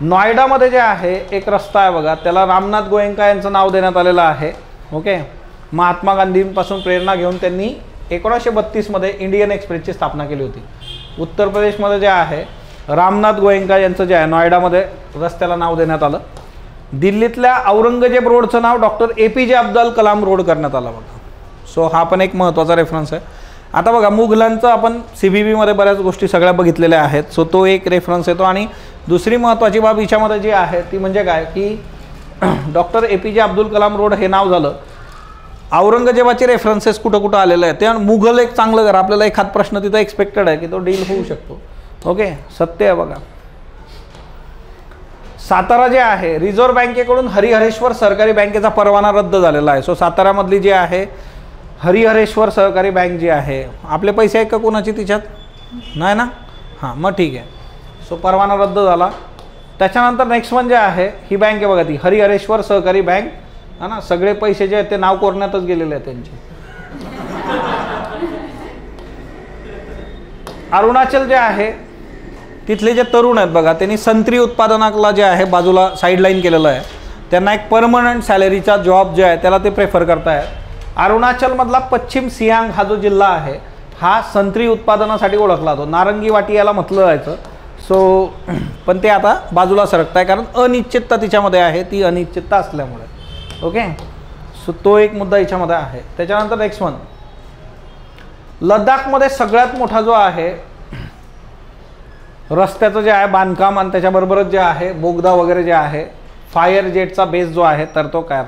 नॉयडामध्ये जे आहे एक रस्ता आहे बघा त्याला रामनाथ गोयंका यांचं नाव देण्यात आलेलं आहे. ओके? महात्मा गांधींपासून प्रेरणा घेऊन त्यांनी एकोणीसशे बत्तीसमध्ये इंडियन एक्सप्रेसची स्थापना केली होती. उत्तर प्रदेशमध्ये जे आहे रामनाथ गोयंका यांचं जे आहे नॉयडामध्ये रस्त्याला नाव देण्यात आलं. दिल्लीतल्या औरंगजेब रोडचं नाव doctor A P J Abdul Kalam road करण्यात आलं बघा. सो हा पण एक महत्त्वाचा रेफरन्स आहे. आता बघा मुघलांचं आपण सी बी बीमध्ये बऱ्याच गोष्टी सगळ्या बघितलेल्या आहेत. सो तो एक रेफरन्स येतो. आणि दुसरी महत्त्वाची बाब हिच्यामध्ये जी आहे ती म्हणजे काय? की doctor A P J Abdul Kalam road हे नाव झालं. औरंगजेबाचे रेफरन्सेस कुठं कुठं आलेले आहेत? ते मुघल एक चांगलं घर आपल्याला एखाद प्रश्न तिथं एक्सपेक्टेड आहे की तो डील होऊ शकतो. ओके सत्य आहे बघा. सातारा जे आहे रिझर्व्ह बँकेकडून हरिहरेश्वर सरकारी बँकेचा परवाना रद्द झालेला आहे. सो साताऱ्यामधली जी आहे हरिहरेश्वर सहकारी बँक जी आहे आपले पैसे आहेत का कोणाची तिच्यात? नाही ना? हां मग ठीक आहे. सो परवाना रद्द झाला. त्याच्यानंतर नेक्स्ट वन जे आहे ही बँक आहे बघा ती हरिहरेश्वर सहकारी बँक. हा ना सगळे पैसे जे आहेत ते नाव कोरण्यातच गेलेले आहेत त्यांचे. अरुणाचल जे आहे तिथले जे तरुण आहेत बघा त्यांनी संत्री उत्पादनाला जे आहे बाजूला साईडलाईन केलेलं आहे. त्यांना एक परमनंट सॅलरीचा जॉब जे आहे त्याला ते प्रेफर करतायत. अरुणाचलमधला पश्चिम सियांग हा जो जिल्हा आहे हा संत्री उत्पादनासाठी ओळखला जातो. नारंगी वाटी याला म्हटलं जायचं. सो पण ते आता बाजूला सरकत आहे कारण अनिश्चितता तिच्यामध्ये आहे. ती अनिश्चितता असल्यामुळे. ओके सो तो एक मुद्दा याच्यामध्ये आहे. त्याच्यानंतर नेक्स्ट वन लडाखमध्ये सगळ्यात मोठा जो आहे रस्त्याचं जे आहे बांधकाम आणि त्याच्याबरोबरच जे आहे बोगदा वगैरे जे आहे फायर जेटचा बेस जो आहे तर तो काय?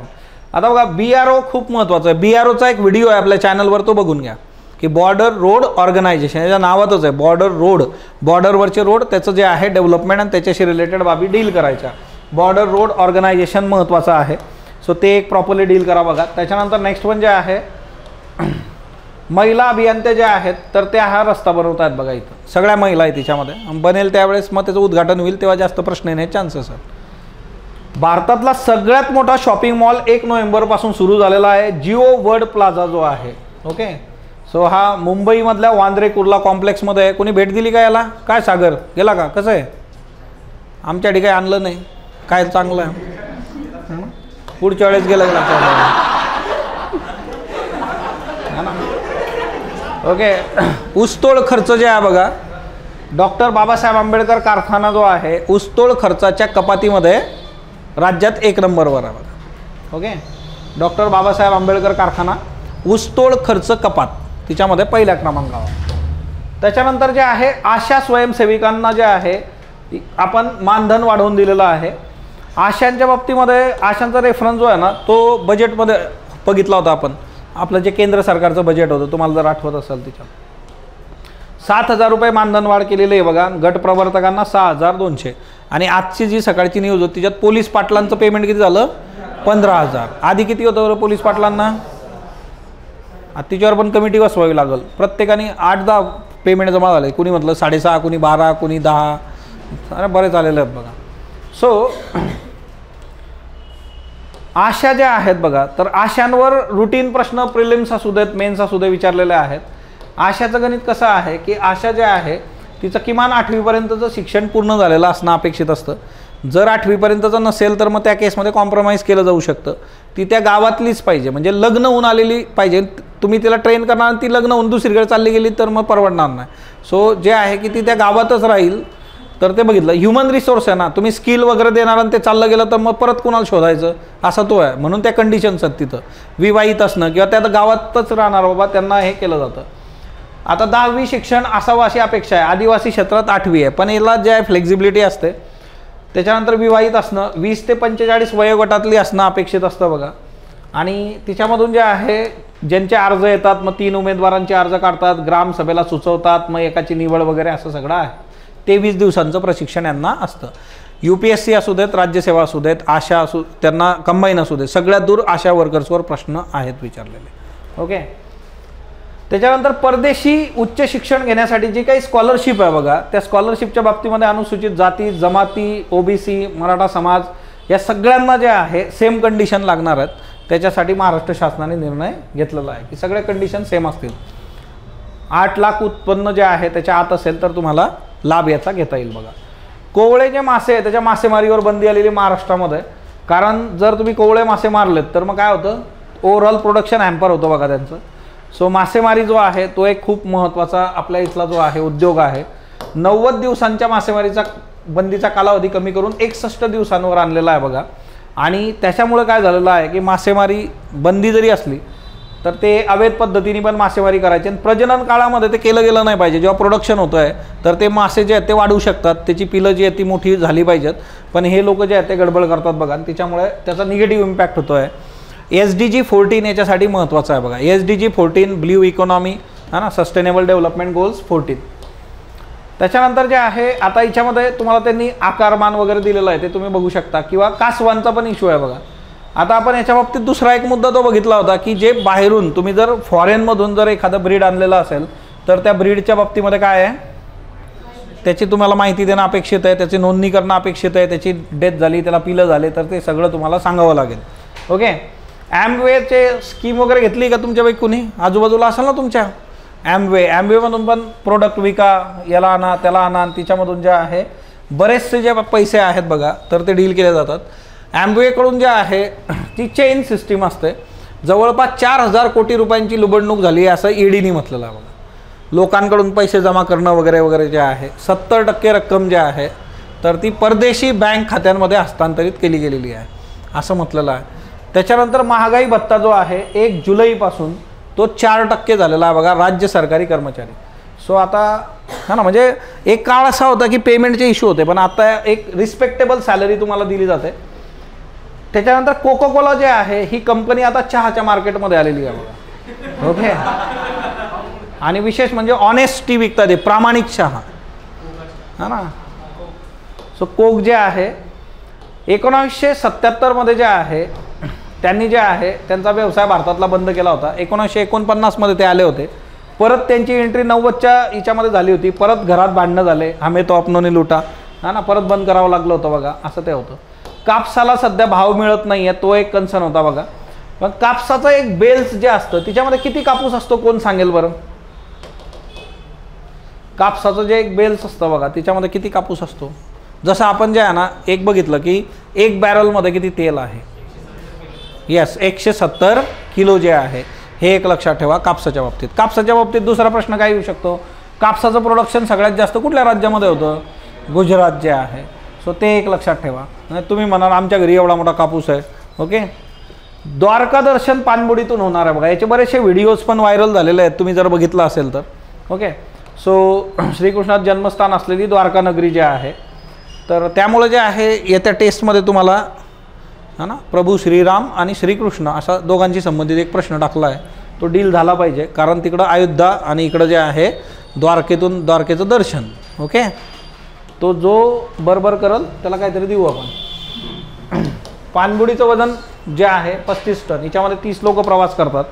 आता बघा बी आर ओ खूप महत्त्वाचं आहे. बी आर ओचा एक व्हिडिओ आहे आपल्या चॅनलवर तो बघून घ्या. की बॉर्डर रोड ऑर्गनायझेशन याच्या नावातच आहे बॉर्डर रोड बॉर्डरवरचे रोड त्याचं जे आहे डेव्हलपमेंट आणि त्याच्याशी रिलेटेड बाबी डील करायच्या. बॉर्डर रोड ऑर्गनायझेशन महत्त्वाचं आहे. सो ते एक प्रॉपरली डील करा बघा. त्याच्यानंतर नेक्स्ट वन जे आहे महिला अभियंते जे आहेत तर त्या हा रस्ता बनवत आहेत बघा इथं. सगळ्या महिला आहेत तिच्यामध्ये. बनेल त्यावेळेस मग त्याचं उद्घाटन होईल तेव्हा जास्त प्रश्न येण्याचे चान्सेस आहेत. भारतातला सगळ्यात मोठा शॉपिंग मॉल एक नोव्हेंबरपासून सुरू झालेला आहे. जिओ वर्ल्ड प्लाझा जो आहे. ओके सो हा मुंबईमधल्या वांद्रे कुर्ला कॉम्प्लेक्समध्ये आहे. कोणी भेट दिली का याला? काय सागर? गेला का? कसं आहे? आमच्या ठिकाणी आणलं नाही. काय चांगलं आहे? पुढच्या वेळेस गेलं ना? ओके ऊसतोड खर्च जे आहे बघा डॉक्टर बाबासाहेब आंबेडकर कारखाना जो आहे ऊसतोड खर्चाच्या कपातीमध्ये राज्यात एक नंबरवर आहे बघा. ओके? डॉक्टर बाबासाहेब आंबेडकर कारखाना ऊसतोड खर्च कपात तिच्यामध्ये पहिल्या क्रमांकावर त्याच्यानंतर जे आहे आशा स्वयंसेविकांना जे आहे आपण मानधन वाढवून दिलेलं आहे. आशांच्या बाबतीमध्ये आशांचा रेफरन्स जो आहे ना तो बजेटमध्ये बघितला होता आपण. आपलं जे केंद्र सरकारचं बजेट होतं तुम्हाला जर आठवत असेल तिच्यात. सात हजार रुपये मानधन वाढ केलेली आहे बघा. गट प्रवर्तकांना सहा हजार दोनशे. आणि आजची जी सकाळची न्यूज होती त्याच्यात पोलीस पाटलांचं पेमेंट किती झालं? पंधरा हजार. आधी किती होतं बरं पोलीस पाटलांना? तिच्यावर पण कमिटी बसवावी लागेल. प्रत्येकाने आठ दहा पेमेंट जमा झाले. कुणी म्हटलं साडेसहा कुणी बारा कुणी दहा. अरे बरेच आलेले आहेत बघा. सो आशा ज्या आहेत बघा तर आशांवर रुटीन प्रश्न प्रिलिम्स असू देत मेन्स असू दे विचारलेले आहेत. आशाचं गणित कसं आहे की आशा ज्या आहे तिचं किमान आठवीपर्यंतचं शिक्षण पूर्ण झालेलं असणं अपेक्षित असतं. जर आठवीपर्यंतचं नसेल तर मग त्या केसमध्ये कॉम्प्रोमाइज केलं जाऊ शकतं. ती त्या गावातलीच पाहिजे. म्हणजे लग्न होऊन आलेली पाहिजे. तुम्ही तिला ट्रेन करणार आणि ती लग्न होऊन दुसरीकडे चालली गेली तर मग परवडणार नाही. सो जे आहे की ती त्या गावातच राहील तर ते बघितलं. ह्युमन रिसोर्स आहे ना. तुम्ही स्किल वगैरे देणार आणि ते चाललं गेलं तर मग परत कुणाला शोधायचं? असा तो आहे. म्हणून त्या कंडिशन्स आहेत तिथं. विवाहित असणं किंवा त्या गावातच राहणार बाबा त्यांना हे केलं जातं. आता दहावी शिक्षण असावं अशी अपेक्षा आहे. आदिवासी क्षेत्रात आठवी आहे. पण याला जे आहे फ्लेक्झिबिलिटी असते. त्याच्यानंतर विवाहित असणं वीस ते पंचेचाळीस वयोगटातली असणं अपेक्षित असतं बघा. आणि तिच्यामधून जे आहे ज्यांचे अर्ज येतात मग तीन उमेदवारांचे अर्ज काढतात ग्रामसभेला सुचवतात मग एकाची निवड वगैरे असं सगळं आहे. तेवीस दिवसांचं प्रशिक्षण यांना असतं. यू पी एस सी असू देत राज्यसेवा असू देत आशा असू त्यांना कंबाईन असू देत सगळ्यात दूर आशा वर्कर्सवर प्रश्न आहेत विचारलेले. ओके त्याच्यानंतर परदेशी उच्च शिक्षण घेण्यासाठी जी काही स्कॉलरशिप आहे बघा त्या स्कॉलरशिपच्या बाबतीमध्ये अनुसूचित जाती जमाती ओबीसी मराठा समाज या सगळ्यांना जे आहे सेम कंडिशन लागणार आहेत. त्याच्यासाठी महाराष्ट्र शासनाने निर्णय घेतलेला आहे की सगळे कंडिशन सेम असतील. आठ लाख उत्पन्न जे आहे त्याच्या आत असेल तर तुम्हाला लाभ याचा घेता येईल बघा. कोवळे जे मासे आहे त्याच्या मासेमारीवर बंदी आलेली महाराष्ट्रामध्ये. कारण जर तुम्ही कोवळे मासे मारलेत तर मग काय होतं? ओव्हरऑल प्रोडक्शन हॅम्पर होतं बघा त्यांचं. सो मासेमारी जो आहे तो एक खूप महत्त्वाचा आपल्या इथला जो आहे उद्योग आहे. नव्वद दिवसांच्या मासेमारीचा बंदीचा कालावधी कमी करून एकसष्ट दिवसांवर आणलेला आहे बघा. आणि त्याच्यामुळं काय झालेलं आहे की मासेमारी बंदी जरी असली तर ते अवैध पद्धतीने पण मासेमारी करायचे आणि प्रजनन काळामध्ये ते केलं गेलं नाही पाहिजे. जेव्हा प्रोडक्शन होतं आहे तर ते मासे जे आहेत ते वाढू शकतात. त्याची पिलं जी आहेत ती मोठी झाली पाहिजेत. पण हे लोक जे आहेत ते गडबड करतात बघा. आणि त्याच्यामुळे त्याचा निगेटिव्ह इम्पॅक्ट होतो आहे एस डी जी फोर्टीन याच्यासाठी महत्त्वाचं आहे बघा. S D G fourteen blue economy हा ना सस्टेनेबल डेव्हलपमेंट गोल्स फोर्टीन. त्याच्यानंतर जे आहे आता याच्यामध्ये तुम्हाला त्यांनी आकारमान वगैरे दिलेलं आहे ते तुम्ही बघू शकता. किंवा कासवांचा पण इश्यू आहे बघा. आता आपण याच्या बाबतीत दुसरा एक मुद्दा तो बघितला होता की जे बाहेरून तुम्ही जर फॉरेनमधून जर एखादं ब्रीड आणलेलं असेल तर त्या ब्रीडच्या बाबतीमध्ये काय आहे? त्याची तुम्हाला माहिती देणं अपेक्षित आहे त्याची नोंदणी करणं अपेक्षित आहे त्याची डेथ झाली त्याला पिलं झाले तर ते सगळं तुम्हाला सांगावं लागेल. ओके? ॲमवेचे स्कीम वगैरे घेतली का तुमच्यापैकी कुणी? आजूबाजूला असेल ना तुमच्या? ॲमवे ॲमवेमधून पण प्रोडक्ट विका याला आणा त्याला आणा आणि तिच्यामधून जे आहे बरेचसे जे पैसे आहेत बघा तर ते डील केले जातात. ॲम्बवेकडून जे आहे ती चेन सिस्टीम असते. जवळपास चार हजार कोटी रुपयांची लुबडणूक झाली आहे असं ईडीने म्हटलेलं आहे बघा. लोकांकडून पैसे जमा करणं वगैरे वगैरे जे आहे सत्तर टक्के रक्कम जे आहे तर ती परदेशी बँक खात्यांमध्ये हस्तांतरित केली गेलेली आहे. असं म्हटलेलं आहे. त्याच्यानंतर महागाई भत्ता जो आहे एक जुलैपासून तो चार टक्के झालेला आहे. बघा राज्य सरकारी कर्मचारी. सो आता हा ना म्हणजे एक काळ असा होता की पेमेंटचे इश्यू होते पण आता एक रिस्पेक्टेबल सॅलरी तुम्हाला दिली जाते. त्याच्यानंतर कोको कोला जे आहे ही कंपनी आता चहाच्या मार्केटमध्ये आलेली आहे. बघा ओके आणि विशेष म्हणजे ऑनेस्टी विकतात ते प्रामाणिक चहा. हा ना? सो कोक जे आहे एकोणावीसशे सत्याहत्तरमध्ये जे आहे त्यांनी जे आहे त्यांचा व्यवसाय भारतातला बंद केला होता. एकोणीसशे एकोणपन्नासमध्ये ते आले होते. परत त्यांची एंट्री नव्वदच्या याच्यामध्ये झाली होती. परत घरात भांडणं झाले. हमे तो अपनोने लुटा. हा ना परत बंद करावं लागलं होतं बघा. असं ते होतं. कापसाला सध्या भाव मिळत नाही आहे तो एक कन्सर्न होता बघा. पण कापसाचं एक बेल्स जे असतं तिच्यामध्ये किती कापूस असतो कोण सांगेल बरं? कापसाचं जे एक बेल्स असतं बघा तिच्यामध्ये किती कापूस असतो? जसं आपण जे आहे ना एक बघितलं की एक बॅरलमध्ये किती तेल आहे. येस एकशे सत्तर किलो जे आहे हे एक लक्षात ठेवा कापसाच्या बाबतीत. कापसाच्या बाबतीत दुसरा प्रश्न काय येऊ शकतो? कापसाचं प्रोडक्शन सगळ्यात जास्त कुठल्या राज्यामध्ये होतं? गुजरात जे आहे. सो ते एक लक्षात ठेवा. नाही तुम्ही म्हणाल आमच्या घरी एवढा मोठा कापूस आहे. ओके द्वारका दर्शन पानबुडीतून होणार आहे बघा. याचे बरेचसे व्हिडिओज पण व्हायरल झालेले आहेत. तुम्ही जर बघितलं असेल तर. ओके सो श्रीकृष्णात जन्मस्थान असलेली द्वारका नगरी जे आहे तर त्यामुळे जे आहे येत्या टेस्टमध्ये तुम्हाला है ना? प्रभू श्रीराम आणि श्रीकृष्ण असा दोघांशी संबंधित एक प्रश्न टाकला आहे तो डील झाला पाहिजे. कारण तिकडं अयोध्या आणि इकडं जे आहे द्वारकेतून द्वारकेचं दर्शन. ओके तो जो बरबर करल त्याला काहीतरी देऊ आपण. पानबुडीचं वजन जे आहे पस्तीस टन. याच्यामध्ये तीस लोक प्रवास करतात.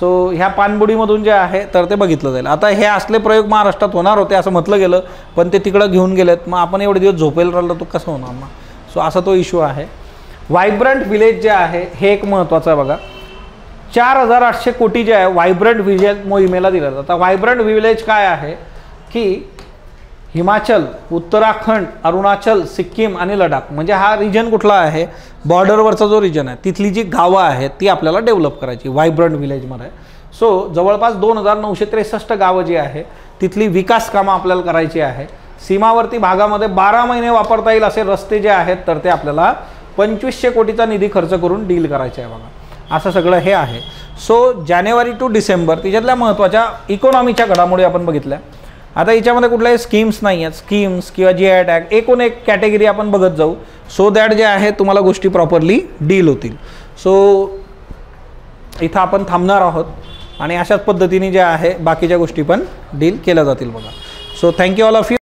सो ह्या पानबुडीमधून जे आहे तर ते बघितलं जाईल. आता हे असले प्रयोग महाराष्ट्रात होणार होते असं म्हटलं गेलं. पण ते तिकडं घेऊन गेलेत. मग आपण एवढे दिवस झोपेल राहिलं तो कसं होणार ना? सो असा तो इश्यू आहे. व्हायब्रंट विलेज जे आहे हे एक महत्त्वाचं आहे बघा. चार हजार आठशे कोटी जे आहे व्हायब्रंट विलेज मोहिमेला दिलं जातं. आता व्हायब्रंट विलेज काय आहे? की हिमाचल उत्तराखंड अरुणाचल सिक्कीम आणि लडाख. म्हणजे हा रिजन कुठला आहे? बॉर्डरवरचा जो रिजन आहे तिथली जी गावं आहेत ती आपल्याला डेव्हलप करायची व्हायब्रंट विलेजमध्ये सो जवळपास दोन हजार नऊशे त्रेसष्ट गावं जी आहे तिथली विकास कामं आपल्याला करायची आहे. सीमावर्ती भागामध्ये बारा महिने वापरता येईल असे रस्ते जे आहेत तर ते आपल्याला पंचवीसशे कोटीचा निधी खर्च करून डील करायचा आहे बघा. असं सगळं हे आहे. सो जानेवारी टू डिसेंबर तिच्यातल्या महत्त्वाच्या इकॉनॉमीच्या घडामोडी आपण बघितल्या. आता याच्यामध्ये कुठल्याही स्कीम्स नाही आहेत स्कीम्स किंवा जी आय टॅग एकूण एक कॅटेगरी आपण बघत जाऊ. सो दॅट जे आहे तुम्हाला गोष्टी प्रॉपरली डील होतील. सो इथं आपण थांबणार आहोत आणि अशाच पद्धतीने जे आहे बाकीच्या गोष्टी पण डील केल्या जातील बघा. So thank you all of you